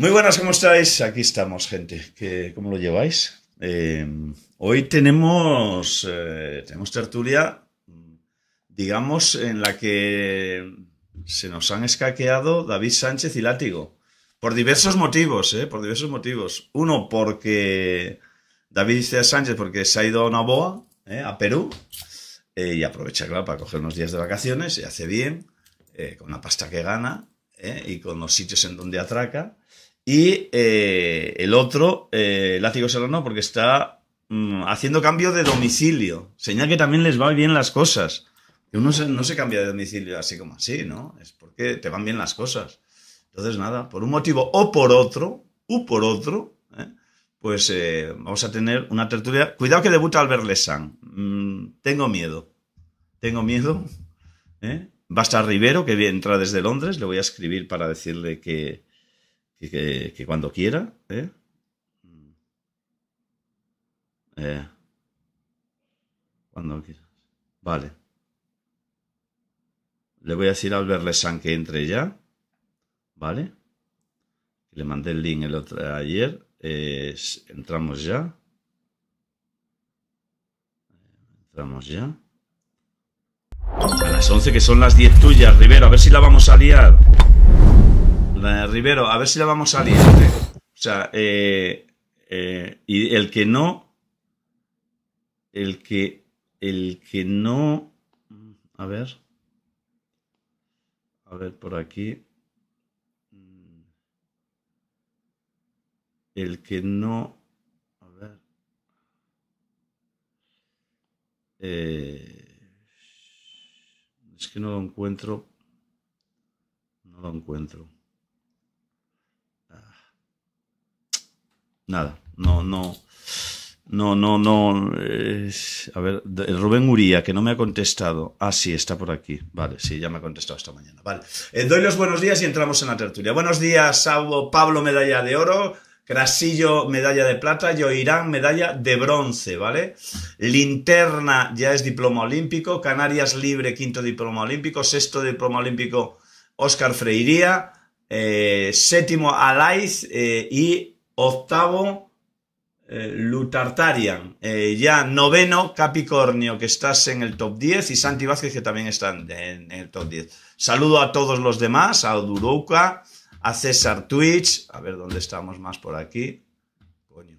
Muy buenas, ¿cómo estáis? Aquí estamos, gente. ¿Qué, ¿Cómo lo lleváis? Eh, hoy tenemos, eh, tenemos tertulia, digamos, en la que se nos han escaqueado David Sánchez y Látigo. Por diversos motivos, ¿eh? Por diversos motivos. Uno, porque David Sánchez, porque se ha ido a Novoa, ¿eh? a Perú, eh, y aprovecha, claro, para coger unos días de vacaciones, y hace bien, con la pasta que gana, y con los sitios en donde atraca. Y eh, el otro, eh, Látigo Serrano, porque está mm, haciendo cambio de domicilio. Señal que también les van bien las cosas. Uno no se cambia de domicilio así como así, ¿no? Es porque te van bien las cosas. Entonces, nada, por un motivo o por otro, u por otro, ¿eh? pues eh, vamos a tener una tertulia. Cuidado que debuta Albert Lesan. Mm, tengo miedo. Tengo miedo. ¿eh? Va a estar Rivero, que entra desde Londres. Le voy a escribir para decirle que, que, cuando quiera. ¿eh? Eh, cuando quiera. Vale. Le voy a decir a Albert Lesan que entre ya. ¿Vale? Le mandé el link el otro, ayer. Entramos ya. Entramos ya. A las 11 que son las 10 tuyas, Rivero. A ver si la vamos a liar. Rivero, a ver si la vamos a liar. ¿eh? O sea, eh, eh, y el que no. El que. El que no. A ver. A ver, por aquí. El que no. A ver. Eh, es que no lo encuentro. No lo encuentro. Nada, no, no. No, no, no. a ver, Rubén Uría, que no me ha contestado. Ah, sí, está por aquí. Vale, sí, ya me ha contestado esta mañana. Vale. Eh, doy los buenos días y entramos en la tertulia. Buenos días, Saulo, Pablo, medalla de oro. Crasillo, medalla de plata. Yoirán, medalla de bronce, ¿vale? Linterna ya es diploma olímpico. Canarias Libre, quinto diploma olímpico. Sexto diploma olímpico, Óscar Freiría. Eh, séptimo, Alaiz. eh, y octavo, eh, Lutartarian. Eh, ya noveno, Capricornio, que estás en el top 10, y Santi Vázquez, que también está en, el top 10. Saludo a todos los demás, a Odurouka, a César Twitch, a ver dónde estamos más por aquí. Coño.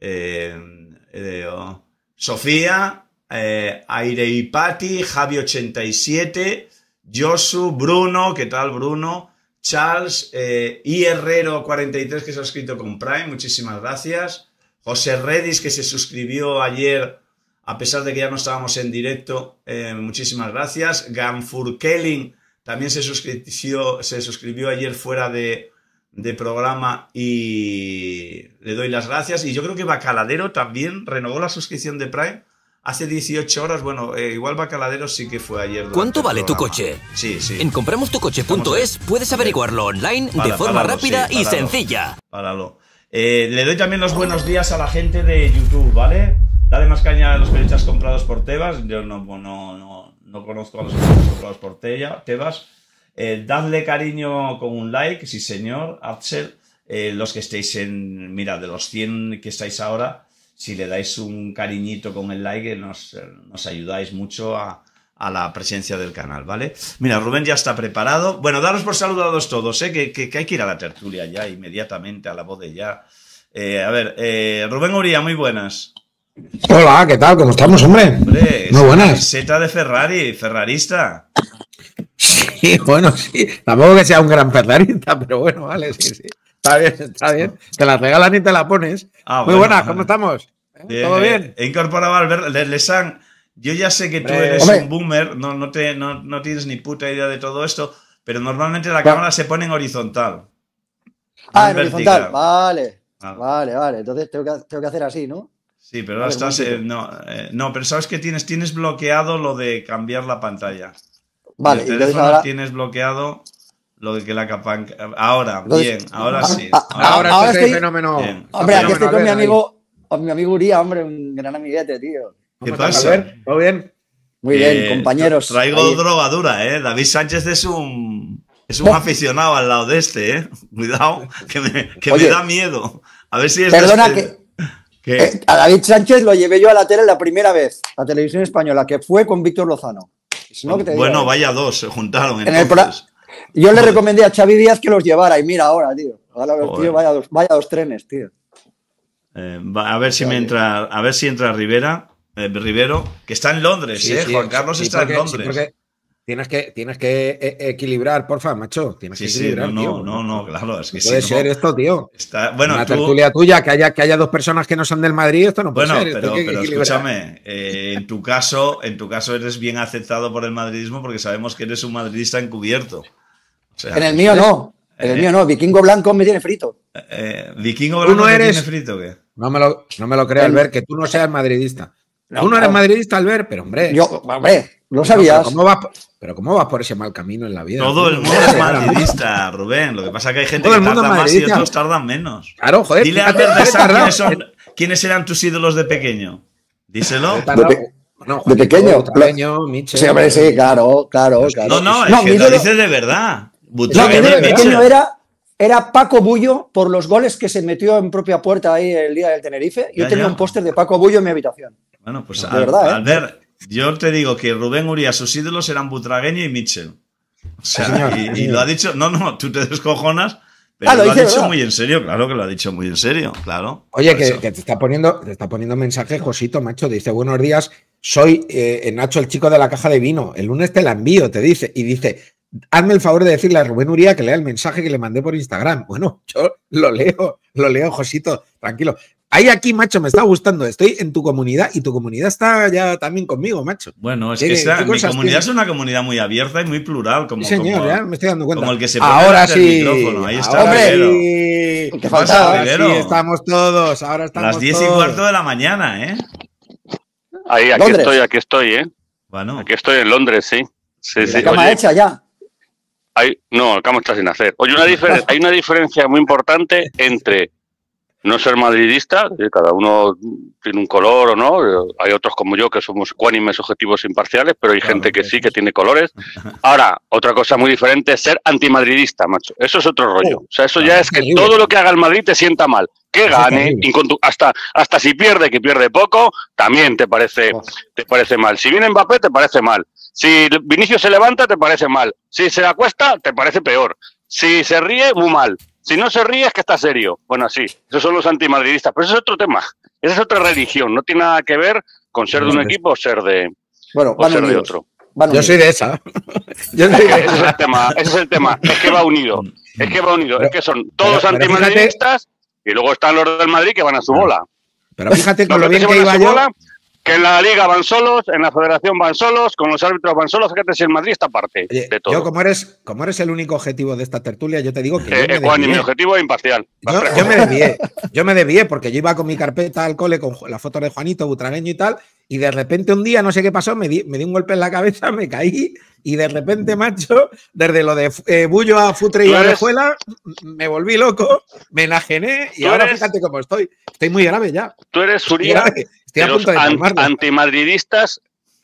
Eh, oh, Sofía, eh, Aireipati, Javi87, Josu, Bruno, ¿qué tal Bruno? Charles, eh, I Herrero 43 que se ha escrito con Prime, muchísimas gracias. José Redis que se suscribió ayer a pesar de que ya no estábamos en directo, eh, muchísimas gracias. Ganfurkelling también se suscribió, se suscribió ayer fuera de, de programa y le doy las gracias. Y yo creo que Bacaladero también renovó la suscripción de Prime hace 18 horas. Bueno, eh, igual Bacaladero sí que fue ayer. ¿Cuánto vale tu coche? Sí, sí. En compramostucoche.es puedes averiguarlo online de forma páralo, rápida sí, y sencilla. Páralo. Eh, le doy también los buenos días a la gente de YouTube, ¿vale? Dale más caña a los periodistas comprados por Tebas. Yo no, no, no, no conozco a los periodistas comprados por Tebas. Eh, dadle cariño con un like, sí señor, Axel. Eh, los que estéis en, mira, de los 100 que estáis ahora, si le dais un cariñito con el like, nos, nos ayudáis mucho a, a la presencia del canal, ¿vale? Mira, Rubén ya está preparado. Bueno, daros por saludados todos, ¿eh? Que, que- que hay que ir a la tertulia ya, inmediatamente, a la voz de ya. Eh, a ver, eh, Rubén Uría, muy buenas. Hola, ¿qué tal? ¿Cómo estamos, hombre? Hombre, Muy buenas. Seta de Ferrari, ferrarista. Sí, bueno, sí. Tampoco que sea un gran ferrarista, pero bueno, vale, sí, sí. Está bien, está bien. Te la regalan y te la pones. Ah, Muy bueno, buenas, vale. ¿cómo estamos? Bien, ¿Todo eh, bien? He incorporado a Albert Le- Lesan. Yo ya sé que tú eres Hombre. un boomer, no, no, te, no, no tienes ni puta idea de todo esto, pero normalmente la cámara se pone en horizontal. Ah, en horizontal. Vale. Ah. Vale, vale. Entonces tengo que, tengo que hacer así, ¿no? Sí, pero ahora estás. eh, no, eh, no, pero sabes que tienes, tienes bloqueado lo de cambiar la pantalla. Vale, En el entonces teléfono ahora. tienes bloqueado lo de que la capan. Ahora, Entonces- bien, ahora Ah, sí. ah, Ahora- Ahora, ahora este estoy- fenómeno. Bien. Hombre, aquí estoy con mi amigo, con mi amigo Uría, hombre, un gran amiguete, tío. ¿Qué ¿Cómo estás, pasa? Albert? ¿Todo bien? Muy Eh, bien, compañeros. Traigo Ahí. droga dura, ¿eh? David Sánchez es un. es un aficionado al lado de este, ¿eh? Cuidado, que me, que me Oye. da miedo. A ver si es. Perdona este- que eh, a David Sánchez lo llevé yo a la tele la primera vez, a televisión española, que fue con Víctor Lozano. Si no, que te diga, bueno, eh. vaya dos, se juntaron. En el entonces. Yo le recomendé a Xavi Díaz que los llevara y mira ahora, tío. Ahora, tío, vaya dos, vaya dos trenes, tío. Eh, a ver si me entra, a ver si entra Rivera, eh, Rivero, que está en Londres, Sí, ¿eh? sí, Juan Carlos sí, está porque- en Londres. tienes que, tienes que eh, equilibrar, porfa, macho. Tienes Sí, que equilibrar, no, tío. no, no, claro, es que puede no. ser esto, tío. Está, bueno, Una tú, tertulia tuya, que haya, que haya dos personas que no son del Madrid, esto no puede bueno, ser. pero, pero escúchame, eh, en tu caso, en tu caso eres bien aceptado por el madridismo porque sabemos que eres un madridista encubierto. Sea, En el mío no. En el Eh. mío no. Vikingo Blanco me tiene frito. eh, Vikingo Tú Blanco no eres- tiene frito qué? No me lo, no me lo creo, Albert, que tú no seas madridista. No, tú no eres madridista, Albert, pero hombre. Yo, hombre, lo no, sabías. pero, ¿cómo vas, por- pero ¿cómo vas por ese mal camino en la vida? Todo Tú el no mundo es madridista. Rubén. Lo que pasa es que hay gente Todo que tarda más y otros tardan menos. Claro, joder. Dile a Albert quiénes, son- quiénes eran tus ídolos de pequeño. Díselo. De de pequeño. Mitchell. Sí, hombre, sí, claro, claro, claro. No, no, es No, que lo ídolo- dice de verdad. De pequeño era, era Paco Bullo por los goles que se metió en propia puerta ahí el día del Tenerife. Yo Ya, tenía ya. un póster de Paco Bullo en mi habitación. Bueno, pues De al, verdad, ¿eh? Albert, yo te digo que Rubén Uría, sus ídolos eran Butragueño y Mitchell. O sea, señor, y, lo ha dicho, no, no, tú te descojonas, pero Ah, lo lo, ha dicho ¿verdad? muy en serio, claro que lo ha dicho muy en serio, claro. Oye, que te está poniendo, te está poniendo mensaje, Josito, macho. Dice, buenos días, soy eh, Nacho, el chico de la caja de vino. El lunes te la envío, te dice. Y dice, hazme el favor de decirle a Rubén Uría que lea el mensaje que le mandé por Instagram. Bueno, yo lo leo, lo leo, Josito, tranquilo. Ahí aquí, macho, me está gustando. Estoy en tu comunidad y tu comunidad está ya también conmigo, macho. Bueno, es ¿Qué- que qué mi comunidad tiene? es una comunidad muy abierta y muy plural, como, Sí, señor, como- ya me estoy dando cuenta. como el que se pone ahora sí, micrófono. Ahí está. Que ¿Qué faltaba, pasa, Ahora Rivero? sí, estamos todos, ahora estamos Las 10 y cuarto de la mañana, ¿eh? Ahí, aquí Londres. estoy, aquí estoy, ¿eh? Bueno, Aquí estoy en Londres, sí. Sí, La sí. Cama Oye, hecha ya. Hay, no, el cama está sin hacer. Oye, una hay una diferencia muy importante entre no ser madridista, cada uno tiene un color o no, hay otros como yo que somos cuánimes objetivos imparciales, pero hay Claro, gente que sí, que tiene colores. Ahora, otra cosa muy diferente es ser antimadridista, macho. Eso es otro rollo. O sea, eso ya es que todo lo que haga el Madrid te sienta mal. Que gane, hasta, hasta si pierde, que pierde poco, también te parece, Oh. te parece mal. Si viene Mbappé, te parece mal. Si Vinicius se levanta, te parece mal. Si se acuesta, te parece peor. Si se ríe, muy mal. Si no se ríe, es que está serio. Bueno, sí, esos son los antimadridistas. Pero eso es otro tema. Esa es otra religión. No tiene nada que ver con ser de un equipo o ser de, Bueno, o ser de otro. Van Yo unidos. soy de esa. Yo soy de Ese es el tema. Ese es el tema. Es que va unido. Es que va unido. Es que son todos pero- pero antimadridistas y luego están los del Madrid que van a su bola. Pero fíjate con lo que bien que iba su yo. bola, que en la liga van solos, en la federación van solos, con los árbitros van solos. Fíjate si el Madrid está aparte Oye, de todo. yo, como eres, como eres el único objetivo de esta tertulia, yo te digo que yo Eh, me ecuánime, desvié. objetivo e imparcial. Yo, yo me desvié, yo me desvié porque yo iba con mi carpeta al cole con la foto de Juanito Butragueño y tal, y de repente un día, no sé qué pasó, me di, me di un golpe en la cabeza, me caí, y de repente, macho, desde lo de eh, Bullo a Futre y a Orejuela, me volví loco, me enajené, y ahora eres- fíjate cómo estoy. Estoy muy grave ya. Tú eres Estoy, a de los punto de an- calmarlo. antimadridistas,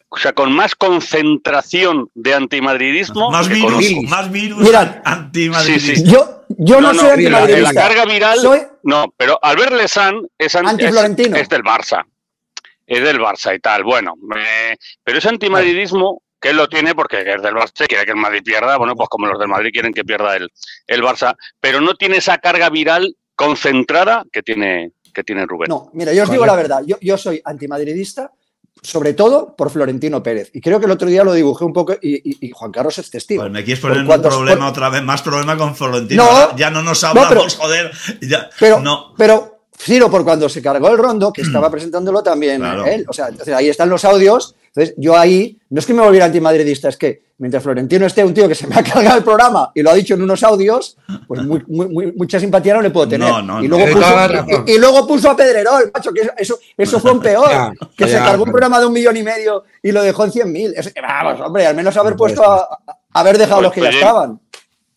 o sea, con más concentración de antimadridismo. más virus, conozco. más virus Mira. antimadridista. Sí, sí. Yo, yo no, No, soy no, la, antimadridista. la carga viral. Soy No, pero Albert Lesan es, anti- es, Antiflorentino. es del Barça. Es del Barça y tal. Bueno, eh, pero ese antimadridismo que él lo tiene porque es del Barça quiere que el Madrid pierda, bueno, pues como los del Madrid quieren que pierda el, el Barça, pero no tiene esa carga viral concentrada que tiene, que tiene Rubén. No, mira, yo os digo la verdad. Yo, yo soy antimadridista, sobre todo por Florentino Pérez. Y creo que el otro día lo dibujé un poco y, y- y Juan Carlos es testigo. Pues me quieres poner un problema por- otra vez, más problema con Florentino. No. Ya no nos hablamos, joder. Ya, Pero, no. pero Ciro, por cuando se cargó el rondo, que estaba presentándolo también Claro. él. O sea, entonces ahí están los audios. Entonces, yo ahí, no es que me volviera antimadridista, es que mientras Florentino esté un tío que se me ha cargado el programa y lo ha dicho en unos audios, pues muy- muy- muy- mucha simpatía no le puedo tener. No, no, y, luego puso, y, y luego puso a Pedrerol, macho, que eso- eso, fue un peor. Ya, que se ya, cargó un programa de un millón y medio y lo dejó en 100.000. Es- Vamos, hombre, al menos haber puesto a, a- haber dejado Oye, los que ya estaban.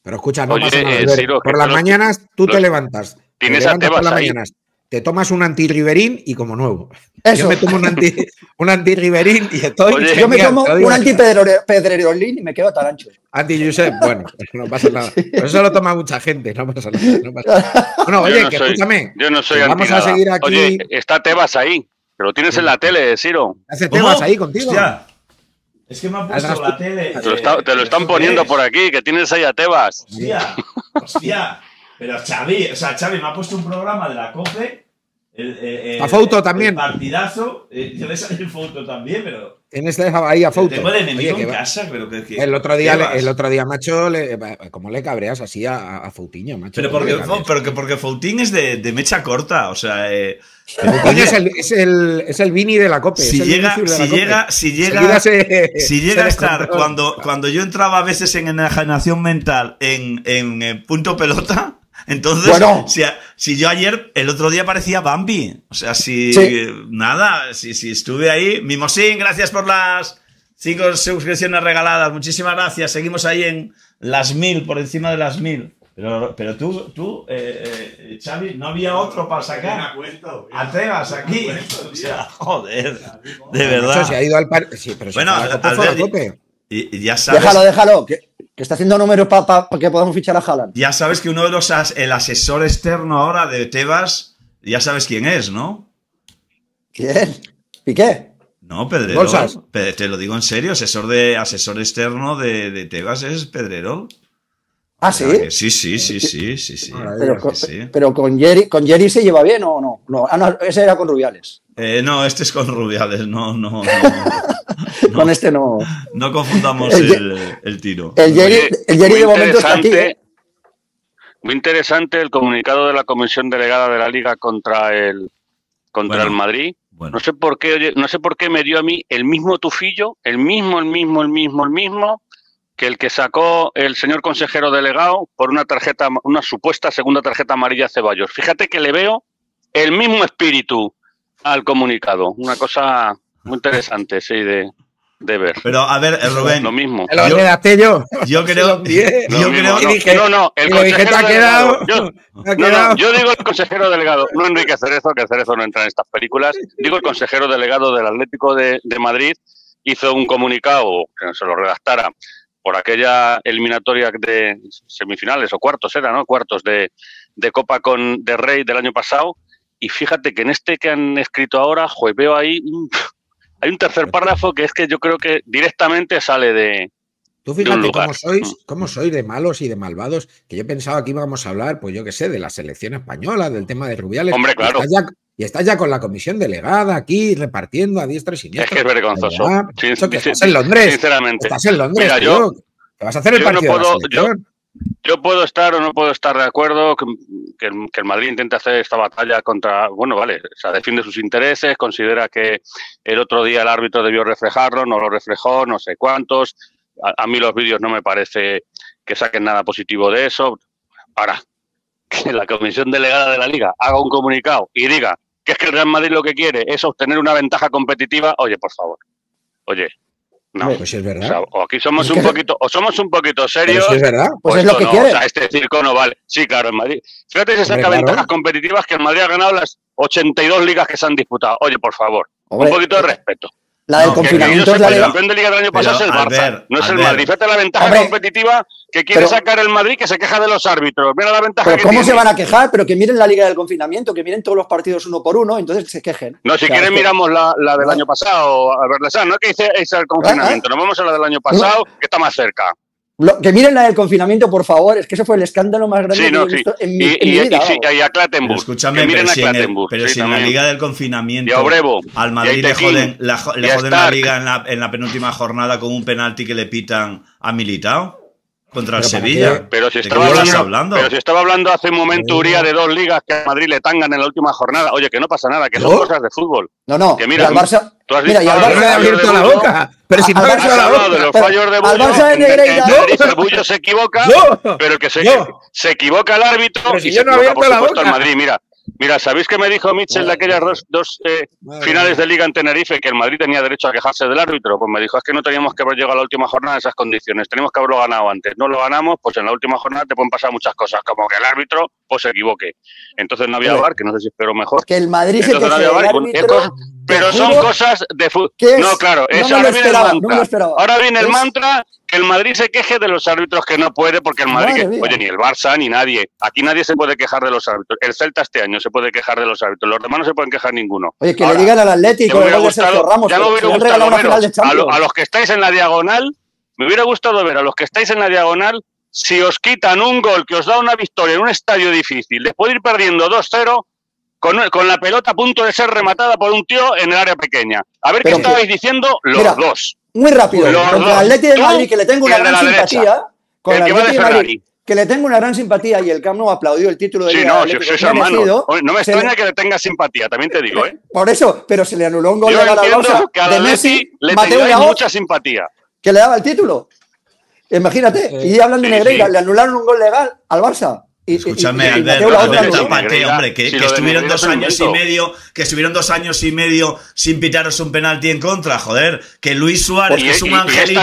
Pero escucha, no Oye, pasa nada. eh, Albert. Por las mañanas tú te levantas. te tienes a levantas por las ahí. mañanas, te tomas un anti-riverín y como nuevo. Eso. Yo me tomo un anti, un anti-riverín y estoy. Oye, Yo me tomo un anti-pedrerolín y me quedo tarancho. Anti-Josep, bueno, pues no pasa nada. Pero eso lo toma mucha gente, no pasa nada. no pasa nada. Bueno, oye, no que soy- escúchame. Yo no soy vamos anti a seguir aquí. Oye, está Tebas ahí, que lo tienes en la tele, Siro. Hace ¿Cómo? ahí contigo. Hostia, es que me ha puesto la tele. Te lo, eh, está- te lo están ¿esto poniendo por aquí, que tienes ahí a Tebas. Hostia, hostia. Pero Xavi, o sea, Xavi me ha puesto un programa de la COPE. El, eh, eh, A Fouto también. El partidazo. eh, yo le salí el Fouto también, pero. Tienes ahí a Fouto. Tengo el enemigo Oye, en va- casa, pero que. que- El otro día, el otro día, macho, le, ¿cómo le cabreas así a, a Foutinho, macho? Pero ¿Cómo porque, le cabreas? pero que porque Foutín es de, de mecha corta, o sea. eh, Foutinho es el, es, el, es el Vini de la COPE. si llega, si llega, si llega, se- si llega a estar cuando, cuando yo entraba a veces en enajenación mental en, en, punto pelota, entonces, Bueno. si, a- si yo ayer, el otro día parecía Bambi, o sea, si Sí. nada, si, si estuve ahí, Mimosín, gracias por las cinco suscripciones regaladas, muchísimas gracias, seguimos ahí en las mil, por encima de las mil. Pero, pero tú, tú eh, eh, Xavi, no había otro para sacar. A Tebas aquí. O sea, joder. De verdad. se ha ido al par... Sí, pero si Bueno, a la COPE. Y, y ya sabes, Déjalo, déjalo, que, que está haciendo números para que podamos fichar a Haaland. ya sabes que uno de los as- el asesor externo ahora de Tebas, ya sabes quién es, ¿no? ¿Quién? ¿Piqué? No, Pedrerol. Bolsas. Te lo digo en serio, asesor de asesor externo de, de Tebas es Pedrerol. Ah, sí. Sí, sí, sí, sí, sí, sí. Pero, Que con, sí. pero con Jerry, con Jerry se lleva bien o no? no? Ah, no, ese era con Rubiales. Eh, no, este es con Rubiales, no, no, no. Con este no. No confundamos El el, el tiro. El Jerry, Oye, el Jerry de momento está aquí. interesante- ¿eh? Muy interesante el comunicado de la comisión delegada de la Liga contra el contra Bueno. el Madrid. Bueno, No sé por qué, oye, no sé por qué me dio a mí el mismo tufillo, el mismo, el mismo, el mismo, el mismo que el que sacó el señor consejero delegado por una tarjeta, una supuesta segunda tarjeta amarilla a Ceballos. Fíjate que le veo el mismo espíritu al comunicado. Una cosa muy interesante, sí, de, de ver. pero a ver, eh, Rubén, Lo mismo. Me lo Yo- redacté yo. yo creo, yo creo, no, dije- no, no, el consejero te ha quedado. delegado. Yo- te ha No, quedado. no, yo digo el consejero delegado, no Enrique Cerezo, que Cerezo no entra en estas películas. Digo el consejero delegado del Atlético de, de Madrid hizo un comunicado que se lo redactara por aquella eliminatoria de semifinales o cuartos, era, ¿no? Cuartos de, de Copa con de Rey del año pasado. Y fíjate que en este que han escrito ahora, joder, veo ahí, un- hay un tercer párrafo que es que yo creo que directamente sale de, Tú de un fíjate lugar. cómo sois, Mm. cómo sois de malos y de malvados, que yo pensaba que íbamos a hablar, pues yo qué sé, de la selección española, del tema de Rubiales. Hombre, claro. y estás ya con la comisión delegada aquí, repartiendo a diestra y Es siniestra. que es vergonzoso. Sin- sin- estás en Londres. Sinceramente. Estás en Londres, Mira, tío. yo- que vas a hacer el yo no partido de la puedo- selección. Yo puedo estar o no puedo estar de acuerdo que, el, Madrid intente hacer esta batalla contra, bueno, vale, o sea, defiende sus intereses, considera que el otro día el árbitro debió reflejarlo, no lo reflejó, no sé cuántos. A, a mí los vídeos no me parece que saquen nada positivo de eso. Ahora, que la comisión delegada de la liga haga un comunicado y diga que es que el Real Madrid lo que quiere es obtener una ventaja competitiva, oye, por favor, oye, no. Pues es O, verdad. sea, o aquí somos un que- poquito, o somos un poquito serios, es verdad. Pues o es lo que no, quiere. O sea, este circo no vale. Sí, claro, en Madrid. Fíjate si saca claro. ventajas competitivas que el Madrid ha ganado las 82 ligas que se han disputado. Oye, por favor, Hombre, un poquito de respeto. La del No, que- que Que yo confinamiento es la el de... campeón de Liga del año pasado Pero, es el Barça, no es el. Madrid. Fíjate la ventaja Hombre, competitiva que quiere pero- sacar el Madrid que se queja de los árbitros. Mira la ventaja Pero que ¿cómo tiene. se van a quejar? Pero que miren la liga del confinamiento, que miren todos los partidos uno por uno, entonces se quejen. No, si O sea, quieren es que- miramos la, la del No. año pasado, a ver, no es que dice esa el confinamiento, nos vamos a la del año pasado, que está más cerca. Lo- que miren la del confinamiento, por favor. Es que ese fue el escándalo más grande Sí, que no, yo he sí. visto en Y, mi, en y- mi y- vida. y a Clattenburg. Escúchame, que miren pero a si, en, el- pero sí, si en la liga del confinamiento Y a Obrevo, al Madrid le joden, la, le joden la liga en la, en la penúltima jornada con un penalti que le pitan a Militao contra el Pero ¿para Sevilla. qué? Pero si ¿De estaba hablando, hablando? pero si estaba hablando hace un momento. Uría de dos ligas que a Madrid le tangan en la última jornada. Oye, que no pasa nada, que son ¿No? cosas de fútbol. No, no. Que mira, y al Barça. Tú has Mira, y al Barça. de fallos abierto la boca. Pero si no Al Barça abierto la hablado de boca. los Pero fallos de al Bullo. Barça de Negreira, no. El Bullo se equivoca, No. pero que se, se equivoca el árbitro Pero si y yo se no abierto la el boca. Madrid. Mira, Mira, ¿sabéis qué me dijo Mitchell de aquellas dos, dos eh, finales de liga en Tenerife que el Madrid tenía derecho a quejarse del árbitro? Pues me dijo, es que no teníamos que haber llegado a la última jornada en esas condiciones, teníamos que haberlo ganado antes. No lo ganamos, pues en la última jornada te pueden pasar muchas cosas, como que el árbitro pues se equivoque. Entonces no había. VAR, que no sé si espero mejor. Que el Madrid se no había es árbitro. pero son cosas de fútbol. No, claro, no es, me ahora viene esperaba, el no mantra. Ahora viene el mantra que el Madrid se queje de los árbitros que no puede, porque el Madrid, que- oye, ni el Barça ni nadie. Aquí nadie se puede quejar de los árbitros. El Celta este año se puede quejar de los árbitros. Los demás no se pueden quejar ninguno. Oye, que Ahora, le digan al Atlético me gustado, Ramos. ya me hubiera gustado a, lo- a los que estáis en la diagonal, me hubiera gustado ver a los que estáis en la diagonal si os quitan un gol que os da una victoria en un estadio difícil, después de ir perdiendo 2-0, con, con la pelota a punto de ser rematada por un tío en el área pequeña. A ver Pero qué estabais diciendo los Mira, dos. Muy rápido. Los Contra dos. el Atleti de Madrid, que le tengo una de gran la simpatía. Con El de Atleti de Madrid, que le tengo una gran simpatía y el Camp Nou aplaudió el título de Sí, Liga no, si Atlético sois hermanos. merecido, No me extraña le- que le tengas simpatía, también te digo, ¿eh? Por eso, pero se le anuló un gol Yo al entiendo Barça que a de la Messi le Laoz, mucha simpatía. que le daba el título. Imagínate, y hablando de Sí, Negreira, sí. le anularon un gol legal al Barça. Y, Escúchame, Albert, lo hombre, que, si que lo de estuvieron dos años y medio, que estuvieron dos años y medio sin pitaros un penalti en contra, joder, que Luis Suárez, Y- que es un angelito,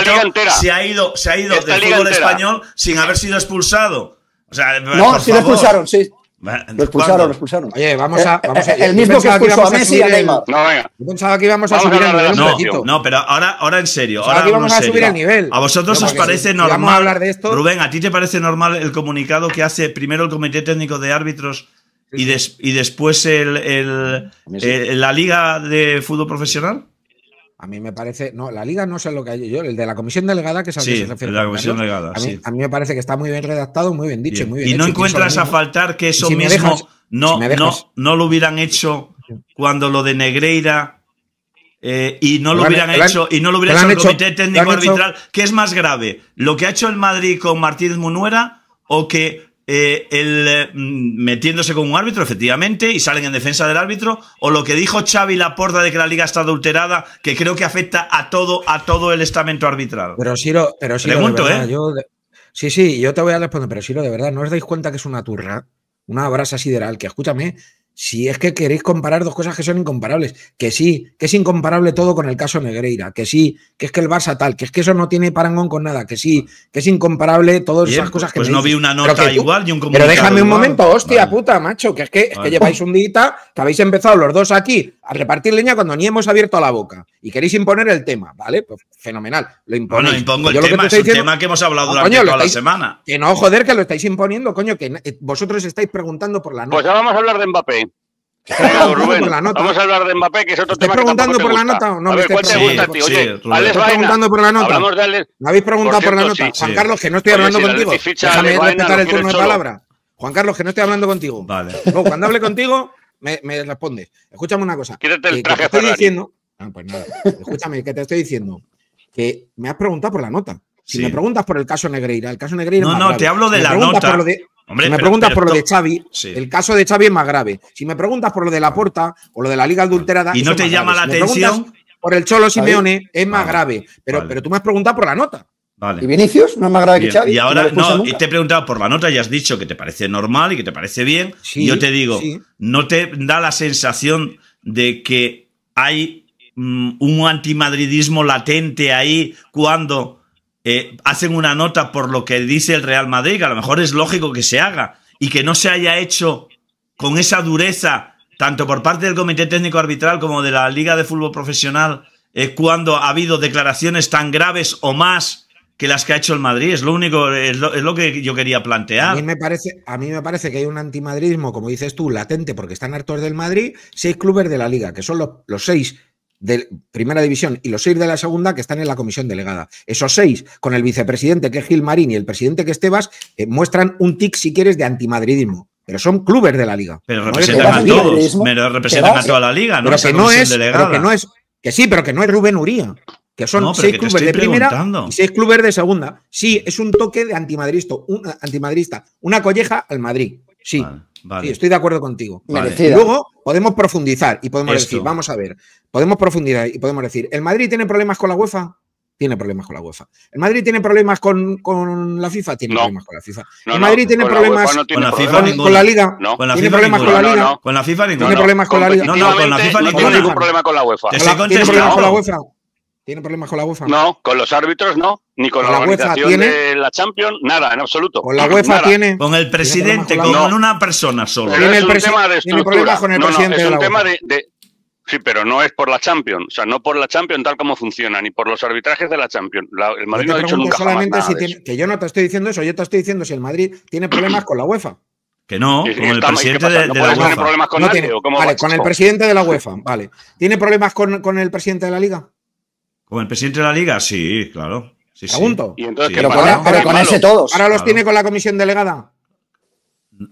se ha ido, se ha ido del fútbol entera. español sin haber sido expulsado. O sea, No, por sí lo favor. expulsaron, sí. Lo expulsaron, lo expulsaron. Oye, vamos a. Eh, Vamos a eh, el yo mismo que expulsó a Messi y a subir el- Neymar. No, venga. Yo pensaba que íbamos a Vamos a subir el nivel un No, poquito. no, pero ahora, ahora en serio. Ahora que íbamos a serio. subir el nivel. ¿A vosotros No, os parece si vamos a normal? hablar de esto- Rubén, ¿a ti te parece normal el comunicado que hace primero el Comité Técnico de Árbitros y, des- y después el, el- eh, la Liga de Fútbol Profesional? A mí me parece. No, la liga no sé lo que hay yo. El de la comisión delegada, que es al Sí, que se refiere. la comisión Carlos, delegada, A mí, sí. a mí me parece que está muy bien redactado, muy bien dicho, y muy bien y no hecho, encuentras a faltar que eso si mismo dejas- no, si no, no lo hubieran hecho cuando lo de Negreira eh, y no lo hubieran han- hecho y no lo hubiera lo hecho el hecho- comité técnico hecho- arbitral ¿qué es más grave? ¿lo que ha hecho el Madrid con Martínez Munuera o que eh, el eh, mm, metiéndose con un árbitro efectivamente y salen en defensa del árbitro o lo que dijo Xavi Laporta de que la liga está adulterada que creo que afecta a todo a todo el estamento arbitral Pero Siro, pero Siro, Pregunto, verdad, ¿eh? yo sí, sí, yo te voy a responder, pero Siro, de verdad, ¿no os dais cuenta que es una turra? Una brasa sideral, que escúchame, si es que queréis comparar dos cosas que son incomparables, que sí, que es incomparable todo con el caso Negreira, que sí, que es que el Barça tal, que es que eso no tiene parangón con nada, que sí, que es incomparable todas Bien, esas cosas que pues me no dices. vi una nota igual y un Pero déjame un igual. momento, hostia Vale. puta, macho, que es que, es Vale. que lleváis un día que habéis empezado los dos aquí a repartir leña cuando ni hemos abierto la boca y queréis imponer el tema, ¿vale? Pues fenomenal, lo imponéis. Bueno, impongo el Yo lo que tema, te es estoy un diciendo- tema que hemos hablado No, durante coño, toda la semana. Que no, joder, que lo estáis imponiendo, coño, que eh, vosotros estáis preguntando por la nota. Pues ya vamos a hablar de Mbappé. Estáis Venga, preguntando Rubén, por la nota. vamos a hablar de Mbappé, que es otro ¿Estáis tema que preguntando por la nota o no A me ver, estáis ¿cuál te gusta a ti? Oye. Alex ¿Estás Vaina. preguntando por la nota? ¿Me habéis preguntado Por la nota? Juan. Carlos, que no estoy hablando contigo. Déjame respetar ¿lo el turno de palabra. Juan Carlos, que no estoy hablando contigo. Vale. Luego, cuando hable contigo, me, me respondes. Escúchame una cosa. Quítate el que- que traje te estoy diciendo. Ah, pues nada. Escúchame, que te estoy diciendo. Que me has preguntado por la nota. Si Sí. me preguntas por el caso Negreira, el caso Negreira. No, no, grave. te hablo de me la nota. por lo de- Hombre, si me pero- preguntas pero por lo de Xavi, Sí. el caso de Xavi es más grave. Si me preguntas por lo de la Porta o lo de la Liga Adulterada. ¿Y no te llama grave. la Si atención? Por el Cholo Simeone es más Vale. grave. Pero, Vale. pero tú me has preguntado por la nota. Vale. ¿Y Vinicius? ¿No es más grave Bien, que Xavi? Y ¿No ahora no, y te he preguntado por la nota y has dicho que te parece normal y que te parece bien. Sí, y yo te digo, sí. ¿no te da la sensación de que hay mm, un antimadridismo latente ahí cuando eh, hacen una nota por lo que dice el Real Madrid? Que a lo mejor es lógico que se haga y que no se haya hecho con esa dureza, tanto por parte del Comité Técnico Arbitral como de la Liga de Fútbol Profesional, eh, cuando ha habido declaraciones tan graves o más que las que ha hecho el Madrid. Es lo único, es lo, es lo que yo quería A plantear. mí, me parece, a mí me parece que hay un antimadridismo, como dices tú, latente, porque están hartos del Madrid, seis clubes de la liga, que son los seis de primera división y los seis de la segunda que están en la comisión delegada. Esos seis, con el vicepresidente que es Gil Marín y el presidente que es Tebas, eh, muestran un tic, si quieres, de antimadridismo. Pero son clubes de la liga. Pero representan a todos. Pero representan a toda la liga, ¿no? pero que no comisión es, delegada. pero que no es, que sí, pero que no es Rubén Uría. Que son No, seis que clubes de primera y seis clubes de segunda. Sí, es un toque de antimadrista, un antimadrista, una colleja al Madrid. Sí, Vale, vale. sí, estoy de acuerdo contigo. Vale. Y luego podemos profundizar y podemos Esto. decir, vamos a ver, podemos profundizar y podemos decir, ¿el Madrid tiene problemas con la UEFA? tiene problemas con la UEFA. ¿El Madrid tiene problemas con, con la FIFA? Tiene No. problemas con la FIFA. No, ¿El no, Madrid tiene con la problemas no tiene Con la con, con la Liga? No. Con la ¿Tiene FIFA problemas con la No, Liga? no, no. Con la FIFA No, ninguno. ¿Tiene problemas con la Liga? No, no, con la FIFA no tiene ningún problema con la UEFA. La- ¿Tiene problemas con la. UEFA? ¿Tiene problemas con la UEFA? No, con los árbitros no, ni con, ¿Con la UEFA organización tiene? de la Champions, nada, en absoluto. ¿Con la UEFA Nada. tiene? Con el presidente, con una persona solo. Tiene es el un presi- tema de tiene estructura. problemas con el no, no, presidente es de un la tema UEFA. de, de- Sí, pero no es por la Champions, o sea, no por la Champions tal como funciona, ni por los arbitrajes de la Champions. La- el Madrid te no ha dicho nunca jamás solamente nada si de tiene, eso. que yo no te estoy diciendo eso, yo te estoy diciendo si el Madrid tiene problemas con la UEFA. Que no, con el está- ¿y qué presidente de, ¿No de puedes la tener UEFA. problemas con con el presidente de la UEFA, vale. ¿Tiene problemas con, con el presidente de la Liga? ¿Con el presidente de la liga? Sí, claro. Sí, sí. Pregunto. Y entonces, Sí, ¿qué Pero con, ahora- pero ¿Qué con malo? ese todos. ¿Ahora los Claro. tiene con la comisión delegada?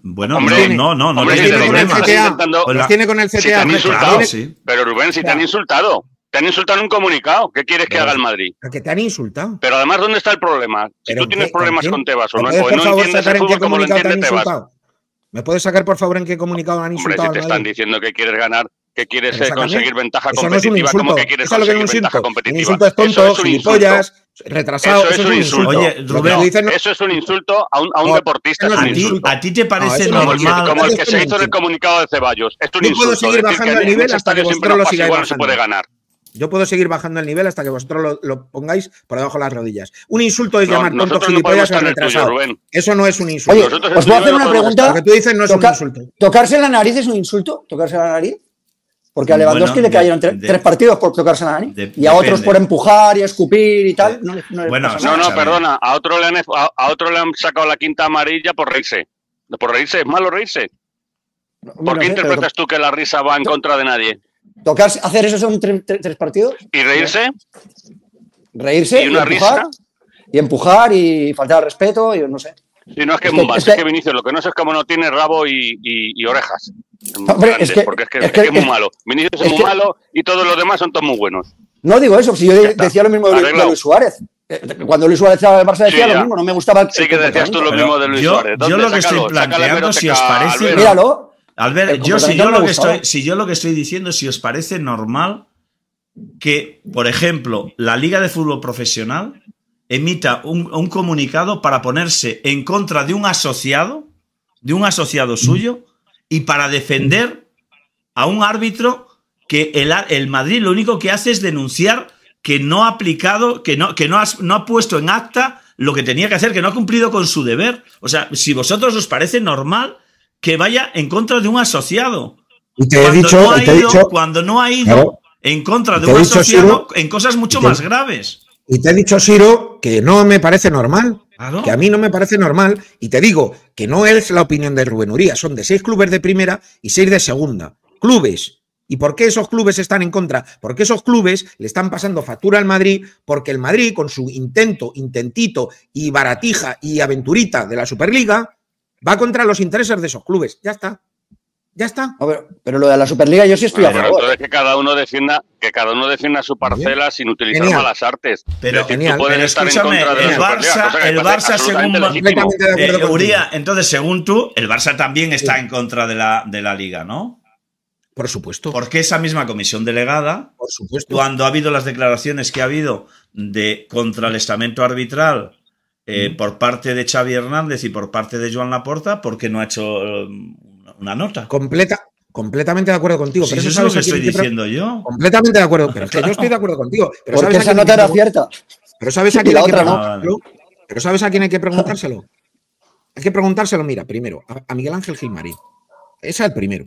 Bueno, Hombre, no, no, no, hombre, no si tiene te Con ¿Los la- tiene con el Si te CTA? han ¿Los insultado, tiene- sí. Pero Rubén, si te Ya. han insultado, te han insultado en un comunicado, ¿qué quieres que haga el Madrid? Que te han insultado. Pero además, ¿dónde está el problema? Si ¿Pero tú tienes qué- problemas con Tebas o ¿Me no, puedes, o no favor, entiendes el en qué fútbol como lo comunicado te han entiende Tebas. insultado? ¿Me puedes sacar, por favor, en qué comunicado han Hombre, insultado si al te están diciendo que quieres ganar, que quieres conseguir ventaja Eso no es un competitiva, insulto. ¿cómo que quieres Eso que es un conseguir ventaja insulto. Un competitiva? insulto es Eso tonto, es un insulto. gilipollas, retrasado. Eso Eso es un insulto. Oye, Rubén, no- Eso es un insulto a un, a un No, deportista. eso es no un ¿A ti, insulto. a ti te parece eso no es Como el, normal? como el que Eso se hizo en el insulto. comunicado de Ceballos. Es un Yo puedo insulto. seguir Decir bajando el nivel hasta que vosotros lo sigáis no se bajando. puede ganar. Yo puedo seguir bajando el nivel hasta que vosotros lo, lo pongáis por debajo de las rodillas. Un insulto es No, llamar tonto, no gilipollas retrasado. Eso no es un insulto. Oye, os voy a hacer no una pregunta. Lo que tú dices no es Toca- un insulto. ¿Tocarse la nariz es un insulto? ¿Tocarse la nariz? Porque a Bueno, Lewandowski le de- cayeron tre- de- tres partidos por tocarse la nariz. de- y a otros por empujar y escupir y tal. No, le- no Bueno, No, no, perdona. A otro, le han, a, a otro le han sacado la quinta amarilla por reírse. Por reírse, ¿es malo reírse? No, ¿Por qué interpretas tú que la risa va en contra de nadie? to- tocarse, hacer eso son tre- tre- tres partidos, ¿Y reírse? reírse ¿Y una empujar, risa? y empujar y faltar al respeto, y no sé. Si no es que Es es muy que- mal. es Es que- que Vinicius lo que no sé es cómo no tiene rabo y, y- y orejas. Hombre, Grandes, es que- porque es que es es, que- que es muy es- malo. Vinicius es, es muy que- malo y todos los demás son todos muy buenos. No digo eso, si yo decía lo mismo de. Luis Suárez. Eh, Cuando Luis Suárez estaba en el Barça decía Sí, lo mismo, no me gustaba Sí que decías tú lo mismo de Luis yo- Suárez. yo lo que estoy planteando, si os parece-. Míralo. Albert, yo lo que estoy, si yo lo que estoy diciendo, si os parece normal que, por ejemplo, la Liga de Fútbol Profesional emita un, un comunicado para ponerse en contra de un asociado, de un asociado suyo, y para defender a un árbitro que el, el Madrid lo único que hace es denunciar que no ha aplicado, que no, que no, has- no ha puesto en acta lo que tenía que hacer, que no ha cumplido con su deber. O sea, si vosotros os parece normal que vaya en contra de un asociado. Y te he Cuando dicho, no ha he ido, dicho, cuando no ha ido Claro. en contra de he un asociado en cosas mucho te- más graves. Y te he dicho, Siro, que no me parece normal. Que a mí no me parece normal. Y te digo que no es la opinión de Rubén Uría. Son de seis clubes de primera y seis de segunda. Clubes. ¿Y por qué esos clubes están en contra? Porque esos clubes le están pasando factura al Madrid, porque el Madrid, con su intento, intentito y baratija y aventurita de la Superliga, va contra los intereses de esos clubes. Ya está. Ya está. No, pero, pero lo de la Superliga yo sí estoy a Pero favor. entonces que cada uno defienda, que cada uno defienda su parcela sin utilizar Genial. malas artes. Pero- Es decir, Genial. tú puedes Pero estar en escúchame, contra de el la Barça- el Barça, según- legítimo. Completamente de acuerdo Eh. Uría, entonces, según tú, el Barça también está en contra de la, de la liga, ¿no? Por supuesto. Porque esa misma comisión delegada, Por supuesto. cuando ha habido las declaraciones que ha habido de contra el estamento arbitral eh, por parte de Xavi Hernández y por parte de Joan Laporta, ¿por qué no ha hecho eh, una nota? Completa, completamente de acuerdo contigo. Si pero eso eso es lo que estoy diciendo yo. Completamente de acuerdo. Pero es que yo estoy de acuerdo contigo. Pero Porque ¿sabes a esa quién nota hay que era cierta. Pero ¿sabes a quién hay que no. preguntárselo? Pero ¿sabes a quién hay que preguntárselo? Hay que preguntárselo, mira, primero, a, Miguel Ángel Gilmarín. Ese es el primero.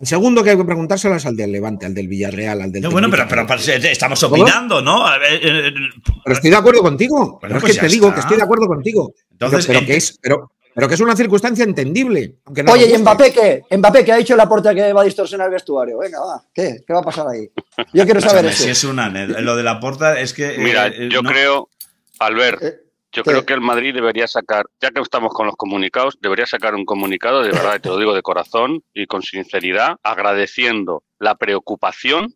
El segundo que hay que preguntárselo es al del Levante, al del Villarreal, al del. No, bueno, pero, Tenerife. pero, pero estamos opinando, ¿no? Eh, eh, Pero estoy de acuerdo contigo. pero es pues que te digo que estoy de acuerdo contigo. Entonces, pero, pero en- que es, pero, pero que es una circunstancia entendible. aunque no Oye, ¿y. Mbappé qué? Mbappé que ha dicho la puerta que va a distorsionar el vestuario. Venga, va. ¿Qué? ¿Qué va a pasar ahí? Yo quiero saber eso. si es una. Lo de la porta es que. eh, Mira, eh, yo no- creo, Albert, Eh, yo ¿qué? creo que el Madrid debería sacar, ya que estamos con los comunicados, debería sacar un comunicado, de verdad, te lo digo de corazón y con sinceridad, agradeciendo la preocupación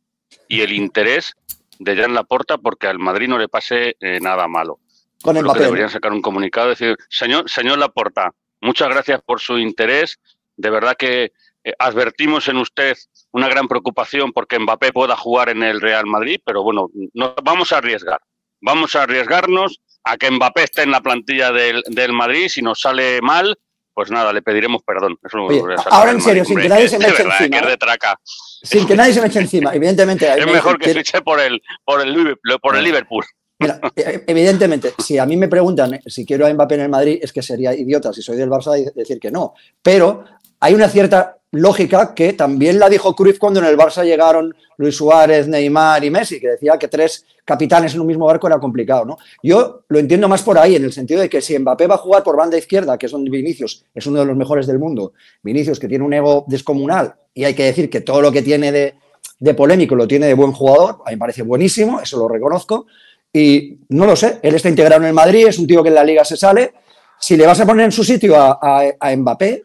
y el interés de Jan Laporta porque al Madrid no le pase eh, nada malo. Con que Mbappé. deberían sacar un comunicado y decir, señor, señor Laporta, muchas gracias por su interés. De verdad que eh, advertimos en usted una gran preocupación porque Mbappé pueda jugar en el Real Madrid, pero bueno, no vamos a arriesgar. vamos a arriesgarnos a que Mbappé esté en la plantilla del, del Madrid. Si nos sale mal, pues nada, le pediremos perdón. Eso Oye, ahora en serio, Madrid, sin que nadie se me eche verdad, encima, que es ¿eh? traca. Sin que nadie se me eche encima, evidentemente. Es me mejor que por el, por el, por el Liverpool. Mira, eh, evidentemente, si a mí me preguntan eh, si quiero a Mbappé en el Madrid, es que sería idiota si soy del Barça de- decir que no. Pero hay una cierta lógica que también la dijo Cruyff cuando en el Barça llegaron Luis Suárez, Neymar y Messi, que decía que tres capitanes en un mismo barco era complicado, ¿no? Yo lo entiendo más por ahí, en el sentido de que si Mbappé va a jugar por banda izquierda, que es donde Vinicius es uno de los mejores del mundo, Vinicius que tiene un ego descomunal, y hay que decir que todo lo que tiene de, de polémico lo tiene de buen jugador, a mí me parece buenísimo, eso lo reconozco, y no lo sé, él está integrado en el Madrid, es un tío que en la liga se sale. Si le vas a poner en su sitio a, a- a Mbappé,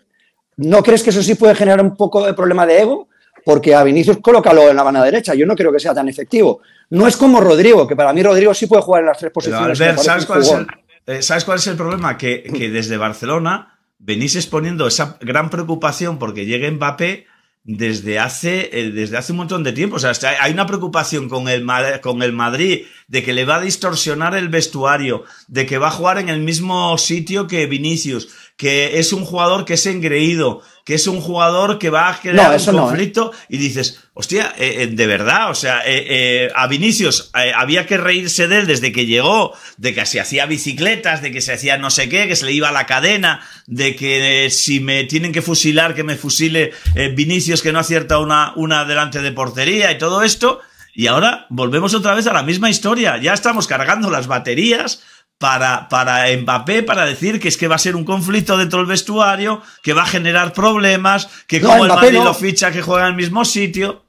¿no crees que eso sí puede generar un poco de problema de ego? Porque a Vinicius colócalo en la mano derecha, yo no creo que sea tan efectivo. No es como Rodrigo, que para mí Rodrigo sí puede jugar en las tres posiciones. me Albert, parece ¿sabes un cuál, es jugón. el, eh, ¿sabes cuál es el problema? Que, que desde Barcelona venís exponiendo esa gran preocupación porque llegue Mbappé desde hace, eh, desde hace un montón de tiempo. O sea, hay una preocupación con el, con el Madrid de que le va a distorsionar el vestuario, de que va a jugar en el mismo sitio que Vinicius, que es un jugador que es engreído, que es un jugador que va a crear No, un no, ¿eh? conflicto y dices, hostia, eh, eh, de verdad, o sea, a Vinicius había que reírse de él desde que llegó, de que se hacía bicicletas, de que se hacía no sé qué, que se le iba la cadena, de que si me tienen que fusilar, que me fusile Vinicius que no acierta una, una delante de portería y todo esto. Y ahora volvemos otra vez a la misma historia. Ya estamos cargando las baterías para, para Mbappé, para decir que es que va a ser un conflicto dentro del vestuario, que va a generar problemas, que No, como el Madrid no. lo ficha, que juega en el mismo sitio.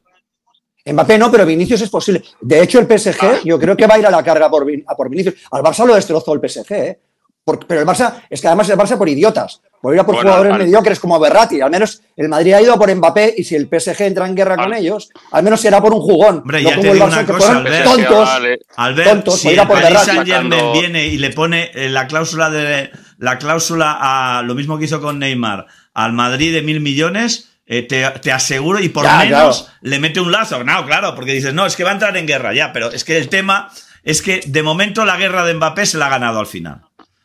Mbappé no, pero Vinicius es posible. De hecho, el PSG, yo creo que va a ir a la carga por, a por Vinicius. Al Barça lo destrozó el PSG, ¿eh? Por- pero el Barça, es que además el Barça por idiotas, por ir a por Bueno, jugadores mediocres como Berratti. Al menos el Madrid ha ido a por Mbappé y si el PSG entra en guerra con ellos, al menos será por un jugón. Hombre, no ya te como el digo Barça una que cosa, Albert. tontos. Vale. Albert, Tontos, si el a por. Saint Germain Sacando- viene y le pone eh, la cláusula de la cláusula a lo mismo que hizo con Neymar al Madrid de mil millones, eh, te, te aseguro y por Ya, menos claro. le mete un lazo. No, claro, porque dices, no, es que va a entrar en guerra ya, pero es que el tema es que de momento la guerra de Mbappé se la ha ganado al final.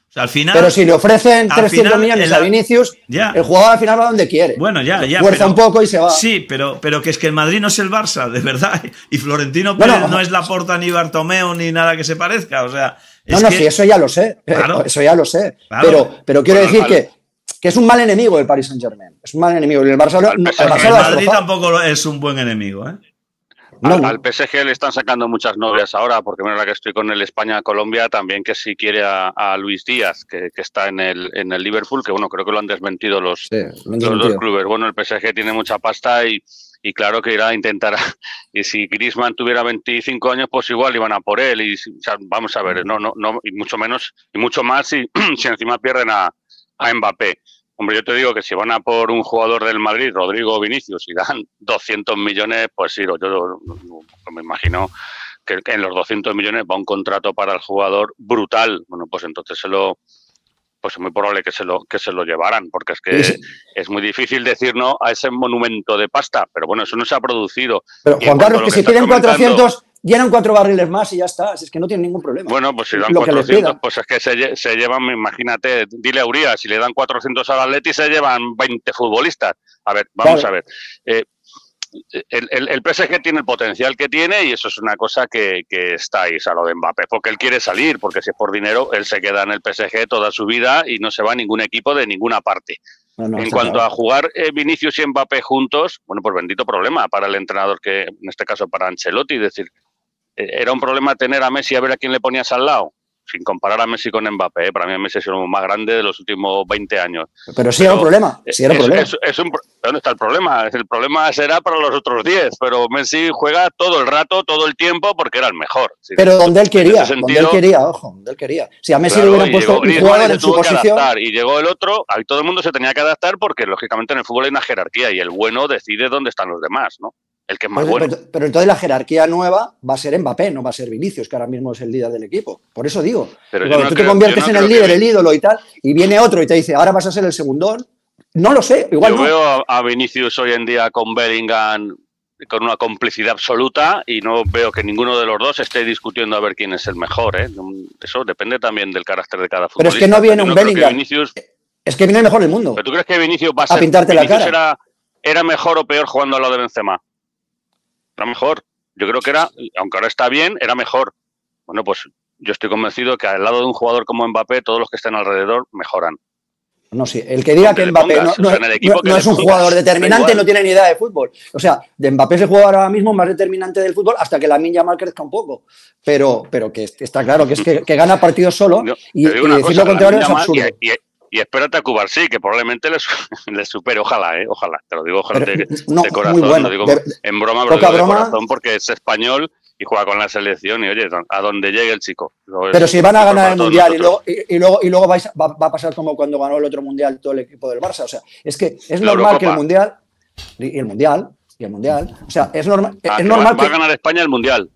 O sea, al final. Pero si le ofrecen Al 300 final, millones el- a Vinicius, Ya. el jugador al final va donde quiere. Bueno, ya, ya. Fuerza pero- un poco y se va. Sí, pero, pero que es que el Madrid no es el Barça, de verdad. Y Florentino No, Pérez no. no, es Laporta ni Bartomeu ni nada que se parezca. O sea, No, no, que- sí, eso ya lo sé. Claro. Eso ya lo sé. Claro. Pero, pero quiero Bueno, decir que, que es un mal enemigo el Paris Saint Germain. Es un mal enemigo. Y el Barça, no, el. Barça Madrid tampoco es un buen enemigo, ¿eh? Al, PSG le están sacando muchas novias ahora, porque mira la que estoy con el España-Colombia, también que si quiere a, a Luis Díaz, que, que está en el, en el Liverpool, que bueno, creo que lo han desmentido los, Sí, lo han los dos clubes. Bueno, el PSG tiene mucha pasta y, y claro que irá a intentar. Y si Griezmann tuviera 25 años, pues igual iban a por él. Y si- o sea, vamos a ver, no, no, no, y mucho menos, y mucho más si, si encima pierden a, a Mbappé. Hombre, yo te digo que si van a por un jugador del Madrid, Rodrigo Vinicius, y dan 200 millones, pues sí, yo, yo me imagino que en los 200 millones va un contrato para el jugador brutal. Bueno, pues entonces se lo, pues es muy probable que se lo que se lo llevaran, porque es que Sí, es muy difícil decir no a ese monumento de pasta, pero bueno, eso no se ha producido. Pero Juan Carlos, lo que que comentando- 400, llenan cuatro barriles más y ya está. Es que no tienen ningún problema. Bueno, pues si dan Lo que les 400, pidan. pues es que se, se llevan, imagínate, dile a Urias, si le dan 400 al Atleti se llevan 20 futbolistas. A ver, vamos Claro. a ver. Eh, el, el- el PSG tiene el potencial que tiene y eso es una cosa que, que está ahí, a lo de Mbappé, porque él quiere salir, porque si es por dinero, él se queda en el PSG toda su vida y no se va a ningún equipo de ninguna parte. No, no, en cuanto claro. a jugar eh, Vinicius y Mbappé juntos, bueno, pues bendito problema para el entrenador que, en este caso para Ancelotti, decir, era un problema tener a Messi a ver a quién le ponías al lado, sin comparar a Messi con Mbappé. eh, Para mí Messi es el más grande de los últimos 20 años. Pero sí era un problema. Sí era un Es- problema. es- es un pro- ¿Dónde está el problema? El problema será para los otros 10, pero Messi juega todo el rato, todo el tiempo, porque era el mejor. Pero donde él quería, ese donde él sentido- quería, ojo, donde él quería. Si a Messi Claro, le hubieran y puesto llegó y jugador se en su posición, adaptar, y llegó el otro, ahí todo el mundo se tenía que adaptar porque lógicamente en el fútbol hay una jerarquía y el bueno decide dónde están los demás, ¿no? El que es más Pero, bueno. pero- pero entonces la jerarquía nueva va a ser Mbappé, no va a ser Vinicius, que ahora mismo es el líder del equipo. Por eso digo. Pero cuando no tú creo- te conviertes no en el que líder, el ídolo y tal, y viene otro y te dice, ahora vas a ser el segundón, no lo sé, igual Yo no. veo a, a Vinicius hoy en día con Bellingham con una complicidad absoluta y no veo que ninguno de los dos esté discutiendo a ver quién es el mejor. ¿eh? Eso depende también del carácter de cada Pero es futbolista. que no viene un que Bellingham. Vinicius- Es que viene el mejor del mundo. ¿Pero tú crees que Vinicius va a A ser pintarte la Vinicius cara. Era, era mejor o peor jugando al lado de Benzema? Era mejor. Yo creo que era, aunque ahora está bien, era mejor. Bueno, pues yo estoy convencido que al lado de un jugador como Mbappé, todos los que estén alrededor mejoran. No, sí. El que diga que Mbappé pongas, no, o sea, es un pongas, jugador determinante, no tiene ni idea de fútbol. O sea, de Mbappé es el jugador ahora mismo más determinante del fútbol hasta que la Yamal crezca un poco. Pero, pero que está claro que es que, que gana partidos solo y, decir lo contrario es absurdo. Y, y- y espérate a Cubar, sí, que probablemente le, su- le supere, ojalá, ¿eh? ojalá. Te lo digo ojalá, Pero, de, no, de corazón, muy bueno. lo digo De- en broma, pero digo de broma. corazón porque es español y juega con la selección y oye, a donde llegue el chico. Es Pero si van a ganar el mundial y luego, y, y luego, y luego vais- va, va a pasar como cuando ganó el otro mundial todo el equipo del Barça. O sea, es que es La normal que el mundial y el mundial y el mundial. O sea, es, normal Ah, es que normal va, va a que. ganar España el mundial.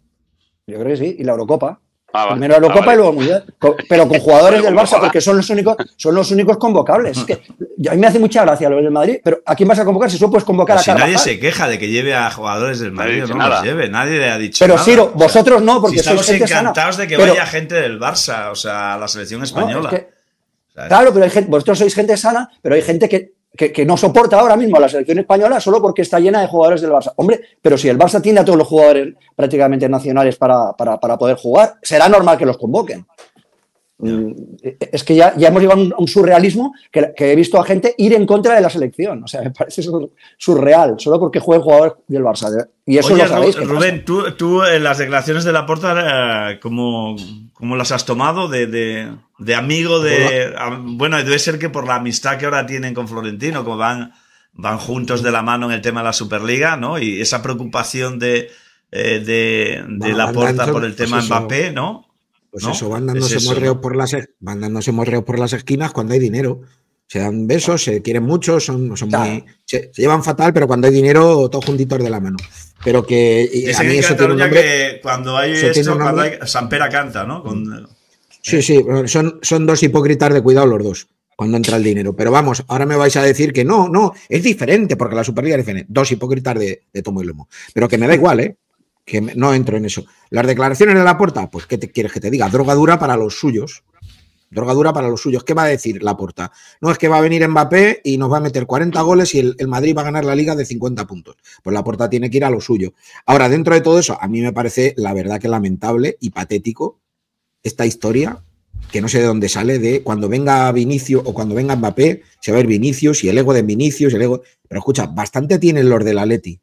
Yo creo que sí, y la Eurocopa. Ah, vale. Primero la Eurocopa Ah, vale. y luego Mundial. Pero con jugadores del Barça, porque son los únicos, son los únicos convocables. Es que a mí me hace mucha gracia lo del Madrid, pero ¿a quién vas a convocar si solo puedes convocar Pero a si nadie Carvajal? se queja de que lleve a jugadores del Madrid, no los lleve, nadie le ha dicho Pero nada. Ciro, vosotros no, porque si estamos sois gente sana. encantados de que Pero- vaya gente del Barça, o sea, a la selección No, española. es que- ¿sabes? claro, pero hay gente, vosotros sois gente sana, pero hay gente que, que, no soporta ahora mismo a la selección española solo porque está llena de jugadores del Barça. Hombre, pero si el Barça tiene a todos los jugadores prácticamente nacionales para, para, para poder jugar, será normal que los convoquen. Mm, Es que ya, ya hemos llegado a un, surrealismo que, que he visto a gente ir en contra de la selección. O sea, me parece sur- surreal, solo porque juegue jugadores del Barça. Y eso Oye, lo sabéis. Rubén, tú, tú en las declaraciones de Laporta, eh, ¿cómo, cómo las has tomado? De, de, de amigo de. bueno, debe ser que por la amistad que ahora tienen con Florentino, como van, van juntos de la mano en el tema de la Superliga, ¿no? Y esa preocupación de, eh, de, de Laporta por el pues tema. Mbappé, ¿no? Pues ¿No? eso, van Es dándose eso, ¿no? por las e- van dándose morreos por las esquinas cuando hay dinero. Se dan besos, se quieren mucho, son, son Claro. muy. Se, se llevan fatal, pero cuando hay dinero, todos juntitos de la mano. Pero que y a mí eso tiene un nombre. que cuando hay eso esto, cuando hay. Sampera canta, ¿no? Con, Sí, sí, son, son dos hipócritas de cuidado los dos cuando entra el dinero. Pero vamos, ahora me vais a decir que no, no, es diferente, porque la Superliga es diferente. Dos hipócritas de, de tomo y lomo. Pero que me da igual, ¿eh? Que no entro en eso. Las declaraciones de la puerta, pues, ¿qué quieres que te diga? Droga dura para los suyos. Droga dura para los suyos. ¿Qué va a decir la porta? No es que va a venir Mbappé y nos va a meter 40 goles y el, Madrid va a ganar la liga de 50 puntos. Pues la porta tiene que ir a lo suyo. Ahora, dentro de todo eso, a mí me parece la verdad que lamentable y patético esta historia que no sé de dónde sale de cuando venga Vinicio o cuando venga Mbappé, se va a ir Vinicius y el ego de Vinicius, el ego. Pero escucha, bastante tienen los del Atleti.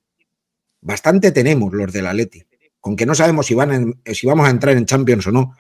Bastante tenemos los del Atleti. Con que no sabemos si, van en- si vamos a entrar en Champions o no.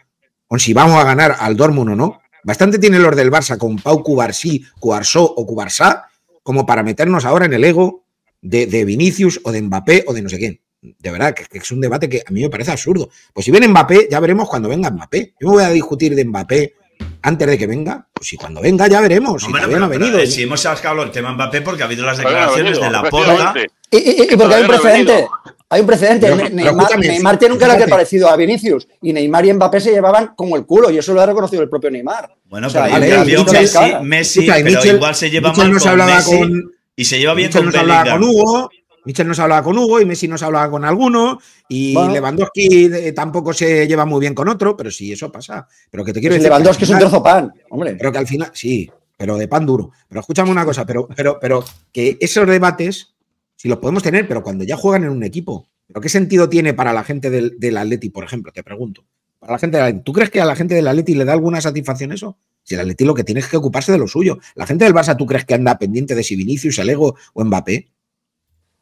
O si vamos a ganar al Dortmund o no. Bastante tienen los del Barça con Pau Cubarsí, Cubarsó o Cubarsá como para meternos ahora en el ego de, de Vinicius o de Mbappé o de no sé quién. De verdad, que es un debate que a mí me parece absurdo. Pues si viene Mbappé, ya veremos cuando venga Mbappé. Yo me voy a discutir de Mbappé antes de que venga. Pues si cuando venga ya veremos. Si todavía pero- no ha pero, venido. eh, si hemos sacado el tema Mbappé porque ha habido las declaraciones de la porta. Y, y- y porque hay un precedente. Hay un precedente. Pero- Ne- pero Neymar, Neymar tiene un carácter parecido a Vinicius. Y Neymar y Mbappé se llevaban como el culo. Y eso lo ha reconocido el propio Neymar. Bueno, O sea, pero vale, y Messi, pero igual se lleva Mitchell mal con Messi con- y se lleva bien con Bellingham. con Hugo, Mitchell nos hablaba con Hugo y Messi nos hablaba con alguno y Bueno. Lewandowski eh, tampoco se lleva muy bien con otro, pero sí, eso pasa. Pero que te quiero Pues decir... Lewandowski es un trozo pan. Hombre. Pero que al final, sí, pero de pan duro. Pero escúchame una cosa, pero, pero, pero que esos debates, si los podemos tener, pero cuando ya juegan en un equipo, ¿pero qué sentido tiene para la gente del, del Atleti, por ejemplo? Te pregunto. Para la gente del Atleti, ¿Tú crees que a la gente del Atleti le da alguna satisfacción eso? Si el Atleti lo que tiene es que ocuparse de lo suyo. La gente del Barça, ¿tú crees que anda pendiente de si Vinicius, Alego o Mbappé?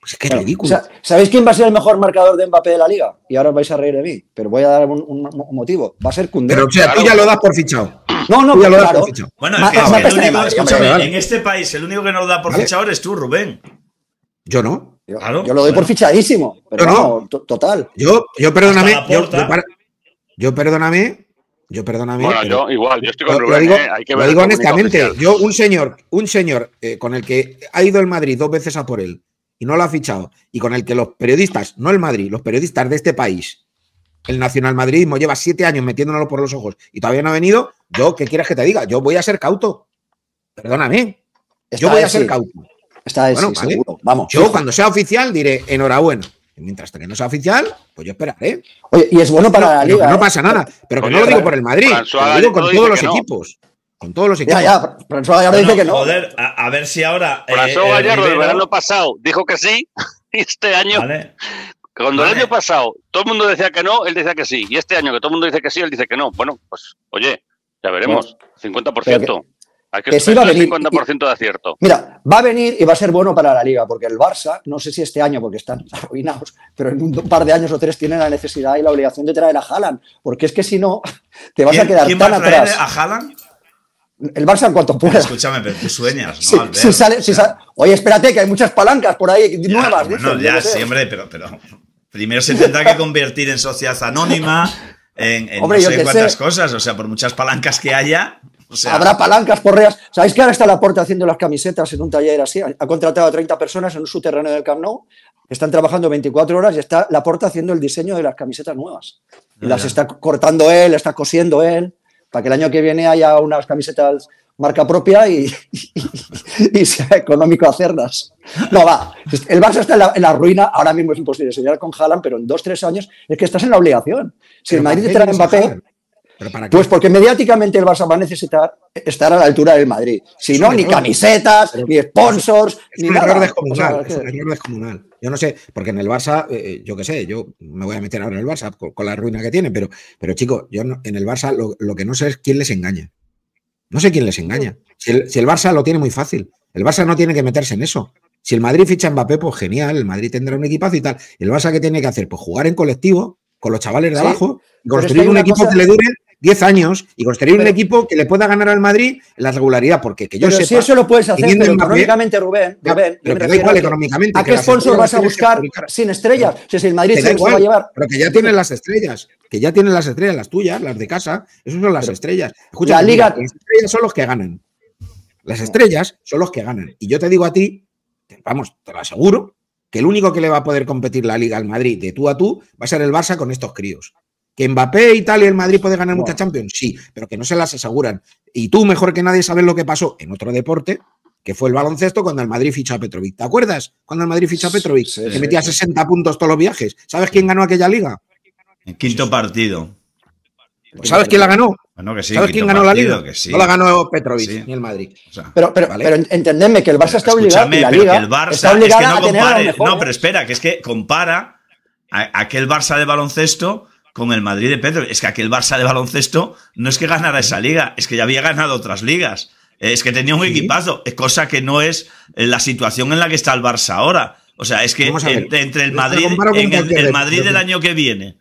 Pues es que es ridículo. Sa- ¿Sabéis quién va a ser el mejor marcador de Mbappé de la liga? Y ahora os vais a reír de mí, pero voy a dar un, un- un motivo. Va a ser Koundé. pero o sea, tú ya lo das por fichado. no, no, ya lo das claro. por fichado. Bueno, Ma- es que, es el único, escúchame, Vale, en este país el único que nos lo da por Vale. fichador es tú, Rubén. Yo no. Yo, Claro, yo lo doy por fichadísimo. Pero Yo no. total. Yo, yo perdóname, yo, yo para- yo perdóname, yo perdóname. Bueno, pero- yo igual, yo estoy con Lo, lo Rubén, digo, ¿eh? Hay que lo digo el comunicado honestamente. oficial. Yo, un señor, un señor eh, con el que ha ido el Madrid dos veces a por él y no lo ha fichado, y con el que los periodistas, no el Madrid, los periodistas de este país, el nacionalmadridismo lleva siete años metiéndolo por los ojos y todavía no ha venido, yo, ¿qué quieres que te diga? Yo voy a ser cauto. Perdóname. Está Yo voy a ser cauto. Está ese, Bueno, vale. seguro. Vamos. Yo, fijo. cuando sea oficial, diré enhorabuena. Mientras que no sea oficial, pues yo esperaré. Oye, y es bueno para la liga. no ¿eh? pasa nada. Pero que Oye, no lo digo por el Madrid, lo digo con todos los no. equipos. Con todos los equipos. Ya, ya, François Gallardo dice que no. Joder, a, a ver si ahora. eh, François eh, Gallardo el verano pasado dijo que sí, y este año, Vale. cuando Vale. el año pasado todo el mundo decía que no, él decía que sí. Y este año que todo el mundo dice que sí, él dice que no. Bueno, pues, oye, ya veremos. 50%. Hay que, que sí va a venir. 50% de acierto. Mira, va a venir y va a ser bueno para la liga, porque el Barça, no sé si este año, porque están arruinados, pero en un par de años o tres tienen la necesidad y la obligación de traer a Haaland, porque es que si no, te vas a ¿Quién, quedar quién va tan a traer atrás. a Haaland? El Barça en cuanto pueda. Escúchame, pero tú sueñas, ¿no? Albert? si sale, O sea, sale- Oye, espérate, que hay muchas palancas por ahí ya, nuevas. Bueno, dicen, ya, siempre, pero, pero primero se tendrá que convertir en sociedad anónima, en, en Hombre, no yo sé cuántas sé. cosas, o sea, por muchas palancas que haya. O sea, Habrá palancas, porreas. ¿Sabéis que ahora está Laporta haciendo las camisetas en un taller así? Ha contratado a 30 personas en un subterráneo del Camp Nou. Están trabajando 24 horas y está Laporta haciendo el diseño de las camisetas nuevas. Y Ya, las ya. está cortando él, está cosiendo él, para que el año que viene haya unas camisetas marca propia y, y sea económico hacerlas. No, va. El Barça está en la, en la ruina. Ahora mismo es imposible soñar con Haaland, pero en dos, tres años es que estás en la obligación. Si el Pero Madrid te ¿para trae Mbappé? ¿Pero para qué? pues porque mediáticamente el Barça va a necesitar estar a la altura del Madrid. Si no, ni error. camisetas, Pero- ni sponsors, Es ni un nada. error O descomunal. sea, es un error descomunal. Yo no sé, porque en el Barça, eh, yo qué sé, yo me voy a meter ahora en el Barça con, con la ruina que tiene, pero, pero chico, yo no- en el Barça lo, lo que no sé es quién les engaña. No sé quién les engaña. Si el, si el Barça lo tiene muy fácil, el Barça no tiene que meterse en eso. Si el Madrid ficha a Mbappé, pues genial, el Madrid tendrá un equipazo y tal. ¿El Barça qué tiene que hacer? Pues jugar en colectivo, con los chavales de abajo, construir un equipo cosa- que le dure 10 años y construir un Pero- equipo que le pueda ganar al Madrid en la regularidad, porque que yo Pero sepa, si eso lo puedes hacer, pero económicamente, Rubén, pero que da igual económicamente. ¿A qué sponsor vas a buscar sin estrellas? Si, si el Madrid se, se va a igual, llevar. Pero que ya tienen las estrellas, que ya tienen las estrellas, las tuyas, las de casa, esas son las estrellas. Escucha, la liga- las estrellas son los que ganan. Las estrellas son los que ganan. Y yo te digo a ti, vamos, te lo aseguro, que el único que le va a poder competir la liga al Madrid de tú a tú va a ser el Barça con estos críos. Que Mbappé y tal y el Madrid puede ganar muchas Champions, sí, pero que no se las aseguran. Y tú, mejor que nadie, sabes lo que pasó en otro deporte, que fue el baloncesto cuando el Madrid fichó a Petrovic. ¿Te acuerdas? Cuando el Madrid fichó a Petrovic, Sí, que sí, metía sí. 60 puntos todos los viajes. ¿Sabes quién ganó aquella liga? en quinto partido. Pues ¿Sabes quién la ganó? Bueno, que sí. ¿Sabes quién ganó la liga? Que sí. No la ganó Petrovic Sí. ni el Madrid. O sea, Pero, pero, Vale. pero entendedme que el Barça está obligado Escúchame, y la liga que el Barça está es que no a tener compare. No, pero espera, que es que compara a- aquel Barça de baloncesto con el Madrid de Pedro. Es que aquel Barça de baloncesto no es que ganara esa liga, es que ya había ganado otras ligas. Es que tenía un Sí. equipazo, cosa que no es eh, la situación en la que está el Barça ahora. O sea, es que entre, entre el Madrid, en el, Madrid del año que viene,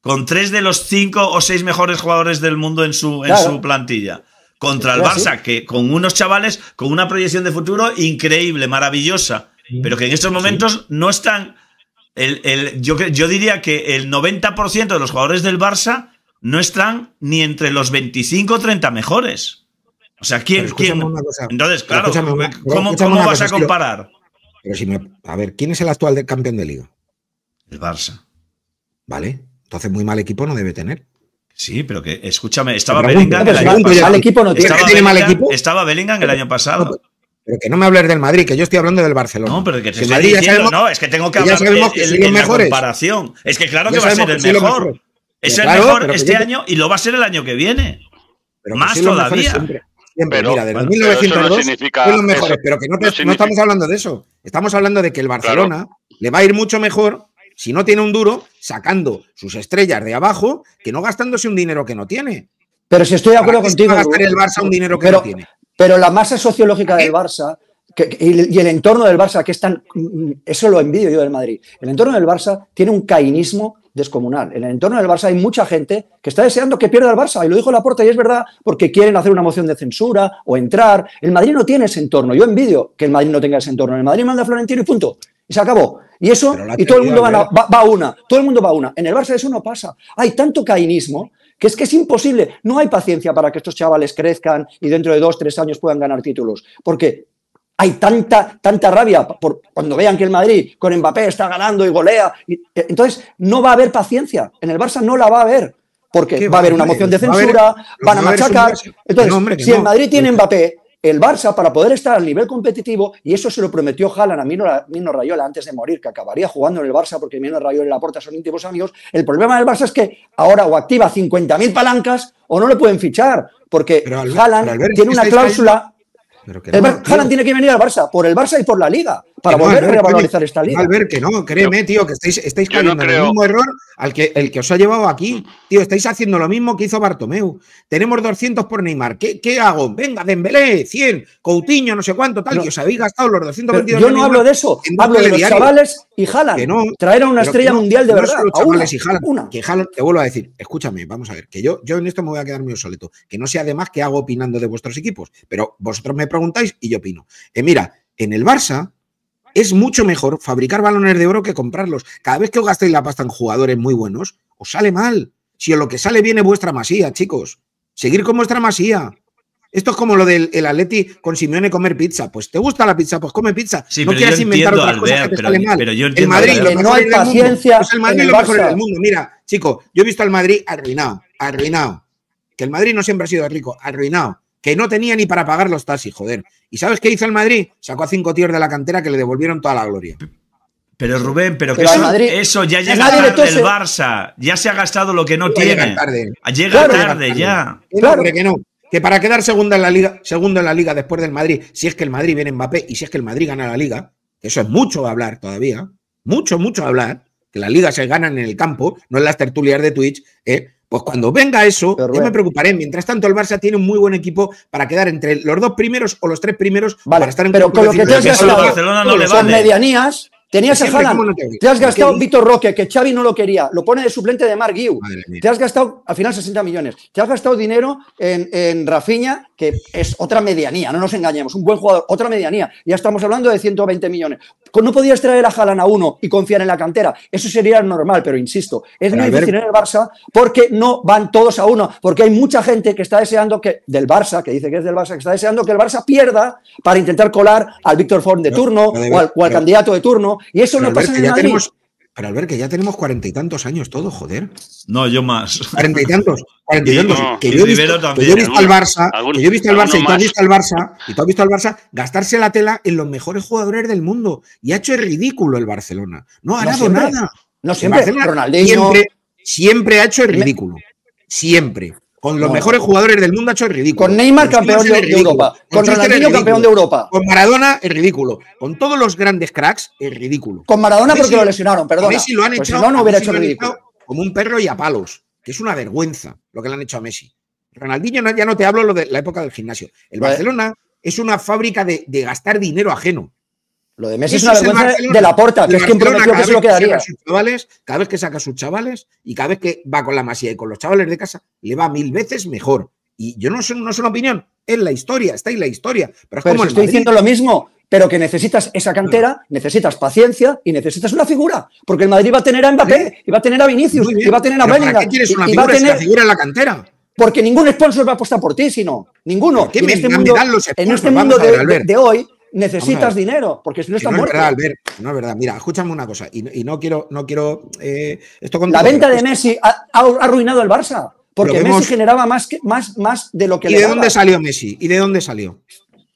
con tres de los cinco o seis mejores jugadores del mundo en su, en su plantilla, contra el. Barça, que con unos chavales con una proyección de futuro increíble, maravillosa, pero que en estos momentos no están. El, el- yo, diría que el 90% de los jugadores del Barça no están ni entre los 25 o 30 mejores. O sea, ¿quién? Quién? una cosa. Entonces, claro, una- ¿cómo, cómo vas cosa, a comparar? Pero si me. A ver, ¿quién es el actual de campeón de liga? El Barça. Vale. Entonces, muy mal equipo no debe tener. Sí, pero que, escúchame, estaba Bellingham te el año pregunto, pasado. mal equipo no tiene. Estaba ¿Que tiene mal equipo? Estaba Bellingham el año pasado. Pero que no me hables del Madrid, que yo estoy hablando del Barcelona. No, pero que te estoy Madrid ya sabemos- no, es que tengo que que hablar que en la mejores. comparación. Es que claro que va a ser el que mejor. Es Pero el claro, mejor que este yo año y lo va a ser el año que viene. Pero que Más todavía. Siempre, siempre. Pero- Mira, de bueno, 1902 pero eso no son los mejores, eso pero que no, te- no no significa- estamos hablando de eso. Estamos hablando de que el Barcelona le va a ir mucho mejor si no tiene un duro, sacando sus estrellas de abajo, que no gastándose un dinero que no tiene. Pero si estoy de acuerdo ¿Para qué se contigo. va a gastar el Barça un dinero que pero, no tiene? Pero la masa sociológica del Barça que- y, y el entorno del Barça, que es tan. Eso lo envidio yo del Madrid. El entorno del Barça tiene un cainismo descomunal. En el entorno del Barça hay mucha gente que está deseando que pierda el Barça, y lo dijo Laporta, y es verdad, porque quieren hacer una moción de censura o entrar. El Madrid no tiene ese entorno. Yo envidio que el Madrid no tenga ese entorno. El Madrid manda a Florentino y punto. Y se acabó. Y eso, y todo el mundo va, teoría, a- va, va a una. Todo el mundo va a una. En el Barça eso no pasa. Hay tanto cainismo que es que es imposible. No hay paciencia para que estos chavales crezcan y dentro de dos, tres años puedan ganar títulos. Porque hay tanta, tanta rabia por cuando vean que el Madrid con Mbappé está ganando y golea. y- eh, entonces, no va a haber paciencia. En el Barça no la va a haber. Porque ¿Qué va a haber una moción de Va a haber- censura, van a machacar. Entonces, No, hombre, que si no. el Madrid tiene Mbappé, el Barça, para poder estar al nivel competitivo, y eso se lo prometió Haaland a Mino, Mino Rayola antes de morir, que acabaría jugando en el Barça porque Mino Rayola y Laporta son íntimos amigos, el problema del Barça es que ahora o activa 50.000 palancas o no le pueden fichar, porque Haaland tiene una cláusula... Pero que no. Haaland tiene que venir al Barça, por el Barça y por la Liga, para Que no, volver a revalorizar coño, esta liga. Albert, que no, créeme, tío, que estáis, estáis cayendo en el mismo error al que, el que os ha llevado aquí. Tío, estáis haciendo lo mismo que hizo Bartomeu. Tenemos 200 por Neymar. ¿Qué, qué hago? Venga, Dembélé, 100, Coutinho, no sé cuánto, tal. No. Y os habéis gastado los Pero 222 yo no Neymar hablo de eso, hablo de los chavales y Haaland. Que no, Traer a una estrella que no, mundial de no verdad. a una, chavales y Haaland, una. Que Haaland, te vuelvo a decir, escúchame, vamos a ver, que yo, yo en esto me voy a quedar muy obsoleto. Que no sé además qué hago opinando de vuestros equipos, pero vosotros me preguntáis y yo opino. Eh, mira, en el Barça es mucho mejor fabricar balones de oro que comprarlos. Cada vez que os gastéis la pasta en jugadores muy buenos, os sale mal. Si lo que sale viene vuestra masía, chicos. Seguir con vuestra masía. Esto es como lo del el Atleti con Simeone comer pizza. Pues te gusta la pizza, pues come pizza. Sí, no quieras yo inventar cosas Albert, que te pero- salen mal. pero yo el entiendo, Madrid, lo Que no hay paciencia Pues el Madrid en el lo mejor del mundo. Mira, chico, yo he visto al Madrid arruinado, arruinado. Que el Madrid no siempre ha sido rico, arruinado. Que no tenía ni para pagar los taxis, joder. ¿Y sabes qué hizo el Madrid? Sacó a cinco tíos de la cantera que le devolvieron toda la gloria. Pero Rubén, pero que Pero al eso, Madrid- eso ya llega tarde el. Barça. Ya se ha gastado lo que no tiene. tarde. Llega Claro. tarde ya. Que Claro. hombre, que no. Que para quedar segunda en la liga, segundo en la liga después del Madrid, si es que el Madrid viene Mbappé y si es que el Madrid gana la liga, que eso es mucho hablar todavía, mucho, mucho hablar, que las ligas se ganan en el campo, no en las tertulias de Twitch, ¿eh? pues cuando venga eso, Pero, yo me preocuparé. Mientras tanto, el Barça tiene un muy buen equipo para quedar entre los dos primeros o los tres primeros Vale, para estar en pero con lo que has gastado Barcelona no le vale. medianías, tenías a Siempre, ¿cómo Haaland, no te has ¿Qué gastado di? Víctor Roque, que Xavi no lo quería, lo pone de suplente de Mark mía. Te has gastado al final 60 millones. Te has gastado dinero en, en Rafinha, que es otra medianía, no nos engañemos, un buen jugador, otra medianía. Ya estamos hablando de 120 millones. No podías traer a Haaland a uno y confiar en la cantera. Eso sería normal, pero insisto, es Pero, muy difícil en el Barça porque no van todos a uno. Porque hay mucha gente que está deseando que, del Barça, que dice que es del Barça, que está deseando que el Barça pierda para intentar colar al Víctor Ford de turno o al, o candidato de turno. Y eso no pasa en el ya Madrid. tenemos, pero al ver que ya tenemos cuarenta y tantos años todos, joder. No, yo más. Cuarenta y tantos, cuarenta y tantos. no, que, y yo he visto, Rivero que también. yo he visto al Barça, algún- que yo he visto al Barça y tú has visto al Barça, y tú has visto al Barça gastarse la tela en los mejores jugadores del mundo. Y ha hecho el ridículo el Barcelona. No ha No ganado siempre. nada. No siempre. Barcelona Ronaldinho. Siempre, siempre ha hecho el ridículo. Siempre. Con los No. mejores jugadores del mundo ha hecho el ridículo. Con Neymar, campeón de, el. Europa. Con el Ronaldinho, campeón de. Europa. Con Maradona es ridículo. Con todos los grandes cracks es ridículo. Con Maradona porque lo lesionaron, perdona. A Messi lo han Pues hecho, si no, no hubiera hecho ridículo. como un perro y a palos. Que es una vergüenza lo que le han hecho a Messi. Ronaldinho ya no te hablo lo de la época del gimnasio. El. Barcelona es una fábrica de, de gastar dinero ajeno. Lo de Messi es una vergüenza de la porta, que es quien prometió que cada se lo vez quedaría. sus chavales, cada vez que saca a sus chavales y cada vez que va con la masía y con los chavales de casa, le va mil veces mejor. Y yo no no es una opinión, es la historia, está ahí la historia. Pero es Pero como si estoy Madrid. diciendo lo mismo, pero que necesitas esa cantera, necesitas paciencia y necesitas una figura. Porque el Madrid va a tener a Mbappé, y va a tener a Vinicius, y va a tener a Pero ¿Para Bellingham. qué quieres y- una y va a figura la en la cantera? porque ningún sponsor va a apostar por ti, sino ninguno. ¿Pero qué Y en me- este me mundo, los en este mundo ver, de, hoy necesitas dinero, porque si no Que estás no es verdad, Albert, no es verdad. Mira, escúchame una cosa, y, y no quiero, no quiero eh, esto con La venta de Messi ha, ha arruinado el Barça, porque vemos- Messi generaba más, que, más, más de lo que ¿Y le de daba. dónde salió Messi? ¿Y de dónde salió?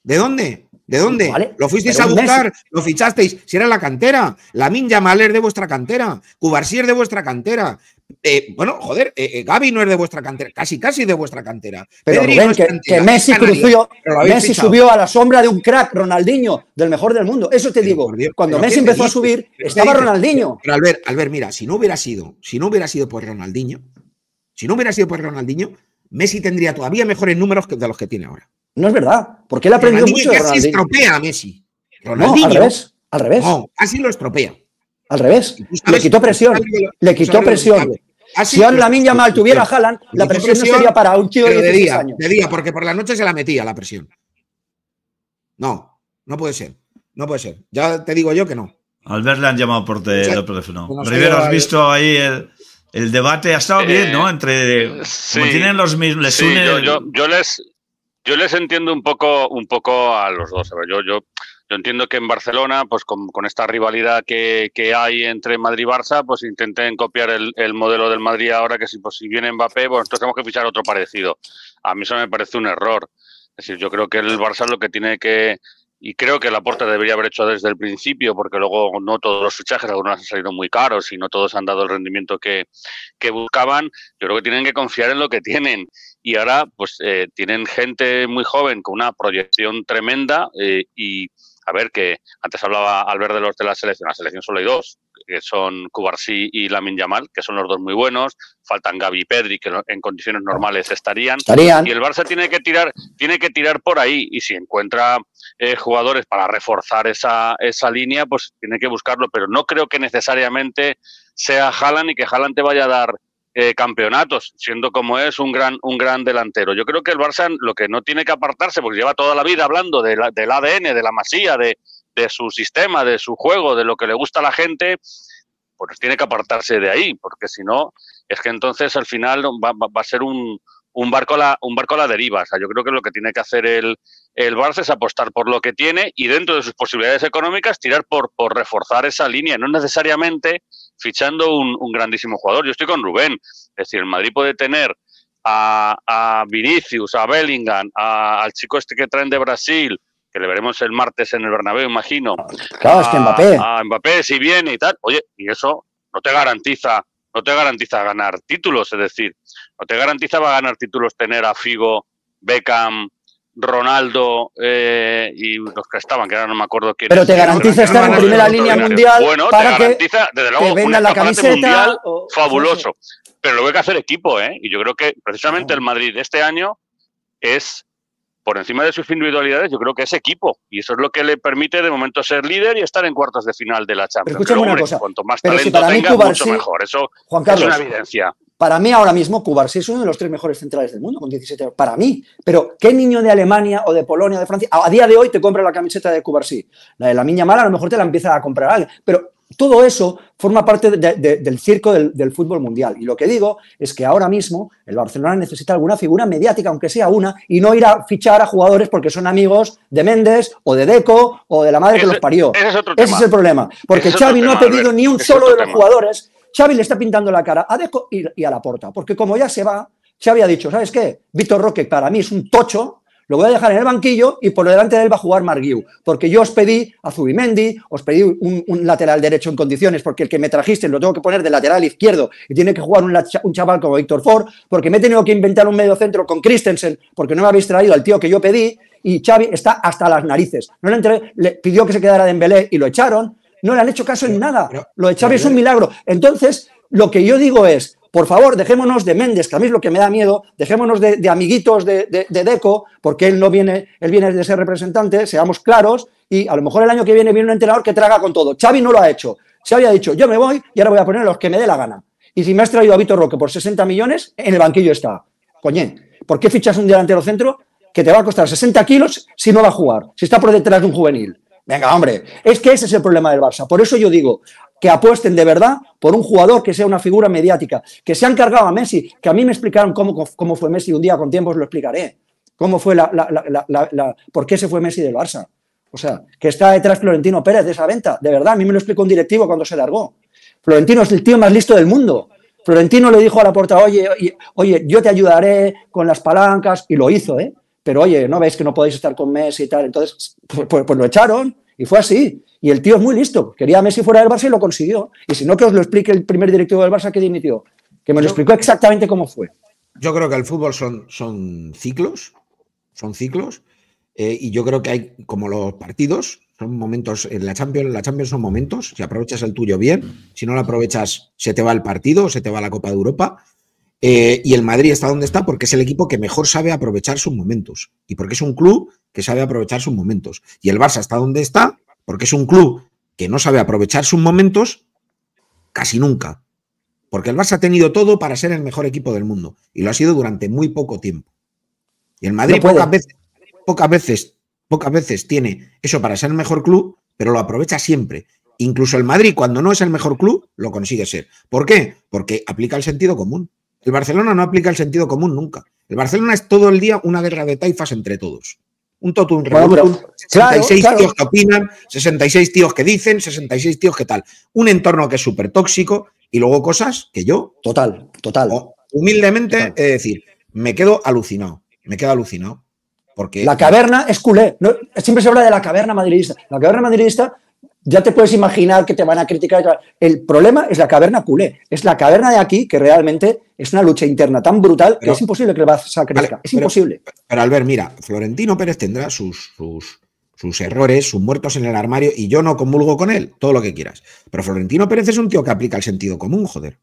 ¿De dónde? ¿De dónde? Vale, lo fuisteis a buscar, lo fichasteis, si era la cantera. La Yamal es de vuestra cantera. Cubarsí es de vuestra cantera. Eh, bueno, joder, eh, eh, Gaby no es de vuestra cantera, casi casi de vuestra cantera. Pero Pedri Rubén, no es que, cantera, que Messi cruzó, Messi fichado. subió a la sombra de un crack, Ronaldinho, del mejor del mundo. Eso te Pero, digo. Dios, Cuando ¿pero Messi empezó a subir, ¿Pero qué estaba dices? Ronaldinho. Pero Albert, Albert, mira, si no hubiera sido, si no hubiera sido por Ronaldinho, si no hubiera sido por Ronaldinho, Messi tendría todavía mejores números que de los que tiene ahora. No es verdad, porque él aprendió Ronaldinho mucho de casi Ronaldinho. estropea a Messi. No, Ronaldinho, al revés, al revés, no, casi lo estropea. Al revés. Le quitó presión, le quitó presión. Así Si Lamine Yamal lo- tuviera Haaland, la quitó presión no sería para un chico de pero de 16 día, años. de día, porque por la noche se la metía la presión. No, no puede ser. No puede ser. Ya te digo yo que no. Albert le han llamado por teléfono. Se Rivero, ¿has visto ahí el, el debate? Ha estado Eh, bien, ¿no? Entre. sí. como tienen los mismos. Les Sí, une. yo, el- yo, yo les yo les entiendo un poco un poco a los dos. A ver, yo, yo, yo entiendo que en Barcelona, pues con, esta rivalidad que, que hay entre Madrid y Barça, pues intenten copiar el, el modelo del Madrid ahora que si, pues, si viene Mbappé, pues entonces tenemos que fichar otro parecido. A mí eso me parece un error. Es decir, yo creo que el Barça lo que tiene que, y creo que la Porta debería haber hecho desde el principio, porque luego no todos los fichajes, algunos han salido muy caros y no todos han dado el rendimiento que, que buscaban. Yo creo que tienen que confiar en lo que tienen. Y ahora, pues, eh, tienen gente muy joven con una proyección tremenda eh, y, a ver, que antes hablaba Albert de los de la selección, la selección solo hay dos, que son Cubarsí y Lamin Yamal, que son los dos muy buenos. Faltan Gaby y Pedri, que en condiciones normales estarían. Estarían. Y el Barça tiene que tirar, tiene que tirar por ahí. Y si encuentra eh, jugadores para reforzar esa, esa línea, pues tiene que buscarlo. Pero no creo que necesariamente sea Haaland y que Haaland te vaya a dar eh, campeonatos, siendo como es un gran, un gran delantero. Yo creo que el Barça lo que no tiene que apartarse, porque lleva toda la vida hablando de la- del ADN, de la masía, de, de su sistema, de su juego, de lo que le gusta a la gente, pues tiene que apartarse de ahí, porque si no, es que entonces al final va, va- va a ser un, un barco a la, un barco a la deriva. O sea, yo creo que lo que tiene que hacer el, el Barça es apostar por lo que tiene y dentro de sus posibilidades económicas tirar por, por reforzar esa línea, no necesariamente fichando un, un grandísimo jugador. Yo estoy con Rubén. Es decir, el Madrid puede tener a, a Vinicius, a Bellingham, a- al chico este que traen de Brasil, que le veremos el martes en el Bernabéu, imagino. Claro, es que a- Mbappé. A, Mbappé si viene y tal. Oye, y eso no te garantiza, no te garantiza ganar títulos, es decir, no te garantiza va a ganar títulos tener a Figo, Beckham, Ronaldo eh, y los que estaban, que ahora no me acuerdo quién. Pero te garantiza estar en primera línea mundial Bueno, para te que desde luego, un la camiseta. mundial o- fabuloso. Pero luego hay que hacer equipo, ¿eh? Y yo creo que precisamente el Madrid de este año es, por encima de sus individualidades, yo creo que es equipo. Y eso es lo que le permite de momento ser líder y estar en cuartos de final de la Champions. Pero, una hombre, cosa, cuanto más si talento para mí tenga, mucho mejor. Eso Juan es una evidencia. Para mí ahora mismo Cubarsí es uno de los tres mejores centrales del mundo con 17 años. Para mí. Pero ¿qué niño de Alemania o de Polonia o de Francia a día de hoy te compra la camiseta de Cubarsí? La de la niña mala a lo mejor te la empieza a comprar alguien. Pero todo eso forma parte de- de- del circo del, del fútbol mundial. Y lo que digo es que ahora mismo el Barcelona necesita alguna figura mediática, aunque sea una, y no ir a fichar a jugadores porque son amigos de Méndez o de Deco o de la madre que los parió. ese es otro Ese tema. es el problema. Porque Ese Xavi no ha pedido ni un solo de los tema. jugadores. Xavi le está pintando la cara a Deco y, a la porta. Porque como ya se va, Xavi ha dicho, ¿sabes qué? Víctor Roque para mí es un tocho, lo voy a dejar en el banquillo y por delante de él va a jugar Marguiu. Porque yo os pedí a Zubimendi, os pedí un, lateral derecho en condiciones, porque el que me trajiste lo tengo que poner de lateral izquierdo y tiene que jugar un, chaval como Víctor Ford, porque me he tenido que inventar un medio centro con Christensen, porque no me habéis traído al tío que yo pedí y Xavi está hasta las narices. No le, le pidió que se quedara de Dembélé y lo echaron. No le han hecho caso en nada. pero- Lo de Xavi pero es un milagro. Entonces, lo que yo digo es, por favor, dejémonos de Méndez, que a mí es lo que me da miedo, dejémonos de, de amiguitos de, de- de Deco, porque él no viene, él viene de ser representante, seamos claros, y a lo mejor el año que viene viene un entrenador que traga con todo. Xavi no lo ha hecho. Xavi ha dicho, yo me voy y ahora voy a poner a los que me dé la gana. Y si me has traído a Víctor Roque por 60 millones, en el banquillo está. Coñé, ¿por qué fichas un delantero centro que te va a costar 60 kilos si no va a jugar? Si está por detrás de un juvenil. Venga, hombre, es que ese es el problema del Barça. Por eso yo digo que apuesten de verdad por un jugador que sea una figura mediática, que se han cargado a Messi, que a mí me explicaron cómo, cómo fue Messi un día con tiempo, os lo explicaré. Cómo fue la, la- la- la- por qué se fue Messi del Barça. O sea, que está detrás Florentino Pérez de esa venta. De verdad, a mí me lo explicó un directivo cuando se largó. Florentino es el tío más listo del mundo. Florentino le dijo a la puerta, oye, oye, oye, yo te ayudaré con las palancas, y lo hizo, ¿eh? Pero oye, ¿no veis que no podéis estar con Messi y tal? Entonces, pues, pues- pues lo echaron y fue así. Y el tío es muy listo. Quería a Messi fuera del Barça y lo consiguió. Y si no, que os lo explique el primer directivo del Barça que dimitió. Que me lo explicó exactamente cómo fue. Yo creo que el fútbol son, son ciclos, son ciclos, eh, y yo creo que hay, como los partidos, son momentos, en la Champions, la Champions son momentos, si aprovechas el tuyo bien, si no lo aprovechas, se te va el partido, se te va la Copa de Europa, eh, y el Madrid está donde está porque es el equipo que mejor sabe aprovechar sus momentos, y porque es un club que sabe aprovechar sus momentos, y el Barça está donde está porque es un club que no sabe aprovechar sus momentos casi nunca. Porque el Barça ha tenido todo para ser el mejor equipo del mundo y lo ha sido durante muy poco tiempo. Y el Madrid No pocas veces, pocas veces, pocas veces tiene eso para ser el mejor club, pero lo aprovecha siempre. Incluso el Madrid, cuando no es el mejor club, lo consigue ser. ¿Por qué? Porque aplica el sentido común. El Barcelona no aplica el sentido común nunca. El Barcelona es todo el día una guerra de taifas entre todos. Un totum revolutum, claro, 66 claro. tíos que opinan, 66 tíos que dicen, 66 tíos que tal. Un entorno que es súper tóxico y luego cosas que yo, Total, total. humildemente, Total. he de decir, me quedo alucinado. Me quedo alucinado. Porque La caverna es culé. No, siempre se habla de la caverna madridista. La caverna madridista, ya te puedes imaginar que te van a criticar. El problema es la caverna culé. Es la caverna de aquí que realmente es una lucha interna tan brutal que es imposible que el Barça crezca. Vale, es pero- imposible. Pero Albert, mira, Florentino Pérez tendrá sus, sus, sus errores, sus muertos en el armario, y yo no comulgo con él, todo lo que quieras. Pero Florentino Pérez es un tío que aplica el sentido común, joder.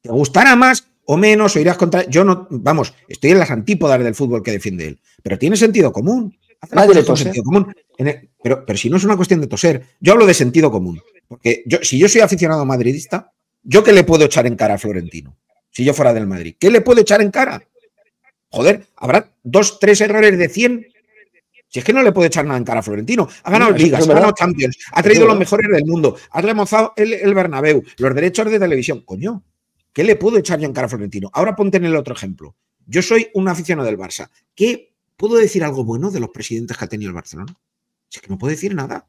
Te gustará más o menos, o irás contra. Yo no, vamos, estoy en las antípodas del fútbol que defiende él. Pero tiene sentido común. Hace las Nadie le cosas con tose. sentido común. En el- pero, pero si no es una cuestión de toser, yo hablo de sentido común. Porque yo, si yo soy aficionado madridista, ¿yo qué le puedo echar en cara a Florentino? Si yo fuera del Madrid, ¿qué le puedo echar en cara? Joder, habrá dos, tres errores de 100. Si es que no le puede echar nada en cara a Florentino. Ha ganado No, ligas, ha ganado. Champions, ha traído los mejores del mundo, ha remozado el, el Bernabéu, los derechos de televisión. Coño, ¿qué le puedo echar yo en cara a Florentino? Ahora ponte en el otro ejemplo. Yo soy un aficionado del Barça. ¿Qué puedo decir algo bueno de los presidentes que ha tenido el Barcelona? Si es que no puedo decir nada.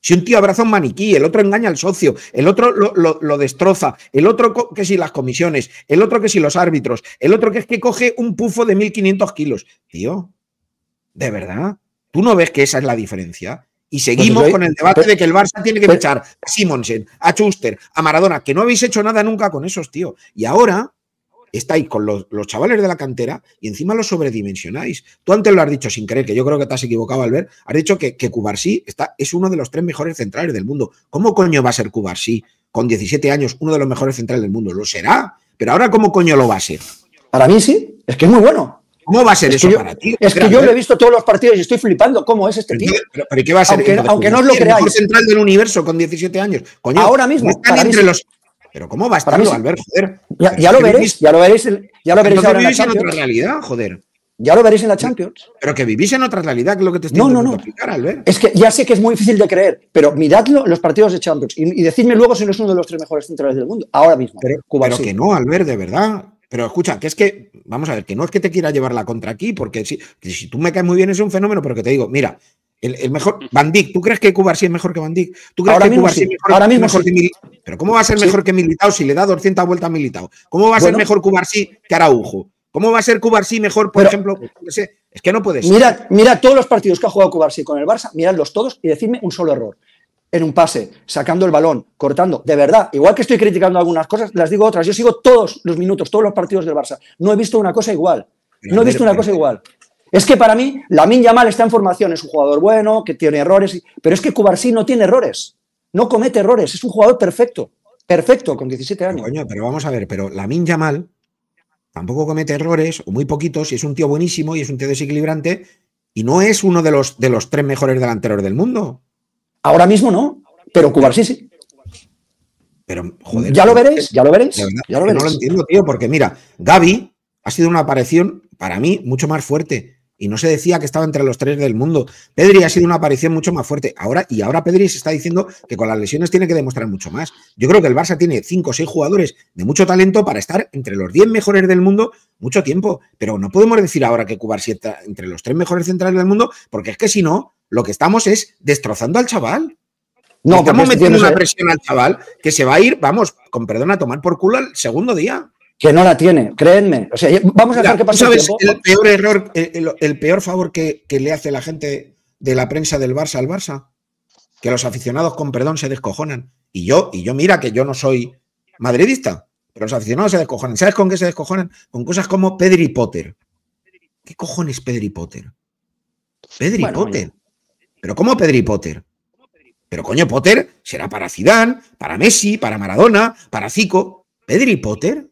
Si un tío abraza un maniquí, el otro engaña al socio, el otro lo, lo- lo destroza, el otro que si las comisiones, el otro que si los árbitros, el otro que es que coge un pufo de 1.500 kilos. Tío, ¿de verdad? ¿Tú no ves que esa es la diferencia? Y seguimos Pues, con el debate pero- de que el Barça tiene que pero- fichar a Simonsen, a Schuster, a Maradona, que no habéis hecho nada nunca con esos, tío. Y ahora estáis con los, los chavales de la cantera y encima los sobredimensionáis. Tú antes lo has dicho sin querer, que yo creo que te has equivocado al ver, has dicho que, que Cubarsí está, es uno de los tres mejores centrales del mundo. ¿Cómo coño va a ser Cubarsí con 17 años uno de los mejores centrales del mundo? Lo será, pero ahora ¿cómo coño lo va a ser? Para mí sí, es que es muy bueno. ¿Cómo va a ser Es eso yo, para ti? es que yo lo he visto todos los partidos y estoy flipando cómo es este tío. pero- pero ¿y qué va a ser? Aunque- no os lo Cubarsí, el mejor creáis. central del universo con 17 años. Coño, Ahora mismo, no están mí entre los... Pero ¿cómo va a estarlo, sí. Albert? Joder. Ya, ya lo veréis, ya lo veréis, el- ya lo veréis ahora en la en otra Champions. realidad, joder. Ya lo veréis en la Champions. Pero que vivís en otra realidad, que es lo que te estoy No, no, no. explicar, Albert. Es que ya sé que es muy difícil de creer, pero miradlo los partidos de Champions y, y decidme luego si no es uno de los tres mejores centrales del mundo. Ahora mismo. Pero, Cuba pero sí. que no, Albert, de verdad. Pero escucha, que es que, vamos a ver, que no es que te quiera llevar la contra aquí, porque si, si tú me caes muy bien es un fenómeno, pero que te digo, mira, el, el mejor, Van Dijk, ¿tú crees que Cubarsí es mejor que Van Dijk? ¿Tú crees Ahora que mismo Cubarsí sí, es mejor, ahora mismo mejor sí. que Militao? Pero ¿cómo va a ser Sí. mejor que Militao si le da 200 vueltas a Militao? ¿Cómo va a ser Bueno. mejor Cubarsí que Araujo? ¿Cómo va a ser Cubarsí mejor, por Pero- ejemplo? no sé, es que no puede ser. Mirad, mirad todos los partidos que ha jugado Cubarsí con el Barça, miradlos todos y decidme un solo error. En un pase, sacando el balón, cortando. De verdad, igual que estoy criticando algunas cosas, las digo otras. Yo sigo todos los minutos, todos los partidos del Barça. No he visto una cosa igual. Pero, No he ver, visto una pero- cosa igual. Es que para mí, Lamin Yamal está en formación, es un jugador bueno, que tiene errores, pero es que Cubarsí no tiene errores. No comete errores, es un jugador perfecto. Perfecto, con 17 Pero, años. coño, pero vamos a ver, pero Lamin Yamal tampoco comete errores, o muy poquitos, y es un tío buenísimo y es un tío desequilibrante, y no es uno de los, de los tres mejores delanteros del mundo. Ahora mismo no, pero Cubarsí sí. Pero, joder. Ya lo veréis, ya lo veréis. Verdad, Ya lo que no lo veréis. entiendo, tío, porque mira, Gaby ha sido una aparición para mí mucho más fuerte. Y no se decía que estaba entre los tres del mundo. Pedri ha sido una aparición mucho más fuerte. Ahora, y ahora Pedri se está diciendo que con las lesiones tiene que demostrar mucho más. Yo creo que el Barça tiene cinco o seis jugadores de mucho talento para estar entre los 10 mejores del mundo mucho tiempo. Pero no podemos decir ahora que Cubarsí está entre los tres mejores centrales del mundo, porque es que si no, lo que estamos es destrozando al chaval. No, estamos metiendo una presión al chaval que se va a ir, vamos, con perdón, a tomar por culo al segundo día. Que no la tiene, créenme. O sea, vamos a dejar que ¿tú pase el sabes tiempo. el peor error, el, el- el peor favor que, que le hace la gente de la prensa del Barça al Barça? Que los aficionados, con perdón, se descojonan. Y yo, y yo mira que yo no soy madridista, pero los aficionados se descojonan. ¿Sabes con qué se descojonan? Con cosas como Pedri Potter. ¿Qué cojones Pedri Potter? Pedri Bueno, Potter. ¿Pero cómo Pedri Potter? Pero coño, Potter será para Zidane, para Messi, para Maradona, para Zico. ¿Pedri Potter?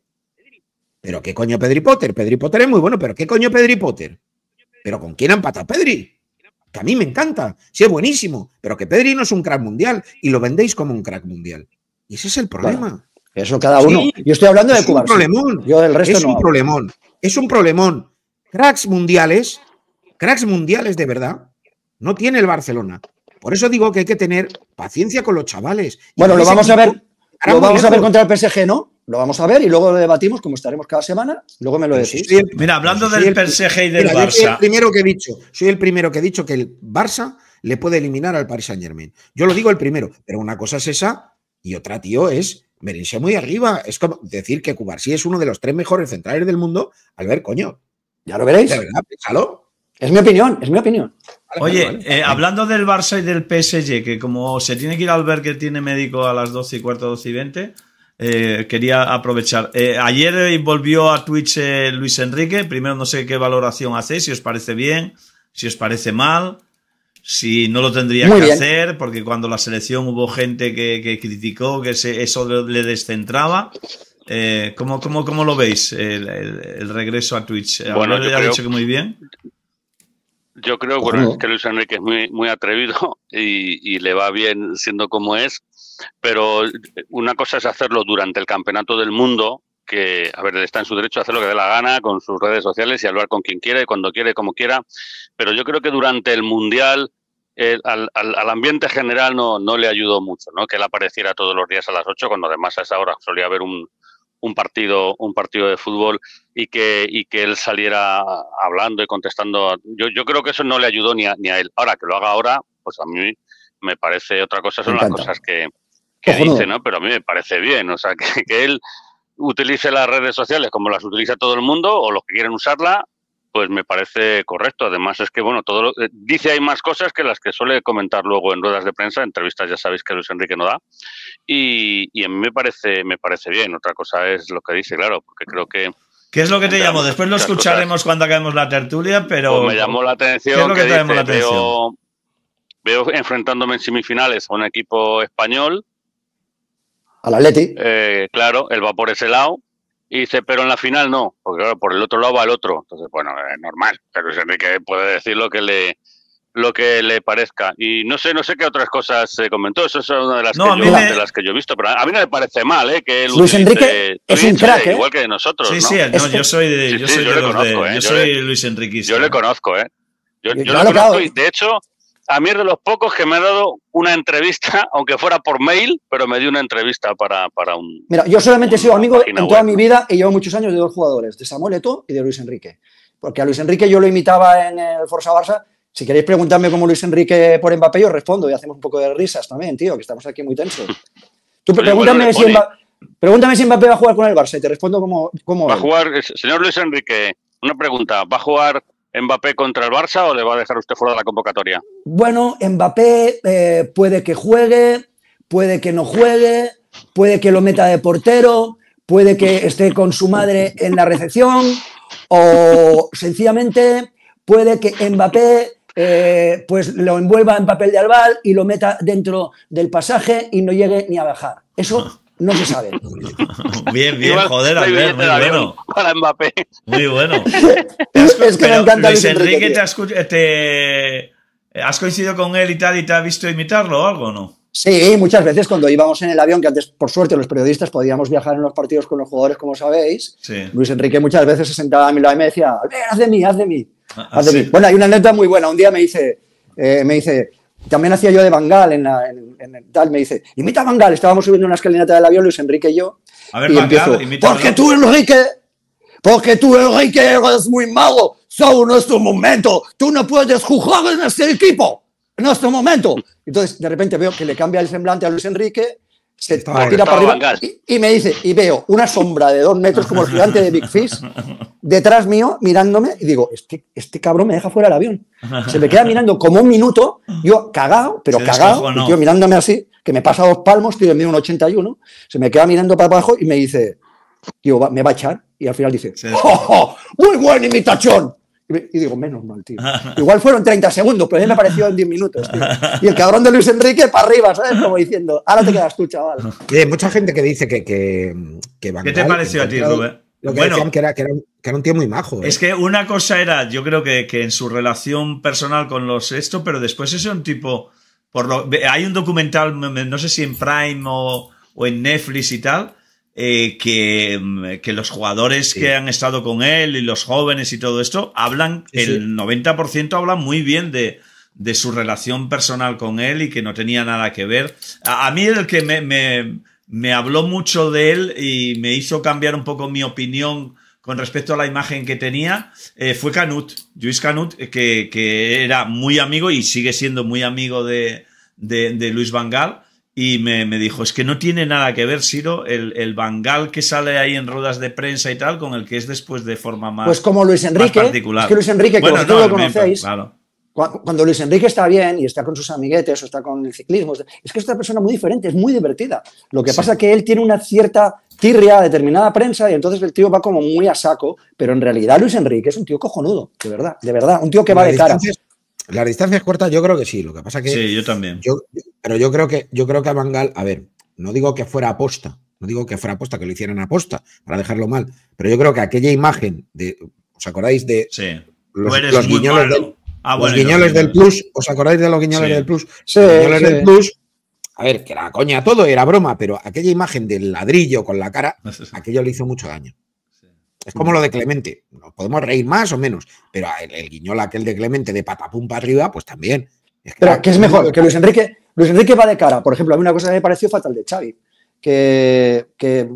¿Pero qué coño Pedri Potter? Pedri Potter es muy bueno, pero ¿qué coño Pedri Potter? ¿Pero con quién ha empatado Pedri? Que a mí me encanta, sí es buenísimo, pero que Pedri no es un crack mundial y lo vendéis como un crack mundial. Y ese es el problema. Eso cada uno. Sí, Yo estoy hablando de es un problemón. Yo del resto es no. un hablo. problemón. Es un problemón. Cracks mundiales, cracks mundiales de verdad, no tiene el Barcelona. Por eso digo que hay que tener paciencia con los chavales. Bueno, lo vamos a ver. Lo vamos a ver contra el PSG, ¿no? Lo vamos a ver y luego lo debatimos como estaremos cada semana. Luego me lo decís. Mira, hablando del el- PSG y del Mira, yo soy el Barça. primero que he dicho, soy el primero que he dicho que el Barça le puede eliminar al Paris Saint Germain. Yo lo digo el primero, pero una cosa es esa y otra, tío, es venirse muy arriba. Es como decir que Cubarsí es uno de los tres mejores centrales del mundo. Al ver, coño, Ya lo veréis. de verdad. Es mi opinión, es mi opinión. Oye, Vale, vale. eh, hablando del Barça y del PSG, que como se tiene que ir al ver que tiene médico a las 12 y cuarto, 12 y 20, eh, quería aprovechar. Eh, ayer volvió a Twitch eh, Luis Enrique. Primero no sé qué valoración hacéis, si os parece bien, si os parece mal, si no lo tendría Muy que bien. hacer, porque cuando la selección hubo gente que, que criticó que se- eso le descentraba. Eh, ¿cómo, cómo, cómo lo veis el, el- el regreso a Twitch? Bueno, yo ha creo- dicho que muy bien. Yo creo bueno, es que Luis Enrique es muy, muy atrevido y, y le va bien siendo como es, pero una cosa es hacerlo durante el campeonato del mundo, que, a ver, está en su derecho a hacer lo que dé la gana con sus redes sociales y hablar con quien quiera y cuando quiera y como quiera, pero yo creo que durante el Mundial eh, al, al- al ambiente general no, no le ayudó mucho, ¿no? Que él apareciera todos los días a las 8, cuando además a esa hora solía haber un, un partido, un partido de fútbol y que, y que él saliera hablando y contestando. Yo, yo creo que eso no le ayudó ni a, ni a él. Ahora, que lo haga ahora, pues a mí me parece otra cosa, son las cosas que, que dice, ¿no? Pero a mí me parece bien, o sea, que, que él utilice las redes sociales como las utiliza todo el mundo o los que quieren usarla, pues me parece correcto. Además es que, bueno, todo lo- eh, dice hay más cosas que las que suele comentar luego en ruedas de prensa, entrevistas ya sabéis que Luis Enrique no da, y, y a mí me parece, me parece bien. Otra cosa es lo que dice, claro, porque creo que ¿Qué es lo que te llamó? Después lo escucharemos cuando acabemos la tertulia, pero... pues me llamó la atención ¿Qué es lo que te dice, llamó la atención? Veo, veo enfrentándome en semifinales a un equipo español Al Atleti. Eh, claro, él va por ese lado. Y dice, pero en la final no, porque claro, por el otro lado va el otro. Entonces, bueno, es normal. Pero Luis Enrique puede decir lo que le lo que le parezca. Y no sé, no sé qué otras cosas se comentó. Eso es una de las, No, que, yo, me- de las que yo he visto. Pero a mí no me parece mal, ¿eh? Que Luis Enrique es un crack, ¿eh? Igual que nosotros, Sí, ¿no? sí, no, yo soy de, Sí, yo sí, soy yo de le conozco, de, ¿eh? yo soy Luis Enriquista. Yo le conozco, ¿eh? Yo, Yo- yo claro, le conozco claro. y, de hecho, a mí es de los pocos que me ha dado una entrevista, aunque fuera por mail, pero me dio una entrevista para, para un... Mira, yo solamente he sido amigo en toda web. mi vida y llevo muchos años de dos jugadores, de Samuel Eto'o y de Luis Enrique. Porque a Luis Enrique yo lo imitaba en el Forza Barça. Si queréis preguntarme cómo Luis Enrique por Mbappé, yo respondo y hacemos un poco de risas también, tío, que estamos aquí muy tensos. Tú pregúntame, si pregúntame Mbappé va a jugar con el Barça y te respondo cómo, cómo ¿Va a jugar, señor Luis Enrique, una pregunta, ¿va a jugar Mbappé contra el Barça o le va a dejar usted fuera de la convocatoria? Bueno, Mbappé eh, puede que juegue, puede que no juegue, puede que lo meta de portero, puede que esté con su madre en la recepción o sencillamente puede que Mbappé eh, pues lo envuelva en papel de albal y lo meta dentro del pasaje y no llegue ni a bajar. Eso no se sabe. Bien, bien, joder, Albert, muy bueno. Para Mbappé. Muy bueno. es que me encanta Luis Enrique, te, has, te- ¿has coincidido con él y tal y te ha visto imitarlo o algo o no? Sí, muchas veces cuando íbamos en el avión, que antes, por suerte, los periodistas podíamos viajar en los partidos con los jugadores, como sabéis, Sí. Luis Enrique muchas veces se sentaba a mi lado y me decía, "Albert, haz de mí, haz de mí. Ah, haz de sí. mí". Bueno, hay una anécdota muy buena. Un día me dice, eh, me dice, también hacía yo de Bangal en, la, en, en el tal, me dice, imita a Bangal. Estábamos subiendo una escalinata del avión, Luis Enrique y yo. A ver, y empiezo, imítalo. porque tú, Enrique, porque tú, Enrique, eres muy malo. En este momento, tú no puedes jugar en este equipo. En este momento. Entonces, de repente veo que le cambia el semblante a Luis Enrique, se Estaba- tira para arriba y, y me dice, y veo una sombra de dos metros como el gigante de Big Fish detrás mío mirándome y digo, este, este cabrón me deja fuera del avión. Se me queda mirando como un minuto, yo cagado, pero Se cagado, y tío mirándome así, que me pasa dos palmos, tío, de un 81, se me queda mirando para abajo y me dice, tío, va- me va a echar. Y al final dice, Se- "Oh, oh, muy buena imitación. Y, digo, menos mal, tío. Igual fueron 30 segundos, pero a mí me pareció en 10 minutos, tío. Y el cabrón de Luis Enrique para arriba, ¿sabes? Como diciendo, ahora te quedas tú, chaval. Y hay mucha gente que dice que, que, que Van ¿Qué te Gaal, pareció a ti, Rubén? Lo que Bueno. decían que era, que, era un, que era un tío muy majo. ¿eh? Es que una cosa era, yo creo que, que en su relación personal con los esto, pero después es un tipo. Por lo, hay un documental, me- me- no sé si en Prime o, o en Netflix y tal, eh, que, mm, que los jugadores Sí. que han estado con él y los jóvenes y todo esto hablan, Sí, sí. el 90% hablan muy bien de, de su relación personal con él y que no tenía nada que ver. A, a mí el que me, me, me habló mucho de él y me hizo cambiar un poco mi opinión con respecto a la imagen que tenía eh, fue Canut, Luis Canut, que, que era muy amigo y sigue siendo muy amigo de, de, de Luis Van Gaal y me, me dijo, es que no tiene nada que ver, Siro, el, el Bangal que sale ahí en ruedas de prensa y tal, con el que es después de forma más Pues como Luis Enrique, particular. es que Luis Enrique, que Bueno, vosotros no, lo conocéis, Claro. Cuando Luis Enrique está bien y está con sus amiguetes o está con el ciclismo, es que es una persona muy diferente, es muy divertida. Lo que Sí. pasa es que él tiene una cierta tirria a determinada prensa y entonces el tío va como muy a saco, pero en realidad Luis Enrique es un tío cojonudo, de verdad, de verdad, un tío que va de cara. Las distancias cortas, yo creo que sí. Lo que pasa que. Sí, yo también. Yo, pero yo creo que yo creo que a Bangal, a ver, no digo que fuera aposta, no digo que fuera aposta, que lo hicieran aposta, para dejarlo mal, pero yo creo que aquella imagen de, ¿os acordáis de Sí. los, los guiñoles, del, Ah, bueno, los guiñoles del plus? ¿Os acordáis de los guiñoles Sí. del plus? Sí, los guiñoles sí. del plus, a ver, que era coña todo, era broma, pero aquella imagen del ladrillo con la cara, aquello le hizo mucho daño. Es como lo de Clemente. Nos podemos reír más o menos, pero el, el guiñol aquel de Clemente de patapum para arriba, pues también. Es Pero era- ¿qué es mejor? Que Luis Enrique, Luis Enrique va de cara. Por ejemplo, a mí una cosa que me pareció fatal de Xavi. Que, que,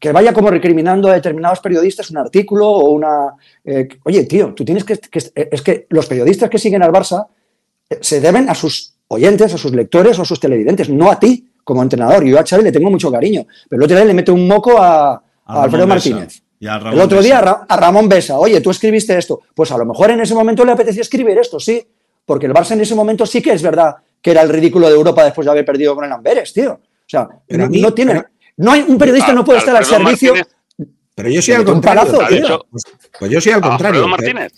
que vaya como recriminando a determinados periodistas un artículo o una... eh, oye, tío, tú tienes que, que- Es que los periodistas que siguen al Barça eh, se deben a sus oyentes, a sus lectores o a sus televidentes, no a ti como entrenador. Yo a Xavi le tengo mucho cariño, pero el otro día le mete un moco a, Alfredo. Martínez. Y a Ramón El otro día a. Ra- a Ramón Besa, oye, tú escribiste esto. Pues a lo mejor en ese momento le apetecía escribir esto, sí. Porque el Barça en ese momento sí que es verdad que era el ridículo de Europa después de haber perdido con el Amberes, tío. O sea, Pero a no, mí- no tiene. pero- No hay un periodista Ah, no puede estar al servicio. Martínez- Pero yo soy al contrario. Pues, pues yo soy al contrario. Alfredo pero- Martínez.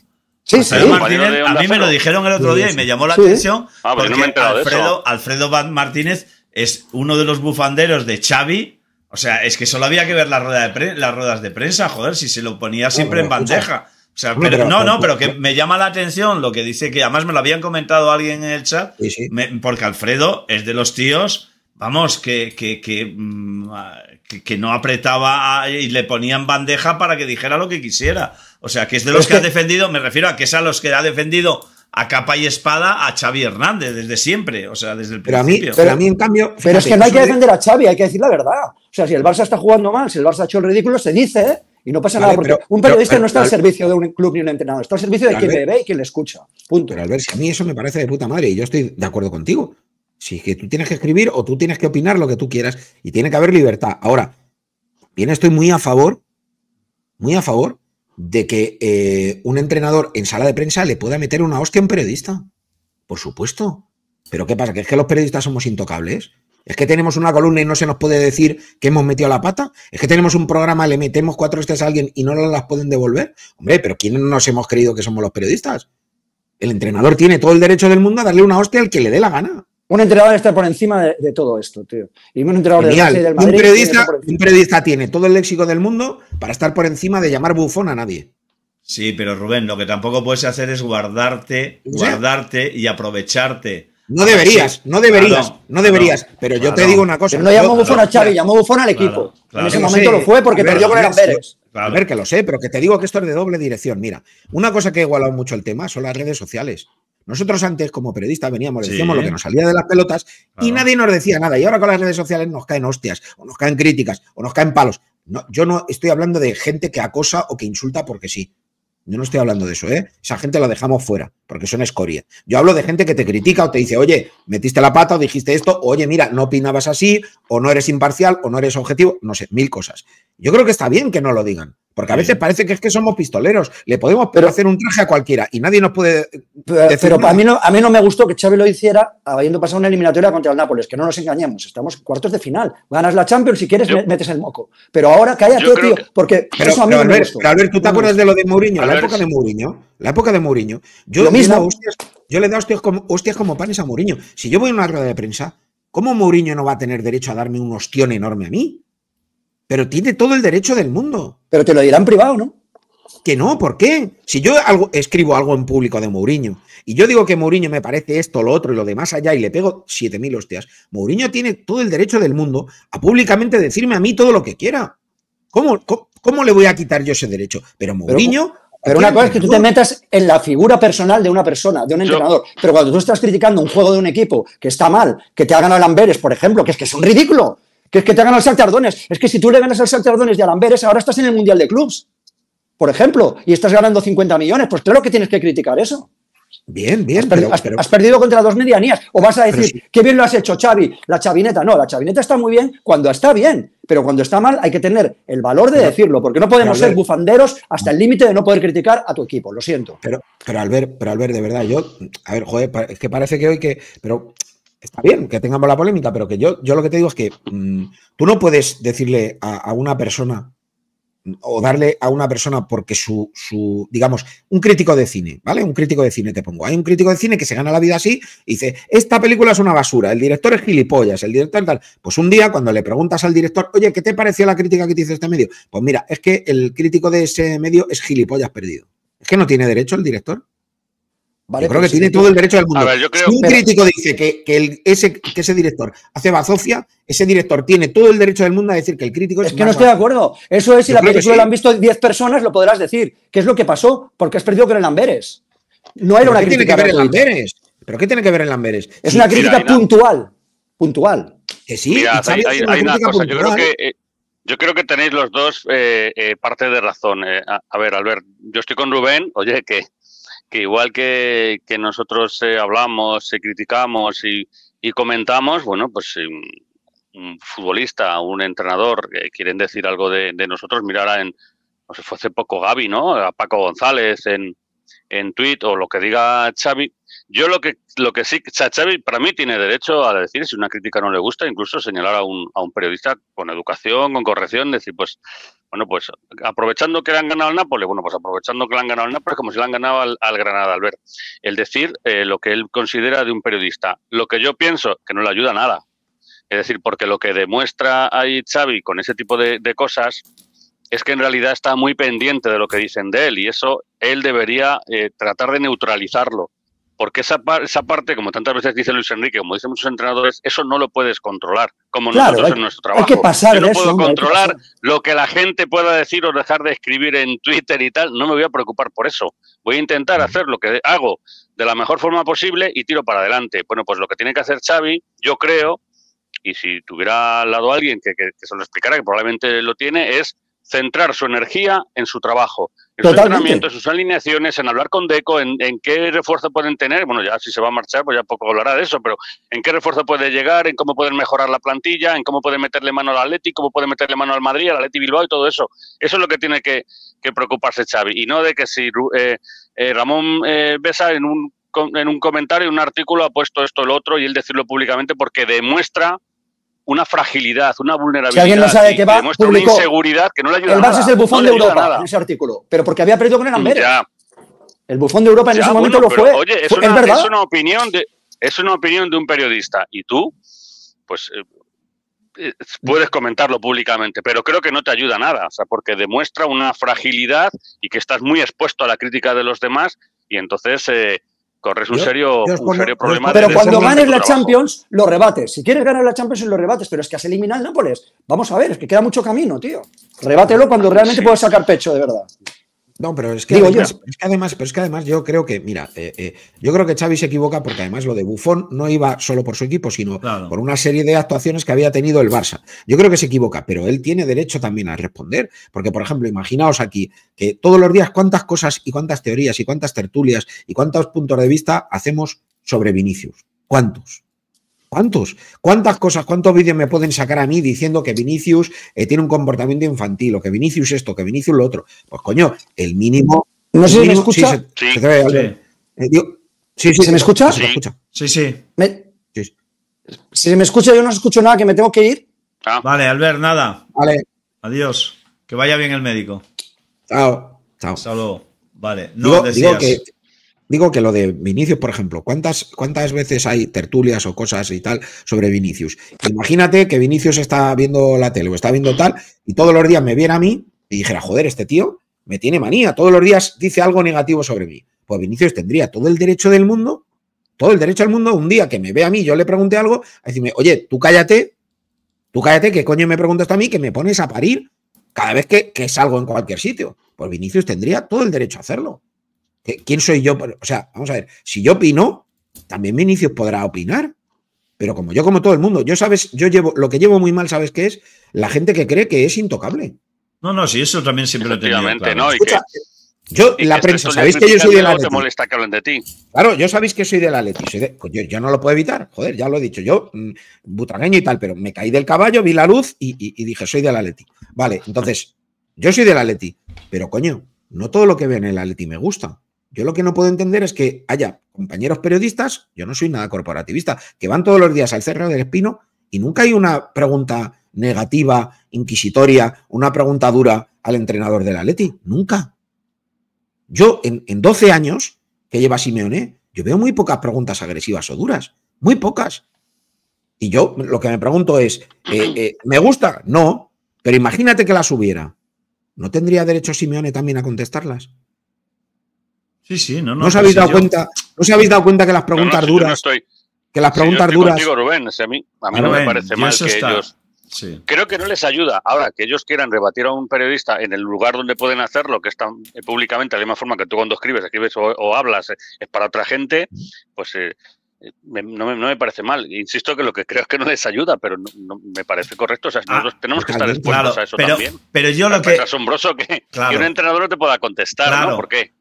Sí, sí. Martínez, a mí me lo dijeron el otro día y me llamó la Sí. atención Ah, pero no me he porque. Alfredo, Alfredo Martínez es uno de los bufanderos de Xavi. O sea, es que solo había que ver la rueda de pre- las ruedas de prensa, joder, si se lo ponía siempre en bandeja. O sea, pero, no, no, pero que me llama la atención lo que dice que además me lo habían comentado alguien en el chat, Sí, sí. me- porque Alfredo es de los tíos, vamos, que, que, que, mm, ah, que- no apretaba a- y le ponían bandeja para que dijera lo que quisiera. O sea, que es de los que- ha defendido, me refiero a que es a los que ha defendido a capa y espada a Xavi Hernández desde siempre, o sea, desde el Pero a mí, principio. pero a mí en cambio. Pero es que no hay que defender a Xavi, hay que decir la verdad. O sea, si el Barça está jugando mal, si el Barça ha hecho el ridículo, se dice ¿eh? y no pasa Vale, nada. Porque pero- un periodista pero- no está al servicio de un club ni un entrenador, está al servicio de quien le ve y quien le escucha. Punto. Pero Albert, si a mí eso me parece de puta madre y yo estoy de acuerdo contigo. Si es que tú tienes que escribir o tú tienes que opinar lo que tú quieras y tiene que haber libertad. Ahora, bien estoy muy a favor, muy a favor de que eh, un entrenador en sala de prensa le pueda meter una hostia a un periodista. Por supuesto. Pero ¿qué pasa? ¿Que es que los periodistas somos intocables? ¿Es que tenemos una columna y no se nos puede decir que hemos metido la pata? ¿Es que tenemos un programa, le metemos cuatro hostias a alguien y no las pueden devolver? Hombre, pero ¿quiénes nos hemos creído que somos los periodistas? El entrenador tiene todo el derecho del mundo a darle una hostia al que le dé la gana. Un entrenador está por encima de, de todo esto, tío. Y un entrenador del Genial. Y del Un Madrid periodista, un periodista tiene todo el léxico del mundo para estar por encima de llamar bufón a nadie. Sí, pero Rubén, lo que tampoco puedes hacer es guardarte, Sí. guardarte y aprovecharte. No deberías, no deberías, claro, no deberías. claro, pero yo claro. te digo una cosa. Pero no llamó bufón a Xavi, llamó bufón al equipo. Claro, claro. En ese momento lo fue porque ver, perdió con el a ver, Amberes. A ver, que lo sé, pero que te digo que esto es de doble dirección. Mira, una cosa que ha igualado mucho el tema son las redes sociales. Nosotros antes, como periodistas, veníamos, Sí. decíamos lo que nos salía de las pelotas y nadie nos decía nada. Y ahora con las redes sociales nos caen hostias, o nos caen críticas, o nos caen palos. No, yo no estoy hablando de gente que acosa o que insulta porque sí. Yo no estoy hablando de eso, ¿eh? Esa gente la dejamos fuera, porque son escoria. Yo hablo de gente que te critica o te dice, oye, metiste la pata o dijiste esto, o, oye, mira, no opinabas así, o no eres imparcial, o no eres objetivo, no sé, mil cosas. Yo creo que está bien que no lo digan, porque a Sí. veces parece que es que somos pistoleros. Le podemos Pero- hacer un traje a cualquiera y nadie nos puede. Pero, a, mí no, a mí no me gustó que Xavi lo hiciera habiendo pasado una eliminatoria contra el Nápoles, que no nos engañemos, estamos en cuartos de final. Ganas la Champions, si quieres Yo- metes el moco. Pero ahora cállate, tío, que- porque Pero, eso a mí no me Albert, gustó. pero, Albert, ¿tú te acuerdas de lo de Mourinho? La época de. Mourinho. La época de Mourinho. Yo Lo mismo. hostias, yo le he dado hostias como, hostias como panes a Mourinho. Si yo voy a una rueda de prensa, ¿cómo Mourinho no va a tener derecho a darme un ostión enorme a mí? Pero tiene todo el derecho del mundo. Pero te lo dirán privado, ¿no? Que no, ¿por qué? Si yo algo, escribo algo en público de Mourinho y yo digo que Mourinho me parece esto, lo otro y lo demás allá y le pego 7.000 hostias, Mourinho tiene todo el derecho del mundo a públicamente decirme a mí todo lo que quiera. ¿Cómo, cómo, cómo le voy a quitar yo ese derecho? Pero Mourinho... Pero una cosa es que tú te metes metas en la figura personal de una persona, de un Yo- entrenador. Pero cuando tú estás criticando un juego de un equipo que está mal, que te ha ganado el Amberes, por ejemplo, que es que es un ridículo, que es que te ha ganado el Saltardones, es que si tú le ganas al Saltardones y al Amberes, ahora estás en el Mundial de Clubs, por ejemplo, y estás ganando 50 millones, pues claro que tienes que criticar eso. Bien, bien, Has, per- pero, has- pero- has perdido contra dos medianías. O vas a decir, qué bien lo has hecho, Xavi, la chavineta. No, la chavineta está muy bien cuando está bien, pero cuando está mal hay que tener el valor de Pero- decirlo, porque no podemos ser bufanderos hasta el límite de no poder criticar a tu equipo. Lo siento. Pero, pero Albert, pero Albert, de verdad, yo, a ver, joder, es que parece que hoy que, pero está bien que tengamos la polémica, pero que yo, yo lo que te digo es que mm, tú no puedes decirle a, a una persona o darle a una persona porque su, su, digamos, un crítico de cine, ¿vale? Un crítico de cine te pongo. Hay un crítico de cine que se gana la vida así y dice, esta película es una basura, el director es gilipollas, el director tal. Pues un día cuando le preguntas al director, oye, ¿qué te pareció la crítica que te hizo este medio? Pues mira, es que el crítico de ese medio es gilipollas perdido. Es que no tiene derecho el director. ¿Vale? Yo creo Pero que tiene todo el derecho del mundo. A ver, yo creo- si un pero- crítico dice que, que el- ese, que ese director hace bazofia, ese director tiene todo el derecho del mundo a decir que el crítico es, Es que no estoy de acuerdo. Eso es, si Yo la película sí. la han visto 10 personas, lo podrás decir. ¿Qué es lo que pasó? Porque has perdido con el Amberes. No era ¿Pero una qué tiene crítica que ver en gratuita. Lamberes? ¿Pero qué tiene que ver en Lamberes? Es Sí, una crítica puntual. Puntual. Que sí, Mira, hay, una cosa. Yo creo puntual. que eh, yo creo que tenéis los dos eh, eh, parte de razón. Eh, a, a ver, Albert, yo estoy con Rubén. Oye, que, que igual que, que nosotros eh, hablamos, eh, criticamos y, y comentamos, bueno, pues si un, un futbolista, un entrenador eh, quieren decir algo de, de nosotros, mirar en, no sé, fue poco Gaby, ¿no? A Paco González en, en tweet o lo que diga Xavi. Yo lo que, lo que sí, Xavi para mí tiene derecho a decir si una crítica no le gusta, incluso señalar a un, a un periodista con educación, con corrección, decir, pues, bueno, pues aprovechando que le han ganado al Nápoles, bueno, pues aprovechando que le han ganado al Nápoles, como si le han ganado al, al Granada, Albert. El decir eh, lo que él considera de un periodista. Lo que yo pienso, que no le ayuda nada. Es decir, porque lo que demuestra ahí Xavi con ese tipo de, de cosas es que en realidad está muy pendiente de lo que dicen de él y eso él debería eh, tratar de neutralizarlo. Porque esa, par- esa parte, como tantas veces dice Luis Enrique, como dicen muchos entrenadores, eso no lo puedes controlar, como Claro, nosotros hay- en nuestro hay trabajo. que pasar Yo no eso, puedo hay que controlar lo que la gente pueda decir o dejar de escribir en Twitter y tal, no me voy a preocupar por eso. Voy a intentar hacer lo que hago de la mejor forma posible y tiro para adelante. Bueno, pues lo que tiene que hacer Xavi, yo creo, y si tuviera al lado alguien que, que- que se lo explicara, que probablemente lo tiene, es centrar su energía en su trabajo, en su Totalmente. entrenamiento, en sus alineaciones, en hablar con Deco, en, qué refuerzo pueden tener. Bueno, ya si se va a marchar, pues ya poco hablará de eso, pero en qué refuerzo puede llegar, en cómo pueden mejorar la plantilla, en cómo pueden meterle mano al Atleti, cómo pueden meterle mano al Madrid, al Atleti Bilbao y todo eso. Eso es lo que tiene que, preocuparse Xavi. Y no de que si eh, eh, Ramón eh, Besa en un, en un comentario, en un artículo, ha puesto esto, lo otro, y él decirlo públicamente porque demuestra una fragilidad, una vulnerabilidad. Si alguien no sabe y qué va, demuestra publicó, una inseguridad que no le ayuda El nada. Barça es el bufón no de Europa en ese artículo. Pero porque había perdido con el Amberes. Ya, El bufón de Europa en ya, ese momento lo fue. Oye, es, una, es verdad. es una opinión de es una opinión de un periodista y tú, pues eh, puedes comentarlo públicamente, pero creo que no te ayuda nada, o sea, porque demuestra una fragilidad y que estás muy expuesto a la crítica de los demás y entonces eh, corres un Yo- serio, yo un serio problema. Pero de cuando ganes la trabajo. Champions, lo rebates. Si quieres ganar la Champions, lo rebates, pero es que has eliminado al Nápoles. Vamos a ver, es que queda mucho camino, tío. Rebátelo cuando realmente Sí. puedes sacar pecho, de verdad. No, pero es que, Digo además, yo. es que además, pero es que además yo creo que, mira, eh, eh, yo creo que Xavi se equivoca porque además lo de Buffon no iba solo por su equipo, sino Claro. por una serie de actuaciones que había tenido el Barça. Yo creo que se equivoca, pero él tiene derecho también a responder, porque por ejemplo, imaginaos aquí que todos los días cuántas cosas y cuántas teorías y cuántas tertulias y cuántos puntos de vista hacemos sobre Vinicius. ¿Cuántos? ¿Cuántos? ¿Cuántas cosas, cuántos vídeos me pueden sacar a mí diciendo que Vinicius eh, tiene un comportamiento infantil o que Vinicius esto, que Vinicius lo otro? Pues coño, el mínimo. No sé si me escucha. sí, se- Sí. se te ve, Albert. Sí, Eh, digo- sí, sí, ¿Se me escucha? Sí. escucha. sí, sí. Me- Sí. Si se me escucha, yo no escucho nada, que me tengo que ir. Ah, Vale, Albert, nada. Vale, Adiós. Que vaya bien el médico. chao. Chao. Hasta luego. Vale. No, Digo, decías. digo que, digo que lo de Vinicius, por ejemplo, ¿cuántas, ¿cuántas veces hay tertulias o cosas y tal sobre Vinicius? Imagínate que Vinicius está viendo la tele o está viendo tal y todos los días me viera a mí y dijera, joder, este tío me tiene manía, todos los días dice algo negativo sobre mí. Pues Vinicius tendría todo el derecho del mundo, todo el derecho del mundo, un día que me ve a mí, yo le pregunte algo, a decirme, oye, tú cállate, tú cállate, ¿qué coño me preguntas a mí que me pones a parir cada vez que, que salgo en cualquier sitio? Pues Vinicius tendría todo el derecho a hacerlo. ¿Qué- ¿Quién soy yo? O sea, vamos a ver, si yo opino, también Vinicius podrá opinar. Pero como yo, como todo el mundo, yo sabes, yo llevo, lo que llevo muy mal, ¿sabes qué es? La gente que cree que es intocable. No, no, sí, eso también siempre lo he tenido claro. ¿no? Y que, Escucha, Yo, Y la prensa, sabéis que yo soy del Atleti. molesta que hablen de ti. Claro, yo sabéis que soy del Atleti. soy de- yo, yo no lo puedo evitar, joder, ya lo he dicho. Yo, mm, butragueño y tal, pero me caí del caballo, vi la luz y, y- y dije, soy del Atleti. Vale, entonces, yo soy del Atleti, pero coño, no todo lo que veo en el Atleti me gusta. Yo lo que no puedo entender es que haya compañeros periodistas, yo no soy nada corporativista, que van todos los días al Cerro del Espino y nunca hay una pregunta negativa, inquisitoria, una pregunta dura al entrenador del Atleti. Nunca. Yo, en, en 12 años que lleva Simeone, yo veo muy pocas preguntas agresivas o duras. Muy pocas. Y yo lo que me pregunto es, eh, eh, ¿me gusta? No, pero imagínate que las hubiera. ¿No tendría derecho Simeone también a contestarlas? Sí, sí, no, no. ¿No, os habéis si dado yo- cuenta? ¿No os habéis dado cuenta que las No, no, preguntas si yo no duras, estoy, que las si yo preguntas estoy duras, contigo, Rubén. a mí, a mí no me parece mal eso que está- ellos... Sí. Creo que no les ayuda. Ahora, que ellos quieran rebatir a un periodista en el lugar donde pueden hacerlo, que están eh, públicamente, de la misma forma que tú cuando escribes, escribes o, o hablas, eh, es para otra gente, pues eh, me- no, me, no me parece mal. Insisto que lo que creo es que no les ayuda, pero no, no me parece correcto. O sea, Ah, nosotros tenemos que estar expuestos Claro, a eso pero, también. pero yo lo que. Es asombroso que, Claro. que un entrenador no te pueda contestar, Claro. ¿no? ¿Por qué?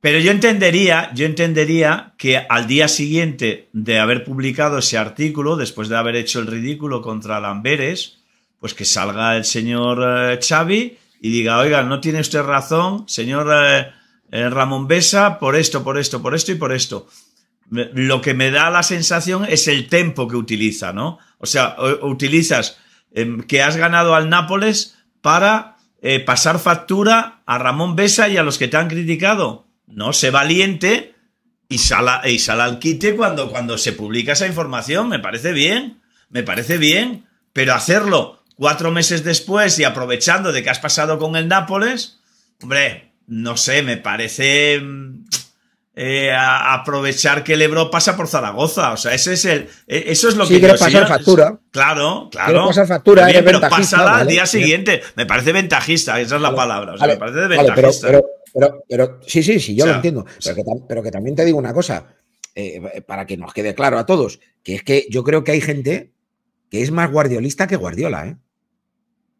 Pero yo entendería, yo entendería que al día siguiente de haber publicado ese artículo, después de haber hecho el ridículo contra Lamberes, pues que salga el señor eh, Xavi y diga, oiga, no tiene usted razón, señor eh, eh, Ramón Besa, por esto, por esto, por esto y por esto. Lo que me da la sensación es el tempo que utiliza, ¿no? O sea, utilizas em, que has ganado al Nápoles para eh, pasar factura a Ramón Besa y a los que te han criticado. No, sé valiente y sala, y sala al quite cuando, cuando se publica esa información. Me parece bien, me parece bien. Pero hacerlo cuatro meses después y aprovechando de que has pasado con el Nápoles, hombre, no sé, me parece mm, eh, a- aprovechar que el Ebro pasa por Zaragoza. O sea, ese es el, eh, eso es lo Sí, que si pasar factura. Claro, claro. Quieres pasar factura, Muy bien, pero al día siguiente. Me parece ventajista, esa es la Vale, palabra. O sea, Vale, me parece de pero, ventajista. pero, pero, pero- sí, sí, sí, yo O sea, lo entiendo. sí. Pero que, pero que también te digo una cosa, eh, para que nos quede claro a todos, que es que yo creo que hay gente que es más guardiolista que Guardiola, ¿eh?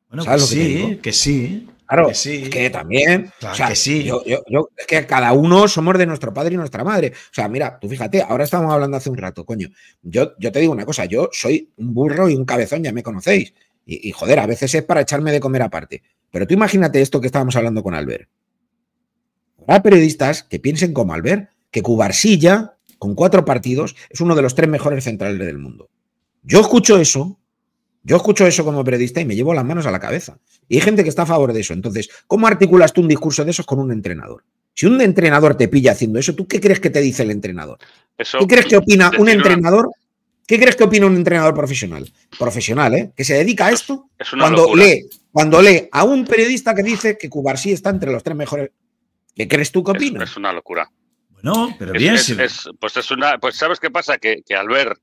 bueno, que ¿sabes lo que te sí, digo? que sí. Claro, Que sí. es que también. Claro o sea, que sí. Yo, yo- yo- es que cada uno somos de nuestro padre y nuestra madre. O sea, mira, tú fíjate, ahora estábamos hablando hace un rato, coño. Yo, yo te digo una cosa, yo soy un burro y un cabezón, ya me conocéis. Y, y, joder, a veces es para echarme de comer aparte. Pero tú imagínate esto que estábamos hablando con Albert. Habrá periodistas que piensen como Albert, que Cubarsilla, con cuatro partidos, es uno de los tres mejores centrales del mundo. Yo escucho eso, yo escucho eso como periodista y me llevo las manos a la cabeza. Y hay gente que está a favor de eso. Entonces, ¿cómo articulas tú un discurso de esos con un entrenador? Si un entrenador te pilla haciendo eso, ¿tú qué crees que te dice el entrenador? Eso, ¿Qué crees que opina un entrenador? ¿Qué crees que opina un entrenador profesional? Profesional, ¿eh? Que se dedica a esto es una cuando locura. lee, cuando lee a un periodista que dice que Cubarsí está entre los tres mejores. ¿Qué crees tú que Es- opina? es una locura. Bueno, pero Es- bien. es- si- es- pues es una, pues sabes qué pasa que, que Albert,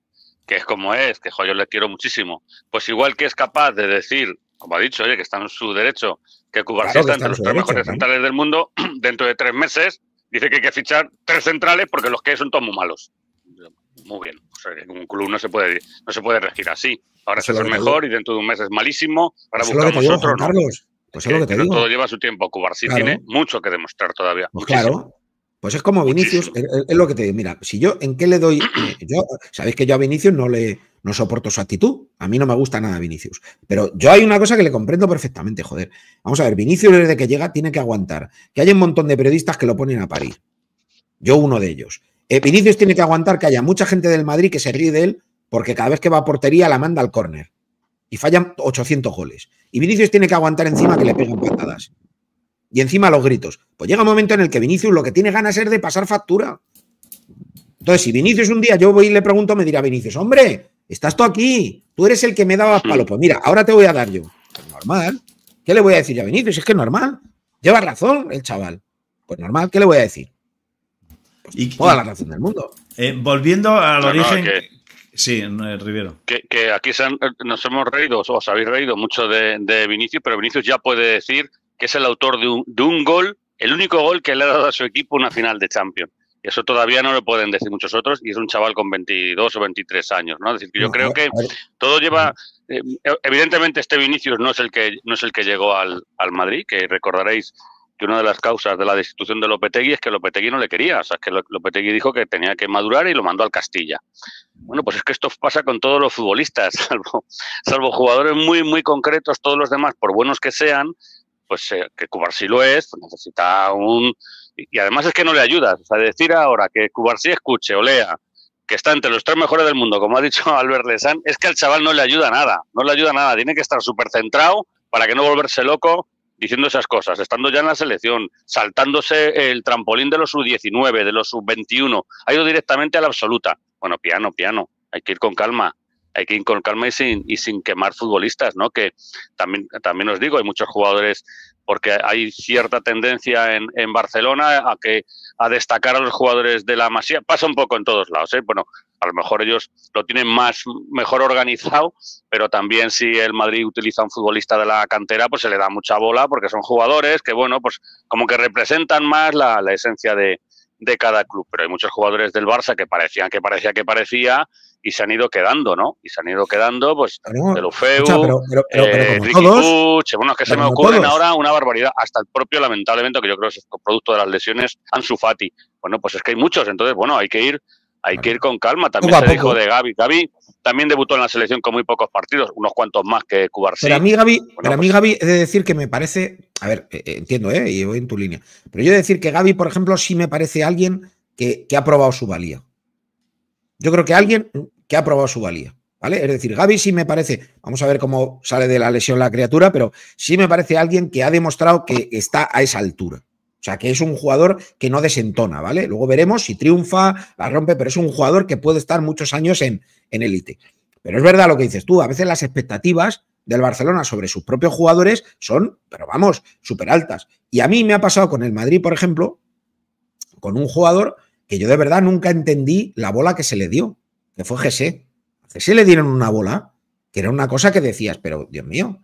que es como es, que jo, yo le quiero muchísimo, pues igual que es capaz de decir, como ha dicho, oye, que está en su derecho, que Cuba Claro está está entre en los tres mejores centrales del mundo, dentro de tres meses dice que hay que fichar tres centrales porque los que son todos muy malos. Muy bien. O sea, un club no se puede, no se puede regir así. Ahora Eso es mejor y dentro de un mes es malísimo. Ahora buscamos otro, ¿no? Carlos. Pues es lo que te digo. todo lleva su tiempo. Cubarsí Claro. tiene mucho que demostrar todavía. Pues claro. Pues es como Vinicius, es, lo que te digo. Mira, si yo, ¿en qué le doy? yo, sabéis que yo a Vinicius no le no soporto su actitud. A mí no me gusta nada Vinicius. Pero yo hay una cosa que le comprendo perfectamente, joder. Vamos a ver, Vinicius desde que llega tiene que aguantar. Que haya un montón de periodistas que lo ponen a parir. Yo uno de ellos. Eh, Vinicius tiene que aguantar que haya mucha gente del Madrid que se ríe de él porque cada vez que va a portería la manda al córner. Y fallan 800 goles. Y Vinicius tiene que aguantar encima que le peguen patadas. Y encima los gritos. Pues llega un momento en el que Vinicius lo que tiene ganas es de pasar factura. Entonces, si Vinicius un día yo voy y le pregunto, me dirá Vinicius, hombre, estás tú aquí, tú eres el que me daba palo. Pues mira, ahora te voy a dar yo. Pues normal. ¿Qué le voy a decir a Vinicius? Es que es normal. Lleva razón el chaval. Pues normal, ¿qué le voy a decir? y, Toda la razón del mundo. eh, volviendo al No, no, origen. que- Sí, eh, Rivero. que, que aquí se han- nos hemos reído, o os habéis reído mucho de, de Vinicius, pero Vinicius ya puede decir que es el autor de un, de un gol, el único gol que le ha dado a su equipo una final de Champions. Y eso todavía no lo pueden decir muchos otros, y es un chaval con 22 o 23 años, ¿no? Es decir, que yo creo que todo lleva. eh, evidentemente, este Vinicius no es el que no es el que llegó al, al Madrid, que recordaréis que una de las causas de la destitución de Lopetegui es que Lopetegui no le quería. O sea, que Lopetegui dijo que tenía que madurar y lo mandó al Castilla. Bueno, pues es que esto pasa con todos los futbolistas, salvo, salvo jugadores muy, muy concretos, todos los demás, por buenos que sean, pues eh, que Cubarsí lo es, pues necesita un... Y además es que no le ayudas. O sea, decir ahora que Cubarsí escuche o lea que está entre los tres mejores del mundo, como ha dicho Albert Lesan, es que al chaval no le ayuda nada, no le ayuda nada, tiene que estar súper centrado para que no volverse loco diciendo esas cosas, estando ya en la selección, saltándose el trampolín de los sub-19, de los sub-21, ha ido directamente a la absoluta. Bueno, piano, piano, hay que ir con calma, hay que ir con calma y sin, y sin quemar futbolistas, ¿no? Que también, también os digo, hay muchos jugadores, porque hay cierta tendencia en, en Barcelona a que a destacar a los jugadores de la Masía. Pasa un poco en todos lados, ¿eh? Bueno, a lo mejor ellos lo tienen más mejor organizado, pero también si el Madrid utiliza un futbolista de la cantera, pues se le da mucha bola porque son jugadores que, bueno, pues como que representan más la, la esencia de, de cada club. Pero hay muchos jugadores del Barça que parecían que parecía que parecía y se han ido quedando, ¿no? Y se han ido quedando, pues, de Lufeu, escucha, pero- pero- pero- pero eh, todos, Puig, bueno, es que se me ocurren todos. ahora una barbaridad, hasta el propio, lamentablemente, que yo creo que es producto de las lesiones, Ansu Fati. Bueno, pues es que hay muchos, entonces, bueno, hay que ir hay que ir con calma. También se dijo de Gaby. Gaby también debutó en la selección con muy pocos partidos, unos cuantos más que Cubarsí. Pero a mí, Gaby, pero a mí, pues- Gaby, he de decir que me parece. A ver, eh, eh, entiendo, ¿eh? Y voy en tu línea. Pero yo he de decir que Gaby, por ejemplo, sí me parece alguien que, que ha probado su valía. Yo creo que alguien que ha probado su valía. ¿Vale? Es decir, Gaby sí me parece, vamos a ver cómo sale de la lesión la criatura, pero sí me parece alguien que ha demostrado que está a esa altura. O sea, que es un jugador que no desentona, ¿vale? Luego veremos si triunfa, la rompe, pero es un jugador que puede estar muchos años en en élite. Pero es verdad lo que dices tú, a veces las expectativas del Barcelona sobre sus propios jugadores son, pero vamos, súper altas. Y a mí me ha pasado con el Madrid, por ejemplo, con un jugador que yo de verdad nunca entendí la bola que se le dio, que fue Gese. A Gese le dieron una bola, que era una cosa que decías, pero Dios mío.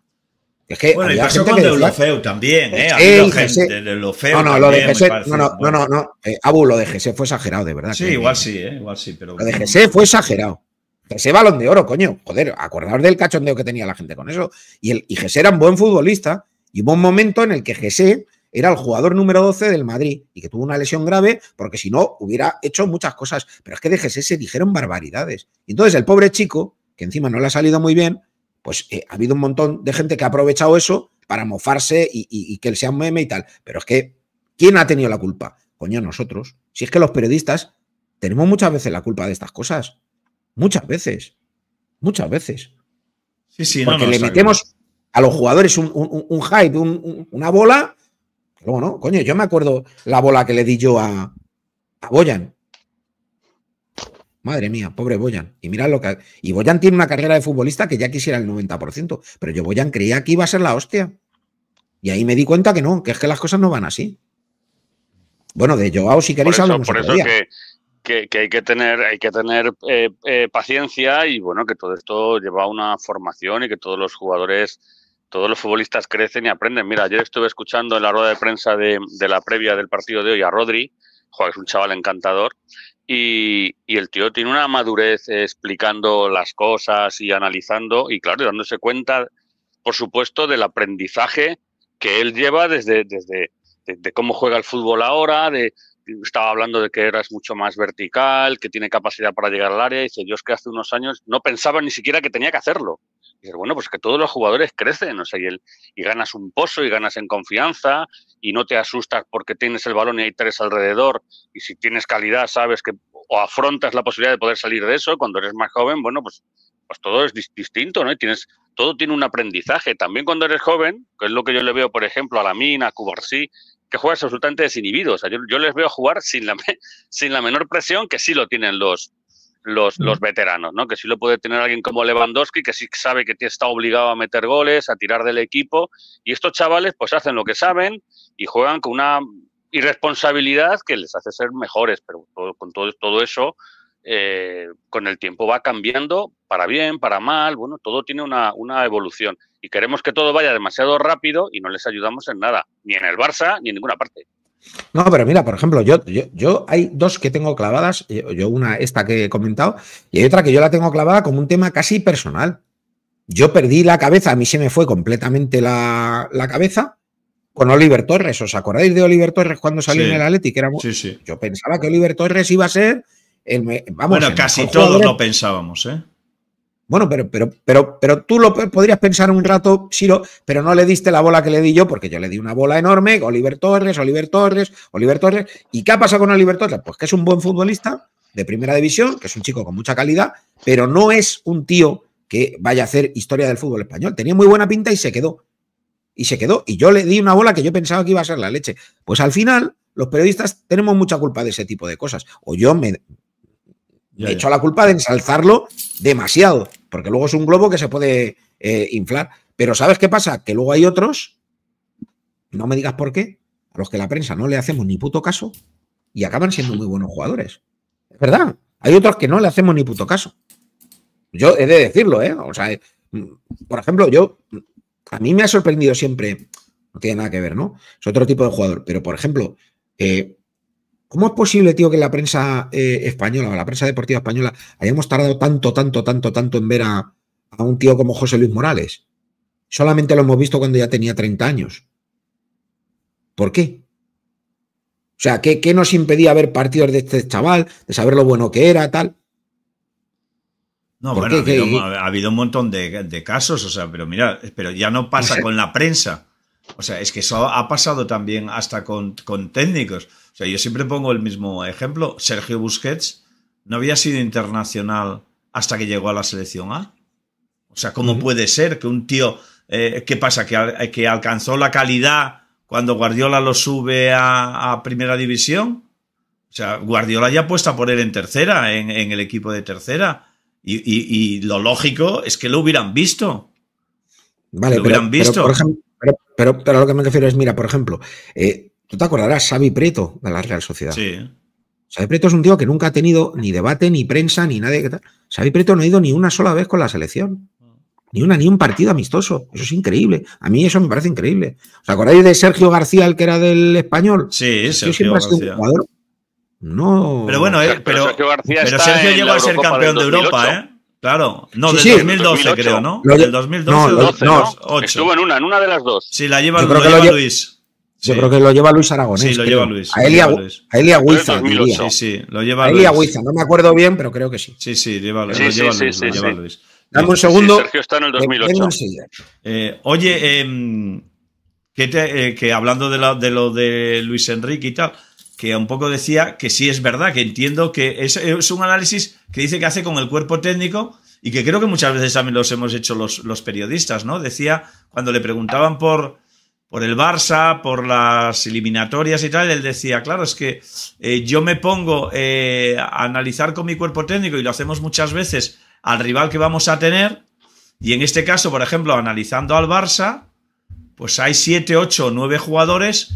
Es que Bueno, y había pasó gente con Deulofeu también, ¿eh? Gente de no, no, lo de no, no, no, no, no. Eh, Abu, lo de Gese fue exagerado, de verdad. Sí, igual sí, ¿eh? Igual sí, pero... Lo de Gese fue exagerado. Gese balón de oro, coño. Joder, acordaos del cachondeo que tenía la gente con eso. Y, el, era un buen futbolista. Y hubo un momento en el que Gese era el jugador número 12 del Madrid y que tuvo una lesión grave porque si no hubiera hecho muchas cosas. Pero es que de Gese se dijeron barbaridades. Y entonces el pobre chico, que encima no le ha salido muy bien, pues eh, ha habido un montón de gente que ha aprovechado eso para mofarse y, y- y que él sea un meme y tal. Pero es que, ¿quién ha tenido la culpa? Coño, nosotros. Si es que los periodistas tenemos muchas veces la culpa de estas cosas. Muchas veces. Muchas veces. Sí, sí, no, Porque no, le metemos a los jugadores un, un- un hype, un- un- una bola. que Luego, ¿no? Coño, yo me acuerdo la bola que le di yo a, a Boyan. Madre mía, pobre Boyan. Y mirad lo que. Y Boyan tiene una carrera de futbolista que ya quisiera el 90%. Pero yo Boyan creía que iba a ser la hostia. Y ahí me di cuenta que no, que es que las cosas no van así. Bueno, de Joao, si por queréis, eso, hablamos por otro eso día. que, que, que hay que tener, hay que tener eh, eh, paciencia y bueno, que todo esto lleva a una formación y que todos los jugadores, todos los futbolistas crecen y aprenden. Mira, ayer estuve escuchando en la rueda de prensa de, la previa del partido de hoy a Rodri, joder, es un chaval encantador, y, el tío tiene una madurez eh, explicando las cosas y analizando, y claro, dándose cuenta, por supuesto, del aprendizaje que él lleva desde, desde de, de cómo juega el fútbol ahora, de, estaba hablando de que eras mucho más vertical, que tiene capacidad para llegar al área. Y dice, yo es que hace unos años no pensaba ni siquiera que tenía que hacerlo. Y bueno, pues que todos los jugadores crecen, o sea, y, el, y ganas un pozo y ganas en confianza y no te asustas porque tienes el balón y hay tres alrededor. Y si tienes calidad, sabes que o afrontas la posibilidad de poder salir de eso. Cuando eres más joven, bueno, pues, pues todo es dis distinto, ¿no? Tienes, todo tiene un aprendizaje. También cuando eres joven, que es lo que yo le veo, por ejemplo, a la Mina, a Cubarsí, que juegas absolutamente desinhibido. O sea, yo, yo, les veo jugar sin la, sin la menor presión que sí lo tienen los, los, los, veteranos, ¿no? Que sí lo puede tener alguien como Lewandowski, que sí sabe que está obligado a meter goles, a tirar del equipo. Y estos chavales, pues hacen lo que saben y juegan con una irresponsabilidad que les hace ser mejores, pero todo, con todo, todo eso, eh, con el tiempo va cambiando para bien, para mal, bueno, todo tiene una, una, evolución y queremos que todo vaya demasiado rápido y no les ayudamos en nada, ni en el Barça ni en ninguna parte. No, pero mira, por ejemplo, yo, yo, yo hay dos que tengo clavadas, yo, yo, una, esta que he comentado, y hay otra que yo la tengo clavada como un tema casi personal. Yo perdí la cabeza, a mí se me fue completamente la, la cabeza con Oliver Torres. ¿Os acordáis de Oliver Torres cuando salió Sí. en el Atlético? Éramos- Sí, sí. Yo pensaba que Oliver Torres iba a ser el me- vamos, Bueno, casi todos lo pensábamos, ¿eh? Bueno, pero, pero, pero, pero tú lo podrías pensar un rato, Siro, pero no le diste la bola que le di yo, porque yo le di una bola enorme, Oliver Torres, Oliver Torres, Oliver Torres. ¿Y qué ha pasado con Oliver Torres? Pues que es un buen futbolista de primera división, que es un chico con mucha calidad, pero no es un tío que vaya a hacer historia del fútbol español. Tenía muy buena pinta y se quedó. Y se quedó. Y yo le di una bola que yo pensaba que iba a ser la leche. Pues al final, los periodistas tenemos mucha culpa de ese tipo de cosas. O yo me, Ya, me ya. echo la culpa de ensalzarlo demasiado, porque luego es un globo que se puede eh, inflar. Pero ¿sabes qué pasa? Que luego hay otros, no me digas por qué, a los que la prensa no le hacemos ni puto caso y acaban siendo muy buenos jugadores. Es verdad. Hay otros que no le hacemos ni puto caso. Yo he de decirlo, ¿eh? O sea, por ejemplo, yo, a mí me ha sorprendido siempre, no tiene nada que ver, ¿no? Es otro tipo de jugador, pero por ejemplo, eh, ¿Cómo es posible, tío, que la prensa eh, española o la prensa deportiva española hayamos tardado tanto, tanto, tanto, tanto en ver a, a un tío como José Luis Morales? Solamente lo hemos visto cuando ya tenía 30 años. ¿Por qué? O sea, ¿qué, qué nos impedía ver partidos de este chaval, de saber lo bueno que era, tal? No, ¿Por bueno, ha habido, ¿Qué- ha habido un montón de, de casos, o sea, pero mira, pero ya no pasa con la prensa. O sea, es que eso ha pasado también hasta con, con técnicos. O sea, yo siempre pongo el mismo ejemplo. Sergio Busquets no había sido internacional hasta que llegó a la selección A. O sea, ¿cómo puede ser que un tío, eh, ¿qué pasa? Que, que alcanzó la calidad cuando Guardiola lo sube a, a primera división. O sea, Guardiola ya apuesta por él en tercera, en, en el equipo de tercera. Y, y- y lo lógico es que lo hubieran visto. Vale, Lo pero, hubieran pero, visto. por ejemplo, pero, pero- pero a lo que me refiero es, mira, por ejemplo, eh, tú te acordarás, Xavi Preto de la Real Sociedad. Sí. Xavi Preto es un tío que nunca ha tenido ni debate, ni prensa, ni nadie. que tal. Xavi Preto no ha ido ni una sola vez con la selección. Ni una, ni un partido amistoso. Eso es increíble. A mí eso me parece increíble. ¿Os acordáis de Sergio García, el que era del español? Sí, Yo Sergio siempre ha sido un García. jugador. No. Pero bueno, Pero eh, pero, Sergio García pero está Sergio llegó a ser campeón de Europa, 2008. ¿eh? Claro. No, Sí, del sí. 2012, 2008. creo, ¿no? Lo Del 2012 no, o lo- 12, no, ¿no? 8. Estuvo en una, en una de las dos. Sí, la lleva, Yo lo lleva lo lle- Luis. Yo Sí. creo que lo lleva Luis Aragonés. Sí, lo lleva Luis, A lo lleva a, Luis. a él y a Fue el Huiza, 2008. diría. Sí, sí, lo lleva A él y a Luis. Huiza. No me acuerdo bien, pero creo que sí. Sí, sí, lleva, lo Sí, sí, lleva sí, Luis. sí, lo lleva sí. Luis. Dame un Sí, segundo. Sergio está en el que vengo 2008. enseguida. Eh, oye, em, que, te- eh, que hablando de, la- de lo de Luis Enrique y tal, que un poco decía que sí es verdad, que entiendo que es, es un análisis que dice que hace con el cuerpo técnico y que creo que muchas veces también los hemos hecho los, los periodistas, ¿no? Decía, cuando le preguntaban por, por el Barça, por las eliminatorias y tal, él decía, claro, es que eh, yo me pongo eh, a analizar con mi cuerpo técnico y lo hacemos muchas veces al rival que vamos a tener. Y en este caso, por ejemplo, analizando al Barça, pues hay 7, 8, 9 jugadores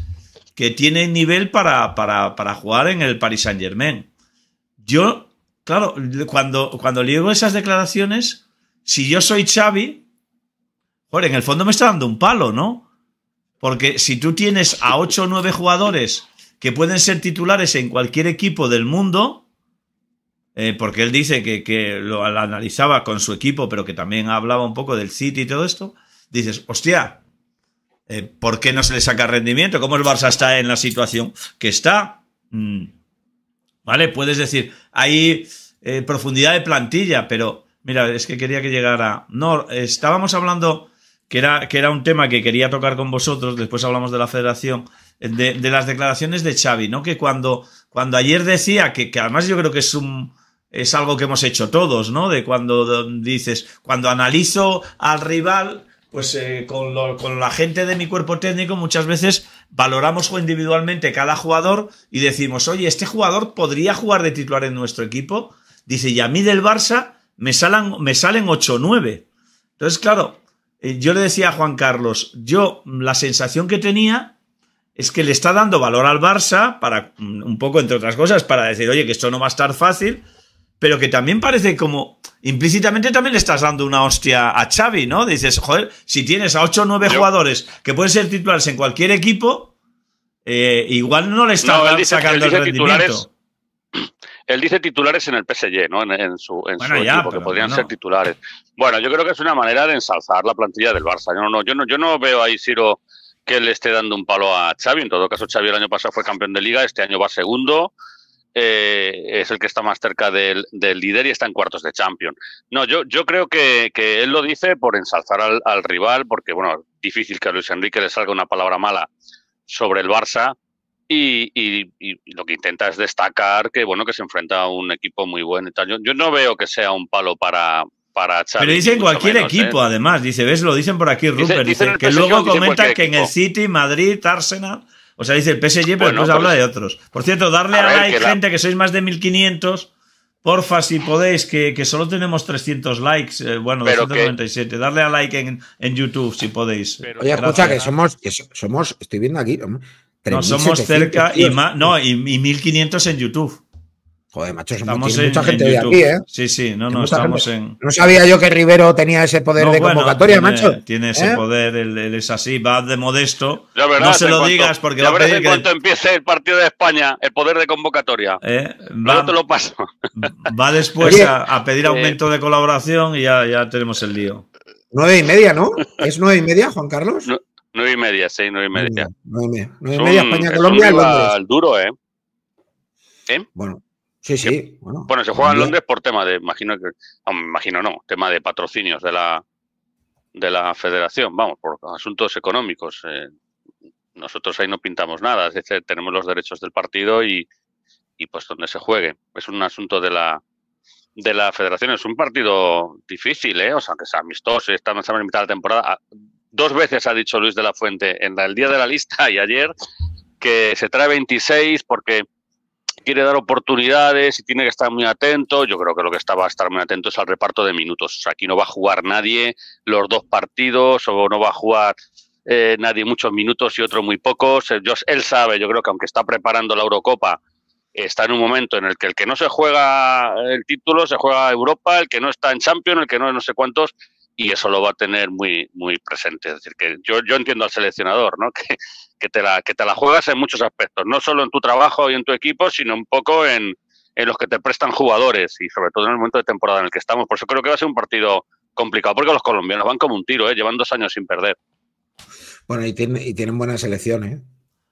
que tienen nivel para, para, para jugar en el Paris Saint Germain. Yo, claro, cuando, cuando leo esas declaraciones, si yo soy Xavi, joder, en el fondo me está dando un palo, ¿no? Porque si tú tienes a 8 o 9 jugadores que pueden ser titulares en cualquier equipo del mundo, eh, porque él dice que, lo analizaba con su equipo, pero que también hablaba un poco del City y todo esto, dices, hostia, eh, ¿por qué no se le saca rendimiento? ¿Cómo el Barça está en la situación que está? Mm. ¿Vale? Puedes decir, hay eh, profundidad de plantilla, pero mira, es que quería que llegara. No, estábamos hablando que era, que era un tema que quería tocar con vosotros, después hablamos de la federación, de, de las declaraciones de Xavi, ¿no? Que cuando, cuando ayer decía, que, que además yo creo que es un, es algo que hemos hecho todos, ¿no? De cuando dices, cuando analizo al rival, pues eh, con, lo- con la gente de mi cuerpo técnico muchas veces valoramos individualmente cada jugador y decimos, oye, este jugador podría jugar de titular en nuestro equipo. Dice, y a mí del Barça me, salen me salen 8 o 9. Entonces, claro, eh, yo le decía a Juan Carlos, yo la sensación que tenía es que le está dando valor al Barça para, mm, un poco entre otras cosas, para decir, oye, que esto no va a estar fácil, pero que también parece como implícitamente también le estás dando una hostia a Xavi, ¿no? Dices, joder, si tienes a 8 o 9 Yo- jugadores que pueden ser titulares en cualquier equipo, eh, igual no le estás No, él dice- sacando él dice el rendimiento. titulares Él dice titulares en el PSG, ¿no? En, en su, en Bueno, su ya, equipo, que podrían ser titulares. Bueno, yo creo que es una manera de ensalzar la plantilla del Barça. Yo no, yo no, yo no veo ahí, Ciro, que le esté dando un palo a Xavi. En todo caso, Xavi el año pasado fue campeón de liga, este año va segundo. eh, es el que está más cerca del, del líder y está en cuartos de Champions. No, yo, yo creo que, que él lo dice por ensalzar al, al rival, porque, bueno, difícil que a Luis Enrique le salga una palabra mala sobre el Barça. Y, y- y lo que intenta es destacar que bueno que se enfrenta a un equipo muy bueno y tal. Yo, yo no veo que sea un palo para, para Xavi. Pero dicen cualquier menos, ¿eh? equipo, además. Dice, ¿ves? Lo dicen por aquí, Rupert. dicen Dice, que PSG, luego comentan que en el. City, Madrid, Arsenal. O sea, dice el PSG, pero Bueno, después habla es- de otros. Por cierto, darle A a, ver, like, que la- gente, que sois más de 1500. Porfa, si podéis, que, que solo tenemos 300 likes. eh, bueno, Pero que- 297. Darle a like en, en YouTube, si podéis. Pero- Oye, Gracias. escucha, que somos, que so- somos, estoy viendo aquí, No, somos 3.700 cerca y más, no, y, y 1500 en YouTube. Joder, macho, somos, Estamos en, mucha gente en de YouTube. aquí, ¿eh? Sí, sí, no, no, estamos gente. en. No sabía yo que Rivero tenía ese poder No, de bueno, convocatoria, tiene, macho. Tiene ese ¿Eh? poder, él, él es así, va de modesto. Ya verás, no se lo cuanto- digas porque ya va a pedir en que cuanto empiece el partido de España, el poder de convocatoria. eh, va, te lo paso. va después a, a pedir eh, aumento de colaboración y ya, ya tenemos el lío. Nueve y media, ¿no? ¿Es nueve y media, Juan Carlos? No, Nueve y media, sí, nueve y media. Nueve y media. Nueve Es y media, un- España, es un Colombia, rival duro, ¿eh? Bueno, sí, sí. Bueno, Bueno, se juega en Londres por tema de, imagino que, no, me imagino no, tema de patrocinios de la de la federación, vamos, por asuntos económicos. eh, nosotros ahí no pintamos nada, es decir, tenemos los derechos del partido y, y pues donde se juegue. Es un asunto de la de la federación, es un partido difícil, ¿eh? O sea, que es amistoso y estamos en mitad de la temporada. Dos veces ha dicho Luis de la Fuente en el día de la lista y ayer que se trae 26 porque quiere dar oportunidades y tiene que estar muy atento. Yo creo que lo que está va a estar muy atento es al reparto de minutos. O sea, aquí no va a jugar nadie los dos partidos o no va a jugar eh, nadie muchos minutos y otro muy pocos. Eh, él sabe, yo creo que aunque está preparando la Eurocopa, está en un momento en el que el que no se juega el título se juega Europa, el que no está en Champions, el que no no sé cuántos, y eso lo va a tener muy, muy presente. Es decir, que yo, yo entiendo al seleccionador, ¿no? Que, que, te la, que te la juegas en muchos aspectos, no solo en tu trabajo y en tu equipo, sino un poco en, en los que te prestan jugadores y sobre todo en el momento de temporada en el que estamos. Por eso creo que va a ser un partido complicado, porque los colombianos van como un tiro, ¿eh? llevan dos años sin perder. Bueno, y, tiene- y tienen buena selección, ¿eh?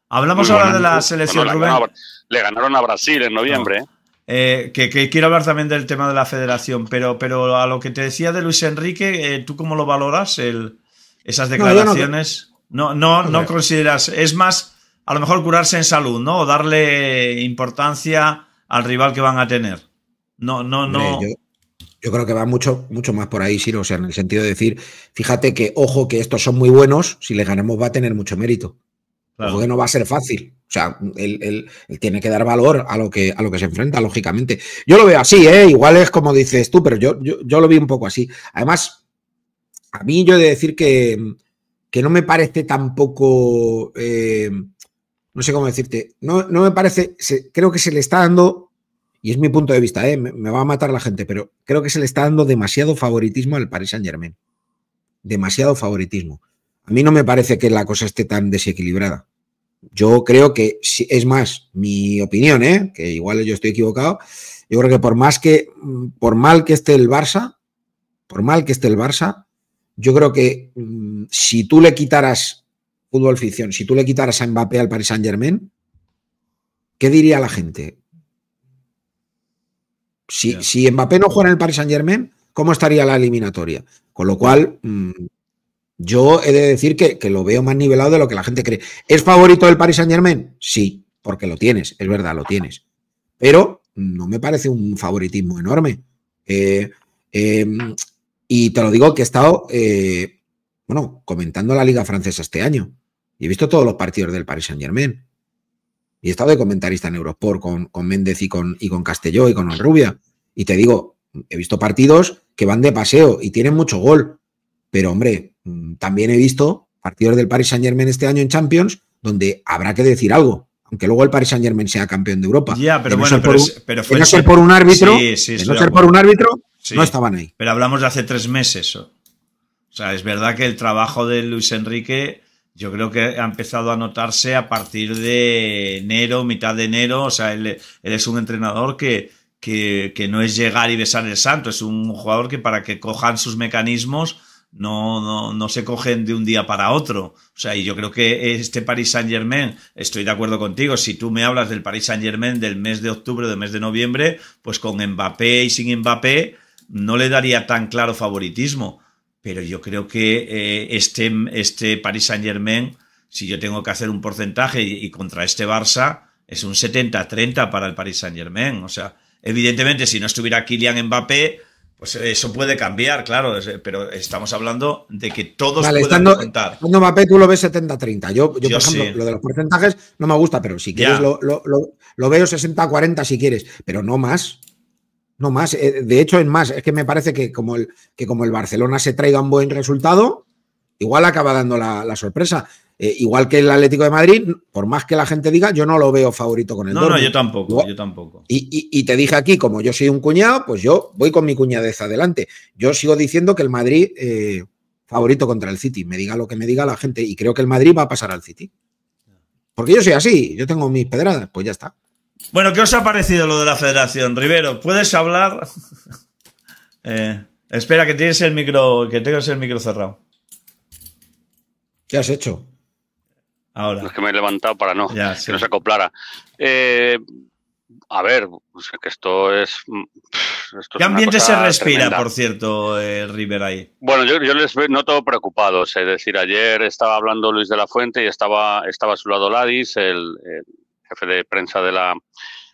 Hablamos Muy ahora buena. de la selección, le, Rubén. ganaron, a- le ganaron a Brasil en noviembre. ¿eh? Eh, que, que quiero hablar también del tema de la federación, pero, pero a lo que te decía de Luis Enrique, eh, ¿tú cómo lo valoras? El, esas No, yo no- declaraciones. No, no, no, consideras. Es más, a lo mejor curarse en salud, ¿no? O darle importancia al rival que van a tener. No, no, no. Hombre, yo, yo creo que va mucho, mucho más por ahí, Siro. O sea, en el sentido de decir, fíjate que, ojo, que estos son muy buenos, si le ganamos va a tener mucho mérito. Claro. Ojo que no va a ser fácil. O sea, él, tiene que dar valor a lo que, a lo que se enfrenta, lógicamente. Yo lo veo así, ¿eh? Igual es como dices tú, pero yo, lo vi un poco así. Además, a mí yo he de decir que, no me parece tampoco. eh, no sé cómo decirte. No, me parece. creo que se le está dando. Y es mi punto de vista, ¿eh? me, me va a matar la gente, pero creo que se le está dando demasiado favoritismo al Paris Saint Germain. Demasiado favoritismo. A mí no me parece que la cosa esté tan desequilibrada. Yo creo que, es más, mi opinión, ¿eh? que igual yo estoy equivocado, yo creo que por más que, mm, por mal que esté el Barça, por mal que esté el Barça, yo creo que mm, si tú le quitaras fútbol ficción, si tú le quitaras a Mbappé al Paris Saint Germain, ¿qué diría la gente? Si, si Mbappé no juega en el Paris Saint Germain, ¿cómo estaría la eliminatoria? Con lo cual, mm, yo he de decir que, que lo veo más nivelado de lo que la gente cree. ¿Es favorito del Paris Saint Germain? Sí, porque lo tienes, es verdad, lo tienes. Pero no me parece un favoritismo enorme. Eh, eh, y te lo digo que he estado, eh, bueno, comentando la Liga Francesa este año. Y he visto todos los partidos del Paris Saint Germain. Y he estado de comentarista en Eurosport con, con Méndez y con, y con Castelló y con Rubia. Y te digo, he visto partidos que van de paseo y tienen mucho gol. Pero hombre, también he visto partidos del Paris Saint Germain este año en Champions donde habrá que decir algo. Aunque luego el Paris Saint Germain sea campeón de Europa. Ya, pero De no bueno, pero, es- de fue no ser por un árbitro, Sí, sí, de estoy no ser por un árbitro, Sí. no estaban ahí. Pero hablamos de hace tres meses. O sea, es verdad que el trabajo de Luis Enrique, yo creo que ha empezado a notarse a partir de enero, mitad de enero. O sea, él, él es un entrenador que, que, que no es llegar y besar el santo, es un jugador que para que cojan sus mecanismos no, no, no se cogen de un día para otro. O sea, y yo creo que este Paris Saint Germain, estoy de acuerdo contigo, si tú me hablas del Paris Saint Germain del mes de octubre del mes de noviembre, pues con Mbappé y sin Mbappé no le daría tan claro favoritismo. Pero yo creo que eh, este, este Paris Saint Germain, si yo tengo que hacer un porcentaje y, y contra este Barça, es un 70-30 para el Paris Saint Germain. O sea, evidentemente, si no estuviera Kylian Mbappé, pues eso puede cambiar, claro, es- pero estamos hablando de que todos Vale, puedan estando, contar. estando Mbappé, tú lo ves 70-30. Yo, yo, Yo por ejemplo, sí. lo de los porcentajes no me gusta, pero si quieres lo, lo- lo- lo veo 60-40 si quieres, pero no más. No más. Eh, De hecho, es más. Es que me parece que como el, que como el Barcelona se traiga un buen resultado, igual acaba dando la, la sorpresa. Eh, igual que el Atlético de Madrid, por más que la gente diga, yo no lo veo favorito con el No, no, yo tampoco, Igual- yo tampoco. Y, y- y te dije aquí, como yo soy un cuñado, pues yo voy con mi cuñadez adelante. Yo sigo diciendo que el Madrid eh, favorito contra el City, me diga lo que me diga la gente, y creo que el Madrid va a pasar al City. Porque yo soy así, yo tengo mis pedradas, pues ya está. Bueno, ¿qué os ha parecido lo de la federación? Rivero, ¿puedes hablar? Eh, espera, que tienes el micro, que tengas el micro cerrado. ¿Qué has hecho? Ahora. Es que me he levantado para no, Ya, que no se acoplara. Eh, a ver, pues es que esto es. mm, Esto ¿Qué es ambiente se respira, tremenda. por cierto, eh, River ahí? Bueno, yo, yo les noto preocupados. Es decir, ayer estaba hablando Luis de la Fuente y estaba, estaba a su lado Ladis, el, el jefe de prensa de la,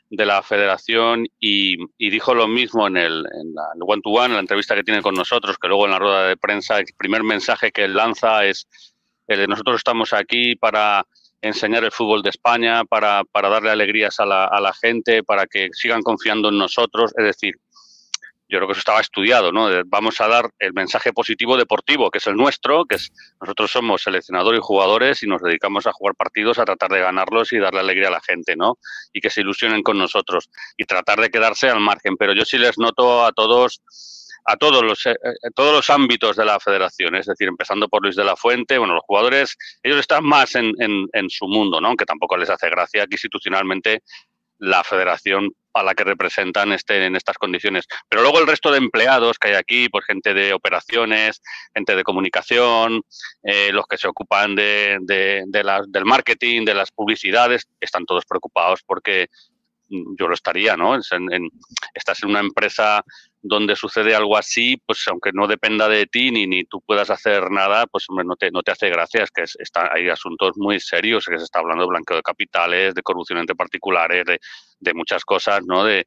de la federación, y, y dijo lo mismo en el en la en one to one, en la entrevista que tiene con nosotros, que luego en la rueda de prensa, el primer mensaje que él lanza es de nosotros estamos aquí para enseñar el fútbol de España, para, para darle alegrías a la, a la gente, para que sigan confiando en nosotros. Es decir, yo creo que eso estaba estudiado, ¿no? Vamos a dar el mensaje positivo deportivo, que es el nuestro, que es nosotros somos seleccionadores y jugadores y nos dedicamos a jugar partidos, a tratar de ganarlos y darle alegría a la gente, ¿no? Y que se ilusionen con nosotros y tratar de quedarse al margen. Pero yo sí les noto a todos a todos los eh, eh, todos los ámbitos de la federación, es decir, empezando por Luis de la Fuente, bueno, los jugadores, ellos están más en, en, su mundo, ¿no? Aunque tampoco les hace gracia que institucionalmente la federación a la que representan estén en estas condiciones. Pero luego el resto de empleados que hay aquí, pues gente de operaciones, gente de comunicación, eh, los que se ocupan de, de, del marketing, de las publicidades, están todos preocupados porque yo lo estaría, ¿no? En- estás en una empresa donde sucede algo así, pues aunque no dependa de ti ni, ni tú puedas hacer nada, pues hombre, no te, no te hace gracia. Es que es- está, hay asuntos muy serios, que se está hablando de blanqueo de capitales, de corrupción entre particulares, de, de muchas cosas, ¿no? De,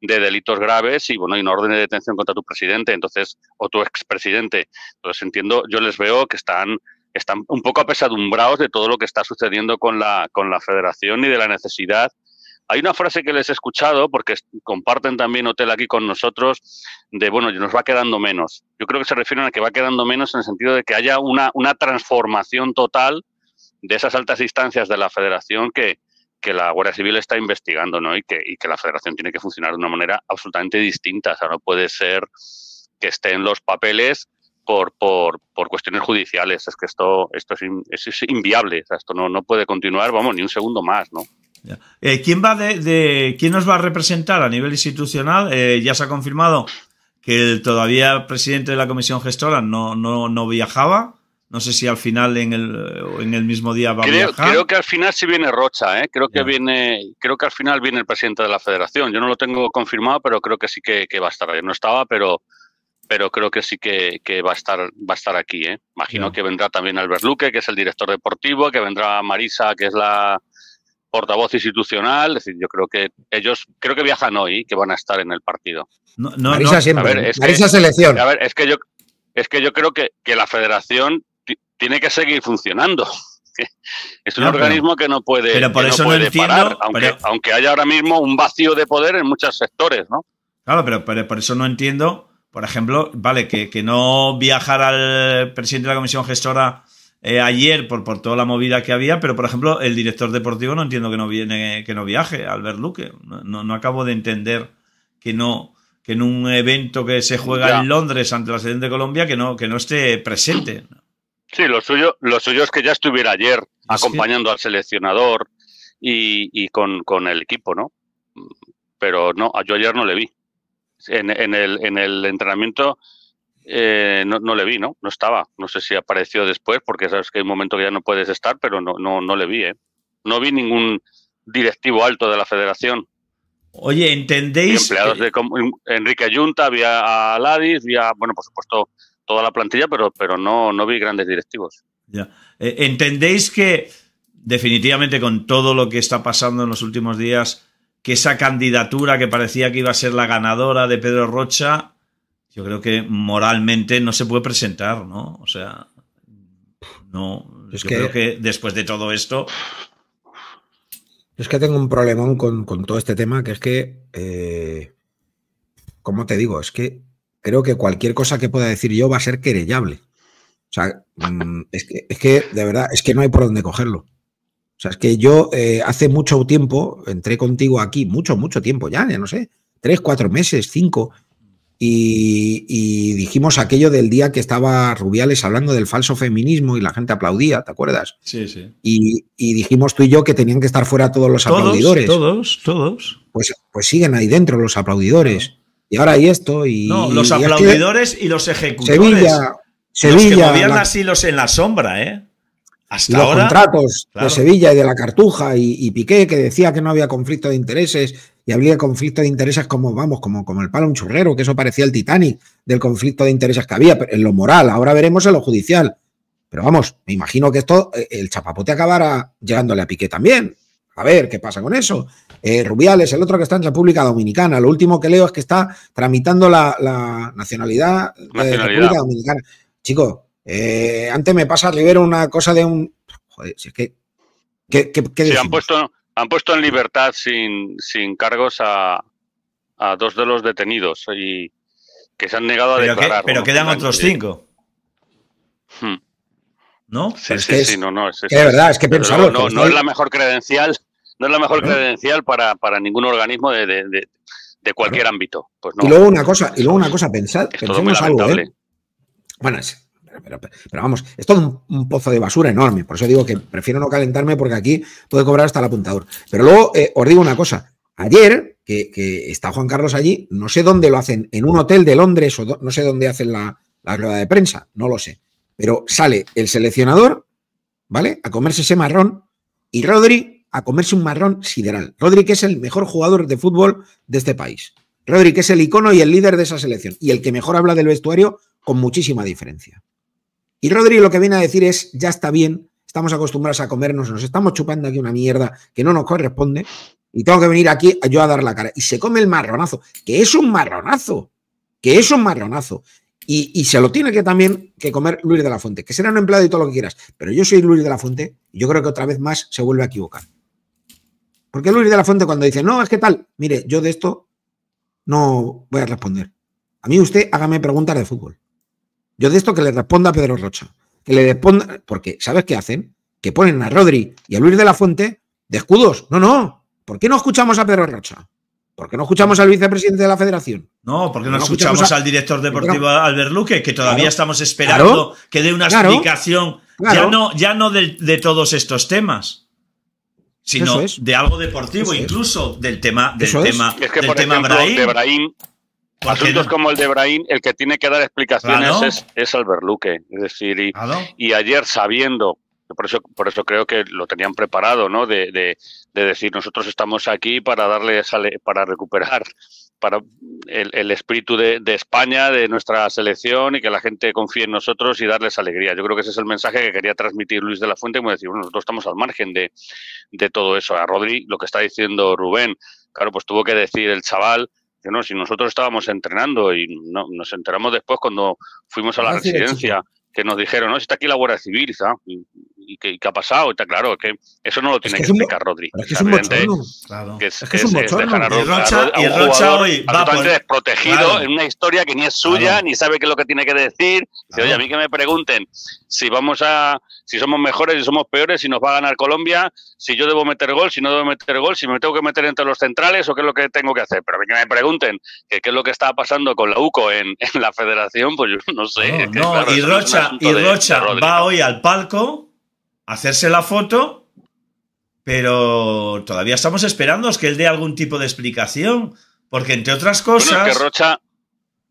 de delitos graves y, bueno, y una orden de detención contra tu presidente, entonces, o tu expresidente. Entonces entiendo, yo les veo que están están un poco apesadumbrados de todo lo que está sucediendo con la, con la federación y de la necesidad hay una frase que les he escuchado, porque comparten también hotel aquí con nosotros, de, bueno, nos va quedando menos. Yo creo que se refieren a que va quedando menos en el sentido de que haya una, una transformación total de esas altas instancias de la federación que, que la Guardia Civil está investigando, ¿no? Y que, y que la federación tiene que funcionar de una manera absolutamente distinta. O sea, no puede ser que esté en los papeles por, por, por cuestiones judiciales. Es que esto, esto es, in- es- es inviable. O sea, esto no, no puede continuar, vamos, ni un segundo más, ¿no? Ya. Eh, ¿Quién va de, de- quién nos va a representar a nivel institucional? Eh, ya se ha confirmado que el todavía presidente de la comisión gestora no, no, no viajaba. No sé si al final en el, en el mismo día va a viajar. creo que al final sí viene Rocha, ¿eh? Creo que Ya. viene, creo que al final viene el presidente de la federación. Yo no lo tengo confirmado, pero creo que sí que, que va a estar. Yo no estaba, pero, pero creo que sí que, que va a estar, va a estar aquí, ¿eh? Imagino que vendrá también Albert Luque, que es el director deportivo, que vendrá Marisa, que es la portavoz institucional. Es decir, yo creo que ellos, creo que viajan hoy, que van a estar en el partido. No, no, Marisa no. siempre. a ver, es que- selección. A ver, es que yo, es que yo creo que, que la federación ti- tiene que seguir funcionando. Es un pero- organismo que no puede, pero por que eso no puede entiendo, parar, aunque, pero- aunque haya ahora mismo un vacío de poder en muchos sectores, ¿no? Claro, pero, pero por eso no entiendo, por ejemplo, vale, que, que no viajara el presidente de la comisión gestora eh, ayer por, por toda la movida que había, pero por ejemplo, el director deportivo no entiendo que no viene, que no viaje, Albert Luque. No, no, no acabo de entender que no, que en un evento que se juega Ya. en Londres ante la selección de Colombia, que no, que no esté presente. Sí, lo suyo, lo suyo es que ya estuviera ayer que- acompañando al seleccionador y, y con, con el equipo, ¿no? Pero no, yo ayer no le vi. En, en el, en el entrenamiento eh, no, no le vi, ¿no? No estaba. No sé si apareció después, porque sabes que hay un momento que ya no puedes estar, pero no, no, no le vi, ¿eh? No vi ningún directivo alto de la federación. Oye, Y ¿entendéis? empleados de Enrique Ayunta, había a Ladis, había, bueno, por supuesto, toda la plantilla, pero, pero no, no vi grandes directivos. Ya. Eh, ¿Entendéis que definitivamente con todo lo que está pasando en los últimos días, que esa candidatura que parecía que iba a ser la ganadora de Pedro Rocha, yo creo que moralmente no se puede presentar, ¿no? O sea, no. Es yo que- creo que después de todo esto, Es que tengo un problemón con, con todo este tema, que es que, eh, ¿cómo te digo? Es que creo que cualquier cosa que pueda decir yo va a ser querellable. O sea, mm, es que, es que de verdad, es que no hay por dónde cogerlo. O sea, es que yo eh, hace mucho tiempo entré contigo aquí, mucho, mucho tiempo ya, ya no sé, tres, cuatro meses, cinco, y, y dijimos aquello del día que estaba Rubiales hablando del falso feminismo y la gente aplaudía, ¿te acuerdas? sí, sí. Y, y dijimos tú y yo que tenían que estar fuera todos los Todos, aplaudidores. todos, todos. Pues, pues siguen ahí dentro los aplaudidores. Y ahora hay esto y. No, los y aplaudidores y los ejecutores. Sevilla, los Sevilla. que movían la- las hilos en la sombra, ¿eh? Hasta los ahora. contratos claro. de Sevilla y de la Cartuja y, y Piqué, que decía que no había conflicto de intereses y había conflicto de intereses como, vamos, como, como el palo un churrero, que eso parecía el Titanic del conflicto de intereses que había, pero en lo moral, ahora veremos en lo judicial. Pero vamos, me imagino que esto, eh, el chapapote acabará llegándole a Piqué también. A ver qué pasa con eso. Eh, Rubiales, el otro que está en República Dominicana. Lo último que leo es que está tramitando la, la nacionalidad de Nacionalidad. República Dominicana. Chico, eh, antes me pasa Rivero una cosa de un. Joder, si es que. ¿Qué, qué, qué Sí, han puesto, han puesto en libertad sin, sin cargos a, a dos de los detenidos y que se han negado a Pero, que- declarar. pero quedan otros sí. cinco, Hmm. ¿no? Sí, Pero es sí, que sí, es- no, no. Es, que de verdad, es que luego, No, es la mejor credencial, no es la mejor Claro. credencial para, para ningún organismo de, de, de- de cualquier ámbito. Pues no. Y luego una cosa, y luego una cosa, pensad, es todo muy pensemos algo. ¿eh? Bueno, es- pero, pero- vamos, es todo un, pozo de basura enorme. Por eso digo que prefiero no calentarme porque aquí puede cobrar hasta el apuntador. Pero luego eh, os digo una cosa. Ayer, que, está Juan Carlos allí, no sé dónde lo hacen, en un hotel de Londres o no sé dónde hacen la, la rueda de prensa, no lo sé. Pero sale el seleccionador, ¿vale? A comerse ese marrón y Rodri a comerse un marrón sideral. Rodri, que es el mejor jugador de fútbol de este país. Rodri, que es el icono y el líder de esa selección y el que mejor habla del vestuario con muchísima diferencia. Y Rodri lo que viene a decir es, ya está bien, estamos acostumbrados a comernos, nos estamos chupando aquí una mierda que no nos corresponde y tengo que venir aquí yo a dar la cara. Y se come el marronazo, que es un marronazo, que es un marronazo. Y, y se lo tiene que también que comer Luis de la Fuente, que será un empleado y todo lo que quieras. Pero yo soy Luis de la Fuente y yo creo que otra vez más se vuelve a equivocar. Porque Luis de la Fuente cuando dice, no, es que tal, mire, yo de esto no voy a responder. A mí usted hágame preguntas de fútbol. Yo de esto que le responda a Pedro Rocha. Que le responda, porque ¿sabes qué hacen? Que ponen a Rodri y a Luis de la Fuente de escudos. No, no. ¿Por qué no escuchamos a Pedro Rocha? ¿Por qué no escuchamos al vicepresidente de la federación? No, porque no, No escuchamos escuchamos a- al director deportivo Albert Luque, que todavía Claro. estamos esperando Claro. que dé una Claro. explicación, Claro. ya no, ya no de, todos estos temas, sino es. de algo deportivo, Eso es. incluso del tema, del Eso tema, Es que, del por tema ejemplo, Brahim. de Brahim, ¿Por qué asuntos como el de Brahim, el que tiene que dar explicaciones Claro. es, es Albert Luque. Es decir, y, Claro. y ayer sabiendo, por eso, por eso creo que lo tenían preparado, ¿no? De, de- de decir, nosotros estamos aquí para darle, para recuperar para el, el espíritu de, de España, de nuestra selección y que la gente confíe en nosotros y darles alegría. Yo creo que ese es el mensaje que quería transmitir Luis de la Fuente, como decir, bueno, nosotros estamos al margen de, de todo eso. A Rodri, lo que está diciendo Rubén, claro, pues tuvo que decir el chaval no, si nosotros estábamos entrenando y no, nos enteramos después cuando fuimos a la Ah, sí, residencia, que nos dijeron, no, si está aquí la Guardia Civil, y, y qué, ha pasado, está claro, que eso no lo tiene que que, es bo- explicar Rodri. Es que es un bochorno. Claro. que es, Es que es un bochorno. Y a Rocha- a y hoy va poner- desprotegido Claro. en una historia que ni es suya, Claro. ni sabe qué es lo que tiene que decir. Dice, oye, a mí que me pregunten si vamos a, si somos mejores, si somos peores, si nos va a ganar Colombia, si yo debo meter gol, si no debo meter gol, si me tengo que meter entre los centrales o qué es lo que tengo que hacer. Pero a mí que me pregunten que qué es lo que está pasando con la UCO en, en la federación, pues yo no sé. No, Es que, no, claro, y Rocha, y Rocha de va hoy al palco hacerse la foto, pero todavía estamos esperando que él dé algún tipo de explicación, porque entre otras Bueno, cosas... es que Rocha,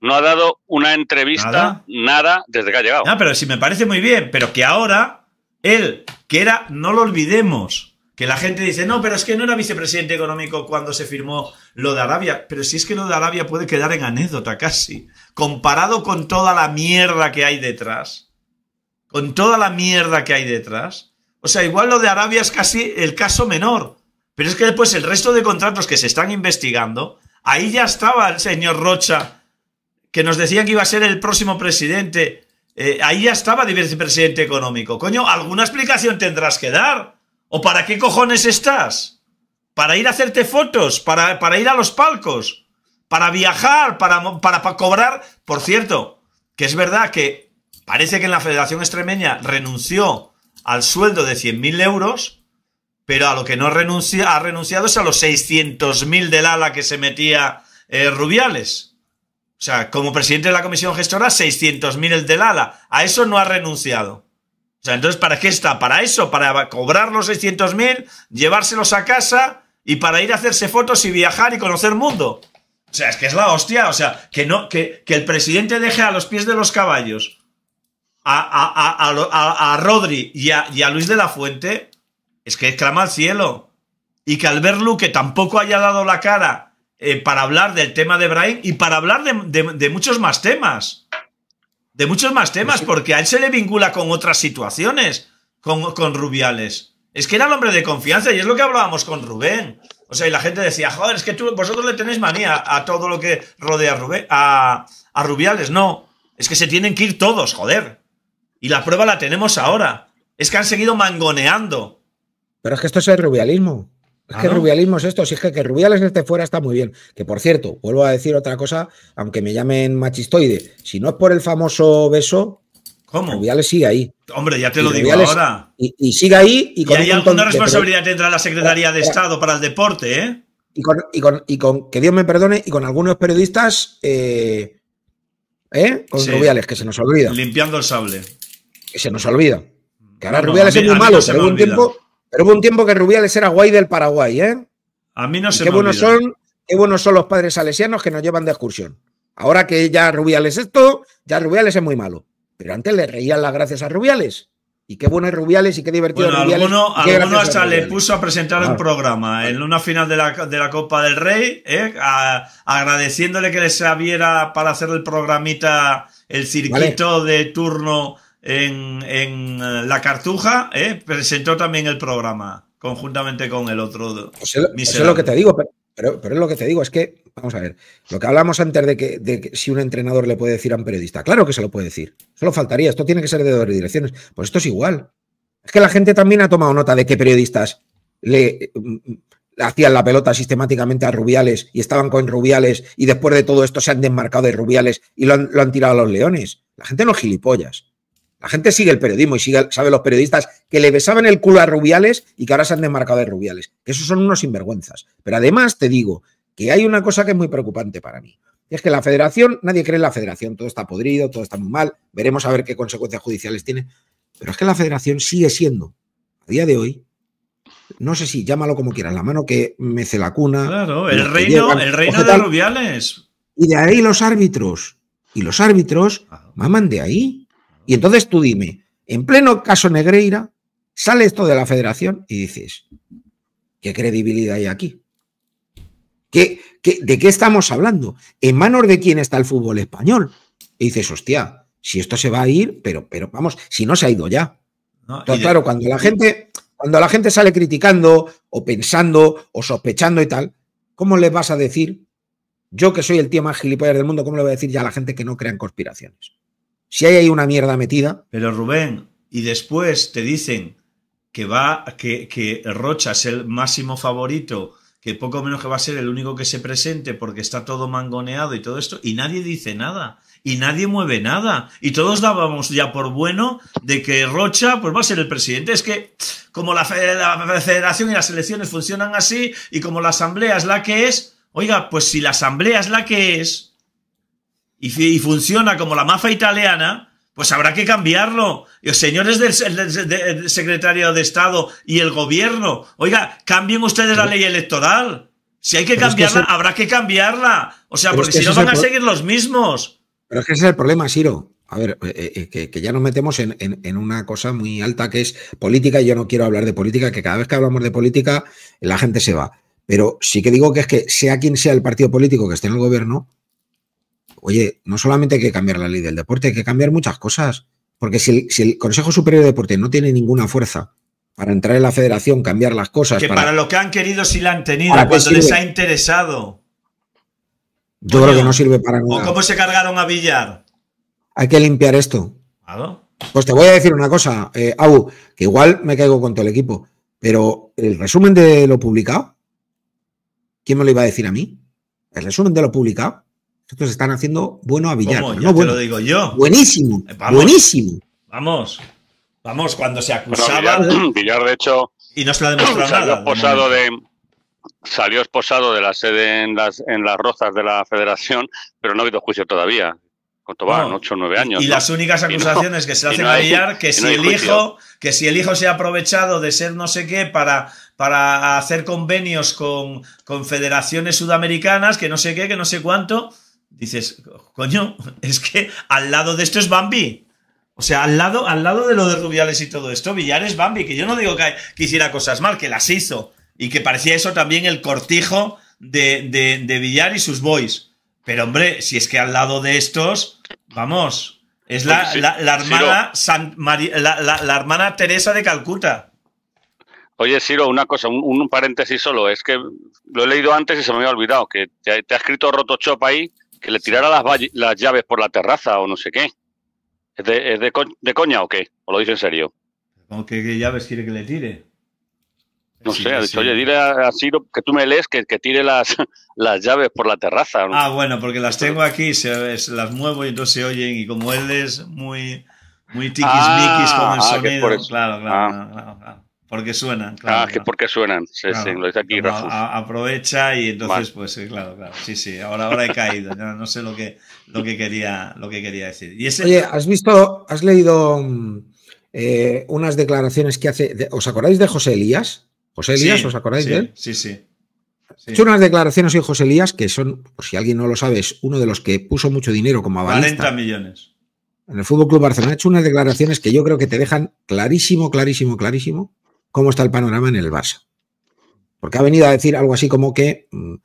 no ha dado una entrevista, Nada. nada, desde que ha llegado. Ah, pero sí me parece muy bien, pero que ahora él, que era, no lo olvidemos, que la gente dice, no, pero es que no era vicepresidente económico cuando se firmó lo de Arabia, pero si es que lo de Arabia puede quedar en anécdota casi, comparado con toda la mierda que hay detrás, con toda la mierda que hay detrás. O sea, igual lo de Arabia es casi el caso menor, pero es que después el resto de contratos que se están investigando, ahí ya estaba el señor Rocha que nos decían que iba a ser el próximo presidente. Eh, ahí ya estaba de vicepresidente económico. Coño, alguna explicación tendrás que dar. ¿O para qué cojones estás? ¿Para ir a hacerte fotos? ¿Para, para ir a los palcos? ¿Para viajar? Para, para, para cobrar? Por cierto, que es verdad que parece que en la Federación Extremeña renunció al sueldo de 100.000 euros, pero a lo que no renuncia, ha renunciado es a los 600.000 del ala que se metía eh, Rubiales. O sea, como presidente de la comisión gestora, 600.000 el del ala. A eso no ha renunciado. O sea, entonces, ¿para qué está? Para eso, para cobrar los 600.000, llevárselos a casa y para ir a hacerse fotos y viajar y conocer mundo. O sea, es que es la hostia. O sea, que, no, que, que el presidente deje a los pies de los caballos a, a, a, a, a Rodri y a, y a Luis de la Fuente, es que clama al cielo. Y que Albert Luque tampoco haya dado la cara eh, para hablar del tema de Brahim y para hablar de, de, de, muchos más temas. De muchos más temas, porque a él se le vincula con otras situaciones, con, con Rubiales. Es que era el hombre de confianza y es lo que hablábamos con Rubén. O sea, y la gente decía, joder, es que tú, vosotros le tenéis manía a todo lo que rodea a, Rubén, a, a Rubiales. No, es que se tienen que ir todos, joder. Y la prueba la tenemos ahora. Es que han seguido mangoneando. Pero es que esto es el rubialismo. Es que el rubialismo es esto. Si es que que Rubiales esté fuera está muy bien. Que por cierto, vuelvo a decir otra cosa, aunque me llamen machistoide. Si no es por el famoso beso, ¿Cómo? Rubiales sigue ahí. Hombre, ya te y lo Rubiales, digo ahora. Y, y, sigue ahí. Y, con y hay alguna responsabilidad tendrá la Secretaría de Estado para el deporte, ¿eh? Y con, y con, y con, que Dios me perdone, y con algunos periodistas, eh, ¿eh? Con sí. Rubiales, que se nos olvida. Limpiando el sable. Se nos olvida. Que ahora Rubiales mí, es muy malo, no pero, hubo un tiempo, pero hubo un tiempo que Rubiales era guay del Paraguay, ¿eh? A mí no y se qué me buenos olvida. son, qué buenos son los padres salesianos que nos llevan de excursión. Ahora que ya Rubiales esto, ya Rubiales es muy malo. Pero antes le reían las gracias a Rubiales. Y qué bueno es Rubiales y qué divertido bueno, es Rubiales. Alguno, alguno hasta le puso a presentar ah. un programa en una final de la, de la Copa del Rey, ¿eh? a, agradeciéndole que les abriera para hacer el programita, el circuito vale. de turno en, en, la Cartuja, ¿eh? presentó también el programa conjuntamente con el otro. Pues es, es lo que te digo, pero, es lo que te digo, es que, vamos a ver, lo que hablamos antes de que, si un entrenador le puede decir a un periodista, claro que se lo puede decir, solo faltaría, esto tiene que ser de dos direcciones, pues esto es igual. Es que la gente también ha tomado nota de que periodistas le hacían la pelota sistemáticamente a Rubiales y estaban con Rubiales y después de todo esto se han desmarcado de Rubiales y lo han, lo han tirado a los leones. La gente no es gilipollas. La gente sigue el periodismo y sigue, sabe los periodistas que le besaban el culo a Rubiales y que ahora se han desmarcado de Rubiales. Que esos son unos sinvergüenzas. Pero además te digo que hay una cosa que es muy preocupante para mí. Y es que la federación, nadie cree en la federación, todo está podrido, todo está muy mal, veremos a ver qué consecuencias judiciales tiene. Pero es que la federación sigue siendo, a día de hoy, no sé si llámalo como quieras, la mano que mece la cuna. Claro, el reino, llegan, el reino de Rubiales. Y de ahí los árbitros. Y los árbitros maman de ahí. Y entonces tú dime, en pleno caso Negreira, sale esto de la federación y dices, ¿qué credibilidad hay aquí? ¿Qué, qué, de qué estamos hablando? ¿En manos de quién está el fútbol español? Y dices, hostia, si esto se va a ir, pero, pero vamos, si no se ha ido ya. No, Entonces, claro, cuando la gente, cuando la gente sale criticando o pensando o sospechando y tal, ¿cómo le vas a decir, yo que soy el tío más gilipollas del mundo, cómo le voy a decir ya a la gente que no crean conspiraciones? Si hay ahí una mierda metida. Pero Rubén, y después te dicen que va, que, que Rocha es el máximo favorito, que poco menos que va a ser el único que se presente porque está todo mangoneado y todo esto, y nadie dice nada, y nadie mueve nada, y todos dábamos ya por bueno de que Rocha pues va a ser el presidente. Es que como la, la federación y las elecciones funcionan así, y como la asamblea es la que es, oiga, pues si la asamblea es la que es, y, y, funciona como la mafia italiana, pues habrá que cambiarlo. Y los señores del, del, del, secretario de Estado y el gobierno, oiga, cambien ustedes la ley electoral. Si hay que Pero es que cambiarla, habrá que cambiarla. O sea, Pero porque es que si no van a pro- seguir los mismos. Pero es que ese es el problema, Siro. A ver, eh, eh, que, que ya nos metemos en, en- en una cosa muy alta que es política y yo no quiero hablar de política, que cada vez que hablamos de política la gente se va. Pero sí que digo que es que sea quien sea el partido político que esté en el gobierno, oye, no solamente hay que cambiar la ley del deporte, hay que cambiar muchas cosas. Porque si el, si el Consejo Superior de Deporte no tiene ninguna fuerza para entrar en la federación, cambiar las cosas, Que para- para lo que han querido sí la han tenido, ¿Para qué cuando les ha interesado. yo creo que no sirve para ¿O nada. cómo se cargaron a Villar? Hay que limpiar esto. Claro. Pues te voy a decir una cosa, eh, Au, que igual me caigo con todo el equipo, pero el resumen de lo publicado, ¿quién me lo iba a decir a mí? El resumen de lo publicado, estos están haciendo bueno a Villar. ¿Cómo? no te bueno, lo digo yo. buenísimo, Eh, vamos. buenísimo. Vamos. Vamos, cuando se Bueno, acusaba Villar, Villar, de hecho, y no se lo ha demostrado salió nada. esposado de salió esposado de la sede en las en las rozas de la Federación, pero no ha habido juicio todavía. ¿Cuánto van? No. ¿Ocho o nueve años? Y ¿no? las únicas no- acusaciones que se le hacen no a Villar, que si el hijo, que si el hijo se ha aprovechado de ser no sé qué para, para hacer convenios con, con federaciones sudamericanas, que no sé qué, que no sé cuánto, dices, coño, es que al lado de esto es Bambi. O sea, al lado, al lado de lo de Rubiales y todo esto, Villar es Bambi, que yo no digo que, que hiciera cosas mal, que las hizo. Y que parecía eso también el cortijo de, de, de Villar y sus boys. Pero hombre, si es que al lado de estos, vamos, es la, sí, la, la Ciro. hermana San la, la- la hermana Teresa de Calcuta. Oye, Siro, una cosa, un, un paréntesis solo, es que lo he leído antes y se me había olvidado, que te, te ha escrito Rotochop ahí que le tirara las, las llaves por la terraza o no sé qué. ¿Es, de, es de, co- de coña o qué? ¿O lo dice en serio? Que, que llaves quiere que le tire. No Sí, sé, ha sí. dicho, oye, dile a, a Ciro que tú me lees que, que tire las, las llaves por la terraza. Ah, bueno, porque las tengo aquí, se, se las muevo y entonces se oyen. Y como él es muy, muy tiquismiquis Ah, con el ah, sonido, eso. claro, claro, Ah. claro, claro. Porque suenan, claro. ah, que claro. por qué suenan. Sí, Claro. sí, lo dice aquí aprovecha y entonces, Vale. pues sí, claro, claro. Sí, sí. Ahora, ahora he caído. ya no sé lo que, lo que quería, lo que quería decir. Y ese, Oye, ¿has visto, has leído mm, eh, unas declaraciones que hace, de- ¿os acordáis de José Elías? José Elías, Sí, ¿os acordáis sí, de él? Sí, sí. Sí. Ha hecho unas declaraciones hoy José Elías que son, por si alguien no lo sabe, es uno de los que puso mucho dinero como 40 avalista millones. en el Fútbol Club Barcelona. Ha hecho unas declaraciones que yo creo que te dejan clarísimo, clarísimo, clarísimo cómo está el panorama en el Barça. Porque ha venido a decir algo así como que, mm,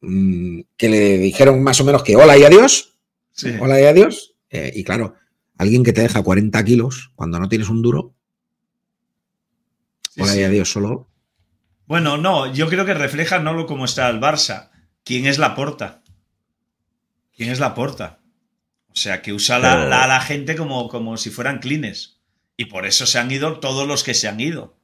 mm, que le dijeron más o menos que hola y adiós, Sí. hola y adiós. Eh, y claro, alguien que te deja 40 kilos cuando no tienes un duro, Sí, hola sí. y adiós solo. Bueno, no, yo creo que refleja no lo cómo está el Barça, quién es la porta. ¿Quién es la porta? O sea, que usa Pero- la- a la gente como, como si fueran clines. Y por eso se han ido todos los que se han ido.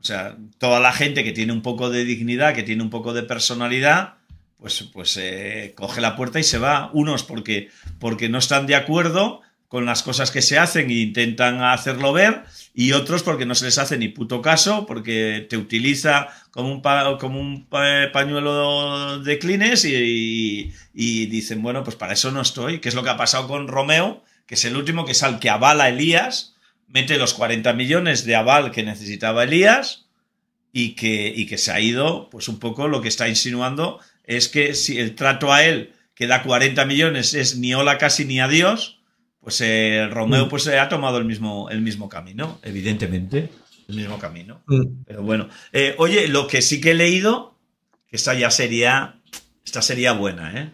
O sea, toda la gente que tiene un poco de dignidad, que tiene un poco de personalidad, pues, pues eh, coge la puerta y se va. Unos porque, porque no están de acuerdo con las cosas que se hacen e intentan hacerlo ver, y otros porque no se les hace ni puto caso, porque te utiliza como un, pa- como un pa- pañuelo de clines y, y- y dicen, bueno, pues para eso no estoy, que es lo que ha pasado con Romeo, que es el último, que es al que avala Elías, mete los 40 millones de aval que necesitaba Elías y que, y que se ha ido, pues un poco lo que está insinuando es que si el trato a él que da 40 millones es ni hola casi ni adiós, pues eh, Romeo Mm. pues eh, ha tomado el mismo, el mismo camino, evidentemente, el mismo camino. Mm. Pero bueno, Eh, oye, lo que sí que he leído, que esta ya sería, esta sería buena, ¿eh?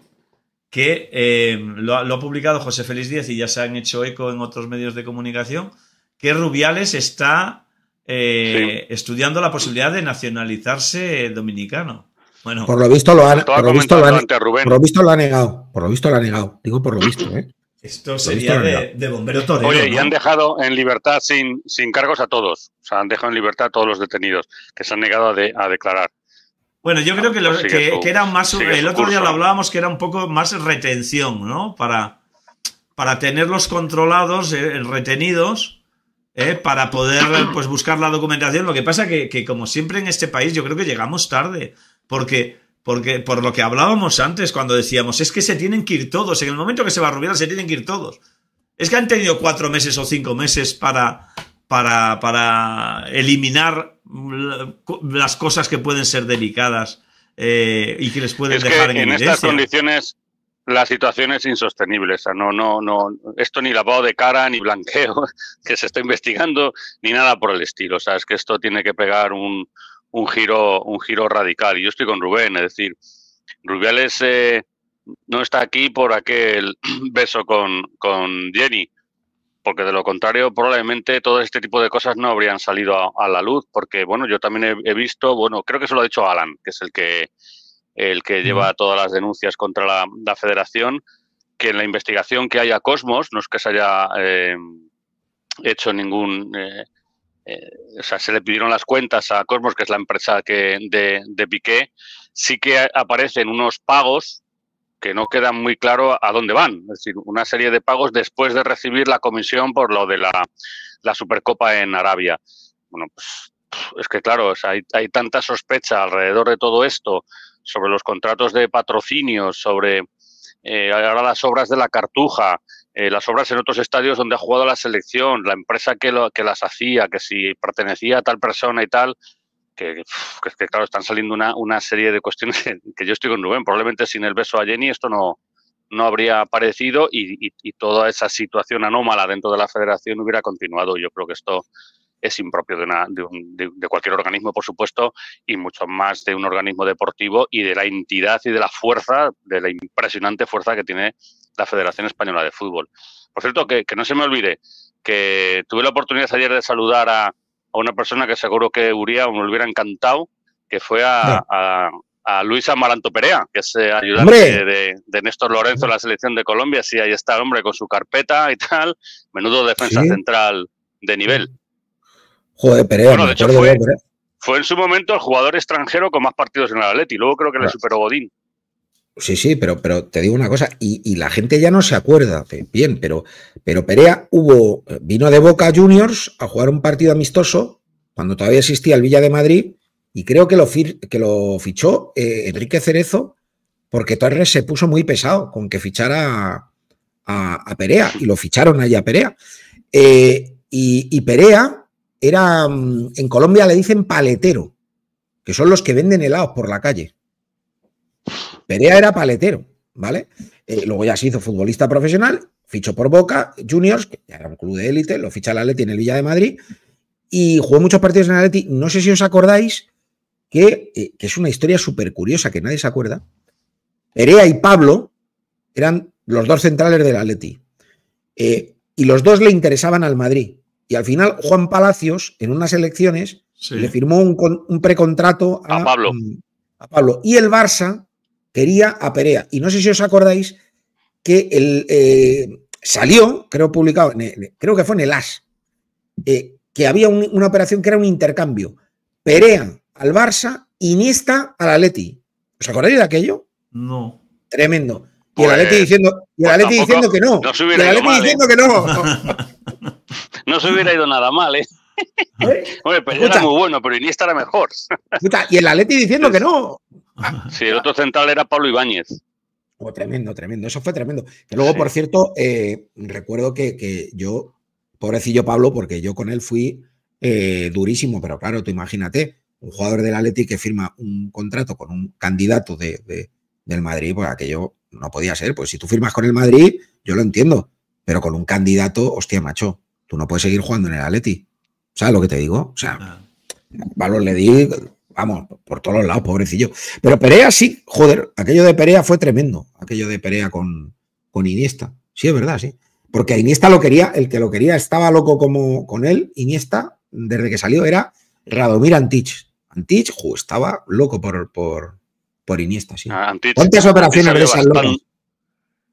que eh, lo, ha- lo ha publicado José Félix Díaz y ya se han hecho eco en otros medios de comunicación, que Rubiales está eh, estudiando la posibilidad de nacionalizarse dominicano. Bueno, Por lo visto lo han, Estaba por lo visto lo comentando han- antes Rubén. por lo visto lo ha negado. Por lo visto lo ha negado. Digo por lo visto, ¿eh? esto sería de, bombero torero. Oye, y han dejado en libertad sin, sin cargos a todos. O sea, han dejado en libertad a todos los detenidos que se han negado a, de- a declarar. Bueno, yo creo que, lo- Pues que, su- que era más. El otro día lo hablábamos que era un poco más retención, ¿no? Para, para tenerlos controlados, eh, retenidos, eh, para poder pues, buscar la documentación. Lo que pasa que, que, como siempre en este país, yo creo que llegamos tarde. Porque, porque, por lo que hablábamos antes, cuando decíamos, es que se tienen que ir todos. En el momento que se va a Rubiales, se tienen que ir todos. Es que han tenido cuatro meses o cinco meses para, para, para eliminar las cosas que pueden ser delicadas eh, y que les pueden Es que dejar en, en estas condiciones la situación es insostenible. O sea, no, no, no, esto ni lavado de cara, ni blanqueo que se está investigando, ni nada por el estilo. O sea, es que esto tiene que pegar un, un giro, un giro radical. Y yo estoy con Rubén, es decir, Rubiales eh, no está aquí por aquel beso con, con Jenny, porque de lo contrario probablemente todo este tipo de cosas no habrían salido a, la luz, porque bueno, yo también he, he visto, bueno, creo que se lo ha dicho Alan, que es el que el que lleva todas las denuncias contra la, la federación, que en la investigación que hay a Cosmos, no es que se haya eh, hecho ningún... eh, eh, o sea, se le pidieron las cuentas a Cosmos, que es la empresa que, de, de Piqué, sí que aparecen unos pagos que no quedan muy claro a dónde van. Es decir, una serie de pagos después de recibir la comisión por lo de la, la Supercopa en Arabia. Bueno, pues es que claro, o sea, hay, hay tanta sospecha alrededor de todo esto, sobre los contratos de patrocinio, sobre eh, ahora las obras de la Cartuja, eh, las obras en otros estadios donde ha jugado la selección, la empresa que, lo, que las hacía, que si pertenecía a tal persona y tal, que, que, claro, están saliendo una, una serie de cuestiones que, que, yo estoy con Rubén. Probablemente sin el beso a Jenny esto no, no habría aparecido y, y, y, toda esa situación anómala dentro de la federación hubiera continuado. Yo creo que esto es impropio de, una, de, un, de, de, cualquier organismo, por supuesto, y mucho más de un organismo deportivo y de la entidad y de la fuerza, de la impresionante fuerza que tiene la Federación Española de Fútbol. Por cierto, que, que no se me olvide que tuve la oportunidad ayer de saludar a, a una persona que seguro que Uría me hubiera encantado, que fue a, a, a Luis Amaranto Perea, que es eh, ayudante de, de, Néstor Lorenzo en la selección de Colombia. Sí, ahí está el hombre con su carpeta y tal. Menudo defensa ¿Sí? central de nivel. Joder, Perea, bueno, de hecho fue, de fue, en su momento el jugador extranjero con más partidos en el Atleti. Luego creo que le superó Godín. Sí, sí, pero, pero te digo una cosa, y, y, la gente ya no se acuerda, bien, pero, pero Perea hubo, vino de Boca Juniors a jugar un partido amistoso cuando todavía existía el Villa de Madrid, y creo que lo, que lo fichó eh, Enrique Cerezo, porque Torres se puso muy pesado con que fichara a, a, a Perea, y lo ficharon allá a Perea. Eh, y, y, Perea era, mm, en Colombia le dicen paletero, que son los que venden helados por la calle. Perea era paletero, ¿vale? Eh, luego ya se hizo futbolista profesional, fichó por Boca Juniors, que ya era un club de élite, lo ficha el Atleti en el Villa de Madrid, y jugó muchos partidos en el Atleti. No sé si os acordáis que, eh, es una historia súper curiosa que nadie se acuerda. Perea y Pablo eran los dos centrales del Atleti. Eh, y los dos le interesaban al Madrid. Y al final, Juan Palacios, en unas elecciones, sí. le firmó un, un precontrato a, a Pablo. a Pablo. Y el Barça quería a Perea. Y no sé si os acordáis que el, eh, salió, creo publicado, creo que fue en el AS, eh, que había un, una operación que era un intercambio. Perea al Barça, Iniesta al Atleti. ¿Os acordáis de aquello? No. Tremendo. Y el Atleti diciendo, y el pues Atleti diciendo que no. Y el Atleti mal, ¿eh? diciendo que no. No se hubiera ido nada mal, ¿eh? Hombre, pero Escucha. era muy bueno, pero Iniesta era mejor. Puta, y el Atleti diciendo que no. Sí, el otro central era Pablo Ibáñez. Oh, tremendo, tremendo. Eso fue tremendo. Que luego, Sí. por cierto, eh, recuerdo que, que yo, pobrecillo Pablo, porque yo con él fui eh, durísimo, pero claro, tú imagínate, un jugador del Atleti que firma un contrato con un candidato de, de- del Madrid, pues aquello no podía ser. Pues si tú firmas con el Madrid, yo lo entiendo, pero con un candidato, hostia, macho, tú no puedes seguir jugando en el Atleti. ¿Sabes lo que te digo? O sea, Ah. Pablo le di, vamos, por todos los lados, pobrecillo. Pero Perea sí, joder, aquello de Perea fue tremendo, aquello de Perea con, con Iniesta. Sí, es verdad, sí. Porque a Iniesta lo quería, el que lo quería estaba loco como con él, Iniesta, desde que salió, era Radomir Antich. Antich, estaba loco por, por, por Iniesta, sí. Ah, Antich- ¿Cuántas operaciones Antich de esas locas?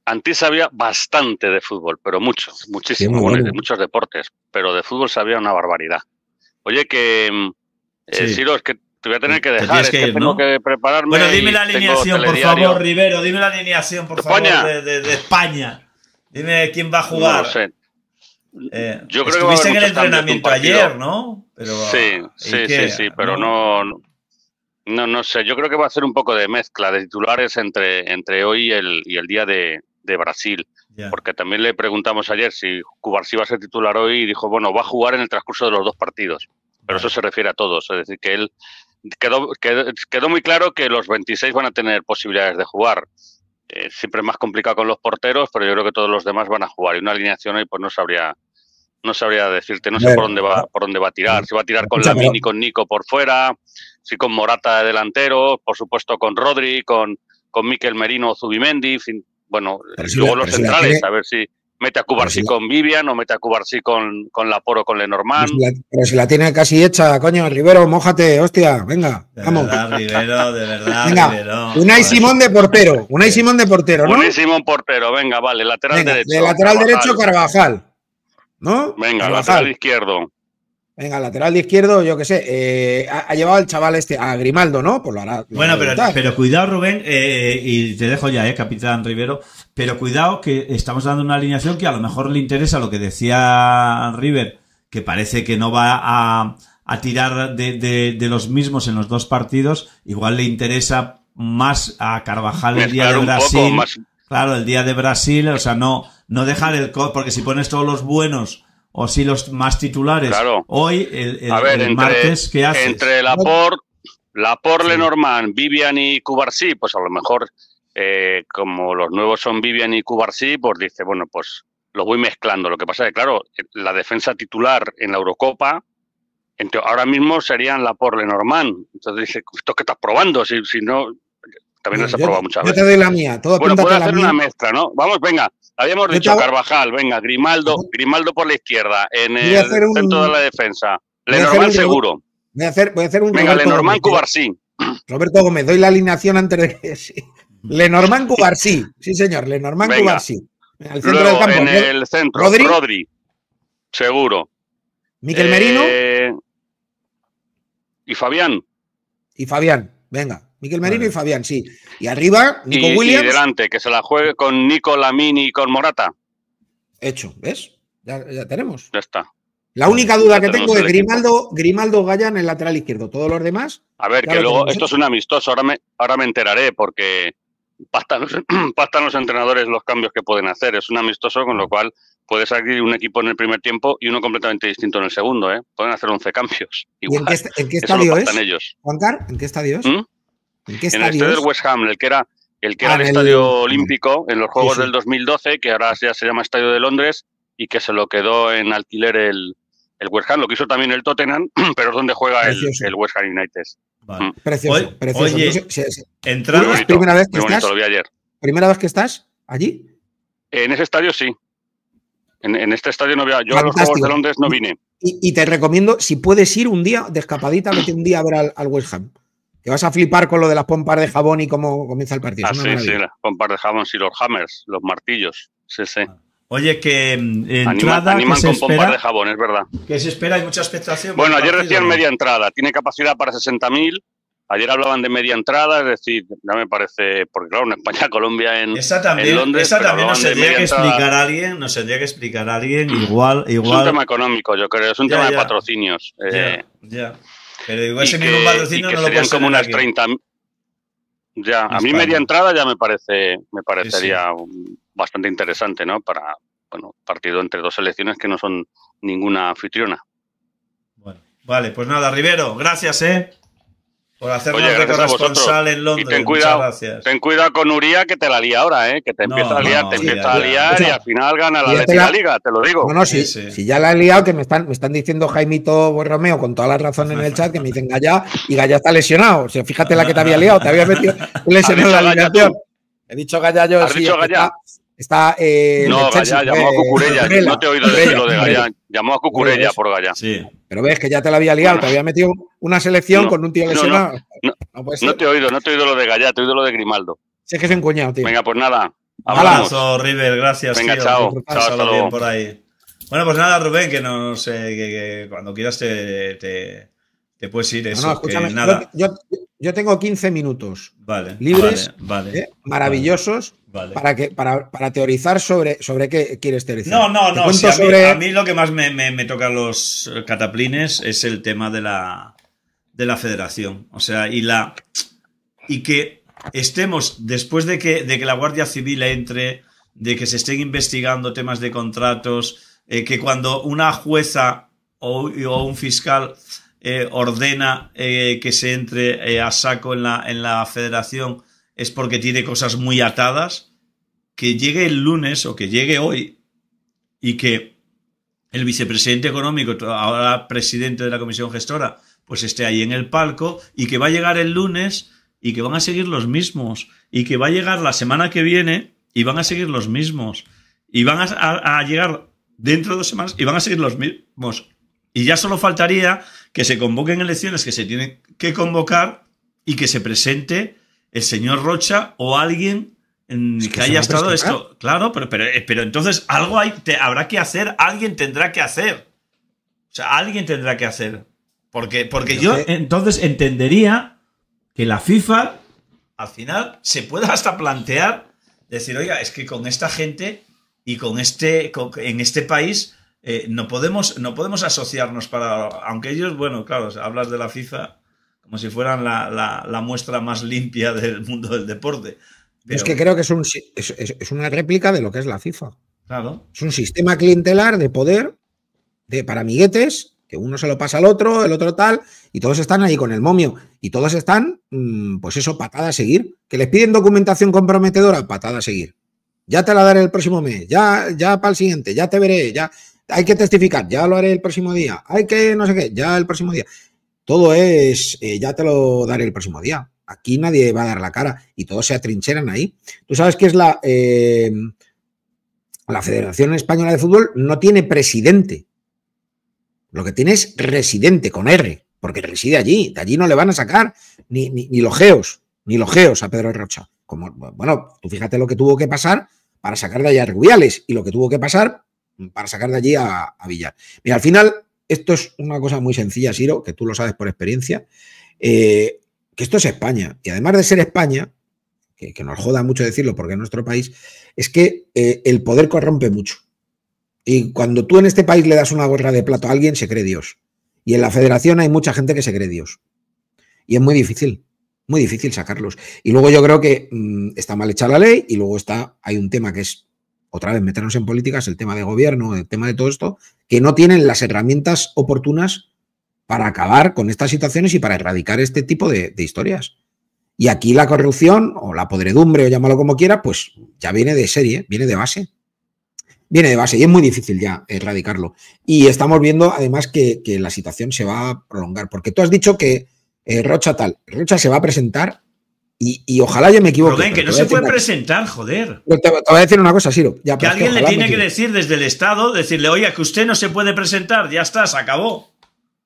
Antich sabía bastante de fútbol, pero mucho, muchísimo, bueno, de muchos deportes, pero de fútbol sabía una barbaridad. Oye, que eh, Sí. Ciro, es que te voy a tener que dejar, es que ir, tengo ¿no? que prepararme. Bueno, dime la alineación, por favor, Rivero. Dime la alineación, por favor, España. de, de- de España. Dime quién va a No jugar. lo sé. Eh, Yo creo que va a estuviste haber en el entrenamiento ayer, ¿no? Pero, Sí, ¿y sí, sí, sí, pero no, no, no sé. Yo creo que va a ser un poco de mezcla de titulares entre, entre hoy y el, y el día de, de Brasil. Porque también le preguntamos ayer si Cubarsí va a ser titular hoy y dijo, bueno, va a jugar en el transcurso de los dos partidos. Pero eso se refiere a todos. Es decir, que él quedó, quedó, quedó muy claro que los 26 van a tener posibilidades de jugar. Eh, siempre es más complicado con los porteros, pero yo creo que todos los demás van a jugar. Y una alineación ahí, pues no sabría, no sabría decirte, no sé por dónde va, por dónde va a tirar. Si va a tirar con pero- y con Nico por fuera, si con Morata de delantero, por supuesto con Rodri, con, con Miquel Merino o Zubimendi, en fin, bueno, si luego la- los si centrales, tiene- a ver si mete a Cubarsí si con Vivian o mete a Cubarsí con, con Laporo con Lenormand. Pero si, la, pero si la tiene casi hecha, coño, Rivero, mójate, hostia, venga, De vamos. verdad, Rivero, de verdad, Venga, Rivero. Unai. Simón de portero, Unai Simón de portero, ¿no? Buenísimo portero, venga, vale, lateral Venga, derecho. de lateral Carvajal. derecho, Carvajal. ¿No? Venga, Carvajal. lateral izquierdo. Venga, lateral de izquierdo, yo qué sé. eh, ha, ha llevado al chaval este, a Grimaldo, ¿no? Pues lo hará. lo Bueno, pero, pero cuidado, Rubén, eh, y te dejo ya, eh, capitán Rivero, pero cuidado que estamos dando una alineación que a lo mejor le interesa lo que decía River, que parece que no va a, a tirar de, de- de los mismos en los dos partidos, igual le interesa más a Carvajal el día de Brasil. poco. Claro, el día de Brasil, o sea, no, no dejar el co porque si pones todos los buenos o si los más titulares, Claro. hoy, el, el- A ver, el entre, martes, ¿qué haces? entre Laporte, Laporte. Lenormand, Vivian y Cubarsí, pues a lo mejor, eh, como los nuevos son Vivian y Cubarsí, pues dice, bueno, pues lo voy mezclando. Lo que pasa es que, claro, la defensa titular en la Eurocopa, entre- ahora mismo serían Laporte, Lenormand. Entonces dice, ¿esto qué estás probando? Si, si no, también les he yo- probado muchas yo veces. te doy la mía, todo Bueno, puede hacer mía. una mezcla, ¿no? Vamos, venga. Habíamos dicho Carvajal, venga, Grimaldo, Grimaldo por la izquierda, en el un- centro de la defensa. Lenormand seguro. Voy a hacer, voy a hacer un Venga, Roberto Lenormand. Cubarsí. Roberto Gómez, doy la alineación antes de que. sí. Lenormand Cubarsí. Sí, señor, Lenormand Venga. Cubarsí. En el centro Luego, del campo. en el centro, Rodri. Rodri. Seguro. Miquel Merino Eh, Y Fabián. y Fabián. Venga. Miquel Merino Vale. y Fabián, sí. Y arriba, Y, Nico y Williams. delante, que se la juegue con Nico Lamini y con Morata. Hecho, ¿ves? Ya, ya tenemos. Ya está. La única duda Ya que tengo es. Grimaldo, Grimaldo Gaya en el lateral izquierdo. Todos los demás. A ver, que luego esto hecho. es un amistoso. Ahora me, ahora me enteraré porque pastan los, pastan los entrenadores los cambios que pueden hacer. Es un amistoso, con lo cual puede salir un equipo en el primer tiempo y uno completamente distinto en el segundo. ¿eh? Pueden hacer 11 cambios. ¿Y en Igual. qué, en qué estadio es? ¿en qué estadio es? ¿Mm? ¿En qué En el estadio estadio es? del West Ham, el que era el que Ah, era el en el- estadio olímpico en los Juegos sí. del 2012, que ahora ya se llama Estadio de Londres y que se lo quedó en alquiler el, el West Ham, lo que hizo también el Tottenham, pero es donde juega el, el West Ham United. Vale. Precioso, Oye, precioso. oye, Entonces, sí, sí. Entrada, ¿Es bonito, primera vez que bonito, estás? lo vi ayer. ¿Primera vez que estás allí? En ese estadio sí. En, en este estadio no había. Yo a los. Juegos de Londres no vine. Y, y te recomiendo, si puedes ir un día de escapadita, vete un día a ver al, al West Ham. Que vas a flipar con lo de las pompas de jabón y cómo comienza el partido. Ah, sí, sí, maravilla. con par de jabons y los hammers, los martillos. Sí, sí. Oye, que mm, entrada animan que se con pompas de espera, jabón, es verdad. que se espera, hay mucha expectación. Bueno, ayer partido, decían ¿no? media entrada, tiene capacidad para 60.000. Ayer hablaban de media entrada, es decir, ya me parece, porque claro, en España, Colombia, en, Esa también, en Londres, esa también nos tendría que entrada. explicar a alguien, nos tendría que explicar a alguien, igual, Es un igual. tema económico, yo creo, es un Ya, tema ya. de patrocinios. eh, Ya, ya. Pero igual ese que, mismo patrocinio no lo puedes como unas aquí. 30. Ya, a mí media entrada ya me parece, me parecería bastante interesante, ¿no? Para, bueno, partido entre dos selecciones que no son ninguna anfitriona. Bueno, vale, pues nada, Rivero, gracias, ¿eh? Por hacernos Oye, de gracias a vosotros. corresponsal en Y Londres. ten Muchas cuidado, gracias. ten cuidado con Uría que te la lía ahora, ¿eh? Que te No, empieza a liar, no, te sí, empieza ya, a ya. liar y al final gana la Y este Leti la Liga, te lo digo. No, no, Sí, si, sí. si ya la he liado, que me están, me están diciendo Jaimito Romeo con toda la razón en el chat, que me dicen Gaya y Gaya está lesionado. O sea, fíjate la que te había liado, te había metido lesionado en la alineación. He dicho Gaya yo, ¿Has sí, dicho Gaya? Está, eh, No, el Chelsea, Gallá, llamó a eh, Cucurella, no te he oído decir lo de Cucurella. Gallá. Llamó a Cucurella por Gallá. Sí. Pero ves que ya te la había liado, Bueno. te había metido una selección No, con un tío no, lesionado. no, No. No te he oído, no te he oído lo de Gallá, te he oído lo de Grimaldo. Sé que es encuñado, tío. Venga, pues nada. Abrazo, River, gracias. Venga, tío. chao. Chao, hasta bien luego. por ahí. Bueno, pues nada, Rubén, que no sé, que, que cuando quieras te, te, te puedes ir. Eso, no, escúchame. que nada. Yo, yo- yo tengo 15 minutos Vale. libres, Vale. vale, ¿eh? maravillosos para, que, para, para teorizar sobre, sobre qué quieres teorizar. No, no, no. cuento sí, a, mí, sobre- a mí lo que más me, me, me toca los eh, cataplines es el tema de la, de la federación. O sea, y la. Y que estemos, después de que, de que la Guardia Civil entre, de que se estén investigando temas de contratos, eh, que cuando una jueza o, o un fiscal eh, ordena eh, que se entre eh, a saco en la, en la federación es porque tiene cosas muy atadas, que llegue el lunes o que llegue hoy y que el vicepresidente económico, ahora presidente de la comisión gestora, pues esté ahí en el palco y que va a llegar el lunes y que van a seguir los mismos y que va a llegar la semana que viene y van a seguir los mismos y van a, a- a llegar dentro de dos semanas y van a seguir los mismos. Y ya solo faltaría que se convoquen elecciones que se tienen que convocar y que se presente el señor Rocha o alguien en- Es que haya estado esto. Claro, pero, pero, pero entonces algo hay, te- habrá que hacer, alguien tendrá que hacer. O sea, alguien tendrá que hacer. Porque, porque yo que- entonces entendería que la FIFA al final se pueda hasta plantear decir, oiga, es que con esta gente y con este con- en este país eh, no podemos no podemos asociarnos para aunque ellos bueno claro hablas de la FIFA como si fueran la, la- la muestra más limpia del mundo del deporte es Pero, que creo que es, un, es- es- es una réplica de lo que es la FIFA. claro Es un sistema clientelar de poder, de para amiguetes, que uno se lo pasa al otro, el otro tal, y todos están ahí con el momio. Y todos están, mm, pues eso, patada a seguir. Que les piden documentación comprometedora, patada a seguir. Ya te la daré el próximo mes, ya, ya para el siguiente, ya te veré, ya hay que testificar, ya lo haré el próximo día, hay que no sé qué, ya el próximo día. Todo es, eh, ya te lo daré el próximo día. Aquí nadie va a dar la cara y todos se atrincheran ahí. Tú sabes que es la, eh, la Federación Española de Fútbol no tiene presidente. Lo que tiene es residente con R, porque reside allí. De allí no le van a sacar ni, ni, los geos, ni los geos a Pedro Rocha. Como, bueno, tú fíjate lo que tuvo que pasar para sacar de allí a Rubiales y lo que tuvo que pasar para sacar de allí a, a Villar. Mira, al final, esto es una cosa muy sencilla, Siro, que tú lo sabes por experiencia, eh, que esto es España. Y además de ser España, que, nos joda mucho decirlo porque es nuestro país, es que eh, el poder corrompe mucho. Y cuando tú en este país le das una gorra de plato a alguien, se cree Dios. Y en la federación hay mucha gente que se cree Dios. Y es muy difícil, muy difícil sacarlos. Y luego yo creo que mm, está mal hecha la ley y luego está, hay un tema que es, otra vez, meternos en políticas, el tema de gobierno, el tema de todo esto, que no tienen las herramientas oportunas para acabar con estas situaciones y para erradicar este tipo de, historias. Y aquí la corrupción o la podredumbre, o llámalo como quiera, pues ya viene de serie, viene de base. Viene de base y es muy difícil ya erradicarlo. Y estamos viendo además que, que la situación se va a prolongar, porque tú has dicho que eh, Rocha tal, Rocha se va a presentar y, y ojalá yo me equivoque. Rubén, que no te se puede una- presentar joder Te, te voy a decir una cosa, Siro. Ya, que es alguien le tiene que decir desde el Estado, decirle, oye, que usted no se puede presentar, ya está, se acabó.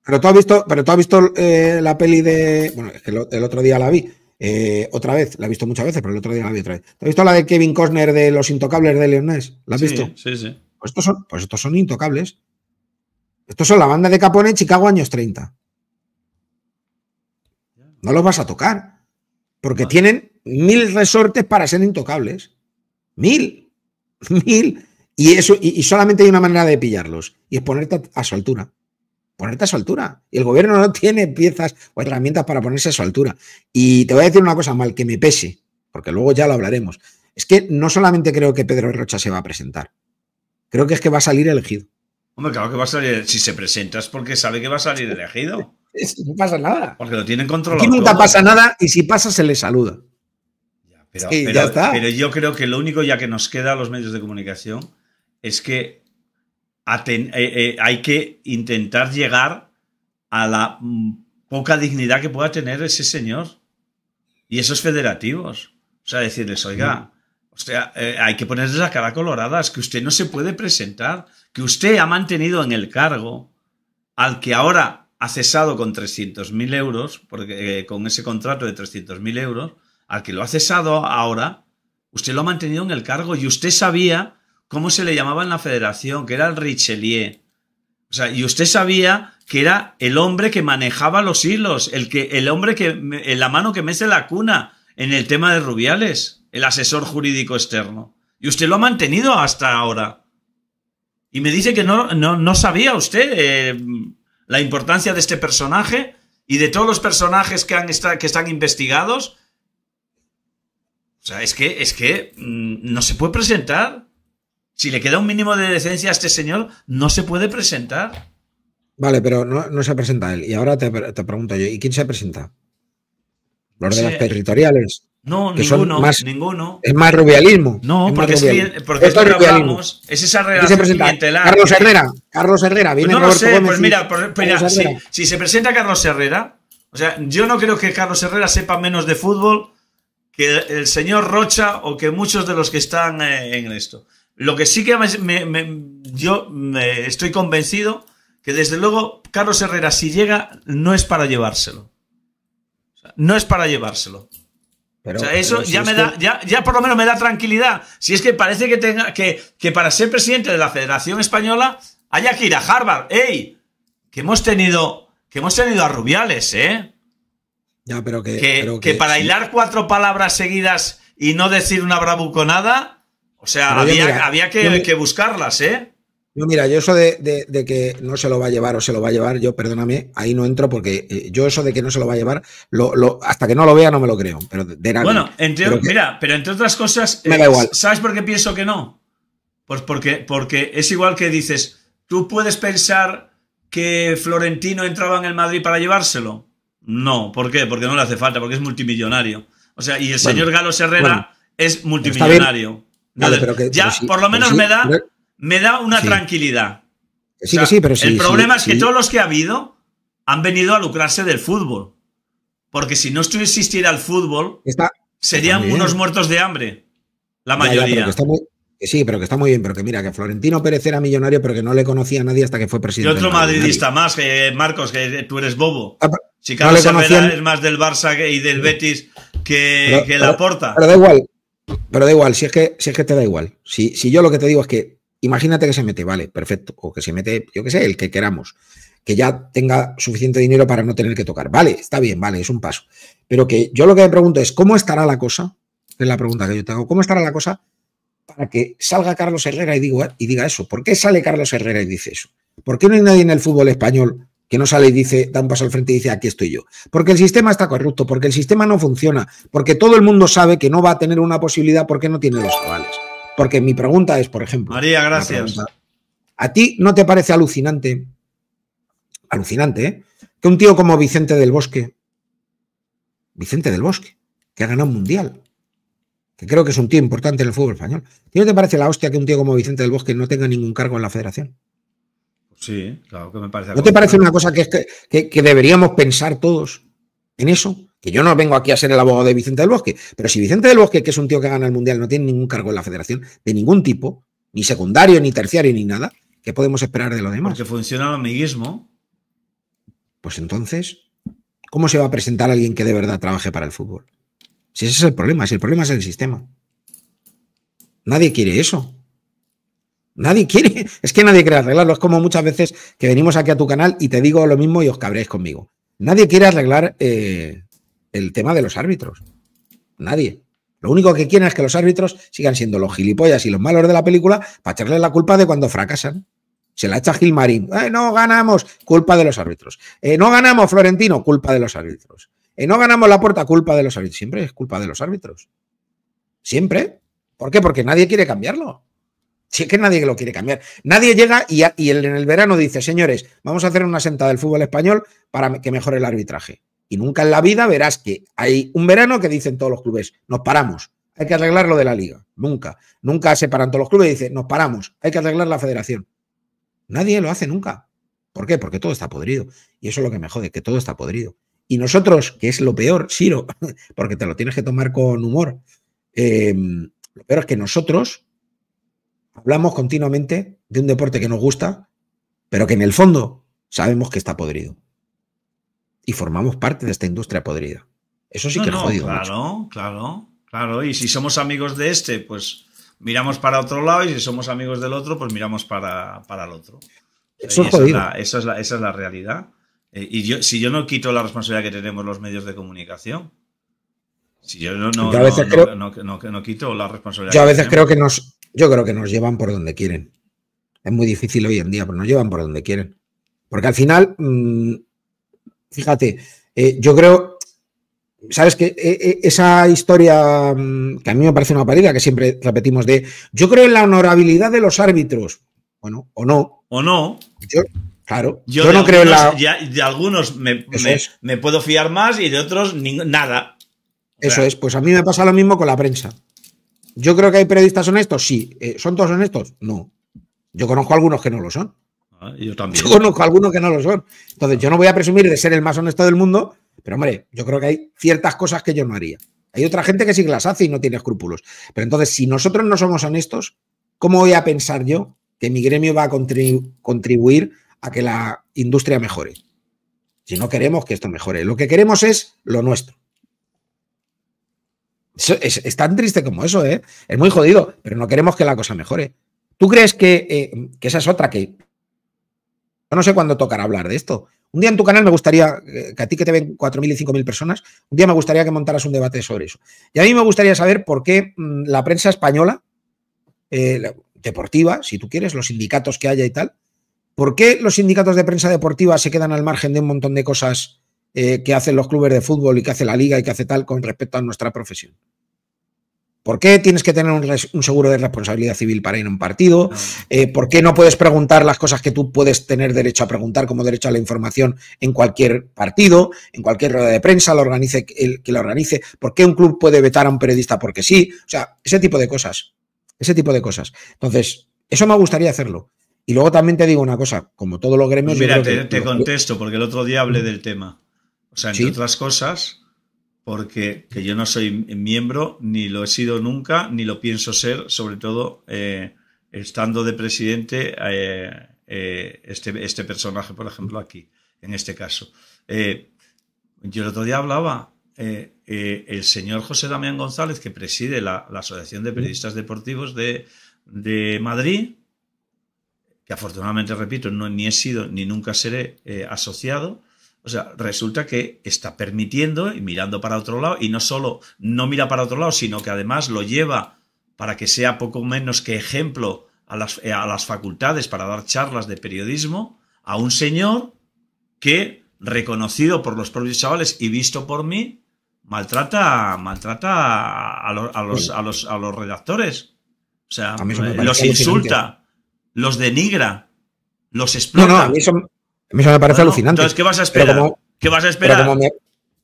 Pero tú has visto, pero tú has visto eh, la peli de. Bueno, es que lo- el otro día la vi. eh, otra vez, la he visto muchas veces, pero el otro día la vi otra vez. ¿Tú has visto la de Kevin Costner de Los Intocables de Leonés? ¿La has Sí, visto? Sí, sí. Pues estos son, pues estos son intocables. Estos son la banda de Capone Chicago años 30. No los vas a tocar. Porque Vale. tienen mil resortes para ser intocables. Mil. Mil. Y eso, y, y solamente hay una manera de pillarlos. Y es ponerte a, a su altura. Ponerte a su altura. Y el gobierno no tiene piezas o herramientas para ponerse a su altura. Y te voy a decir una cosa mal que me pese, porque luego ya lo hablaremos. Es que no solamente creo que Pedro Rocha se va a presentar. Creo que es que va a salir elegido. Hombre, claro que va a salir. Si se presenta es porque sabe que va a salir elegido. Es- no pasa nada. Porque lo tienen controlado. Aquí nunca todo. pasa nada y si pasa se le saluda. Pero, Sí, pero- ya está. pero yo creo que lo único ya que nos queda a los medios de comunicación es que aten- eh, eh, hay que intentar llegar a la mm, poca dignidad que pueda tener ese señor y esos federativos. O sea, decirles, oiga, o sea, eh, hay que ponerles la cara colorada, es que usted no se puede presentar, que usted ha mantenido en el cargo al que ahora ha cesado con 300.000 euros, porque eh, con ese contrato de 300.000 euros, al que lo ha cesado ahora, usted lo ha mantenido en el cargo y usted sabía cómo se le llamaba en la federación, que era el Richelieu. O sea, y usted sabía que era el hombre que manejaba los hilos, el, que, el hombre que, la mano que mece la cuna en el tema de Rubiales, el asesor jurídico externo. Y usted lo ha mantenido hasta ahora. Y me dice que no, no, no sabía usted eh, la importancia de este personaje y de todos los personajes que, han esta- que están investigados. O sea, es que, es que mm, no se puede presentar. Si le queda un mínimo de decencia a este señor, no se puede presentar. Vale, pero no, no se presenta él. Y ahora te, te pregunto yo, ¿y quién se presenta? Los de las territoriales. No, Que ninguno, más- ninguno. Es más rubialismo. No, es porque es, rubialismo. que, porque es Esto rubialismo. hablamos, es esa ¿Quién se relación clientelar. Carlos Herrera. Carlos Herrera. Pues Viene no lo sé, Gómez pues mira, por- mira, si, se presenta Carlos Herrera, o sea, yo no creo que Carlos Herrera sepa menos de fútbol que el señor Rocha o que muchos de los que están eh, en esto. Lo que sí que me- me- me- yo me estoy convencido que desde luego Carlos Herrera si llega no es para llevárselo. O sea, no es para llevárselo. Pero- o sea, eso pero si ya me da, ya, ya por lo menos me da tranquilidad. Si es que parece que tenga que, que para ser presidente de la Federación Española haya que ir a Harvard. ¡Ey! Que hemos tenido, que hemos tenido a Rubiales, ¿eh? Ya, pero que, Que, pero que para sí. hilar cuatro palabras seguidas y no decir una bravuconada, o sea, había, mira, había que, que buscarlas, ¿eh? Yo, mira, yo eso de, de- de que no se lo va a llevar o se lo va a llevar, yo perdóname, ahí no entro porque eh, yo eso de que no se lo va a llevar, lo, lo- hasta que no lo vea no me lo creo. Pero de, nadie. Bueno, entre, Pero que- mira, pero entre otras cosas, Me eh, da igual. ¿sabes por qué pienso que no? Pues porque, porque es igual que dices, ¿tú puedes pensar que Florentino entraba en el Madrid para llevárselo? No, ¿por qué? Porque no le hace falta, porque es multimillonario. O sea, y el Bueno, señor Galo Herrera bueno, es multimillonario. Vale, Entonces, pero que- ya, pero sí, por lo menos sí, me da, pero- me da una Sí. tranquilidad. sí, O sea, que sí, pero sí. el sí, problema es que todos los que ha habido han venido a lucrarse del fútbol. Porque si no existiera el fútbol, Está, serían unos muertos de hambre. La ya, ya, mayoría. pero que está muy- que sí, pero que está muy bien, pero que mira, que Florentino Pérez era millonario, pero que no le conocía a nadie hasta que fue Y presidente. otro del Madrid. madridista más, que Marcos, que tú eres bobo. Ah, Si no Carlos le Herrera es más del Barça y del Betis que, Pero- que pero- la porta. Pero da igual, pero da igual, si es que, si es que te da igual. Si, si yo lo que te digo es que, imagínate que se mete, vale, perfecto, o que se mete, yo qué sé, el que queramos, que ya tenga suficiente dinero para no tener que tocar. Vale, está bien, vale, es un paso. Pero que yo lo que me pregunto es, ¿cómo estará la cosa? Es la pregunta que yo tengo. ¿Cómo estará la cosa para que salga Carlos Herrera y, digo, y diga eso? ¿Por qué sale Carlos Herrera y dice eso? ¿Por qué no hay nadie en el fútbol español que no sale y dice, da un paso al frente y dice, aquí estoy yo? Porque el sistema está corrupto, porque el sistema no funciona, porque todo el mundo sabe que no va a tener una posibilidad porque no tiene los cabales. Porque mi pregunta es, por ejemplo, María, gracias. pregunta, ¿a ti no te parece alucinante, alucinante, ¿eh? que un tío como Vicente del Bosque, Vicente del Bosque, que ha ganado un mundial, que creo que es un tío importante en el fútbol español, ¿a ti no te parece la hostia que un tío como Vicente del Bosque no tenga ningún cargo en la federación? Sí, claro que me parece. ¿No te parece una cosa que- que deberíamos pensar todos en eso? Que yo no vengo aquí a ser el abogado de Vicente del Bosque, pero si Vicente del Bosque, que es un tío que gana el Mundial, no tiene ningún cargo en la federación, de ningún tipo, ni secundario, ni terciario, ni nada, ¿qué podemos esperar de lo demás? Porque funciona el amiguismo. Pues entonces, ¿cómo se va a presentar alguien que de verdad trabaje para el fútbol? Si ese es el problema, si el problema es el sistema. Nadie quiere eso. Nadie quiere, es que nadie quiere arreglarlo. Es como muchas veces que venimos aquí a tu canal y te digo lo mismo y os cabréis conmigo. Nadie quiere arreglar eh, el tema de los árbitros. Nadie. Lo único que quieren es que los árbitros sigan siendo los gilipollas y los malos de la película para echarles la culpa de cuando fracasan. Se la echa Gilmarín. "Eh, no ganamos, culpa de los árbitros. Eh, no ganamos, Florentino, culpa de los árbitros. Eh, no ganamos la puerta, culpa de los árbitros. Siempre es culpa de los árbitros. Siempre. ¿Por qué? Porque nadie quiere cambiarlo. Si es que nadie lo quiere cambiar. Nadie llega y, en el verano dice, señores, vamos a hacer una sentada del fútbol español para que mejore el arbitraje. Y nunca en la vida verás que hay un verano que dicen todos los clubes, nos paramos, hay que arreglar lo de la liga. Nunca. Nunca se paran todos los clubes y dicen, nos paramos, hay que arreglar la federación. Nadie lo hace nunca. ¿Por qué? Porque todo está podrido. Y eso es lo que me jode, que todo está podrido. Y nosotros, que es lo peor, Siro, porque te lo tienes que tomar con humor, eh, lo peor es que nosotros hablamos continuamente de un deporte que nos gusta, pero que en el fondo sabemos que está podrido. Y formamos parte de esta industria podrida. Eso sí No, que es no, jodido. claro, claro, claro. Y si somos amigos de este, pues miramos para otro lado. Y si somos amigos del otro, pues miramos para, para el otro. Eso es esa, jodido. la, esa es la- esa es la realidad. Eh, y yo, si yo no quito la responsabilidad que tenemos los medios de comunicación, si yo no, no, Yo a veces no- creo- no- quito la responsabilidad. Yo a veces creo que nos, yo creo que nos llevan por donde quieren. Es muy difícil hoy en día, pero nos llevan por donde quieren. Porque al final, mm, fíjate, eh, yo creo, sabes que eh, esa historia mm, que a mí me parece una parida que siempre repetimos de, yo creo en la honorabilidad de los árbitros. Bueno, o no. O no, Yo, Claro. Yo, no creo en la. ya- de algunos me, me- puedo fiar más y de otros ni- nada. Eso es, pues a mí me pasa lo mismo con la prensa. Yo creo que hay periodistas honestos, sí. Eh, ¿Son todos honestos? No. Yo conozco algunos que no lo son. Ah, Yo también. Conozco algunos que no lo son. Entonces, yo no voy a presumir de ser el más honesto del mundo, pero hombre, yo creo que hay ciertas cosas que yo no haría. Hay otra gente que sí que las hace y no tiene escrúpulos. Pero entonces, si nosotros no somos honestos, ¿cómo voy a pensar yo que mi gremio va a contribu- contribuir a que la industria mejore? Si no queremos que esto mejore, lo que queremos es lo nuestro. Es tan triste como eso, ¿eh? Es muy jodido, pero no queremos que la cosa mejore. ¿Tú crees que, eh, que esa es otra que yo no sé cuándo tocará hablar de esto. Un día en tu canal me gustaría, eh, que a ti que te ven 4.000 y 5.000 personas, un día me gustaría que montaras un debate sobre eso. Y a mí me gustaría saber por qué mm, la prensa española, eh, deportiva, si tú quieres, los sindicatos que haya y tal, ¿por qué los sindicatos de prensa deportiva se quedan al margen de un montón de cosas eh, que hacen los clubes de fútbol y que hace la liga y que hace tal con respecto a nuestra profesión? ¿Por qué tienes que tener un, seguro de responsabilidad civil para ir a un partido? No. Eh, ¿Por qué no puedes preguntar las cosas que tú puedes tener derecho a preguntar como derecho a la información en cualquier partido, en cualquier rueda de prensa, lo organice el que lo organice? ¿Por qué un club puede vetar a un periodista porque sí? O sea, ese tipo de cosas. Ese tipo de cosas. Entonces, eso me gustaría hacerlo. Y luego también te digo una cosa, como todos los gremios. Mira, te, que- te contesto, porque el otro día hablé del tema. O sea, entre Sí. otras cosas, porque que yo no soy miembro, ni lo he sido nunca, ni lo pienso ser, sobre todo eh, estando de presidente eh, eh, este, este personaje, por ejemplo, aquí, en este caso. Eh, yo el otro día hablaba, eh, el señor José Damián González, que preside la, la Asociación de Periodistas Deportivos de, de Madrid, que afortunadamente, repito, no, ni he sido ni nunca seré asociado. O sea, resulta que está permitiendo y mirando para otro lado, y no solo no mira para otro lado, sino que además lo lleva para que sea poco menos que ejemplo a las, eh, a las facultades para dar charlas de periodismo, a un señor que, reconocido por los propios chavales y visto por mí, maltrata, maltrata a, los, a, los, a, los, a los redactores. O sea, eh, los insulta, los denigra, los explota. no, a mí eso, a mí eso me parece Bueno, alucinante. Entonces, ¿qué vas a esperar? como- ¿Qué vas a Pero, esperar? como me-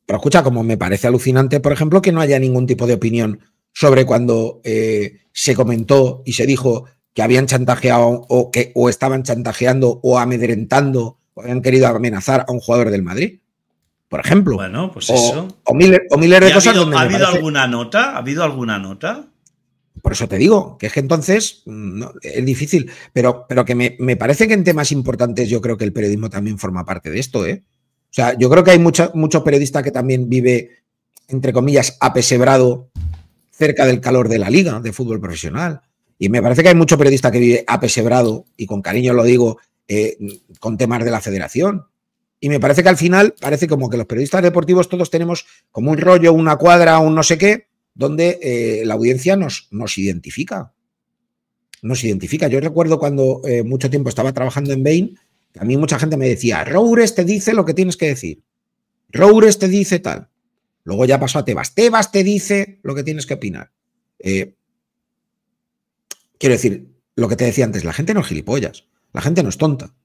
pero escucha, como me parece alucinante, por ejemplo, que no haya ningún tipo de opinión sobre cuando eh, se comentó y se dijo que habían chantajeado o que o estaban chantajeando o amedrentando o habían querido amenazar a un jugador del Madrid, por ejemplo. Bueno, pues o, eso. o miles, o miles ¿Y de ¿Ha cosas habido, donde ha habido parece- alguna nota? ¿Ha habido alguna nota? Por eso te digo, que es que entonces mm, no, es difícil, pero, pero que me, me parece que en temas importantes yo creo que el periodismo también forma parte de esto. ¿eh? O sea, yo creo que hay mucha, mucho periodista que también vive, entre comillas, apesebrado cerca del calor de la liga de fútbol profesional. Y me parece que hay mucho periodista que vive apesebrado, y con cariño lo digo, eh, con temas de la federación. Y me parece que al final parece como que los periodistas deportivos todos tenemos como un rollo, una cuadra, un no sé qué, donde eh, la audiencia nos, nos identifica. Nos identifica. Yo recuerdo cuando eh, mucho tiempo estaba trabajando en Bain, a mí mucha gente me decía, Roures te dice lo que tienes que decir. Roures te dice tal. Luego ya pasó a Tebas. Tebas te dice lo que tienes que opinar. Eh, quiero decir, lo que te decía antes, la gente no es gilipollas, la gente no es tonta.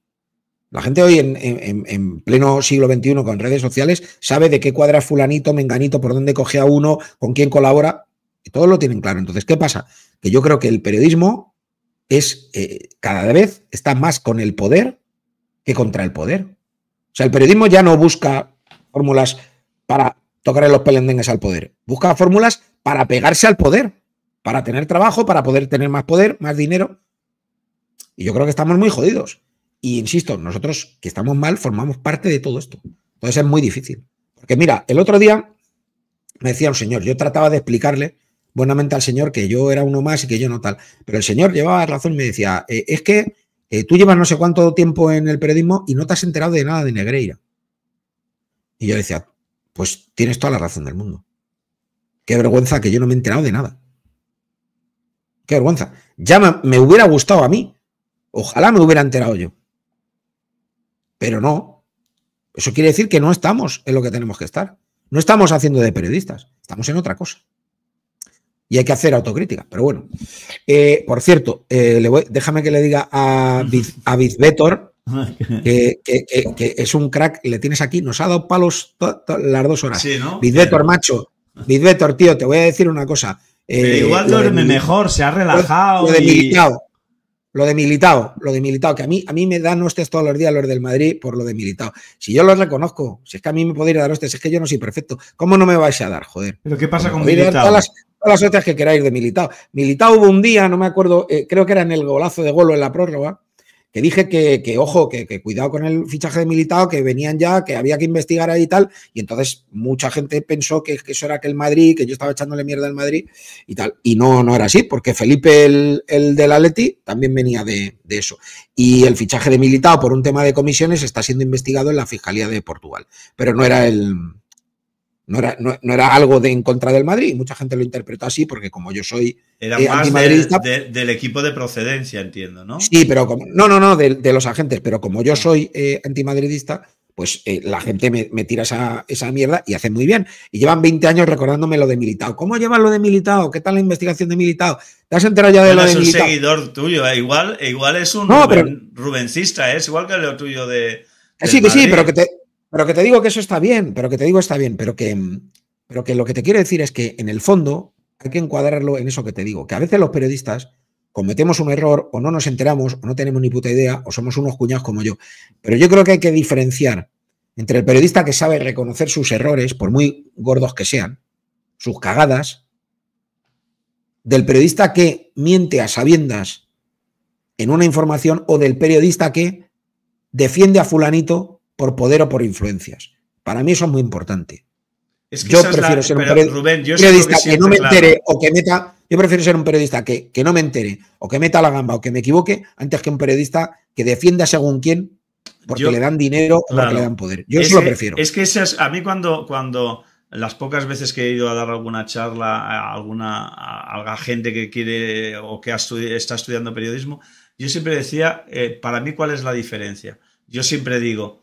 La gente hoy en, en- en pleno siglo XXI con redes sociales sabe de qué cuadra fulanito, menganito, por dónde coge a uno, con quién colabora, y todos lo tienen claro. Entonces, ¿qué pasa? Que yo creo que el periodismo es eh, cada vez está más con el poder que contra el poder. O sea, el periodismo ya no busca fórmulas para tocarle los pelendengues al poder, busca fórmulas para pegarse al poder, para tener trabajo, para poder tener más poder, más dinero. Y yo creo que estamos muy jodidos. Y insisto, nosotros que estamos mal formamos parte de todo esto. Entonces es muy difícil. Porque mira, el otro día me decía un señor, yo trataba de explicarle buenamente al señor que yo era uno más y que yo no tal. Pero el señor llevaba razón y me decía, "Eh, es que eh, tú llevas no sé cuánto tiempo en el periodismo y no te has enterado de nada de Negreira. Y yo decía, pues tienes toda la razón del mundo. Qué vergüenza que yo no me he enterado de nada. Qué vergüenza. Ya me, me hubiera gustado a mí. Ojalá me hubiera enterado yo. Pero no. Eso quiere decir que no estamos en lo que tenemos que estar. No estamos haciendo de periodistas. Estamos en otra cosa. Y hay que hacer autocrítica. Pero bueno. Eh, por cierto, eh, le voy- déjame que le diga a, Biz- a Bizbetor que, que- que- que es un crack, le tienes aquí, nos ha dado palos to- to- las dos horas. Sí, ¿no? Macho, Vidvetor, tío, te voy a decir una cosa. Pero Eh, igual de duerme mejor, se ha relajado. Lo de y- Militao. Lo de Militao, lo de Militao, que a mí, a mí me dan hostias todos los días los del Madrid por lo de Militao. Si yo los reconozco, si es que a mí me podéis dar hostias, es que yo no soy perfecto. ¿Cómo no me vais a dar, joder? ¿Pero qué pasa con Militao? Todas las, todas las hostias que queráis de Militao. Militao hubo un día, no me acuerdo, eh, creo que era en el golazo de golo en la prórroga, que dije que, que, ojo, que, que cuidado con el fichaje de Militao, que venían ya, que había que investigar ahí y tal. Y entonces mucha gente pensó que, que eso era que el Madrid, que yo estaba echándole mierda al Madrid y tal. Y no, no era así, porque Felipe, el, el del Atleti, también venía de, de eso. Y el fichaje de Militao por un tema de comisiones está siendo investigado en la Fiscalía de Portugal. Pero no era el. No era, no, no era algo de en contra del Madrid. Mucha gente lo interpretó así, porque como yo soy Era eh, más del, antimadridista. de- del equipo de procedencia, entiendo, ¿no? Sí, pero como. No, no, no, de, de los agentes, pero como yo soy eh, antimadridista, pues eh, la gente me, me tira esa, esa mierda y hace muy bien. Y llevan 20 años recordándome lo de Militao. ¿Cómo llevan lo de Militao? ¿Qué tal la investigación de Militao? ¿Te has enterado ya de Bueno, lo de es un seguidor tuyo, eh, igual, igual es un No, Ruben- rubencista, ¿eh? es igual que lo tuyo de. Que sí, que sí, pero que, te, pero que te digo que eso está bien, pero que te digo está bien, pero que, pero que lo que te quiero decir es que en el fondo hay que encuadrarlo en eso que te digo, que a veces los periodistas cometemos un error o no nos enteramos o no tenemos ni puta idea o somos unos cuñados como yo. Pero yo creo que hay que diferenciar entre el periodista que sabe reconocer sus errores, por muy gordos que sean, sus cagadas, del periodista que miente a sabiendas en una información o del periodista que defiende a fulanito por poder o por influencias. Para mí eso es muy importante. Es que Yo la- prefiero ser un pero, period- Rubén, yo periodista que, no me claro. entere o que meta, yo prefiero ser un periodista que, que no me entere o que meta la gamba o que me equivoque antes que un periodista que defienda según quién porque Yo- le dan dinero o porque le dan poder. Yo Es eso lo prefiero. Es que esa es- a mí cuando, cuando las pocas veces que he ido a dar alguna charla a alguna a, a gente que quiere o que estudi- está estudiando periodismo, yo siempre decía, eh, para mí, ¿cuál es la diferencia? Yo siempre digo,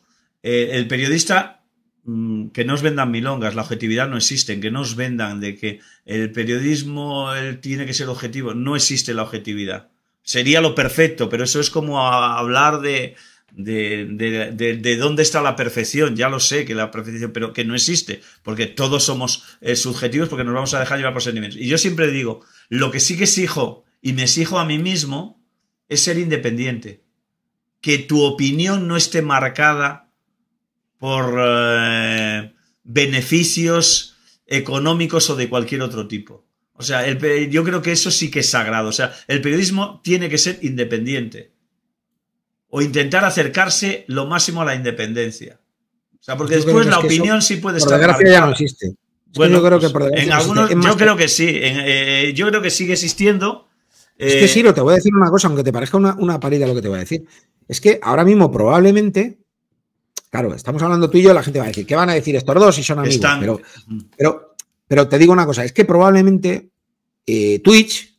eh, el periodista mm, que no os vendan milongas, la objetividad no existe, que no os vendan de que el periodismo tiene que ser objetivo, no existe la objetividad. Sería lo perfecto, pero eso es como hablar de, de, de- de- de dónde está la perfección. Ya lo sé que la perfección, pero que no existe, porque todos somos eh, subjetivos porque nos vamos a dejar llevar por sentimientos. Y yo siempre digo, lo que sí que exijo y me exijo a mí mismo es ser independiente. Que tu opinión no esté marcada por eh, beneficios económicos o de cualquier otro tipo. O sea, el yo creo que eso sí que es sagrado. O sea, el periodismo tiene que ser independiente. O intentar acercarse lo máximo a la independencia. O sea, porque Yo después que la que opinión sí puede Por estar. desgracia ya no existe. Que Bueno, yo creo que pues, por en existe. algunos, yo que- creo que sí. en- eh, yo creo que sigue existiendo. Es Eh, que Siro, te voy a decir una cosa, aunque te parezca una, una parida lo que te voy a decir. Es que ahora mismo probablemente, claro, estamos hablando tú y yo, la gente va a decir, ¿qué van a decir estos dos si son amigos? están- Pero, pero, pero te digo una cosa, es que probablemente eh, Twitch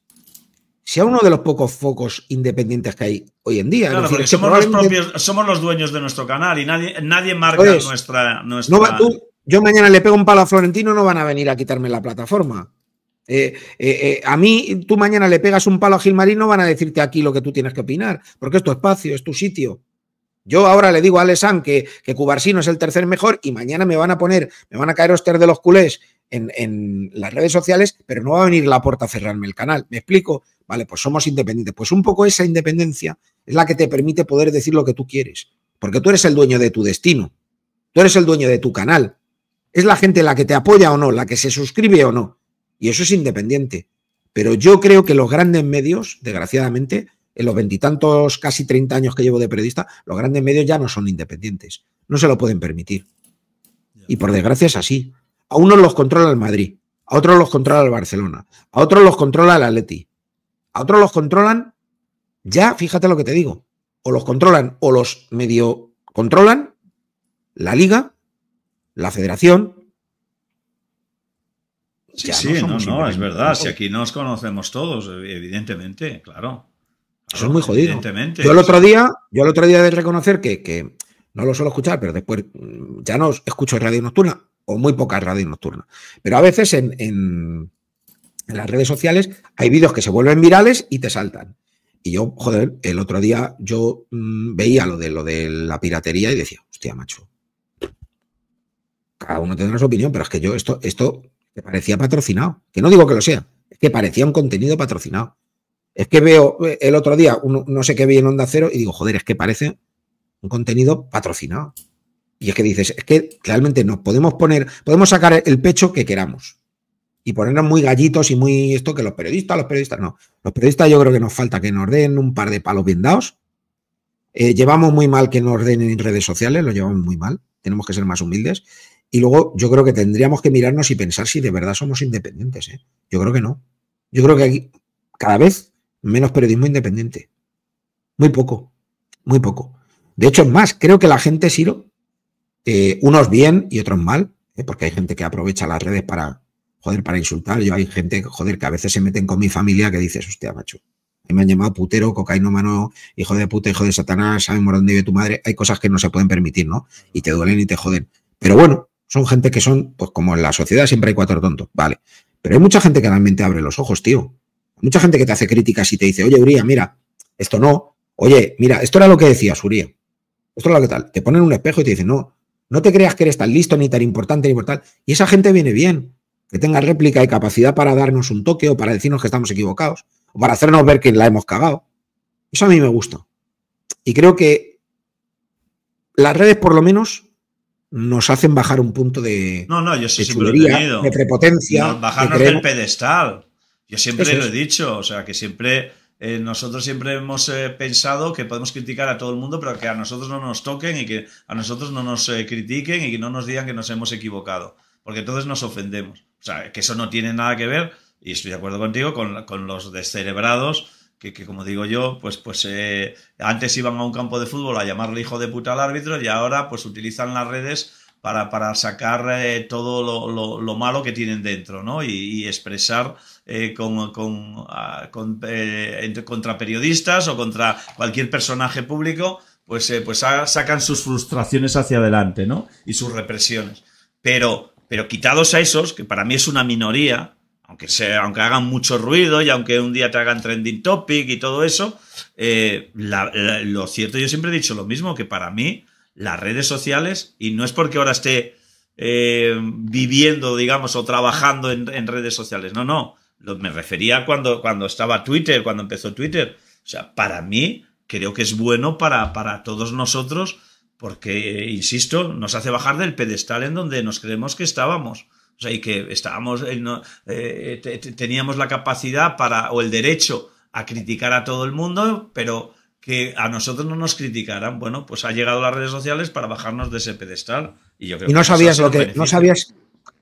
sea uno de los pocos focos independientes que hay hoy en día. Claro, decir, porque somos los propios, somos los dueños de nuestro canal y nadie, nadie marca Eso es. nuestra, nuestra. No va- tú- yo mañana le pego un palo a Florentino, no van a venir a quitarme la plataforma. Eh, eh, eh, a mí, tú mañana le pegas un palo a Gilmarín, no van a decirte aquí lo que tú tienes que opinar, porque es tu espacio, es tu sitio. Yo ahora le digo a Alessandro que, que Cubarsino es el tercer mejor y mañana me van a poner, me van a caer hoster de los culés en, en las redes sociales, pero no va a venir la puerta a cerrarme el canal. ¿Me explico? Vale, pues somos independientes. Pues un poco esa independencia es la que te permite poder decir lo que tú quieres, porque tú eres el dueño de tu destino, tú eres el dueño de tu canal. Es la gente la que te apoya o no, la que se suscribe o no. Y eso es independiente. Pero yo creo que los grandes medios, desgraciadamente, en los veintitantos, casi 30 años que llevo de periodista, los grandes medios ya no son independientes. No se lo pueden permitir. Y por desgracia es así. A unos los controla el Madrid, a otros los controla el Barcelona, a otros los controla el Atleti, a otros los controlan, ya fíjate lo que te digo, o los controlan o los medio controlan la liga, la federación. Sí, Ya sí, no no, no, es verdad. Si aquí nos conocemos todos, evidentemente, claro. Eso es muy jodido. Yo el otro día, yo el otro día de reconocer que, que no lo suelo escuchar, pero después mm, ya no escucho radio nocturna o muy pocas radio nocturna. Pero a veces en, en- en las redes sociales hay vídeos que se vuelven virales y te saltan. Y yo, joder, el otro día yo mm, veía lo de, lo de la piratería y decía, hostia, macho. Cada uno tendrá su opinión, pero es que yo esto, esto me parecía patrocinado. Que no digo que lo sea, es que parecía un contenido patrocinado. Es que veo eh, el otro día, no sé qué vi en Onda Cero y digo, joder, es que parece un contenido patrocinado. Y es que dices, es que realmente nos podemos poner, podemos sacar el pecho que queramos y ponernos muy gallitos y muy esto que los periodistas, los periodistas no. Los periodistas yo creo que nos falta que nos den un par de palos bien dados. Eh, llevamos muy mal que nos den en redes sociales, lo llevamos muy mal. Tenemos que ser más humildes. Y luego yo creo que tendríamos que mirarnos y pensar si de verdad somos independientes. ¿eh? Yo creo que no. Yo creo que aquí cada vez menos periodismo independiente. Muy poco, muy poco. De hecho, es más, creo que la gente, Siro, eh, unos bien y otros mal, ¿eh? porque hay gente que aprovecha las redes para, joder, para insultar. Yo hay gente, joder, que a veces se meten con mi familia que dices, hostia, macho, me han llamado putero, cocainómano, hijo de puta, hijo de Satanás, sabemos dónde vive tu madre. Hay cosas que no se pueden permitir, ¿no? Y te duelen y te joden. Pero bueno, son gente que son, pues como en la sociedad siempre hay cuatro tontos, vale. Pero hay mucha gente que realmente abre los ojos, tío. Mucha gente que te hace críticas y te dice, oye, Uría, mira, esto no. Oye, mira, esto era lo que decías, Uría. Esto era lo que tal. Te ponen un espejo y te dicen, no, no te creas que eres tan listo, ni tan importante, ni por tal. Y esa gente viene bien. Que tenga réplica y capacidad para darnos un toque o para decirnos que estamos equivocados. O para hacernos ver que la hemos cagado. Eso a mí me gusta. Y creo que las redes, por lo menos, nos hacen bajar un punto de, No, no, yo sí de chulería, de prepotencia. No, bajarnos del pedestal. Yo siempre lo he dicho, o sea, que siempre eh, nosotros siempre hemos eh, pensado que podemos criticar a todo el mundo, pero que a nosotros no nos toquen y que a nosotros no nos eh, critiquen y que no nos digan que nos hemos equivocado, porque entonces nos ofendemos. O sea, que eso no tiene nada que ver, y estoy de acuerdo contigo, con, con los descerebrados. Que, que, como digo yo, pues, pues eh, antes iban a un campo de fútbol a llamarle hijo de puta al árbitro y ahora pues utilizan las redes para, para sacar eh, todo lo, lo- lo malo que tienen dentro, ¿no? Y, y expresar eh, con, ah, eh, contra periodistas o contra cualquier personaje público, pues, eh, pues sa- sacan sus frustraciones hacia adelante, ¿no? Y sus represiones. Pero, pero quitados a esos, que para mí es una minoría, aunque, sea, aunque hagan mucho ruido y aunque un día te hagan trending topic y todo eso, eh, la- lo cierto, yo siempre he dicho lo mismo, que para mí las redes sociales, y no es porque ahora esté viviendo, digamos, o trabajando en, en redes sociales, no, no, me refería cuando, cuando estaba Twitter, cuando empezó Twitter. O sea, para mí creo que es bueno para, para todos nosotros porque, insisto, nos hace bajar del pedestal en donde nos creemos que estábamos. O sea, y que estábamos, eh, no- eh, te- te- teníamos la capacidad para, o el derecho a criticar a todo el mundo, pero que a nosotros no nos criticaran. Bueno, pues ha llegado las redes sociales para bajarnos de ese pedestal. Y, yo creo Y no que sabías lo que, no sabías,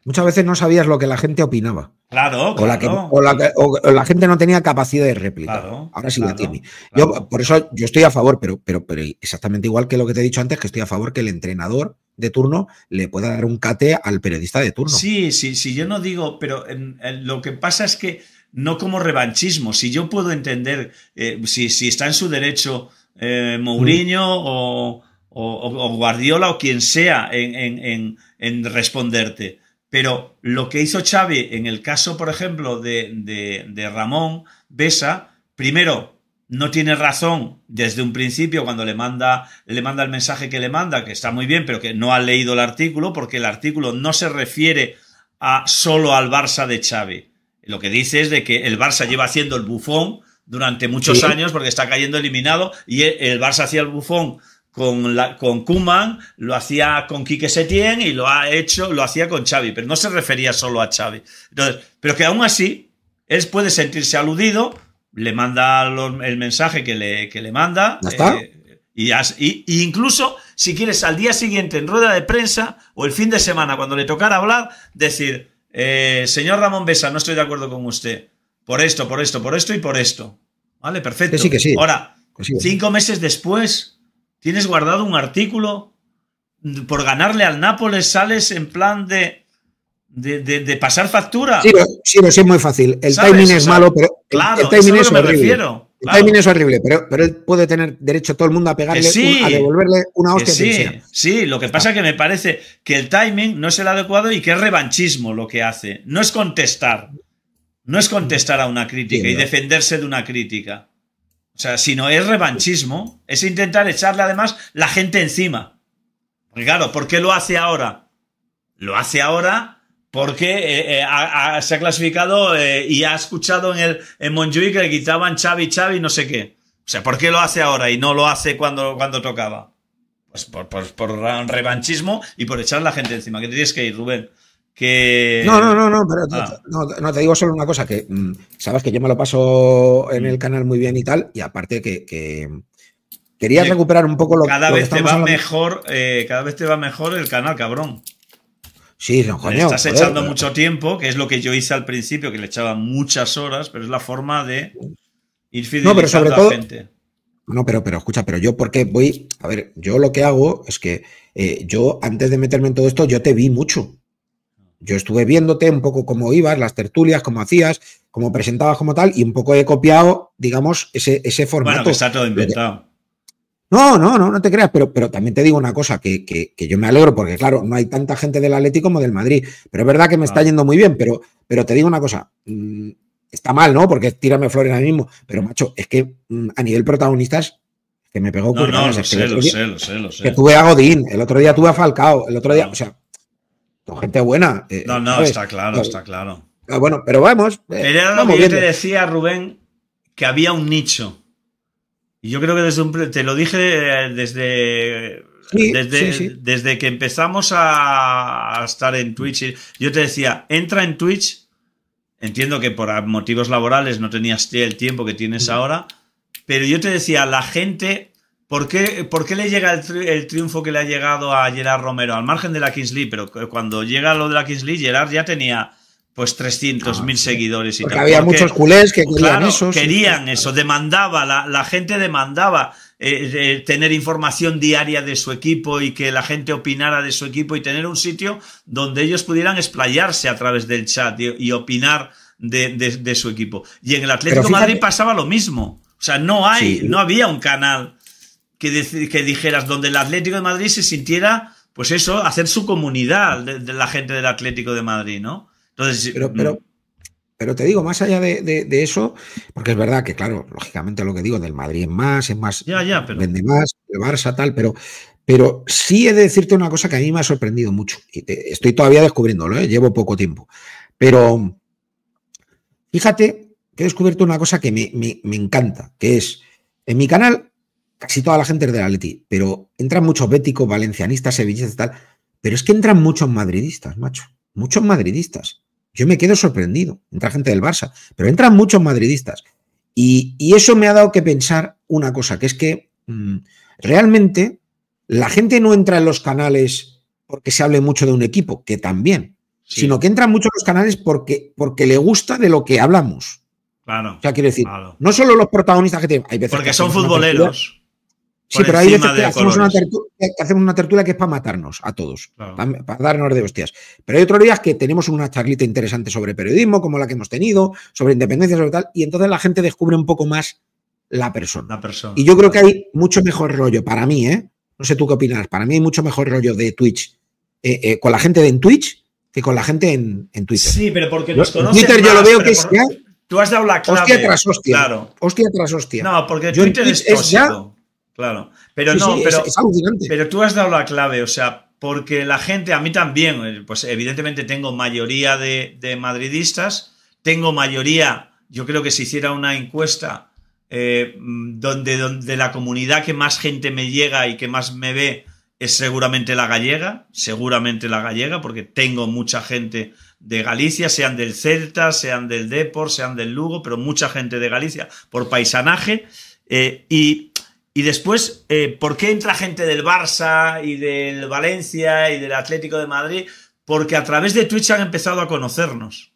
muchas veces no sabías lo que la gente opinaba. Claro, O la, que- claro. o, la, o- la gente no tenía capacidad de réplica. Claro, Ahora sí la claro, tiene. claro. Yo, por eso yo estoy a favor, pero, pero, pero exactamente igual que lo que te he dicho antes, que estoy a favor que el entrenador de turno le pueda dar un cate al periodista de turno. Sí, sí, sí, yo no digo, pero en- en lo que pasa es que no como revanchismo. Si yo puedo entender, eh, si, si está en su derecho eh, Mourinho o, o- o Guardiola o quien sea en- en responderte. Pero lo que hizo Xavi en el caso, por ejemplo, de, de- de Ramón Besa, primero, no tiene razón desde un principio cuando le manda, le manda el mensaje que le manda, que está muy bien, pero que no ha leído el artículo, porque el artículo no se refiere a solo al Barça de Xavi. Lo que dice es de que el Barça lleva haciendo el bufón durante muchos Sí. años porque está cayendo eliminado y el, el Barça hacía el bufón con, la, con Kuman, lo hacía con Quique Setién y lo ha hecho, lo hacía con Xavi, pero no se refería solo a Xavi. Entonces, pero que aún así, él puede sentirse aludido, le manda los- el mensaje que le, que le manda. ¿Ya está? eh, y, y- y incluso, si quieres, al día siguiente en rueda de prensa o el fin de semana, cuando le tocara hablar, decir, eh, señor Ramón Besa, no estoy de acuerdo con usted. Por esto, por esto, por esto y por esto. ¿Vale? Perfecto. Que sí, que sí. Ahora, Que sí. cinco meses después, tienes guardado un artículo por ganarle al Nápoles, sales en plan de, de, de- de pasar factura. Sí, pero- sí, sí es muy fácil. El ¿Sabes? timing es malo, pero el- Claro, el es timing es que me horrible. refiero. El timing es horrible, pero, pero él puede tener derecho todo el mundo a pegarle, sí. un- a devolverle una hostia. sí, sí, lo que pasa es que me parece que el timing no es el adecuado y que es revanchismo lo que hace. No es contestar. No es contestar a una crítica Sí, y defenderse de una crítica. O sea, si no es revanchismo, es intentar echarle además la gente encima. Porque claro, ¿por qué lo hace ahora? Lo hace ahora porque eh, eh, se ha clasificado eh, y ha escuchado en el en Montjuic que le quitaban Xavi, Xavi, no sé qué. O sea, ¿por qué lo hace ahora y no lo hace cuando, cuando tocaba? Pues por, por, por revanchismo y por echar la gente encima. Que te tienes que ir, Rubén. Que... No, no, no, no, pero te- Ah. no, no, te digo solo una cosa, que mm, sabes que yo me lo paso en el canal muy bien y tal, y aparte que, que quería Oye, recuperar un poco lo, Cada lo que vez te va hablando. mejor, eh, cada vez te va mejor el canal, cabrón. Sí, no, Le coño. estás joder, echando pero- mucho tiempo, que es lo que yo hice al principio, que le echaba muchas horas, pero es la forma de ir fidelizando No, pero sobre a todo- la gente. No, pero, pero escucha, pero yo porque voy, a ver, yo lo que hago es que eh, yo antes de meterme en todo esto, yo te vi mucho. Yo estuve viéndote un poco cómo ibas, las tertulias, cómo hacías, cómo presentabas como tal, y un poco he copiado, digamos, ese, ese formato. Bueno, que está todo inventado. No, no, no, no te creas, pero, pero también te digo una cosa, que, que- que yo me alegro porque, claro, no hay tanta gente del Atlético como del Madrid, pero es verdad que me está yendo muy bien, pero, pero te digo una cosa, mm, está mal, ¿no? Porque tírame flores ahora mismo, pero macho, es que mm, a nivel protagonistas, que me pegó No, no, lo sé, lo sé, lo sé, lo sé. que tuve a Godín, el otro día tuve a Falcao, el otro día, o sea, con gente buena. eh, No, no, ¿sabes? está claro, está claro. Ah, Bueno, pero vamos. eh, Pero era lo vamos que yo te decía, Rubén, que había un nicho. Y yo creo que desde un, te lo dije eh, desde, Sí, desde, sí, sí. desde que empezamos a, a estar en Twitch. Yo te decía, entra en Twitch. Entiendo que por motivos laborales no tenías el tiempo que tienes ahora, pero yo te decía, la gente, ¿por qué, por qué le llega el, tri- el triunfo que le ha llegado a Gerard Romero? Al margen de la Kings League, pero cu- cuando llega lo de la Kings League, Gerard ya tenía pues 300.000 seguidores y Porque tal. había muchos culés que querían Claro, eso. sí. querían eso, demandaba, la, la gente demandaba eh, tener información diaria de su equipo y que la gente opinara de su equipo y tener un sitio donde ellos pudieran explayarse a través del chat y, y opinar de, de- de su equipo. Y en el Atlético fíjate- Madrid pasaba lo mismo. O sea, no hay, Sí. no había un canal que, deci- que dijeras donde el Atlético de Madrid se sintiera, pues eso, hacer su comunidad de, de la gente del Atlético de Madrid, ¿no? Entonces, Pero, pero, pero te digo, más allá de, de- de eso, porque es verdad que, claro, lógicamente lo que digo del Madrid es más, es más, Ya, ya, pero- vende más, el Barça tal, pero, pero sí he de decirte una cosa que a mí me ha sorprendido mucho. Y te- estoy todavía descubriéndolo, ¿eh? llevo poco tiempo. Pero fíjate que he descubierto una cosa que me, me- me encanta, que es, en mi canal, casi toda la gente es del Atleti, pero entran muchos béticos, valencianistas, sevillistas y tal, pero es que entran muchos madridistas, macho, muchos madridistas. Yo me quedo sorprendido, entra gente del Barça, pero entran muchos madridistas. Y, y eso me ha dado que pensar una cosa, que es que mm, realmente la gente no entra en los canales porque se hable mucho de un equipo, que también, Sí, sino que entran mucho en los canales porque, porque le gusta de lo que hablamos. claro. O sea, quiero decir, Claro. no solo los protagonistas que tienen, hay veces Porque que son futboleros. Sí, pero hay veces que de hacemos, una colores. tertulia, que hacemos una tertulia que es para matarnos a todos, Claro. para, para darnos de hostias. Pero hay otros días que tenemos una charlita interesante sobre periodismo, como la que hemos tenido, sobre independencia, sobre tal, y entonces la gente descubre un poco más la persona. La persona. Y yo creo que hay mucho mejor rollo para mí, ¿eh? No sé tú qué opinas. Para mí hay mucho mejor rollo de Twitch eh, eh, con la gente de en Twitch que con la gente en, en Twitter. Sí, pero porque en conocen Twitter yo lo más, veo que es por- ya Tú has dado la clave. hostia tras hostia. Claro. Hostia tras hostia. No, porque Yo en Twitter es Twitch es ya-. Claro. Pero Sí, no, sí, pero, es, alucinante. pero tú has dado la clave, o sea, porque la gente, a mí también, eh, pues evidentemente tengo mayoría de, de madridistas, tengo mayoría, yo creo que si hiciera una encuesta eh, mm, donde, donde la comunidad que más gente me llega y que más me ve es seguramente la gallega, seguramente la gallega, porque tengo mucha gente de Galicia, sean del Celta, sean del Depor, sean del Lugo, pero mucha gente de Galicia por paisanaje. eh, y, y después, eh, ¿por qué entra gente del Barça y del Valencia y del Atlético de Madrid? Porque a través de Twitch han empezado a conocernos.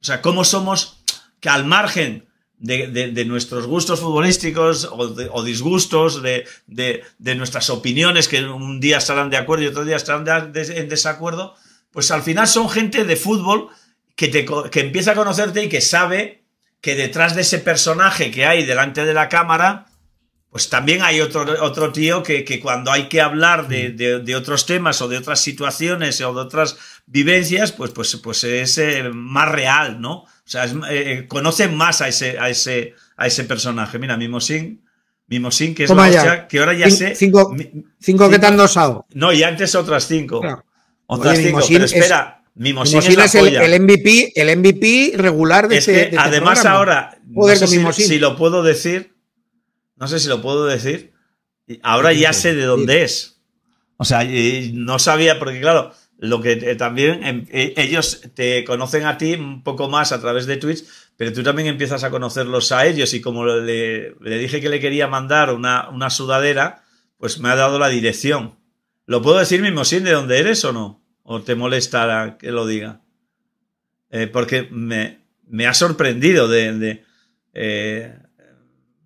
O sea, cómo somos que al margen de, de- nuestros gustos futbolísticos o, disgustos, de, nuestras opiniones, que un día estarán de acuerdo y otro día estarán en desacuerdo, pues al final son gente de fútbol que, te, que empieza a conocerte y que sabe que detrás de ese personaje que hay delante de la cámara, pues también hay otro, otro tío que, que cuando hay que hablar de, de- de otros temas o de otras situaciones o de otras vivencias, pues, pues, pues es eh, más real, ¿no? O sea, es, eh, conocen más a ese, a, ese, a ese personaje. Mira, Mimosín Mimosín, que es la hostia, que ahora ya Cin- sé. cinco- mi- Cinco que te han dosado. No, y antes otras cinco. Otras Oye, cinco, pero es- espera, Mimosín, Mimosín es es el, el MVP, el MVP regular de Es este, que de este además programa. ahora, no sé si lo puedo decir, no sé si lo puedo decir, ahora ya sé de dónde es. O sea, no sabía, porque claro, lo que eh, también em, eh, ellos te conocen a ti un poco más a través de Twitch, pero tú también empiezas a conocerlos a ellos y como le, le dije que le quería mandar una, una sudadera, pues me ha dado la dirección. ¿Lo puedo decir, Mimosín, de dónde eres o no? ¿O te molesta que lo diga? Eh, porque me, me ha sorprendido de... de,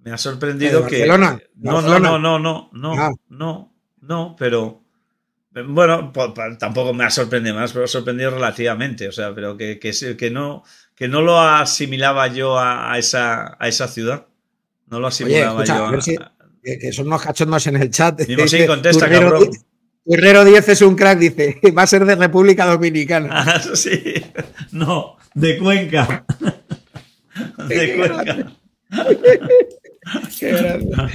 me ha sorprendido ¿De que... Barcelona? No, no, no, no, no, no, Ah. no, no, pero... Bueno, po- pa- tampoco me ha sorprendido, me ha sorprendido relativamente, o sea, pero que, que, no, que no lo asimilaba yo a, a esa, a esa ciudad. No lo asimilaba escucha, yo a ver si- Que, son unos cachondos en el chat. Mimosín, Dice, contesta, Turrero cabrón. di- Turrero 10 es un crack, dice. Va a ser de República Dominicana. Ah, sí. No, de Cuenca. De Cuenca.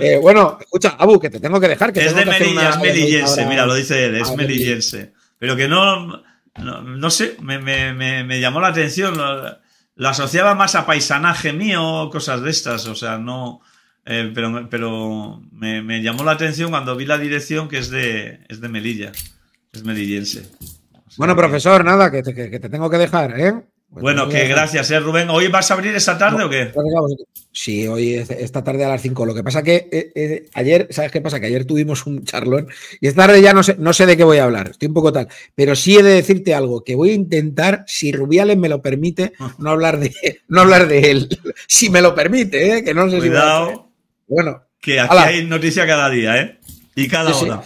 Eh, bueno, escucha, Abu, que te tengo que dejar. Que Es de Melilla, es melillense, mira, lo dice él, es Ah, melillense. Pero que no, no, no sé, me, me, me, me llamó la atención, lo, lo asociaba más a paisanaje mío cosas de estas, o sea, no, eh, pero, pero me, llamó la atención cuando vi la dirección que es de, es de Melilla, es melillense. O sea Bueno, profesor, nada, que te, que- que te tengo que dejar, ¿eh? Pues Bueno, que gracias, eh, Rubén. ¿Hoy vas a abrir esta tarde o qué? Sí, hoy es- esta tarde a las 5. Lo que pasa que eh, eh, ayer, ¿sabes qué pasa? Que ayer tuvimos un charlón y esta tarde ya no sé, no sé de qué voy a hablar. Estoy un poco tal. Pero sí he de decirte algo, que voy a intentar, si Rubiales me lo permite, no hablar de, no hablar de él. Si me lo permite, ¿eh? que no sé si... me. Cuidado, Bueno, que aquí hay noticia cada día, ¿eh? Y cada Sí, sí. hora.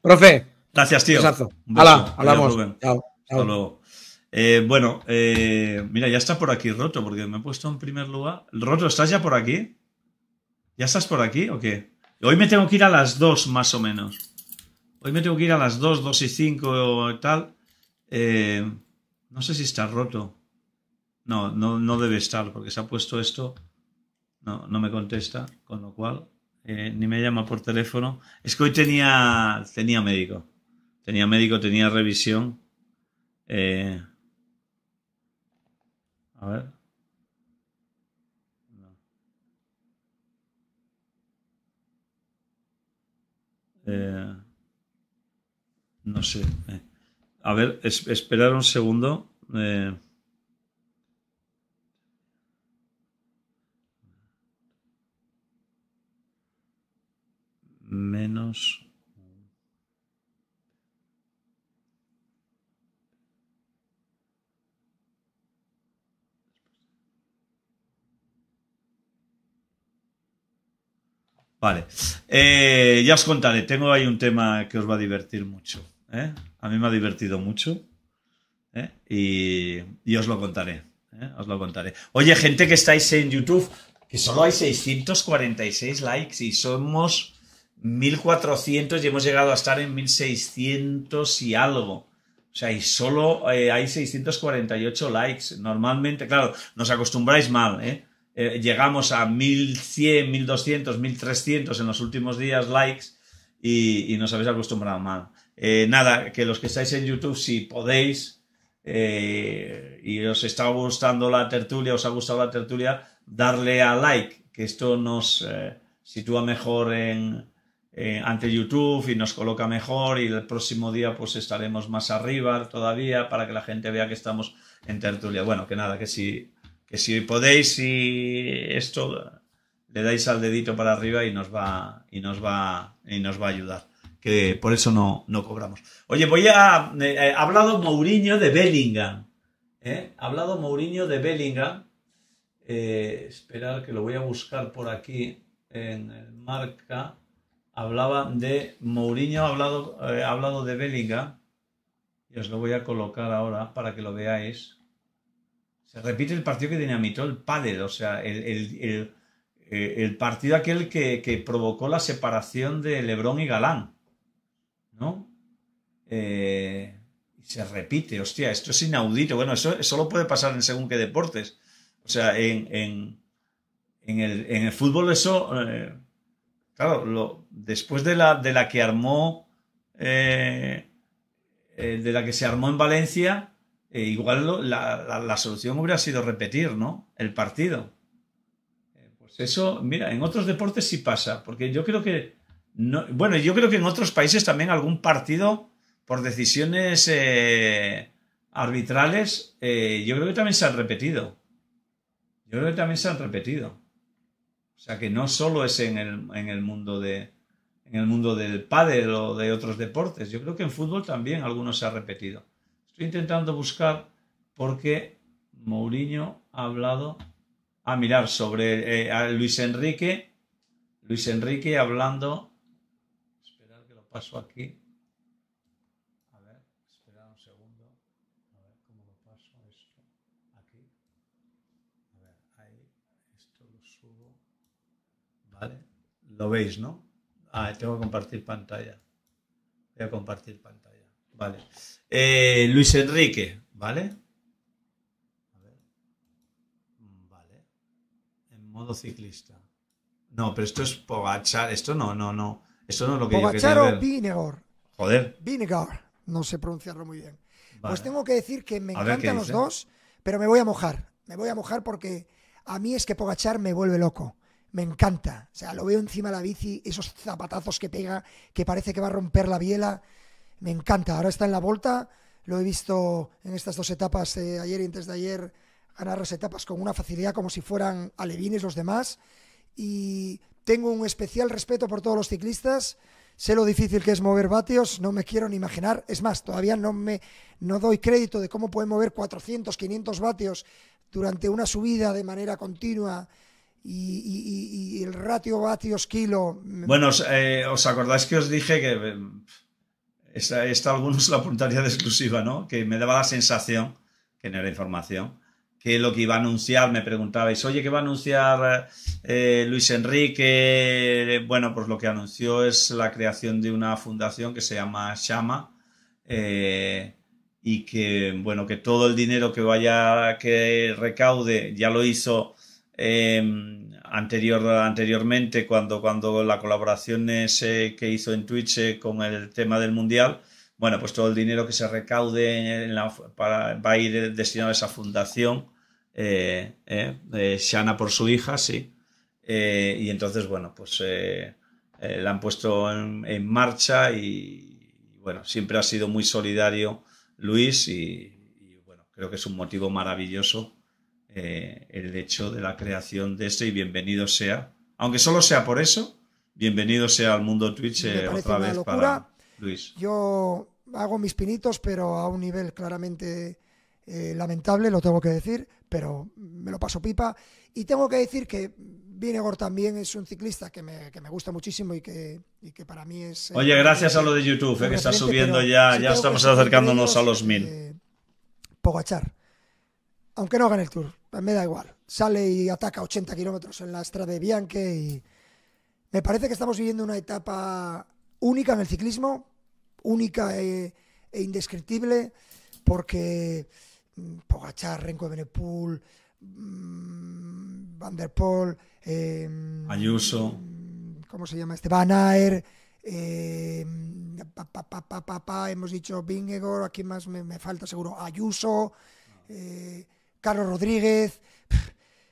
profe, Gracias, tío. Adiós, hablamos. Chao. Hasta luego. Eh, bueno, eh, mira, ya está por aquí Roto, porque me he puesto en primer lugar. Roto, ¿estás ya por aquí? ¿Ya estás por aquí o qué? Hoy me tengo que ir a las 2 más o menos. Hoy me tengo que ir a las 2, 2 y 5 o tal. Eh, no sé si está roto. No, no, no debe estar, porque se ha puesto esto. No, no me contesta, con lo cual ni me llama por teléfono. Es que hoy tenía, tenía médico. Tenía médico, tenía revisión. Eh, a ver. No. Eh, sé. eh. A ver, es- esperar un segundo. eh. menos. Vale. Eh, ya os contaré. Tengo ahí un tema que os va a divertir mucho. ¿eh? A mí me ha divertido mucho. ¿eh? Y, y os lo contaré. Os lo contaré. Oye, gente que estáis en YouTube, que solo hay 646 likes y somos 1400 y hemos llegado a estar en 1600 y algo. O sea, y solo hay 648 likes. Normalmente, claro, nos acostumbráis mal, ¿eh? Eh, llegamos a 1100, 1200, 1300 en los últimos días likes y, y nos habéis acostumbrado mal. Eh, nada, que los que estáis en YouTube, si podéis eh, y os está gustando la tertulia, os ha gustado la tertulia, darle a like, que esto nos sitúa mejor ante YouTube y nos coloca mejor y el próximo día pues estaremos más arriba todavía para que la gente vea que estamos en tertulia. Bueno, que nada, que si, que si podéis y esto le dais al dedito para arriba y nos va y nos va y nos va a ayudar. Que por eso no, no cobramos. Oye, voy a. eh, ha hablado Mourinho de Bellingham. ¿eh? Ha hablado Mourinho de Bellingham. Eh, esperar que lo voy a buscar por aquí en marca. Hablaba de Mourinho, ha hablado, eh, ha hablado de Bellingham. Y os lo voy a colocar ahora para que lo veáis. Se repite el partido que dinamitó el pádel, o sea, el, el- eh, el partido aquel que, que provocó la separación de Lebrón y Galán. ¿No? Eh, se repite, hostia, esto es inaudito. Bueno, eso solo puede pasar en según qué deportes. O sea, en, en, en, el, en el fútbol eso, eh, claro, lo, después de la, de la que armó, de la que se armó en Valencia, eh, igual la, la- la solución hubiera sido repetir, ¿no? El partido. Eh, Pues eso, mira, en otros deportes sí pasa, porque yo creo que, no, bueno, yo creo que en otros países también algún partido por decisiones eh, arbitrales, yo creo que también se han repetido. Yo creo que también se han repetido. O sea que no solo es en el, en el mundo de en el mundo del pádel o de otros deportes. Yo creo que en fútbol también algunos se ha repetido. Estoy intentando buscar porque Mourinho ha hablado a mirar sobre eh, Luis Enrique. Luis Enrique hablando. Esperar que lo paso aquí. A ver, esperad un segundo. A ver cómo lo paso esto. Aquí. A ver, ahí. Esto lo subo. Vale. Lo veis, ¿no? Ah, tengo que compartir pantalla. Voy a compartir pantalla. Vale. Eh, Luis Enrique, ¿vale? A ver. Vale. En modo ciclista. No, pero esto es Pogachar. Esto no, no, no. Esto no es lo que yo Pogachar quería o. Vinegor. Joder. Vinegar. No sé pronunciarlo muy bien. Vale. Pues tengo que decir que me A encantan los dos, pero me voy a mojar. Me voy a mojar porque a mí es que Pogachar me vuelve loco. Me encanta. O sea, lo veo encima de la bici, esos zapatazos que pega, que parece que va a romper la biela. Me encanta. Ahora está en la volta. Lo he visto en estas dos etapas, eh, ayer y antes de ayer, ganar las etapas con una facilidad como si fueran alevines los demás. Y tengo un especial respeto por todos los ciclistas. Sé lo difícil que es mover vatios, no me quiero ni imaginar. Es más, todavía no me no doy crédito de cómo pueden mover 400, 500 vatios durante una subida de manera continua y, el ratio vatios kilo. me- Bueno, eh, ¿os acordáis que os dije que esta, esta algunos la apuntaría de exclusiva, ¿no? Que me daba la sensación, que no era información, que lo que iba a anunciar, me preguntabais, oye, ¿qué va a anunciar eh, Luis Enrique? Bueno, pues lo que anunció es la creación de una fundación que se llama Shama eh, y que, bueno, que todo el dinero que vaya, que recaude, ya lo hizo eh, anterior, anteriormente cuando, cuando la colaboración que hizo en Twitch eh, con el tema del Mundial, bueno, pues todo el dinero que se recaude en la- para- va a ir destinado a esa fundación, eh, eh, Shana por su hija, sí. Eh, y entonces, bueno, pues la han puesto en, marcha y, y, bueno, siempre ha sido muy solidario Luis y, y, bueno, creo que es un motivo maravilloso eh, el hecho de la creación de esto y bienvenido sea, aunque solo sea por eso, bienvenido sea al mundo Twitch eh, otra vez locura. para Luis. Yo hago mis pinitos, pero a un nivel claramente eh, lamentable, lo tengo que decir, pero me lo paso pipa. Y tengo que decir que Vinegor también es un ciclista que me, que me gusta muchísimo y que, y que para mí es... eh, Oye, gracias a lo de YouTube, que está subiendo ya, ya estamos acercándonos a los mil. Pogachar. Aunque no gane el Tour, me da igual. Sale y ataca 80 kilómetros en la Estrada de Bianche y me parece que estamos viviendo una etapa única en el ciclismo, única e, e indescriptible, porque mm, Pogachar, Renko Benepul, mm, Van der Poel, eh, Ayuso. ¿cómo se llama este? Van Aert, eh, pa, hemos dicho Vingegaard, aquí más me, me falta seguro Ayuso, eh, Carlos Rodríguez,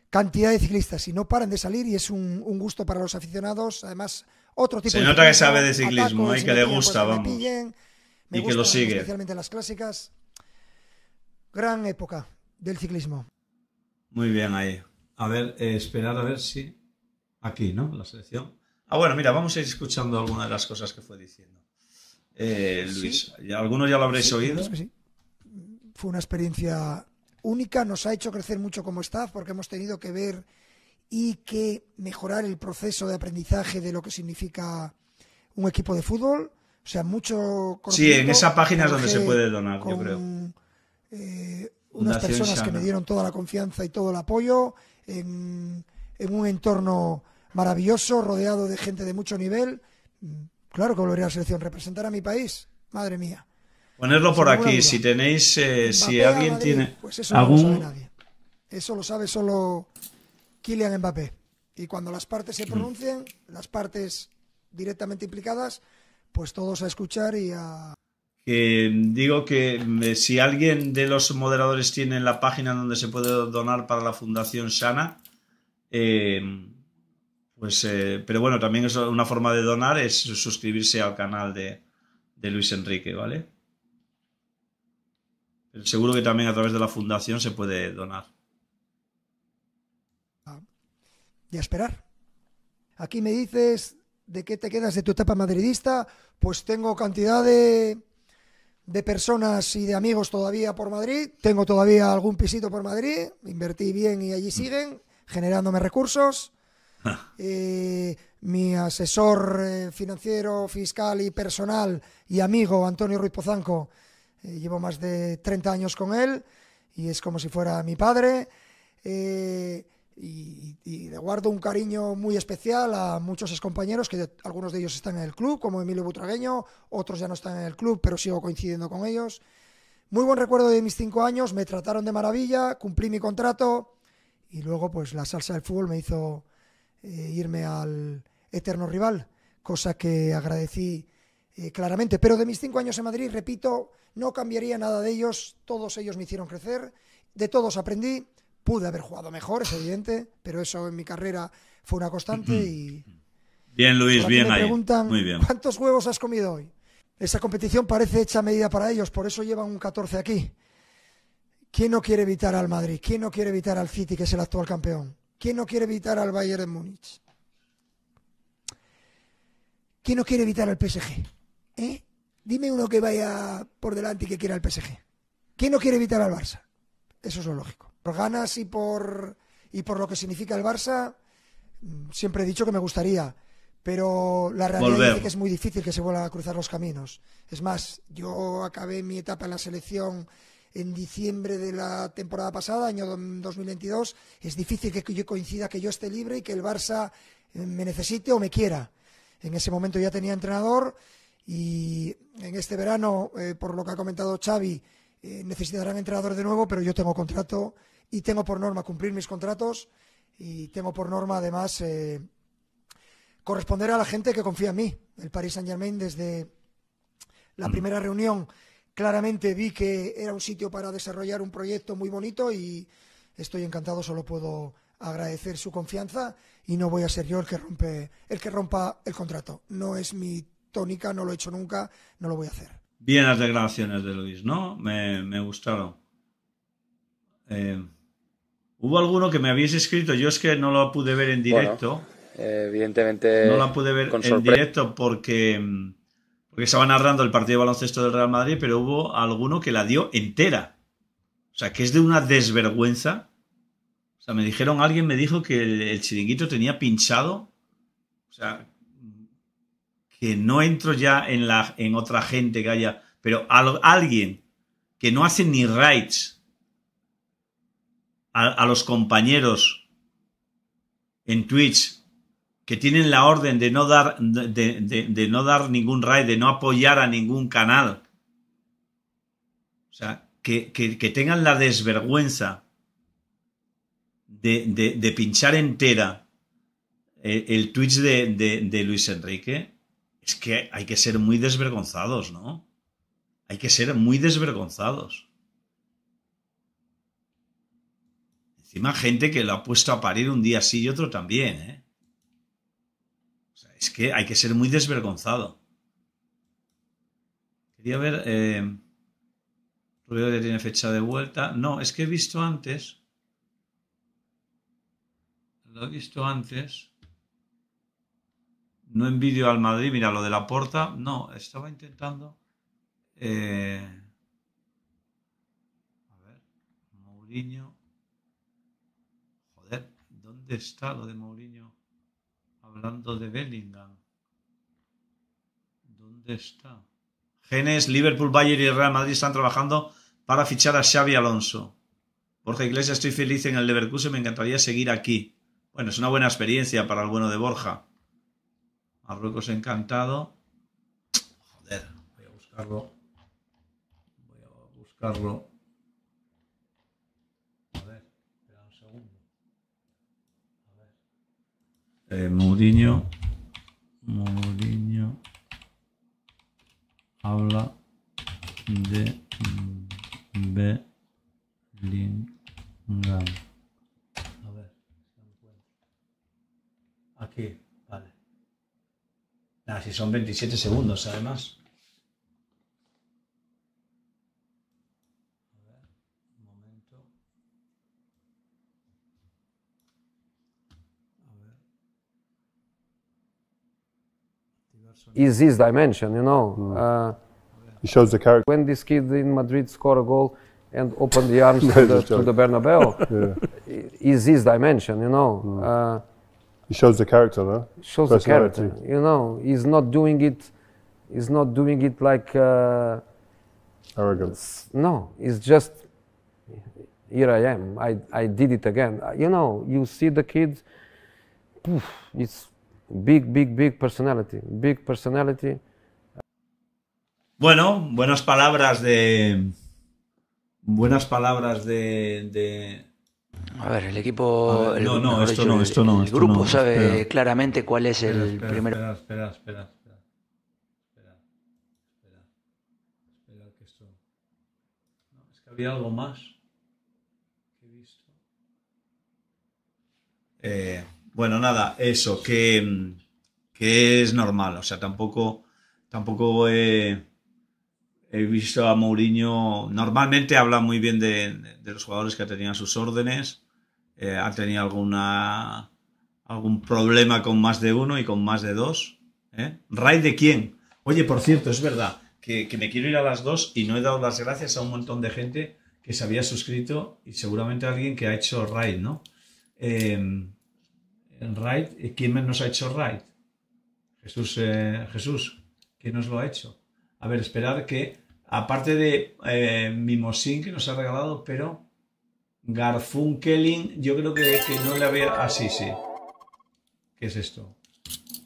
cantidad de ciclistas y no paran de salir y es un, un gusto para los aficionados. Además, otro tipo Se de nota que sabe de ciclismo, ataco, y que le gusta, pues me vamos. pillen. Me Y que lo sigue. Especialmente las clásicas. Gran época del ciclismo. Muy bien ahí. A ver, eh, esperar a ver si. Aquí, ¿no? La selección. Ah, bueno, mira, vamos a ir escuchando algunas de las cosas que fue diciendo. Eh, Luis, ya- algunos ya lo habréis Sí, oído. es que sí. Fue una experiencia única, nos ha hecho crecer mucho como staff porque hemos tenido que ver y que mejorar el proceso de aprendizaje de lo que significa un equipo de fútbol. O sea, mucho Sí, en esa página es donde se puede donar, yo creo. eh, unas personas que me dieron toda la confianza y todo el apoyo en, en un entorno maravilloso, rodeado de gente de mucho nivel. Mm, Claro que volvería a la selección, representar a mi país, madre mía. Ponerlo por aquí. Si tenéis, eh, si alguien Madrid, tiene Pues eso no lo sabe algún. nadie. Eso lo sabe solo Kylian Mbappé. Y cuando las partes se pronuncien, las partes directamente implicadas, pues todos a escuchar y a... Que digo que eh, si alguien de los moderadores tiene la página donde se puede donar para la Fundación Sana, eh, pues, eh, pero bueno, también es una forma de donar es suscribirse al canal de, de Luis Enrique, ¿vale? Seguro que también a través de la fundación se puede donar. y a esperar. Aquí me dices de qué te quedas de tu etapa madridista. Pues tengo cantidad de, de personas y de amigos todavía por Madrid. Tengo todavía algún pisito por Madrid. Invertí bien y allí siguen, generándome recursos. Eh, mi asesor eh, financiero, fiscal y personal y amigo Antonio Ruiz Pozanco, eh, llevo más de 30 años con él y es como si fuera mi padre. Eh, y, y le guardo un cariño muy especial a muchos excompañeros, que algunos de ellos están en el club, como Emilio Butragueño, otros ya no están en el club, pero sigo coincidiendo con ellos. Muy buen recuerdo de mis cinco años, me trataron de maravilla, cumplí mi contrato y luego pues la salsa del fútbol me hizo eh, irme al eterno rival, cosa que agradecí eh, claramente. Pero de mis cinco años en Madrid, repito, no cambiaría nada de ellos, todos ellos me hicieron crecer, de todos aprendí, pude haber jugado mejor, es evidente, pero eso en mi carrera fue una constante y... Bien, Luis, bien me ahí. preguntan, Muy bien. ¿cuántos huevos has comido hoy? Esa competición parece hecha a medida para ellos, por eso llevan un 14 aquí. ¿Quién no quiere evitar al Madrid? ¿Quién no quiere evitar al City, que es el actual campeón? ¿Quién no quiere evitar al Bayern de Múnich? ¿Quién no quiere evitar al PSG? ¿Eh? Dime uno que vaya por delante y que quiera al PSG. ¿Quién no quiere evitar al Barça? Eso es lo lógico. Por ganas y por, y por lo que significa el Barça, mm, siempre he dicho que me gustaría, pero la realidad dice que es muy difícil que se vuelvan a cruzar los caminos. Es más, yo acabé mi etapa en la selección en diciembre de la temporada pasada, año do- 2022. Es difícil que yo coincida que yo esté libre y que el Barça eh, me necesite o me quiera. En ese momento ya tenía entrenador y en este verano, eh, por lo que ha comentado Xavi, eh, necesitarán entrenador de nuevo, pero yo tengo contrato y tengo por norma cumplir mis contratos y tengo por norma además eh, corresponder a la gente que confía en mí. El Paris Saint Germain desde la primera reunión claramente vi que era un sitio para desarrollar un proyecto muy bonito y estoy encantado, solo puedo agradecer su confianza y no voy a ser yo el que rompe el que rompa el contrato. No es mi tónica, no lo he hecho nunca, no lo voy a hacer. Bien las declaraciones de Luis, ¿no? Me, me gustaron. Eh, Hubo alguno que me habéis escrito, yo es que no lo pude ver en directo. Eh, evidentemente. no la pude ver con en directo porque, mm, porque estaba narrando el partido de baloncesto del Real Madrid, pero hubo alguno que la dio entera. O sea, que es de una desvergüenza. O sea, me dijeron, alguien me dijo que el, el chiringuito tenía pinchado. O sea, que no entro ya en, la, en otra gente que haya, pero al- alguien que no hace ni rights a, a los compañeros en Twitch que tienen la orden de no dar de, de- no dar ningún raid, de no apoyar a ningún canal. O sea, que, que- que tengan la desvergüenza de, de- pinchar entera el, el Twitch de Luis Enrique. Es que hay que ser muy desvergonzados, ¿no? Hay que ser muy desvergonzados. Encima gente que lo ha puesto a parir un día sí y otro también, ¿eh? O sea, es que hay que ser muy desvergonzado. Quería ver... Eh, Rubio ya tiene fecha de vuelta. No, es que he visto antes... Lo he visto antes. No envidio al Madrid. Mira, lo de la porta. No, estaba intentando... Eh, a ver, Mourinho. Joder, ¿dónde está lo de Mourinho? Hablando de Bellingham. ¿Dónde está? Genes, Liverpool, Bayern y Real Madrid están trabajando para fichar a Xavi Alonso. Borja Iglesias, estoy feliz en el Leverkusen, me encantaría seguir aquí. Bueno, es una buena experiencia para el bueno de Borja. Marruecos encantado. Joder, voy a buscarlo. Voy a buscarlo. A ver, espera un segundo. A ver. Eh, Mourinho. Mourinho habla de Bellingham. A ver. Aquí, vale. Nah, si son 27 segundos, además. A ver, un momento. A ver. Is this dimension, you know. Uh, He shows the character. when this kid in Madrid score a goal and open the arms to, the, to the Bernabeu, Yeah. is this dimension, you know. Uh, He shows the character, no? shows the character, you know. He's not doing it. He's not doing it like uh, Arrogance. no. It's just here I am. I I did it again. Uh, You know. You see the kid. poof, It's big, big, big personality. Big personality. Bueno, buenas palabras de. Buenas palabras de. de- A ver, el equipo. Ver, el- no, no, esto dicho, no, el- esto no, El esto grupo no, sabe espera. claramente cuál es el Espera, primer. Espera, espera, espera, espera. Espera, espera. Espera, que esto. No, es que había algo más que he visto. Eh, bueno, nada, eso, que, que es normal. O sea, tampoco, tampoco he, he visto a Mourinho. Normalmente habla muy bien de, los jugadores que tenían sus órdenes. Eh, ha tenido alguna algún problema con más de uno y con más de dos. ¿eh? ¿Raid de quién? Oye, por cierto, es verdad que, que me quiero ir a las dos y no he dado las gracias a un montón de gente que se había suscrito y seguramente alguien que ha hecho raid, ¿no? Eh, raid, ¿quién nos ha hecho raid? Jesús, eh, Jesús, ¿quién nos lo ha hecho? A ver, esperar que, aparte de eh, Mimosín que nos ha regalado, pero Garfunkelin, yo creo que, no le había... Ah, sí, sí. ¿Qué es esto?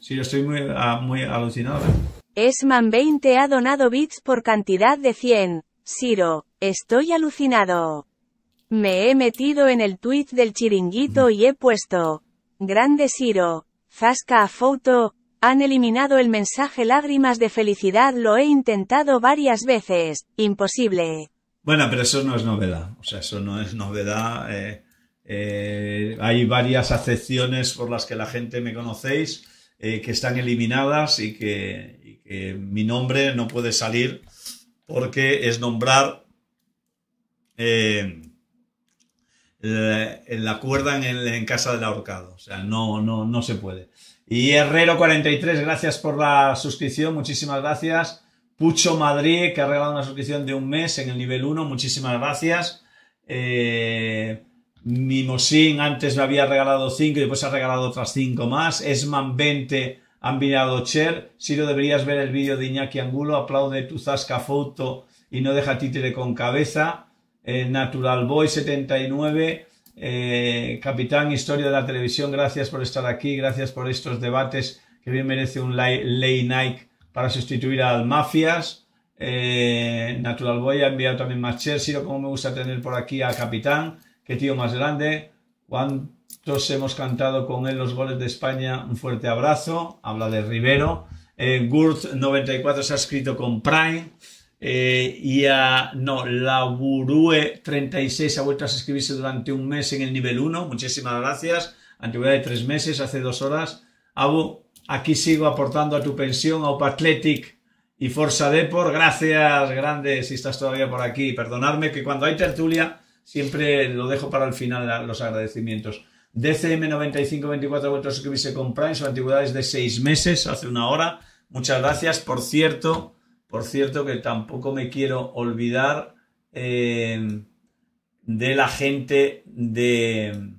Sí, yo estoy muy, ah, muy alucinado. A ver. Esman20 ha donado bits por cantidad de 100. Siro, estoy alucinado. Me he metido en el tweet del chiringuito y he puesto. Grande Siro. Zasca a foto. Han eliminado el mensaje lágrimas de felicidad. Lo he intentado varias veces. Imposible. Bueno, pero eso no es novedad. O sea, eso no es novedad. eh, eh, hay varias acepciones por las que la gente me conocéis eh, que están eliminadas y que, y que mi nombre no puede salir porque es nombrar eh, la, cuerda en, el- en casa del ahorcado. O sea, no, no, no se puede. Y Herrero43, gracias por la suscripción, muchísimas gracias. Pucho Madrid, que ha regalado una suscripción de un mes en el nivel 1, muchísimas gracias. Eh, Mimosín antes me había regalado 5 y después ha regalado otras 5 más. Esman 20 ha enviado Cher. Siro, deberías ver el vídeo de Iñaki Angulo. Aplaude tu zasca foto y no deja títere con cabeza. Eh, Natural Boy 79. Eh, Capitán Historia de la Televisión, gracias por estar aquí. Gracias por estos debates que bien merece un lay night para sustituir al Mafias. Eh, Natural Boy ha enviado también más Cher. Siro, como me gusta tener por aquí a Capitán. Qué tío más grande. ¿Cuántos hemos cantado con él los goles de España? Un fuerte abrazo. Habla de Rivero. Eh, Gurt94 se ha escrito con Prime. Eh, y a, no, la Burue36 ha vuelto a suscribirse durante un mes en el nivel 1. Muchísimas gracias. Antigüedad de tres meses, hace dos horas. Abu, aquí sigo aportando a tu pensión, a Athletic y Forza Deport. Gracias, grande, si estás todavía por aquí. Perdonadme que cuando hay tertulia siempre lo dejo para el final los agradecimientos. DCM9524 ha vuelto a suscribirse con Prime, su antigüedad es de seis meses, hace una hora. Muchas gracias. Por cierto, por cierto que tampoco me quiero olvidar eh, de la gente de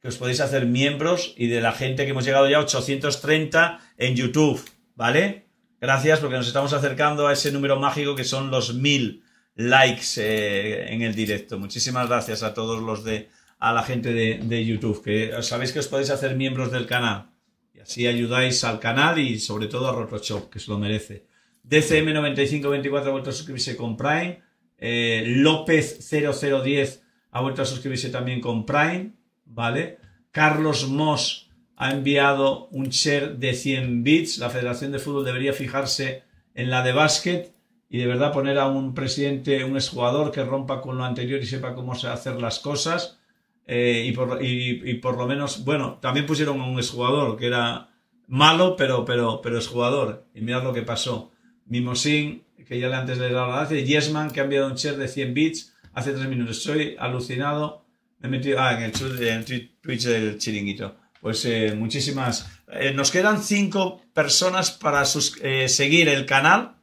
que os podéis hacer miembros y de la gente que hemos llegado ya a 830 en YouTube, ¿vale? Gracias porque nos estamos acercando a ese número mágico que son los mil likes eh, en el directo. Muchísimas gracias a todos los de a la gente de, de YouTube, que sabéis que os podéis hacer miembros del canal y así ayudáis al canal y sobre todo a Rotoshop, que se lo merece. DCM9524 ha vuelto a suscribirse con Prime. Eh, López0010 ha vuelto a suscribirse también con Prime. ¿Vale? Carlos Moss ha enviado un share de 100 bits. La Federación de Fútbol debería fijarse en la de básquet y de verdad poner a un presidente, un exjugador que rompa con lo anterior y sepa cómo se hacer las cosas. Eh, y, por, y, por lo menos, bueno, también pusieron a un exjugador que era malo, pero, pero, pero es jugador. Y mirad lo que pasó. Mimosin, que ya antes le he dado la gracia, Yesman, que ha enviado un share de 100 bits hace 3 minutos. Soy alucinado. Me he metido, ah, en el, en el twi- Twitch del chiringuito. Pues eh, muchísimas. eh, nos quedan 5 personas para sus- eh, seguir el canal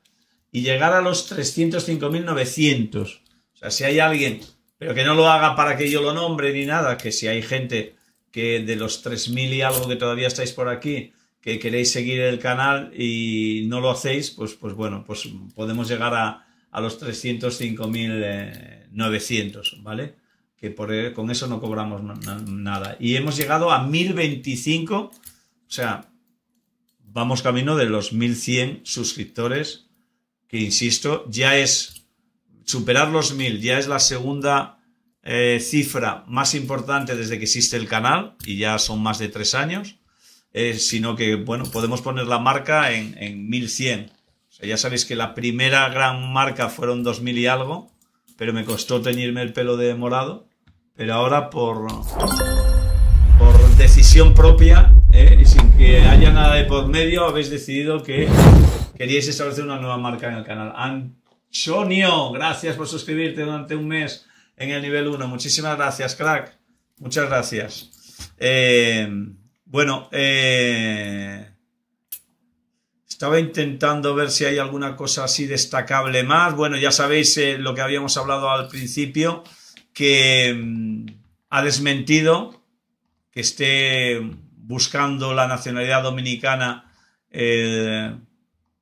y llegar a los 305.900. O sea, si hay alguien, pero que no lo haga para que yo lo nombre ni nada, que si hay gente que de los 3.000 y algo que todavía estáis por aquí, que queréis seguir el canal y no lo hacéis, pues, pues bueno, pues podemos llegar a, a los 305.900, ¿vale? Que por, eh, con eso no cobramos na- na- nada. Y hemos llegado a 1.025, o sea, vamos camino de los 1.100 suscriptores, que insisto, ya es superar los 1.000, ya es la segunda eh, cifra más importante desde que existe el canal, y ya son más de tres años eh, sino que, bueno, podemos poner la marca en, en 1100. O sea, ya sabéis que la primera gran marca fueron 2000 y algo, pero me costó teñirme el pelo de morado. Pero ahora, por, por decisión propia eh, y sin que haya nada de por medio, habéis decidido que queríais establecer una nueva marca en el canal. Antonio, gracias por suscribirte durante un mes en el nivel 1. Muchísimas gracias, crack. Muchas gracias. Eh, bueno, eh, estaba intentando ver si hay alguna cosa así destacable más. Bueno, ya sabéis eh, lo que habíamos hablado al principio, que mm, ha desmentido que esté buscando la nacionalidad dominicana el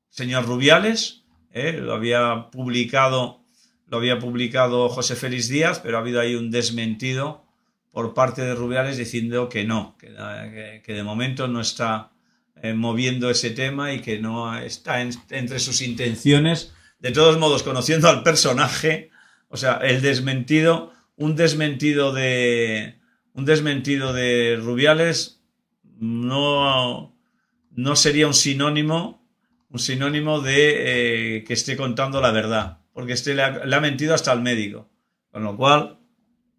señor Rubiales. eh, lo había publicado, lo había publicado José Félix Díaz, pero ha habido ahí un desmentido por parte de Rubiales diciendo que no, que, de momento no está eh, moviendo ese tema y que no está en- entre sus intenciones. De todos modos, conociendo al personaje, o sea, el desmentido, un desmentido de un desmentido de Rubiales no, no sería un sinónimo, un sinónimo de eh, que esté contando la verdad, porque este le ha, le ha mentido hasta al médico. Con lo cual,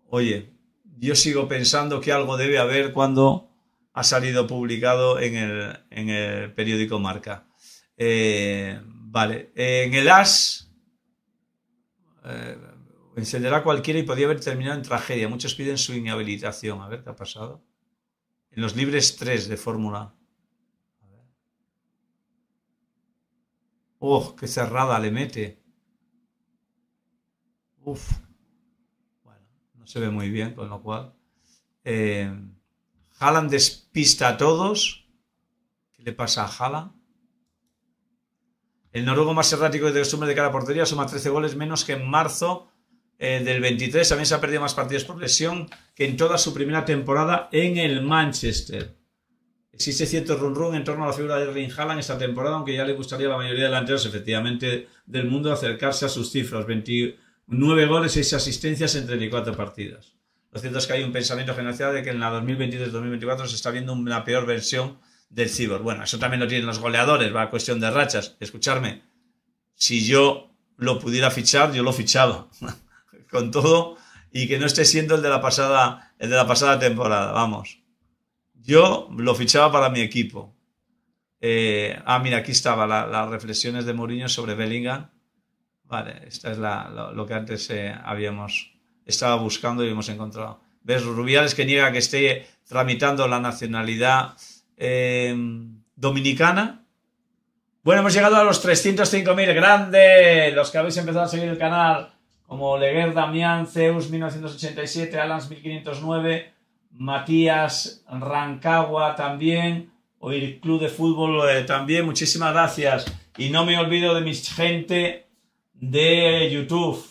oye, yo sigo pensando que algo debe haber cuando ha salido publicado en el, en el periódico Marca. Eh, vale, en el AS eh, encenderá cualquiera y podría haber terminado en tragedia. Muchos piden su inhabilitación. A ver qué ha pasado. En los libres 3 de Fórmula. ¡Oh, qué cerrada le mete! Uf. Se ve muy bien, con lo cual. Eh, Haaland despista a todos. ¿Qué le pasa a Haaland? El noruego más errático de costumbre de cara a portería suma 13 goles menos que en marzo eh, del 23. También se ha perdido más partidos por lesión que en toda su primera temporada en el Manchester. Existe cierto run run en torno a la figura de Erling Haaland esta temporada, aunque ya le gustaría a la mayoría de delanteros, efectivamente, del mundo acercarse a sus cifras. 29 goles, 6 asistencias en 34 partidas. Lo cierto es que hay un pensamiento generalizado de que en la 2023-2024 se está viendo una peor versión del Cibor. Bueno, eso también lo tienen los goleadores, va a cuestión de rachas. Escucharme, si yo lo pudiera fichar, yo lo fichaba. Con todo, y que no esté siendo el de la pasada, el de la pasada temporada, vamos. Yo lo fichaba para mi equipo. Eh, ah, mira, aquí estaba la- las reflexiones de Mourinho sobre Bellingham. Vale, esta es la, lo, que antes eh, habíamos estaba buscando y hemos encontrado. ¿Ves? Rubiales que niega que esté tramitando la nacionalidad eh, dominicana. Bueno, hemos llegado a los 305.000. ¡Grande! Los que habéis empezado a seguir el canal, como Leguer Damián, Zeus 1987, Alans 1509, Matías Rancagua también, o el Club de Fútbol eh, también. Muchísimas gracias. Y no me olvido de mi gente de YouTube.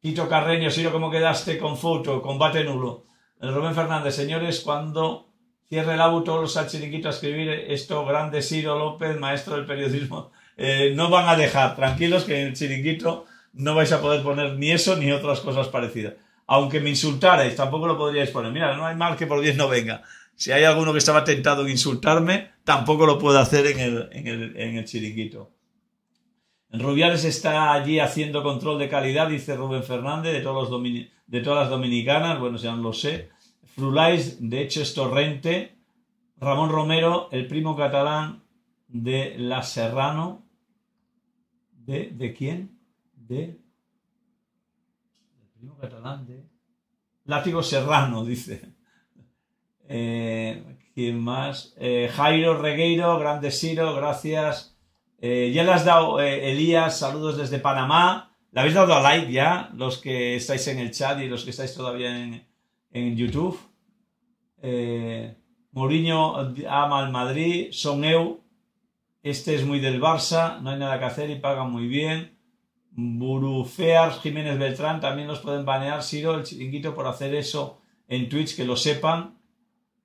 Tito Carreño, Siro, ¿cómo quedaste con foto? Combate nulo. Rubén Fernández, señores, cuando cierre el auto, los al chiringuito a escribir esto, grande Ciro López, maestro del periodismo. Eh, no van a dejar, tranquilos que en el chiringuito no vais a poder poner ni eso ni otras cosas parecidas. Aunque me insultarais, tampoco lo podríais poner. Mira, no hay mal que por 10 no venga. Si hay alguno que estaba tentado en insultarme, tampoco lo puedo hacer en el, en el, en el chiringuito. Rubiales está allí haciendo control de calidad, dice Rubén Fernández, de, todas las dominicanas, bueno, ya no lo sé. Frulais, de hecho, es torrente. Ramón Romero, el primo catalán de La Serrano. ¿De, de quién? De. El primo catalán de. Látigo Serrano, dice. Eh, ¿Quién más? Eh, Jairo Regueiro, Grande Siro, gracias. Eh, ya le has dado, eh, Elías, saludos desde Panamá. ¿Le habéis dado a like ya? Los que estáis en el chat y los que estáis todavía en, en YouTube. Eh, Mourinho ama al Madrid. Son Eu. Este es muy del Barça. No hay nada que hacer y pagan muy bien. Burufears, Jiménez Beltrán. También los pueden banear, Siro, el chiringuito, por hacer eso en Twitch, que lo sepan.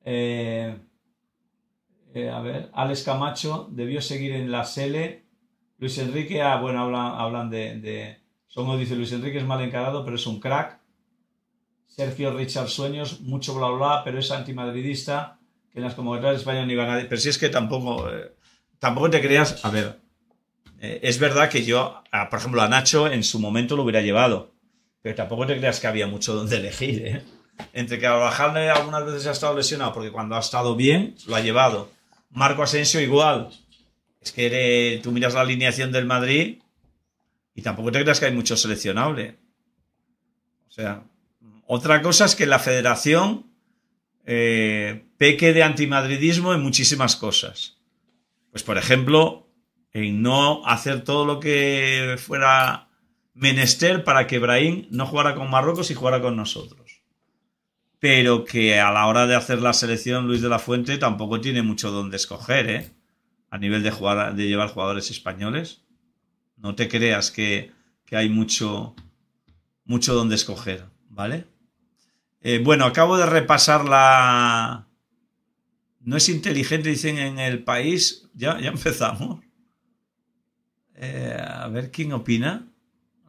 Eh, eh, a ver, Alex Camacho debió seguir en la SELE. Luis Enrique, ah, bueno, hablan, de, de. Songo dice Luis Enrique es mal encarado, pero es un crack. Sergio Richard Sueños, mucho bla bla, pero es antimadridista, que en las convocatorias de España no iba nadie. Pero si es que tampoco, eh, tampoco te creas, a ver, eh, es verdad que yo, a- por ejemplo, a Nacho en su momento lo hubiera llevado, pero tampoco te creas que había mucho donde elegir, ¿eh? Entre que Albajalde algunas veces ha estado lesionado, porque cuando ha estado bien, lo ha llevado. Marco Asensio igual. Es que tú miras la alineación del Madrid y tampoco te creas que hay mucho seleccionable. O sea, otra cosa es que la federación eh, peque de antimadridismo en muchísimas cosas. Pues, por ejemplo, en no hacer todo lo que fuera menester para que Brahim no jugara con Marruecos y jugara con nosotros. Pero que a la hora de hacer la selección Luis de la Fuente tampoco tiene mucho donde escoger, ¿eh? A nivel de, jugar, de llevar jugadores españoles. No te creas que, que hay mucho, mucho donde escoger, ¿vale? Eh, bueno, acabo de repasar la... No es inteligente, dicen en el país. Ya, ya empezamos. Eh, a ver quién opina.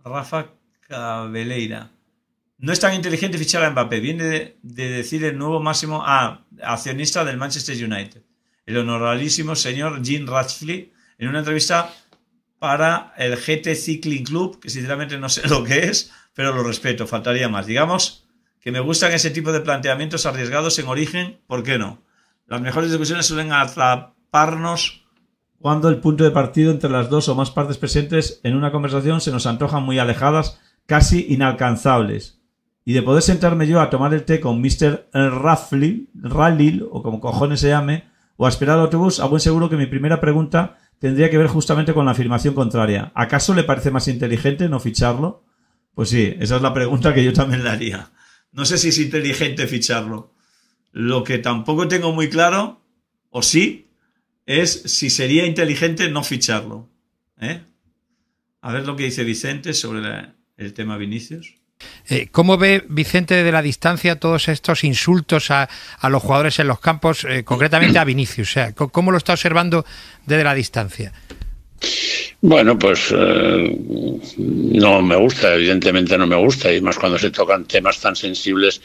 Rafa Cabeleira. No es tan inteligente fichar a Mbappé. Viene de, de decir el nuevo máximo accionista del Manchester United. El honorabilísimo señor Jim Ratcliffe en una entrevista para el GT Cycling Club, que sinceramente no sé lo que es, pero lo respeto, faltaría más. Digamos que me gustan ese tipo de planteamientos arriesgados en origen, ¿por qué no? Las mejores discusiones suelen atraparnos cuando el punto de partido entre las dos o más partes presentes en una conversación se nos antojan muy alejadas, casi inalcanzables. Y de poder sentarme yo a tomar el té con Mr. Raffley, Rallil, o como cojones se llame, o a esperar al autobús, a buen seguro que mi primera pregunta tendría que ver justamente con la afirmación contraria. ¿Acaso le parece más inteligente no ficharlo? Pues sí, esa es la pregunta que yo también le haría. No sé si es inteligente ficharlo. Lo que tampoco tengo muy claro, o sí, es si sería inteligente no ficharlo. ¿eh? A ver lo que dice Vicente sobre el tema Vinicius. Eh, ¿Cómo ve Vicente de la distancia todos estos insultos a, a los jugadores en los campos, eh, concretamente a Vinicius? O sea, ¿cómo lo está observando desde la distancia? Bueno, pues eh, no me gusta, evidentemente no me gusta, y más cuando se tocan temas tan sensibles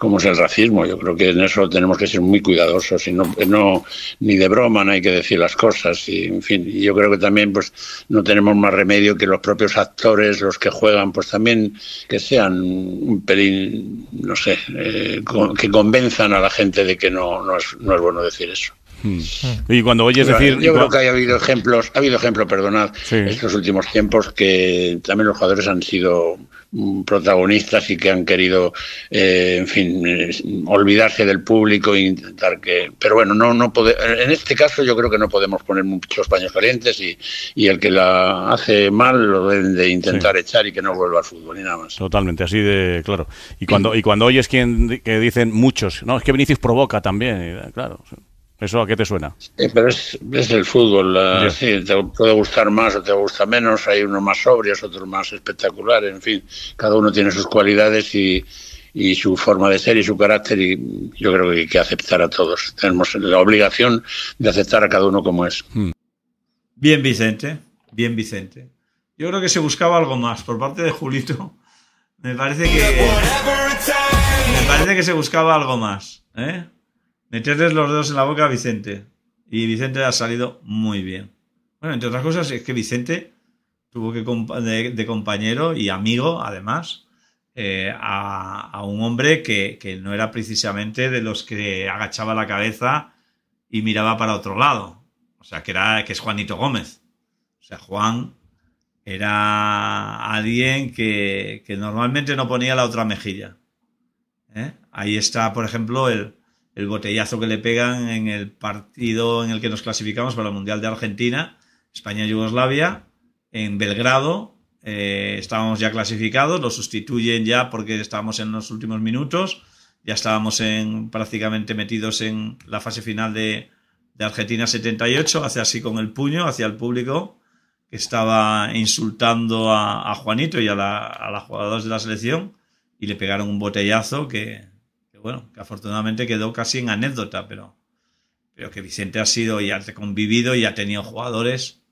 como es el racismo. Yo creo que en eso tenemos que ser muy cuidadosos y no, no ni de broma no hay que decir las cosas. Y, en fin, yo creo que también pues no tenemos más remedio que los propios actores, los que juegan, pues también que sean un pelín, no sé, eh, que convenzan a la gente de que no, no, es, no es bueno decir eso. Y cuando oyes decir. Yo creo que ha habido ejemplos, ha habido ejemplos, perdonad, estos últimos tiempos que también los jugadores han sido mm, protagonistas y que han querido, eh, en fin, eh, olvidarse del público e intentar que. Pero bueno, no, no pode- en este caso yo creo que no podemos poner muchos paños calientes y, y el que la hace mal lo deben de intentar echar y que no vuelva al fútbol y nada más. Totalmente, así de claro. Y cuando, y cuando oyes quien, que dicen muchos, no, es que Vinicius provoca también, claro. ¿Eso a qué te suena? Eh, pero es, es el fútbol, sí, te puede gustar más o te gusta menos, hay unos más sobrios, otros más espectaculares, en fin, cada uno tiene sus cualidades y, y su forma de ser y su carácter y yo creo que hay que aceptar a todos. Tenemos la obligación de aceptar a cada uno como es. Bien, Vicente. Bien, Vicente. Yo creo que se buscaba algo más por parte de Julito. Me parece que. Me parece que se buscaba algo más. ¿eh? Meterles los dedos en la boca a Vicente. Y Vicente ha salido muy bien. Bueno, entre otras cosas, es que Vicente tuvo que de, de compañero y amigo, además, eh, a, a un hombre que, que no era precisamente de los que agachaba la cabeza y miraba para otro lado. O sea, que era que es Juanito Gómez. O sea, Juan era alguien que, que normalmente no ponía la otra mejilla. ¿eh? Ahí está, por ejemplo, el, el botellazo que le pegan en el partido en el que nos clasificamos para el Mundial de Argentina, España-Yugoslavia, en Belgrado. eh, estábamos ya clasificados, lo sustituyen ya porque estábamos en los últimos minutos. Ya estábamos en, prácticamente metidos en la fase final de, Argentina 78. Hace así con el puño hacia el público que estaba insultando a, a Juanito y a, la, a las jugadoras de la selección y le pegaron un botellazo que, bueno, que afortunadamente quedó casi en anécdota, pero, pero que Vicente ha sido y ha convivido y ha tenido jugadores,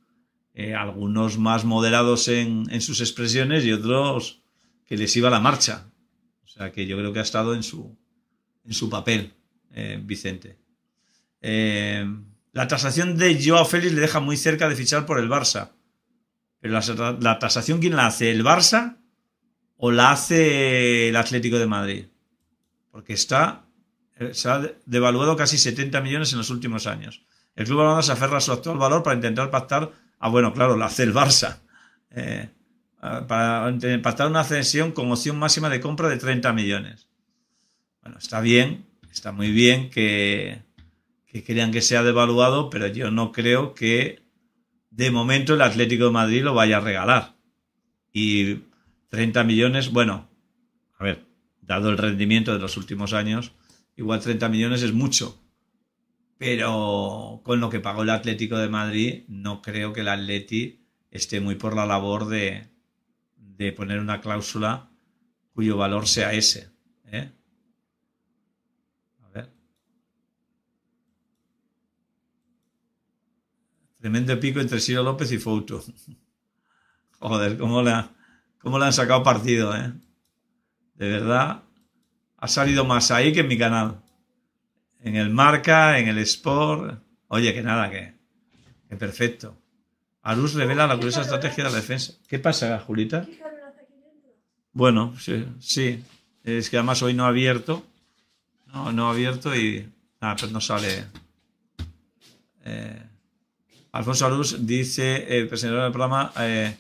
eh, algunos más moderados en, en sus expresiones y otros que les iba la marcha. O sea que yo creo que ha estado en su, en su papel, eh, Vicente. Eh, la tasación de Joao Félix le deja muy cerca de fichar por el Barça. Pero la, la tasación, ¿quién la hace? ¿El Barça o la hace el Atlético de Madrid? Porque está, eh, se ha devaluado casi 70 millones en los últimos años. El club balonmano se aferra a su actual valor para intentar pactar. Ah, bueno, claro, la hace el Barça. Eh, para pactar una cesión con opción máxima de compra de 30 millones. Bueno, está bien, está muy bien que, que crean que sea devaluado, pero yo no creo que de momento el Atlético de Madrid lo vaya a regalar. Y 30 millones, bueno, a ver, dado el rendimiento de los últimos años, igual 30 millones es mucho. Pero con lo que pagó el Atlético de Madrid, no creo que el Atleti esté muy por la labor de, de poner una cláusula cuyo valor sea ese. ¿eh? A ver. Tremendo pico entre Ciro López y Fouto. Joder, cómo le, cómo le han sacado partido, ¿eh? De verdad, ha salido más ahí que en mi canal. En el Marca, en el Sport. Oye, que nada, que, que perfecto. Arús revela la curiosa estrategia de la defensa. ¿Qué pasa, Julita? Bueno, sí. Es que además hoy no ha abierto. No, no ha abierto y. Ah, pues no sale. Eh, Alfonso Arús dice, el presentador del programa, eh,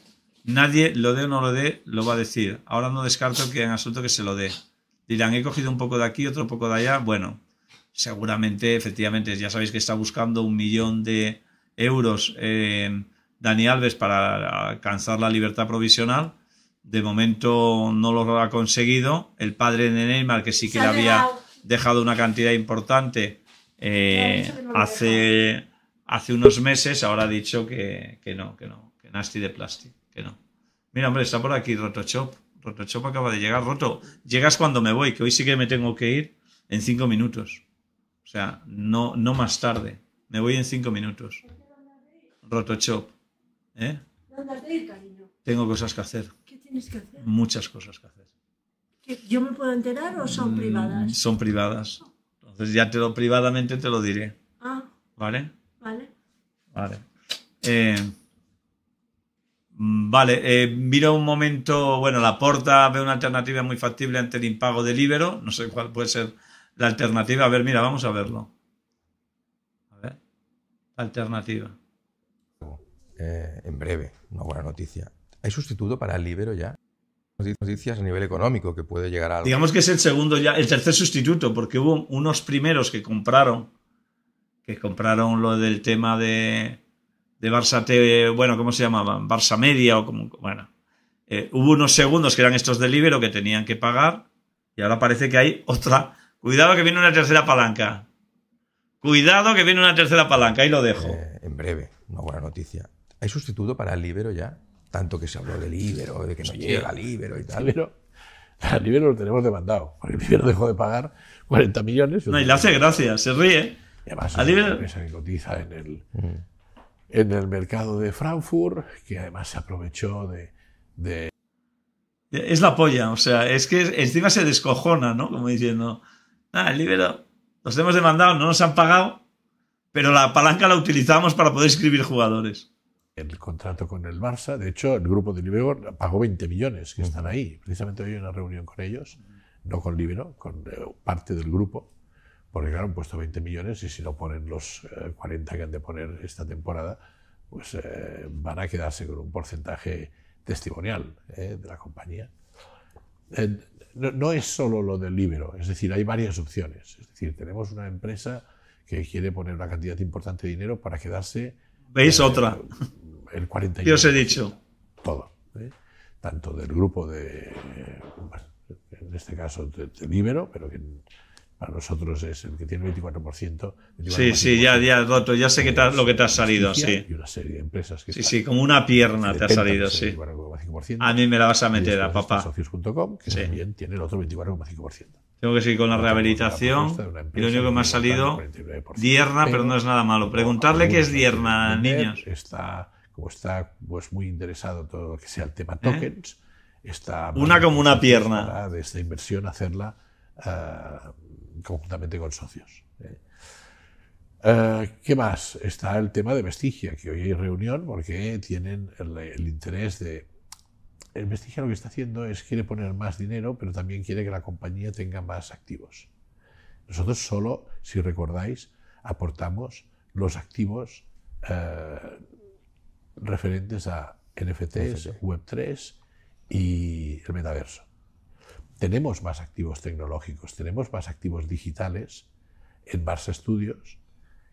nadie lo dé o no lo dé, lo va a decir. Ahora no descarto que en absoluto que se lo dé. Dirán, he cogido un poco de aquí, otro poco de allá. Bueno, seguramente, efectivamente, ya sabéis que está buscando un millón de euros eh, Dani Alves para alcanzar la libertad provisional. De momento no lo ha conseguido. El padre de Neymar, que sí que le ha había dejado una cantidad importante eh, hace, hace unos meses, ahora ha dicho que, que no, que no, que nasty de plástico, que no. Mira, hombre, está por aquí Rotochop. Rotochop acaba de llegar. Roto, llegas cuando me voy, que hoy sí que me tengo que ir en cinco minutos. O sea, no, no más tarde. Me voy en cinco minutos. Rotochop. ¿Eh? Tengo cosas que hacer. ¿Qué tienes que hacer? Muchas cosas que hacer. ¿Que ¿Yo me puedo enterar o son Mm, privadas? Son privadas. Entonces ya te lo privadamente te lo diré. Ah, ¿Vale? vale. Vale. Eh, vale, eh, miro un momento, bueno, la porta ve una alternativa muy factible ante el impago del Ibero. No sé cuál puede ser la alternativa. A ver, mira, vamos a verlo. A ver. Alternativa. Eh, en breve, una buena noticia. ¿Hay sustituto para el Libero ya? Noticias a nivel económico que puede llegar a algo. Digamos que es el segundo ya, el tercer sustituto, porque hubo unos primeros que compraron, que compraron lo del tema de, de Barça T, bueno, ¿cómo se llamaban? Barça Media o como, bueno. Eh, hubo unos segundos que eran estos de Libero que tenían que pagar y ahora parece que hay otra. Cuidado que viene una tercera palanca. Cuidado que viene una tercera palanca, ahí lo dejo. Eh, en breve, una buena noticia. ¿Hay sustituto para el Libero ya? Tanto que se habló del Libero, de que no llega el Libero y tal. Libero, al Libero lo tenemos demandado. Porque el Libero dejó de pagar 40 millones. No, y le hace gracia, se ríe. Y además Al es una Libero- empresa que cotiza en el, en el mercado de Frankfurt, que además se aprovechó de, de Es la polla, o sea, es que encima se descojona, ¿no? Como diciendo, ah, el libero, Los hemos demandado, no nos han pagado, pero la palanca la utilizamos para poder escribir jugadores. El contrato con el Barça, de hecho, el grupo de Libero pagó 20 millones que están ahí. Precisamente hoy hay una reunión con ellos, no con Libero, con eh, parte del grupo, porque claro, han puesto 20 millones y si no ponen los eh, 40 que han de poner esta temporada, pues eh, van a quedarse con un porcentaje testimonial eh, de la compañía. Eh, no, no es solo lo del Libero, es decir, hay varias opciones. Es decir, tenemos una empresa que quiere poner una cantidad importante de dinero para quedarse. ¿Veis eh, otra? El 41. ¿Qué os he dicho? Todo. ¿eh? Tanto del grupo de. eh, en este caso de, de Libero, pero que para nosotros es el que tiene el 24%. Sí, sí, ya, ya, Roto, ya sé que te lo que te ha salido, sí. Y una serie de empresas que Sí, están- sí, como una pierna te ha salido, sí. el 24,5%. A mí me la vas a meter, a papá. Socios.com, que Sí. también tiene el otro 24,5%. Tengo que seguir con la rehabilitación. Y lo único que me ha salido, paga el 49%. dierna, pero no es nada malo. Preguntarle qué es dierna, niños. Está, como está pues, muy interesado todo lo que sea el tema ¿Eh? tokens, está Una como una pierna. de esta inversión hacerla ah, conjuntamente con socios. ¿eh? Eh, ¿Qué más? Está el tema de Vestigia, que hoy hay reunión porque tienen el, el interés de... El Vestigia lo que está haciendo es quiere poner más dinero, pero también quiere que la compañía tenga más activos. Nosotros solo, si recordáis, aportamos los activos eh, referentes a NFTs, NFT. Web3 y el metaverso. Tenemos más activos tecnológicos, tenemos más activos digitales en Barça Studios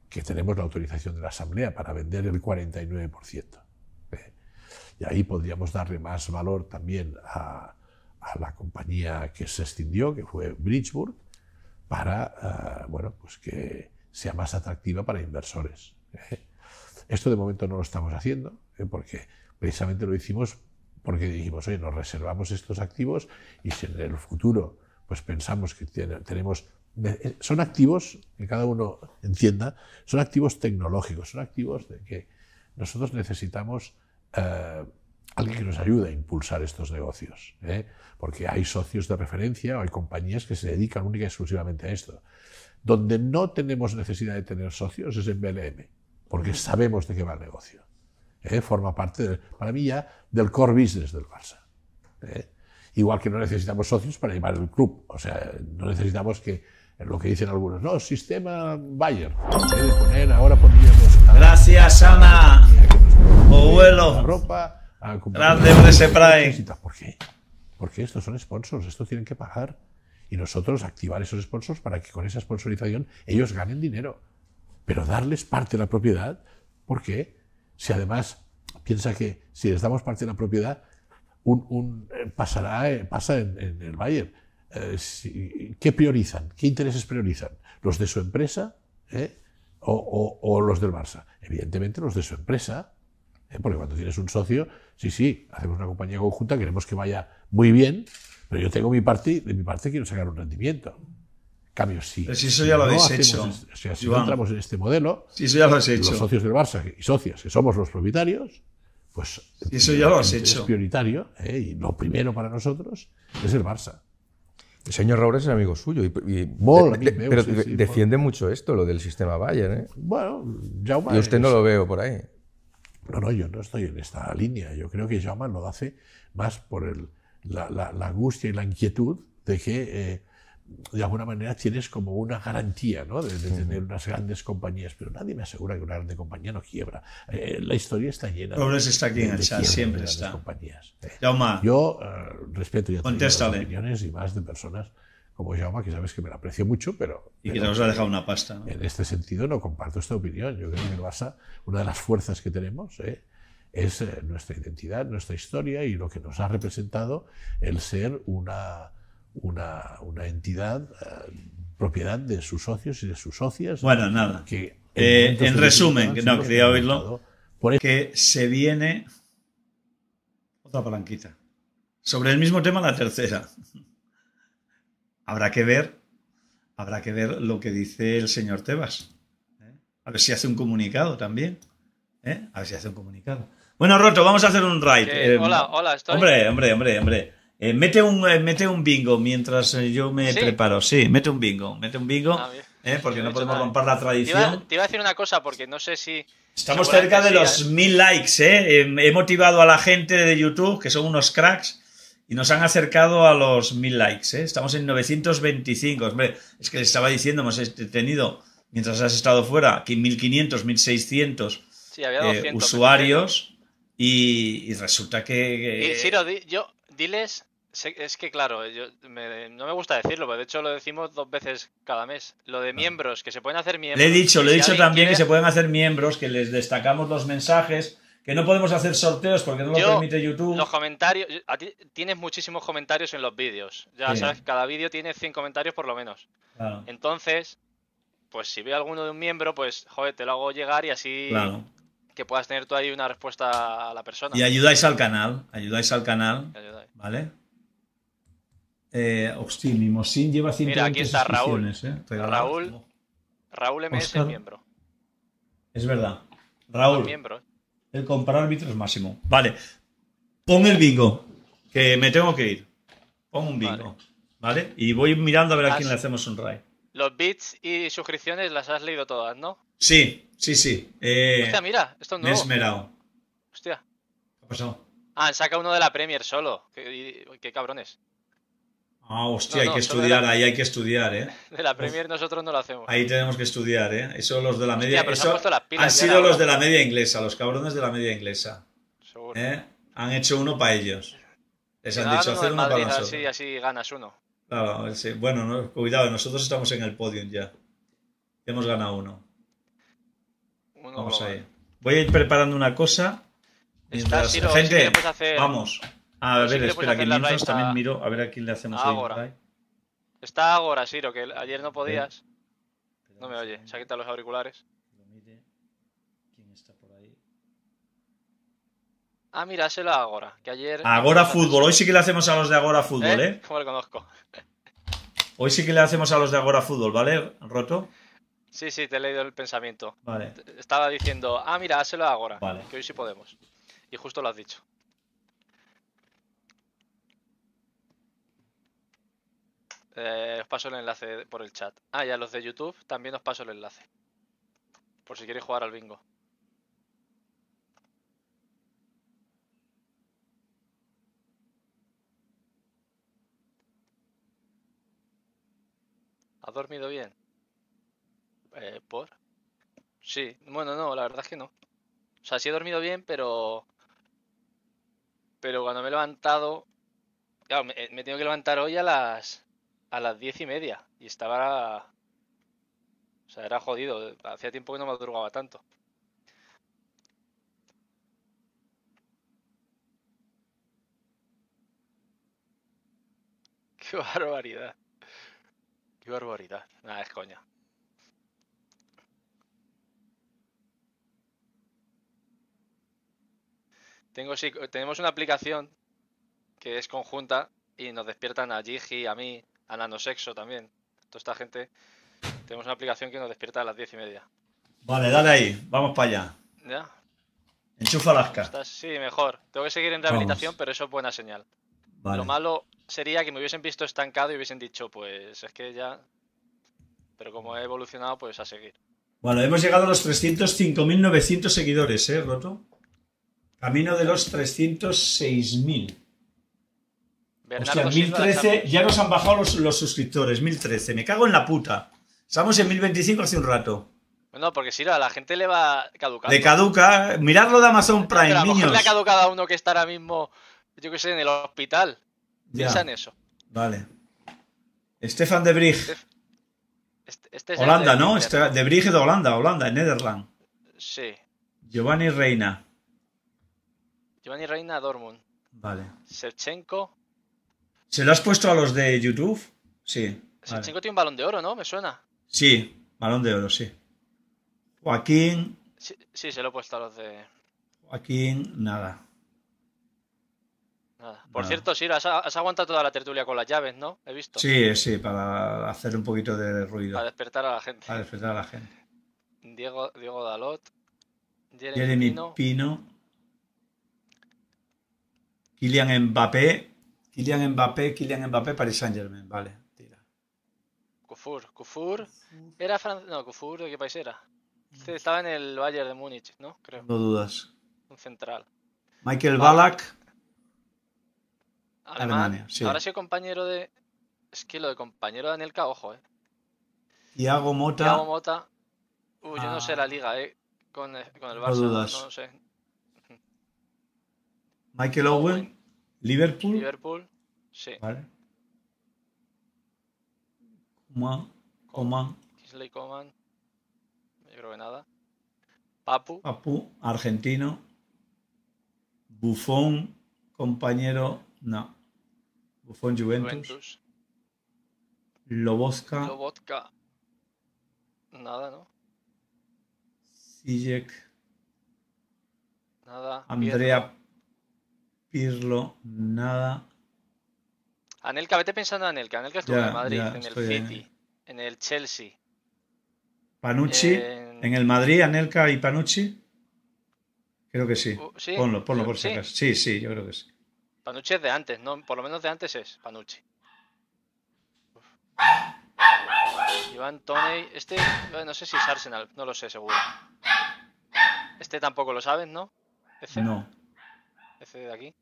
que tenemos la autorización de la Asamblea para vender el 49%. ¿eh? Y ahí podríamos darle más valor también a, a la compañía que se extinguió, que fue Bridgeburg, para ah, bueno, pues que sea más atractiva para inversores. ¿eh? Esto de momento no lo estamos haciendo, ¿eh? porque precisamente lo hicimos porque dijimos, oye, nos reservamos estos activos y si en el futuro pues pensamos que tenemos... eh, Son activos, que cada uno entienda, son activos tecnológicos, son activos de que nosotros necesitamos eh, alguien que nos ayude a impulsar estos negocios, ¿eh? porque hay socios de referencia o hay compañías que se dedican única y exclusivamente a esto. Donde no tenemos necesidad de tener socios es en BLM, porque sabemos de qué va el negocio. ¿Eh? Forma parte, del- para mí ya, del core business del Barça. ¿eh? Igual que no necesitamos socios para llevar el club. O sea, no necesitamos que, lo que dicen algunos, no, sistema Bayer. ¿eh? De poner, ahora pondríamos... Gracias, Ana. Abuelo. ropa, a Grande, Brese Prime. ¿Por qué? Porque estos son sponsors, esto tienen que pagar. Y nosotros activar esos sponsors para que con esa sponsorización ellos ganen dinero. Pero darles parte de la propiedad, ¿por qué? Si además piensa que si les damos parte de la propiedad, un, un- eh, pasará, eh, pasa en, el Bayern. Eh, ¿Qué priorizan? ¿Qué intereses priorizan? ¿Los de su empresa eh? o, o- o los del Barça? Evidentemente los de su empresa, porque cuando tienes un socio, sí, sí, hacemos una compañía conjunta, queremos que vaya muy bien, pero yo tengo mi parte y de mi parte quiero sacar un rendimiento. Cambio, sí. Pero si eso ya lo habéis hecho, es- O sea, si no entramos en este modelo, Si eso ya lo has hecho. los socios del Barça y socias, que somos los propietarios, pues Si eso ya lo has hecho. prioritario, ¿eh? y lo primero para nosotros es el Barça. El señor Raúl es amigo suyo, y, y- Molt, de- de- pero sí, sí, defiende mucho esto, lo del sistema Bayern. ¿eh? Bueno, Jaume Y usted no es- lo veo por ahí. No, no, yo no estoy en esta línea. Yo creo que Jaume lo hace más por el- la, la- la angustia y la inquietud de que, eh, de alguna manera, tienes como una garantía ¿no? de, de tener unas grandes compañías. Pero nadie me asegura que una grande compañía no quiebra. Eh, la historia está llena Robles está aquí en el de chat, de siempre grandes está. compañías. eh. Jaume, Yo eh, respeto y opiniones y más de personas como Jaume, que sabes que me la aprecio mucho, pero... y que nos ha dejado una pasta. ¿no? en este sentido no comparto esta opinión. Yo creo que el Barça, una de las fuerzas que tenemos ¿eh? es nuestra identidad, nuestra historia y lo que nos ha representado el ser una, una, una entidad eh, propiedad de sus socios y de sus socias. Bueno, nada. Que Eh, en de resumen, que no, quería oírlo, por que se viene otra palanquita. Sobre el mismo tema, la tercera. Habrá que ver, habrá que ver lo que dice el señor Tebas. ¿eh? A ver si hace un comunicado también. ¿eh? A ver si hace un comunicado. Bueno, Roto, vamos a hacer un raid. Eh, Eh, hola, hola, estoy. Hombre, hombre, hombre, hombre. Eh, mete, un, eh, mete un bingo mientras eh, yo me ¿Sí? preparo. Sí, mete un bingo. Mete un bingo. Ah. ¿eh? porque No podemos nada. romper la Te iba, tradición. te iba a decir una cosa porque no sé si. Estamos cerca de sí, los mil likes, ¿eh? He motivado a la gente de YouTube, que son unos cracks, y nos han acercado a los mil likes, ¿eh? Estamos en 925. Hombre, es que les estaba diciendo, hemos tenido, mientras has estado fuera, aquí 1500, 1600 Sí, había eh, 200. usuarios, y, y resulta que... Y Ciro, yo, diles. Es que claro, yo, me- no me gusta decirlo, pero de hecho lo decimos dos veces cada mes. Lo de miembros, que se pueden hacer miembros. Le he dicho, le he dicho también que se pueden hacer miembros, que les destacamos los mensajes, que no podemos hacer sorteos porque no lo Yo, permite YouTube. Los comentarios. A ti tienes muchísimos comentarios en los vídeos. Ya Sí. sabes, cada vídeo tiene 100 comentarios por lo menos. Claro. Entonces, pues si veo alguno de un miembro, pues joder, te lo hago llegar y así Claro. Que puedas tener tú ahí una respuesta a la persona. Y ayudáis al canal, ayudáis al canal, ayudáis. ¿vale? Eh, hostia, mi Mosín lleva 120 Mira, aquí está Raúl. suscripciones, ¿eh? Raúl, Raúl MS Óscar. es miembro. Es verdad. Raúl, Es miembro. el comprar árbitros máximo. Vale. Pon el bingo, que me tengo que ir. Pon un bingo, ¿vale? Y voy mirando a ver a quién le hacemos un raid. Los bits y suscripciones las has leído todas, ¿no? Sí, sí, sí. Eh, Hostia, mira, esto es me he nuevo. esmerado. Hostia. ¿Qué ha pasado? Ah, saca uno de la Premier solo. Qué, qué cabrones. Ah, hostia, No, hay que estudiar, ahí hay que estudiar, ¿eh? De la Premier nosotros no lo hacemos. Ahí tenemos que estudiar, ¿eh? Eso los de la Hostia, media... pero se han eso puesto las pilas han sido los de la media inglesa, los cabrones de la media inglesa. Seguro. ¿eh? Han hecho uno para ellos. Les han dicho hacer uno para nosotros. así, así ganas uno. Claro, sí. Bueno, no, cuidado, nosotros estamos en el podium ya. Hemos ganado uno. Vamos global. ahí. Voy a ir preparando una cosa. Mientras- Ciro, sí que gente, hacer- vamos. A ver, espera, que la mientras también a- miro a ver a quién le hacemos a ahí. Está ahora, Siro, que ayer no podías. No me oye, se ha quitado los auriculares. ¿Quién está por ahí? Ah, mira, se lo Agora, que ayer... Agora Fútbol. Hoy sí que le hacemos a los de Agora Fútbol, ¿eh? ¿Cómo le conozco? Hoy sí que le hacemos a los de Agora Fútbol, ¿vale? Roto. Sí, sí, te he leído el pensamiento. Vale. Estaba diciendo, ah, mira, házelo ahora, Vale. que hoy sí podemos. Y justo lo has dicho. Eh, os paso el enlace por el chat. Ah, y a los de YouTube también os paso el enlace. Por si queréis jugar al bingo. ¿Has dormido bien? Eh, ¿por? Sí, bueno, no, la verdad es que no. O sea, sí he dormido bien, pero... Pero cuando me he levantado... Claro, me, me he tenido que levantar hoy a las... A las diez y media. Y estaba... O sea, era jodido. Hacía tiempo que no madrugaba tanto. Qué barbaridad. Qué barbaridad. Nada, es coña. Tengo, sí, tenemos una aplicación que es conjunta y nos despiertan a Gigi, a mí, a Nanosexo también. Toda esta gente. Tenemos una aplicación que nos despierta a las diez y media. Vale, dale ahí. Vamos para allá. ¿Ya? Enchufa Alaska. Sí, mejor. Tengo que seguir en rehabilitación, pero eso es buena señal. Vale. Lo malo sería que me hubiesen visto estancado y hubiesen dicho, pues es que ya. Pero como he evolucionado, pues a seguir. Bueno, hemos llegado a los 305.900 seguidores, ¿eh, Roto? Camino de los 306.000. Bernardo Hostia, Silva, la 1013, Champions. ya nos han bajado los, los suscriptores, 1013. Me cago en la puta. Estamos en 1025 hace un rato. No, porque si no, a la gente le va caducando. De caduca, miradlo de Amazon Pero Prime, a lo mejor niños. le ha caducado a uno que está ahora mismo, yo que sé, en el hospital. Ya. Piensa en eso. Vale. Stefan de Brig. Este, este es el Holanda, de ¿no? Este- de Brig de Holanda, Holanda, en Netherland. Sí. Giovanni Reina. Giovanni Reina Dortmund. Vale. Shevchenko. ¿Se lo has puesto a los de YouTube? Sí. Vale. Shevchenko tiene un balón de oro, ¿no? Me suena. Sí, balón de oro, sí. Joaquín, Sí, sí, se lo he puesto a los de. Joaquín, nada. Nada. Por Nada. cierto, sí, has, has aguantado toda la tertulia con las llaves, ¿no? He visto. Sí, sí, para hacer un poquito de ruido. Para despertar a la gente. Para despertar a la gente. Diego, Diego Dalot. Jeremy, Jeremy Pino. Pino. Kylian Mbappé. Kylian Mbappé, Kylian Mbappé, Paris Saint Germain, vale. Tira. Uf. Kufur. Kufur era francés. No, Kufur, ¿de qué país era? Este estaba en el Bayern de Múnich, ¿no? Creo. No dudas. Un central. Michael Ballack. Alemán. Alemania, sí. Ahora sí compañero de. Es que lo de compañero de Anelka, ojo, eh. Thiago Mota. Thiago Mota. Uy, yo no sé Ah. la liga, eh. Con, con el No Barça. No, dudas. no sé. Michael Owen. Liverpool. Liverpool. Sí. Vale. Coman. Coman. Kingsley Coman. Yo creo que nada. Papu. Papu. Argentino. Buffon. Compañero. No. Buffon Juventus. Juventus. Lobotka. Lobotka. Nada, ¿no? Ziyech. Nada. Andrea Pirlo. Nada. Anelka, vete pensando en Anelka. Anelka estuvo en Ya, Madrid, ya, en el ahí. City, en el Chelsea. Panucci. En- En el Madrid, Anelka y Panucci. Creo que sí. Uh, sí, Ponlo, ponlo por si acaso. Sí, sí, yo creo que sí. Panucci es de antes, ¿no? Por lo menos de antes es Panucci. Iván Toney. Este, no sé si es Arsenal, no lo sé seguro. Este tampoco lo sabes, ¿no? No. ese de aquí.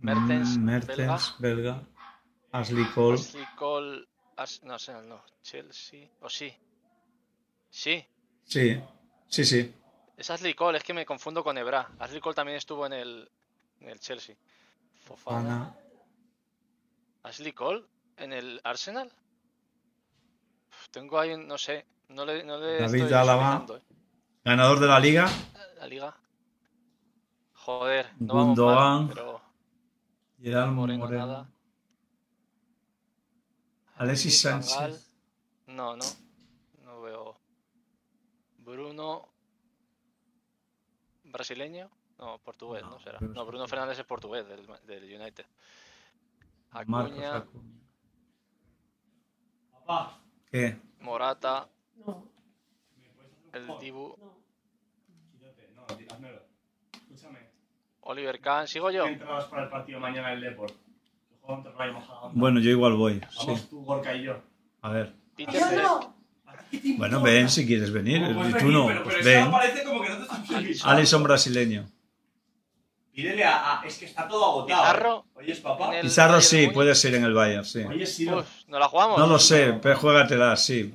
Mertens, Mm, Mertens, belga. belga. Ashley Cole. Ashley Cole. As- no, Arsenal no. Chelsea. ¿O sí? Sí. Sí, sí, sí. Es Ashley Cole, es que me confundo con Ebra. Ashley Cole también estuvo en el, en el Chelsea. Fofana. Ana. Ashley Cole en el Arsenal. Uf, tengo ahí, un- no sé, no le, no le David Álava. eh, Ganador de la liga. la liga. Joder, no vamos Gundogan. mal, pero Gerard Moreno, Moreno. nada. Alexis. Sánchez. No, no, no veo. Bruno. ¿Brasileño? No, portugués, no, será. Bruno No, Bruno Fernández es portugués del, del United. Marcos Acuña, Acuña. ¿Qué? Morata, No. el Dibu, Escúchame. Oliver Kahn. ¿Sigo yo? ¿Qué entradas para el partido mañana del Deport? Bueno, yo igual voy. Vamos Sí. tú, Gorka y yo. A ver. Yo no. Bueno, ven si quieres venir. Y tú venir, no. pero- pues pero eso ven. parece como que no te. Alison brasileño. Pídele a, a- Es que está todo agotado. Pizarro. ¿eh? Oyes, papá. Pizarro sí, puedes ir en el Bayern, sí. Oye, Siro. Uf, ¿no la jugamos? No lo sé, pero juégatela, sí.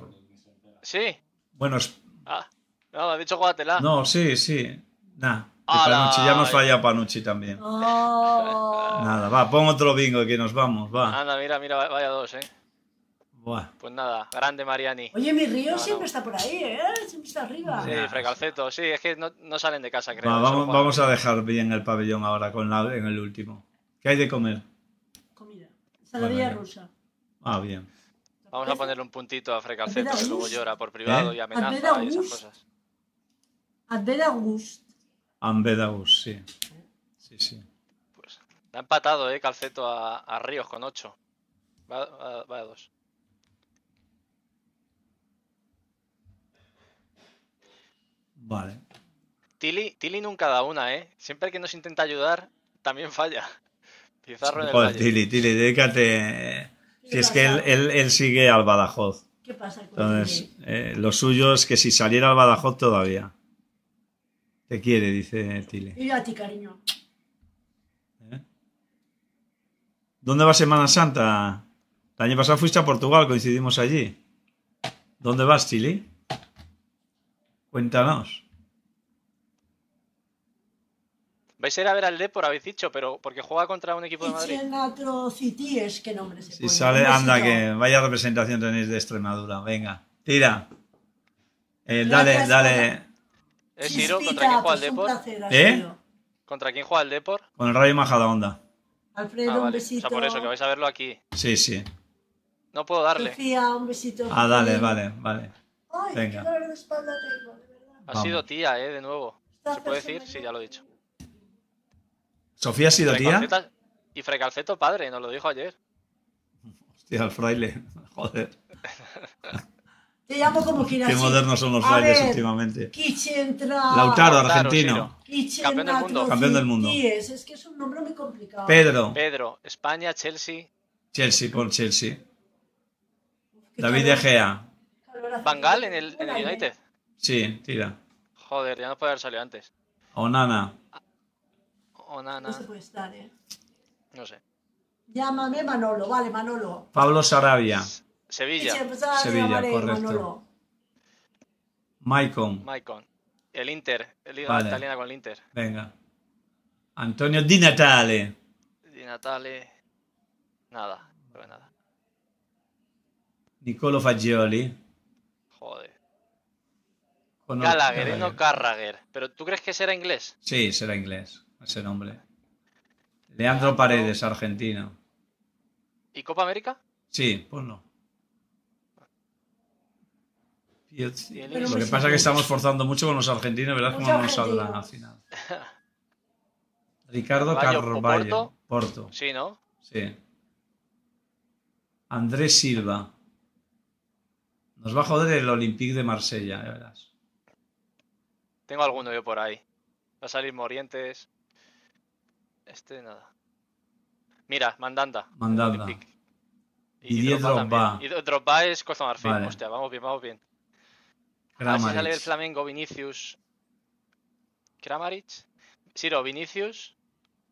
Sí. Bueno, es- Ah, no, me has dicho jugátela. no, sí, sí. Nah. Panucci, ya hemos fallado a Panucci también. Oh. Nada, va, pon otro bingo que nos vamos, va. Anda, mira, mira, va- vaya dos, eh. Buah. Pues nada, grande Mariani. Oye, mi río No, siempre no. está por ahí, ¿eh? Siempre está arriba. Sí, Frecalceto, sí, es que no, no salen de casa, creo. Va, vamos, vamos a dejar bien el pabellón ahora con la, en el último. ¿Qué hay de comer? Comida. Ensaladilla Bueno, rusa. Ah, bien. Vamos a ponerle un puntito a Frecalceto, que luego Gus. llora por privado ¿Eh? y Albeda amenaza y esas Gus. cosas. Albeda Gust. Ambedaus, sí. Sí, sí. Le ha empatado, eh, Calceto a, a Ríos con 8. Va, va, va a 2. Vale. Tili, Tili nunca da una, eh. Siempre que nos intenta ayudar, también falla. Pizarro en el Joder. Tili, Tili, dedícate. Si es que él, él, él sigue al Badajoz. ¿Qué pasa con Entonces, eh, lo suyo es que si saliera al Badajoz todavía. Te quiere, dice Tili. Y yo a ti, cariño. ¿Dónde va Semana Santa? El año pasado fuiste a Portugal, coincidimos allí. ¿Dónde vas, Tili? Cuéntanos. Vais a ir a ver al Depor, habéis dicho, pero porque juega contra un equipo de Madrid. Ichenatrocities, qué nombre se Si pone. sale, anda, que vaya representación tenéis de Extremadura. Venga, tira. Eh, dale, Gracias, dale. ¿Eh, Ciro? Chispita, ¿Contra quién juega el pues Depor? placer, ¿Eh? ¿Contra quién juega el Depor? Con el Rayo Majadahonda. Alfredo, Ah, un vale. O besito. sea, por eso, que vais a verlo aquí. Sí, sí. No puedo darle. Sofía, un besito. Ah, dale, vale, vale. Ay, Venga. qué dolor de espalda tengo, de verdad. Ha Vamos. sido tía, eh, de nuevo. ¿Se puede decir? Sí, ya lo he dicho. ¿Sofía ha sido tía? Y Frecalceto padre, nos lo dijo ayer. Hostia, el fraile. Joder. Te llamo como quieras. Qué modernos son los A frailes ver, últimamente. Quicentra. Lautaro, Lautaro, argentino. Campeón del mundo. Campeón del mundo. Es que es un nombre muy complicado. Pedro. Pedro, España, Chelsea. Chelsea, por Chelsea. David De Gea. Van Gaal en el, en el United. Sí, tira. Joder, ya no puede haber salido antes. Onana. Onana. No se puede estar, ¿eh? No sé. Llámame Manolo, vale, Manolo. Pablo Sarabia. Sevilla. Sevilla, correcto. Maicon. Maicon. El Inter. El Liga Vale. Italiana con el Inter. Venga. Antonio Di Natale. Di Natale. Nada. Creo que nada. Nicolo Fagioli. Joder. Conor Gallagher, ¿eh? no. Carragher. ¿Pero tú crees que será inglés? Sí, será inglés, ese nombre. Leandro Paredes, argentino. ¿Y Copa América? Sí, ponlo. Piezzi. Pero Lo que pasa es que estamos forzando mucho con los argentinos, ¿verdad? Cómo no nos saldrán al final. Ricardo Carvalho, ¿o Carvalho. Porto? Porto. Sí, ¿no? Sí. Andrés Silva. Nos va a joder el Olympique de Marsella, ya verás. Tengo alguno yo por ahí. Va a salir Morientes. Este, nada. Mira, Mandanda. Mandanda. Olympique. Didier Drogba. Y Drogba es Costa Marfil. Vale. Hostia, vamos bien, vamos bien. A ver si Kramaric. sale el Flamengo, Vinicius. Kramaric. Siro, Vinicius.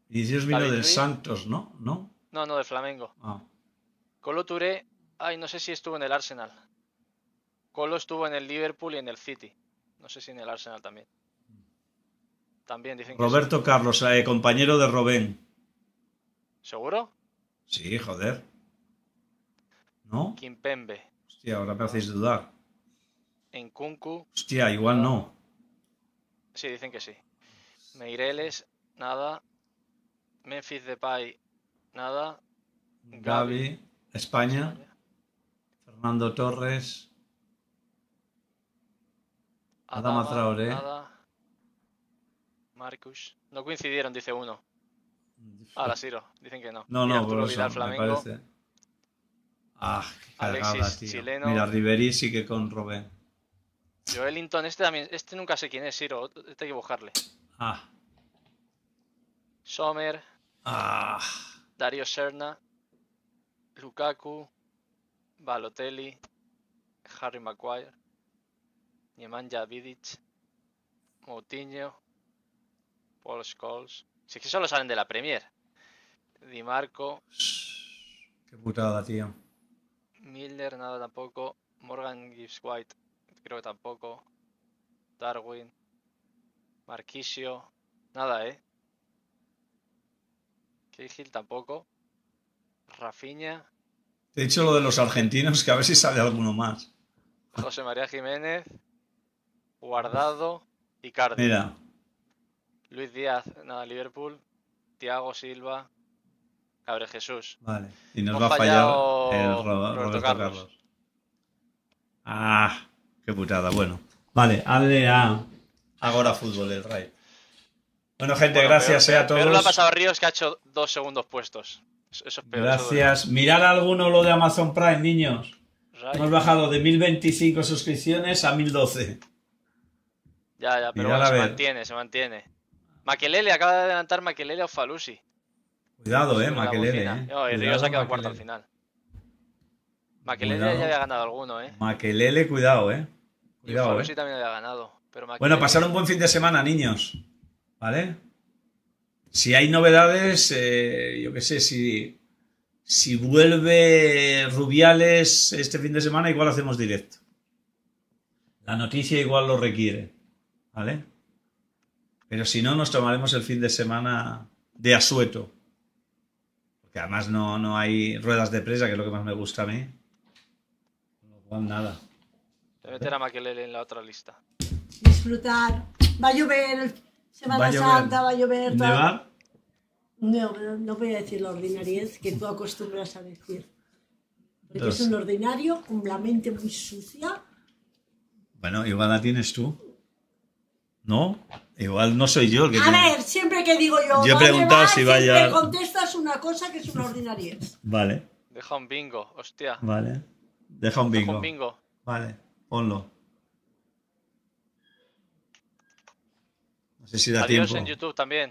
Dios vino David del. Santos, ¿no? ¿No? No, no, de Flamengo. Ah. Colo Touré. Ay, no sé si estuvo en el Arsenal. Colo estuvo en el Liverpool y en el City. No sé si en el Arsenal también. También dicen que Roberto Carlos, eh, compañero de Robén. ¿Seguro? Sí, joder. ¿No? Kimpembe. Hostia, ahora me hacéis dudar. En Kunku. Hostia, igual no. Sí, dicen que sí. Meireles, nada. Memphis Depay, nada. Gaby, España. Fernando Torres. Adama Traoré. Nada. Marcus. No coincidieron, dice uno. Ahora Siro, dicen que no. No, no, por eso, Vidal, me parece. Ah, qué cagada, Alexis, tío. chileno. Mira, Ribery sí que con Robén. Joelinton, este también, este nunca sé quién es, Siro, este hay que buscarle. Ah, Sommer, ah. Dario Serna, Lukaku, Balotelli, Harry Maguire, Nemanja Vidic, Moutinho, Paul Scholes. Si es que solo salen de la Premier. Di Marco, Qué putada, tío. Milner, nada tampoco. Morgan Gibbs White, creo que tampoco. Darwin, Marquisio, nada, ¿eh? Cahill tampoco. Rafinha, Te he dicho lo de los argentinos, que a ver si sale alguno más. José María Jiménez, Guardado, Icardi. Mira, Luis Díaz, nada, Liverpool. Tiago Silva, Gabriel Jesús. vale. Y nos Hemos va a fallar el Ro- Roberto Roberto Carlos. Carlos. Ah, qué putada. Bueno, vale, hazle a Agora Fútbol, el Ray. Bueno, gente, Bueno, gracias peor- eh, a todos. peor lo ha pasado a Ríos que ha hecho dos segundos puestos. Eso eso es peor. eso. Gracias. Mirad alguno lo de Amazon Prime, niños. Ray. Hemos bajado de 1025 suscripciones a 1012. Ya, ya, pero bueno, se mantiene, se mantiene. Makelele acaba de adelantar Makelele a Falusi. Cuidado, eh, bocina. Eh. No, y Cuidado, Ríos ha quedado cuarto al final. Cuidado. ya había ganado alguno, eh. Makelele, cuidado, eh. Cuidado, Falusi eh. también había ganado. Pero Bueno, pasar un buen fin de semana, niños. ¿Vale? Si hay novedades, eh, yo qué sé, si, si vuelve Rubiales este fin de semana, igual hacemos directo. La noticia igual lo requiere. ¿Vale? Pero si no, nos tomaremos el fin de semana de asueto. Porque además no, no hay ruedas de presa, que es lo que más me gusta a mí. Cual, nada. Voy a meter a Makelele en la otra lista. Disfrutar. Va a llover el- Semana Va a llover. Santa, va a llover. ¿Nevar? No, pero no voy a decir la ordinariez que tú acostumbras a decir. Porque Dos. es un ordinario con la mente muy sucia. Bueno, igual la tienes tú. ¿No? Igual no soy yo el que A tiene- ver, siempre que digo yo, Yo he preguntado si va a siempre llevar- contestas una cosa que es una ordinariez. Vale, Deja un bingo, hostia. vale. Deja un Deja bingo. un bingo. Vale, ponlo. No sé si da Adiós tiempo. en YouTube también.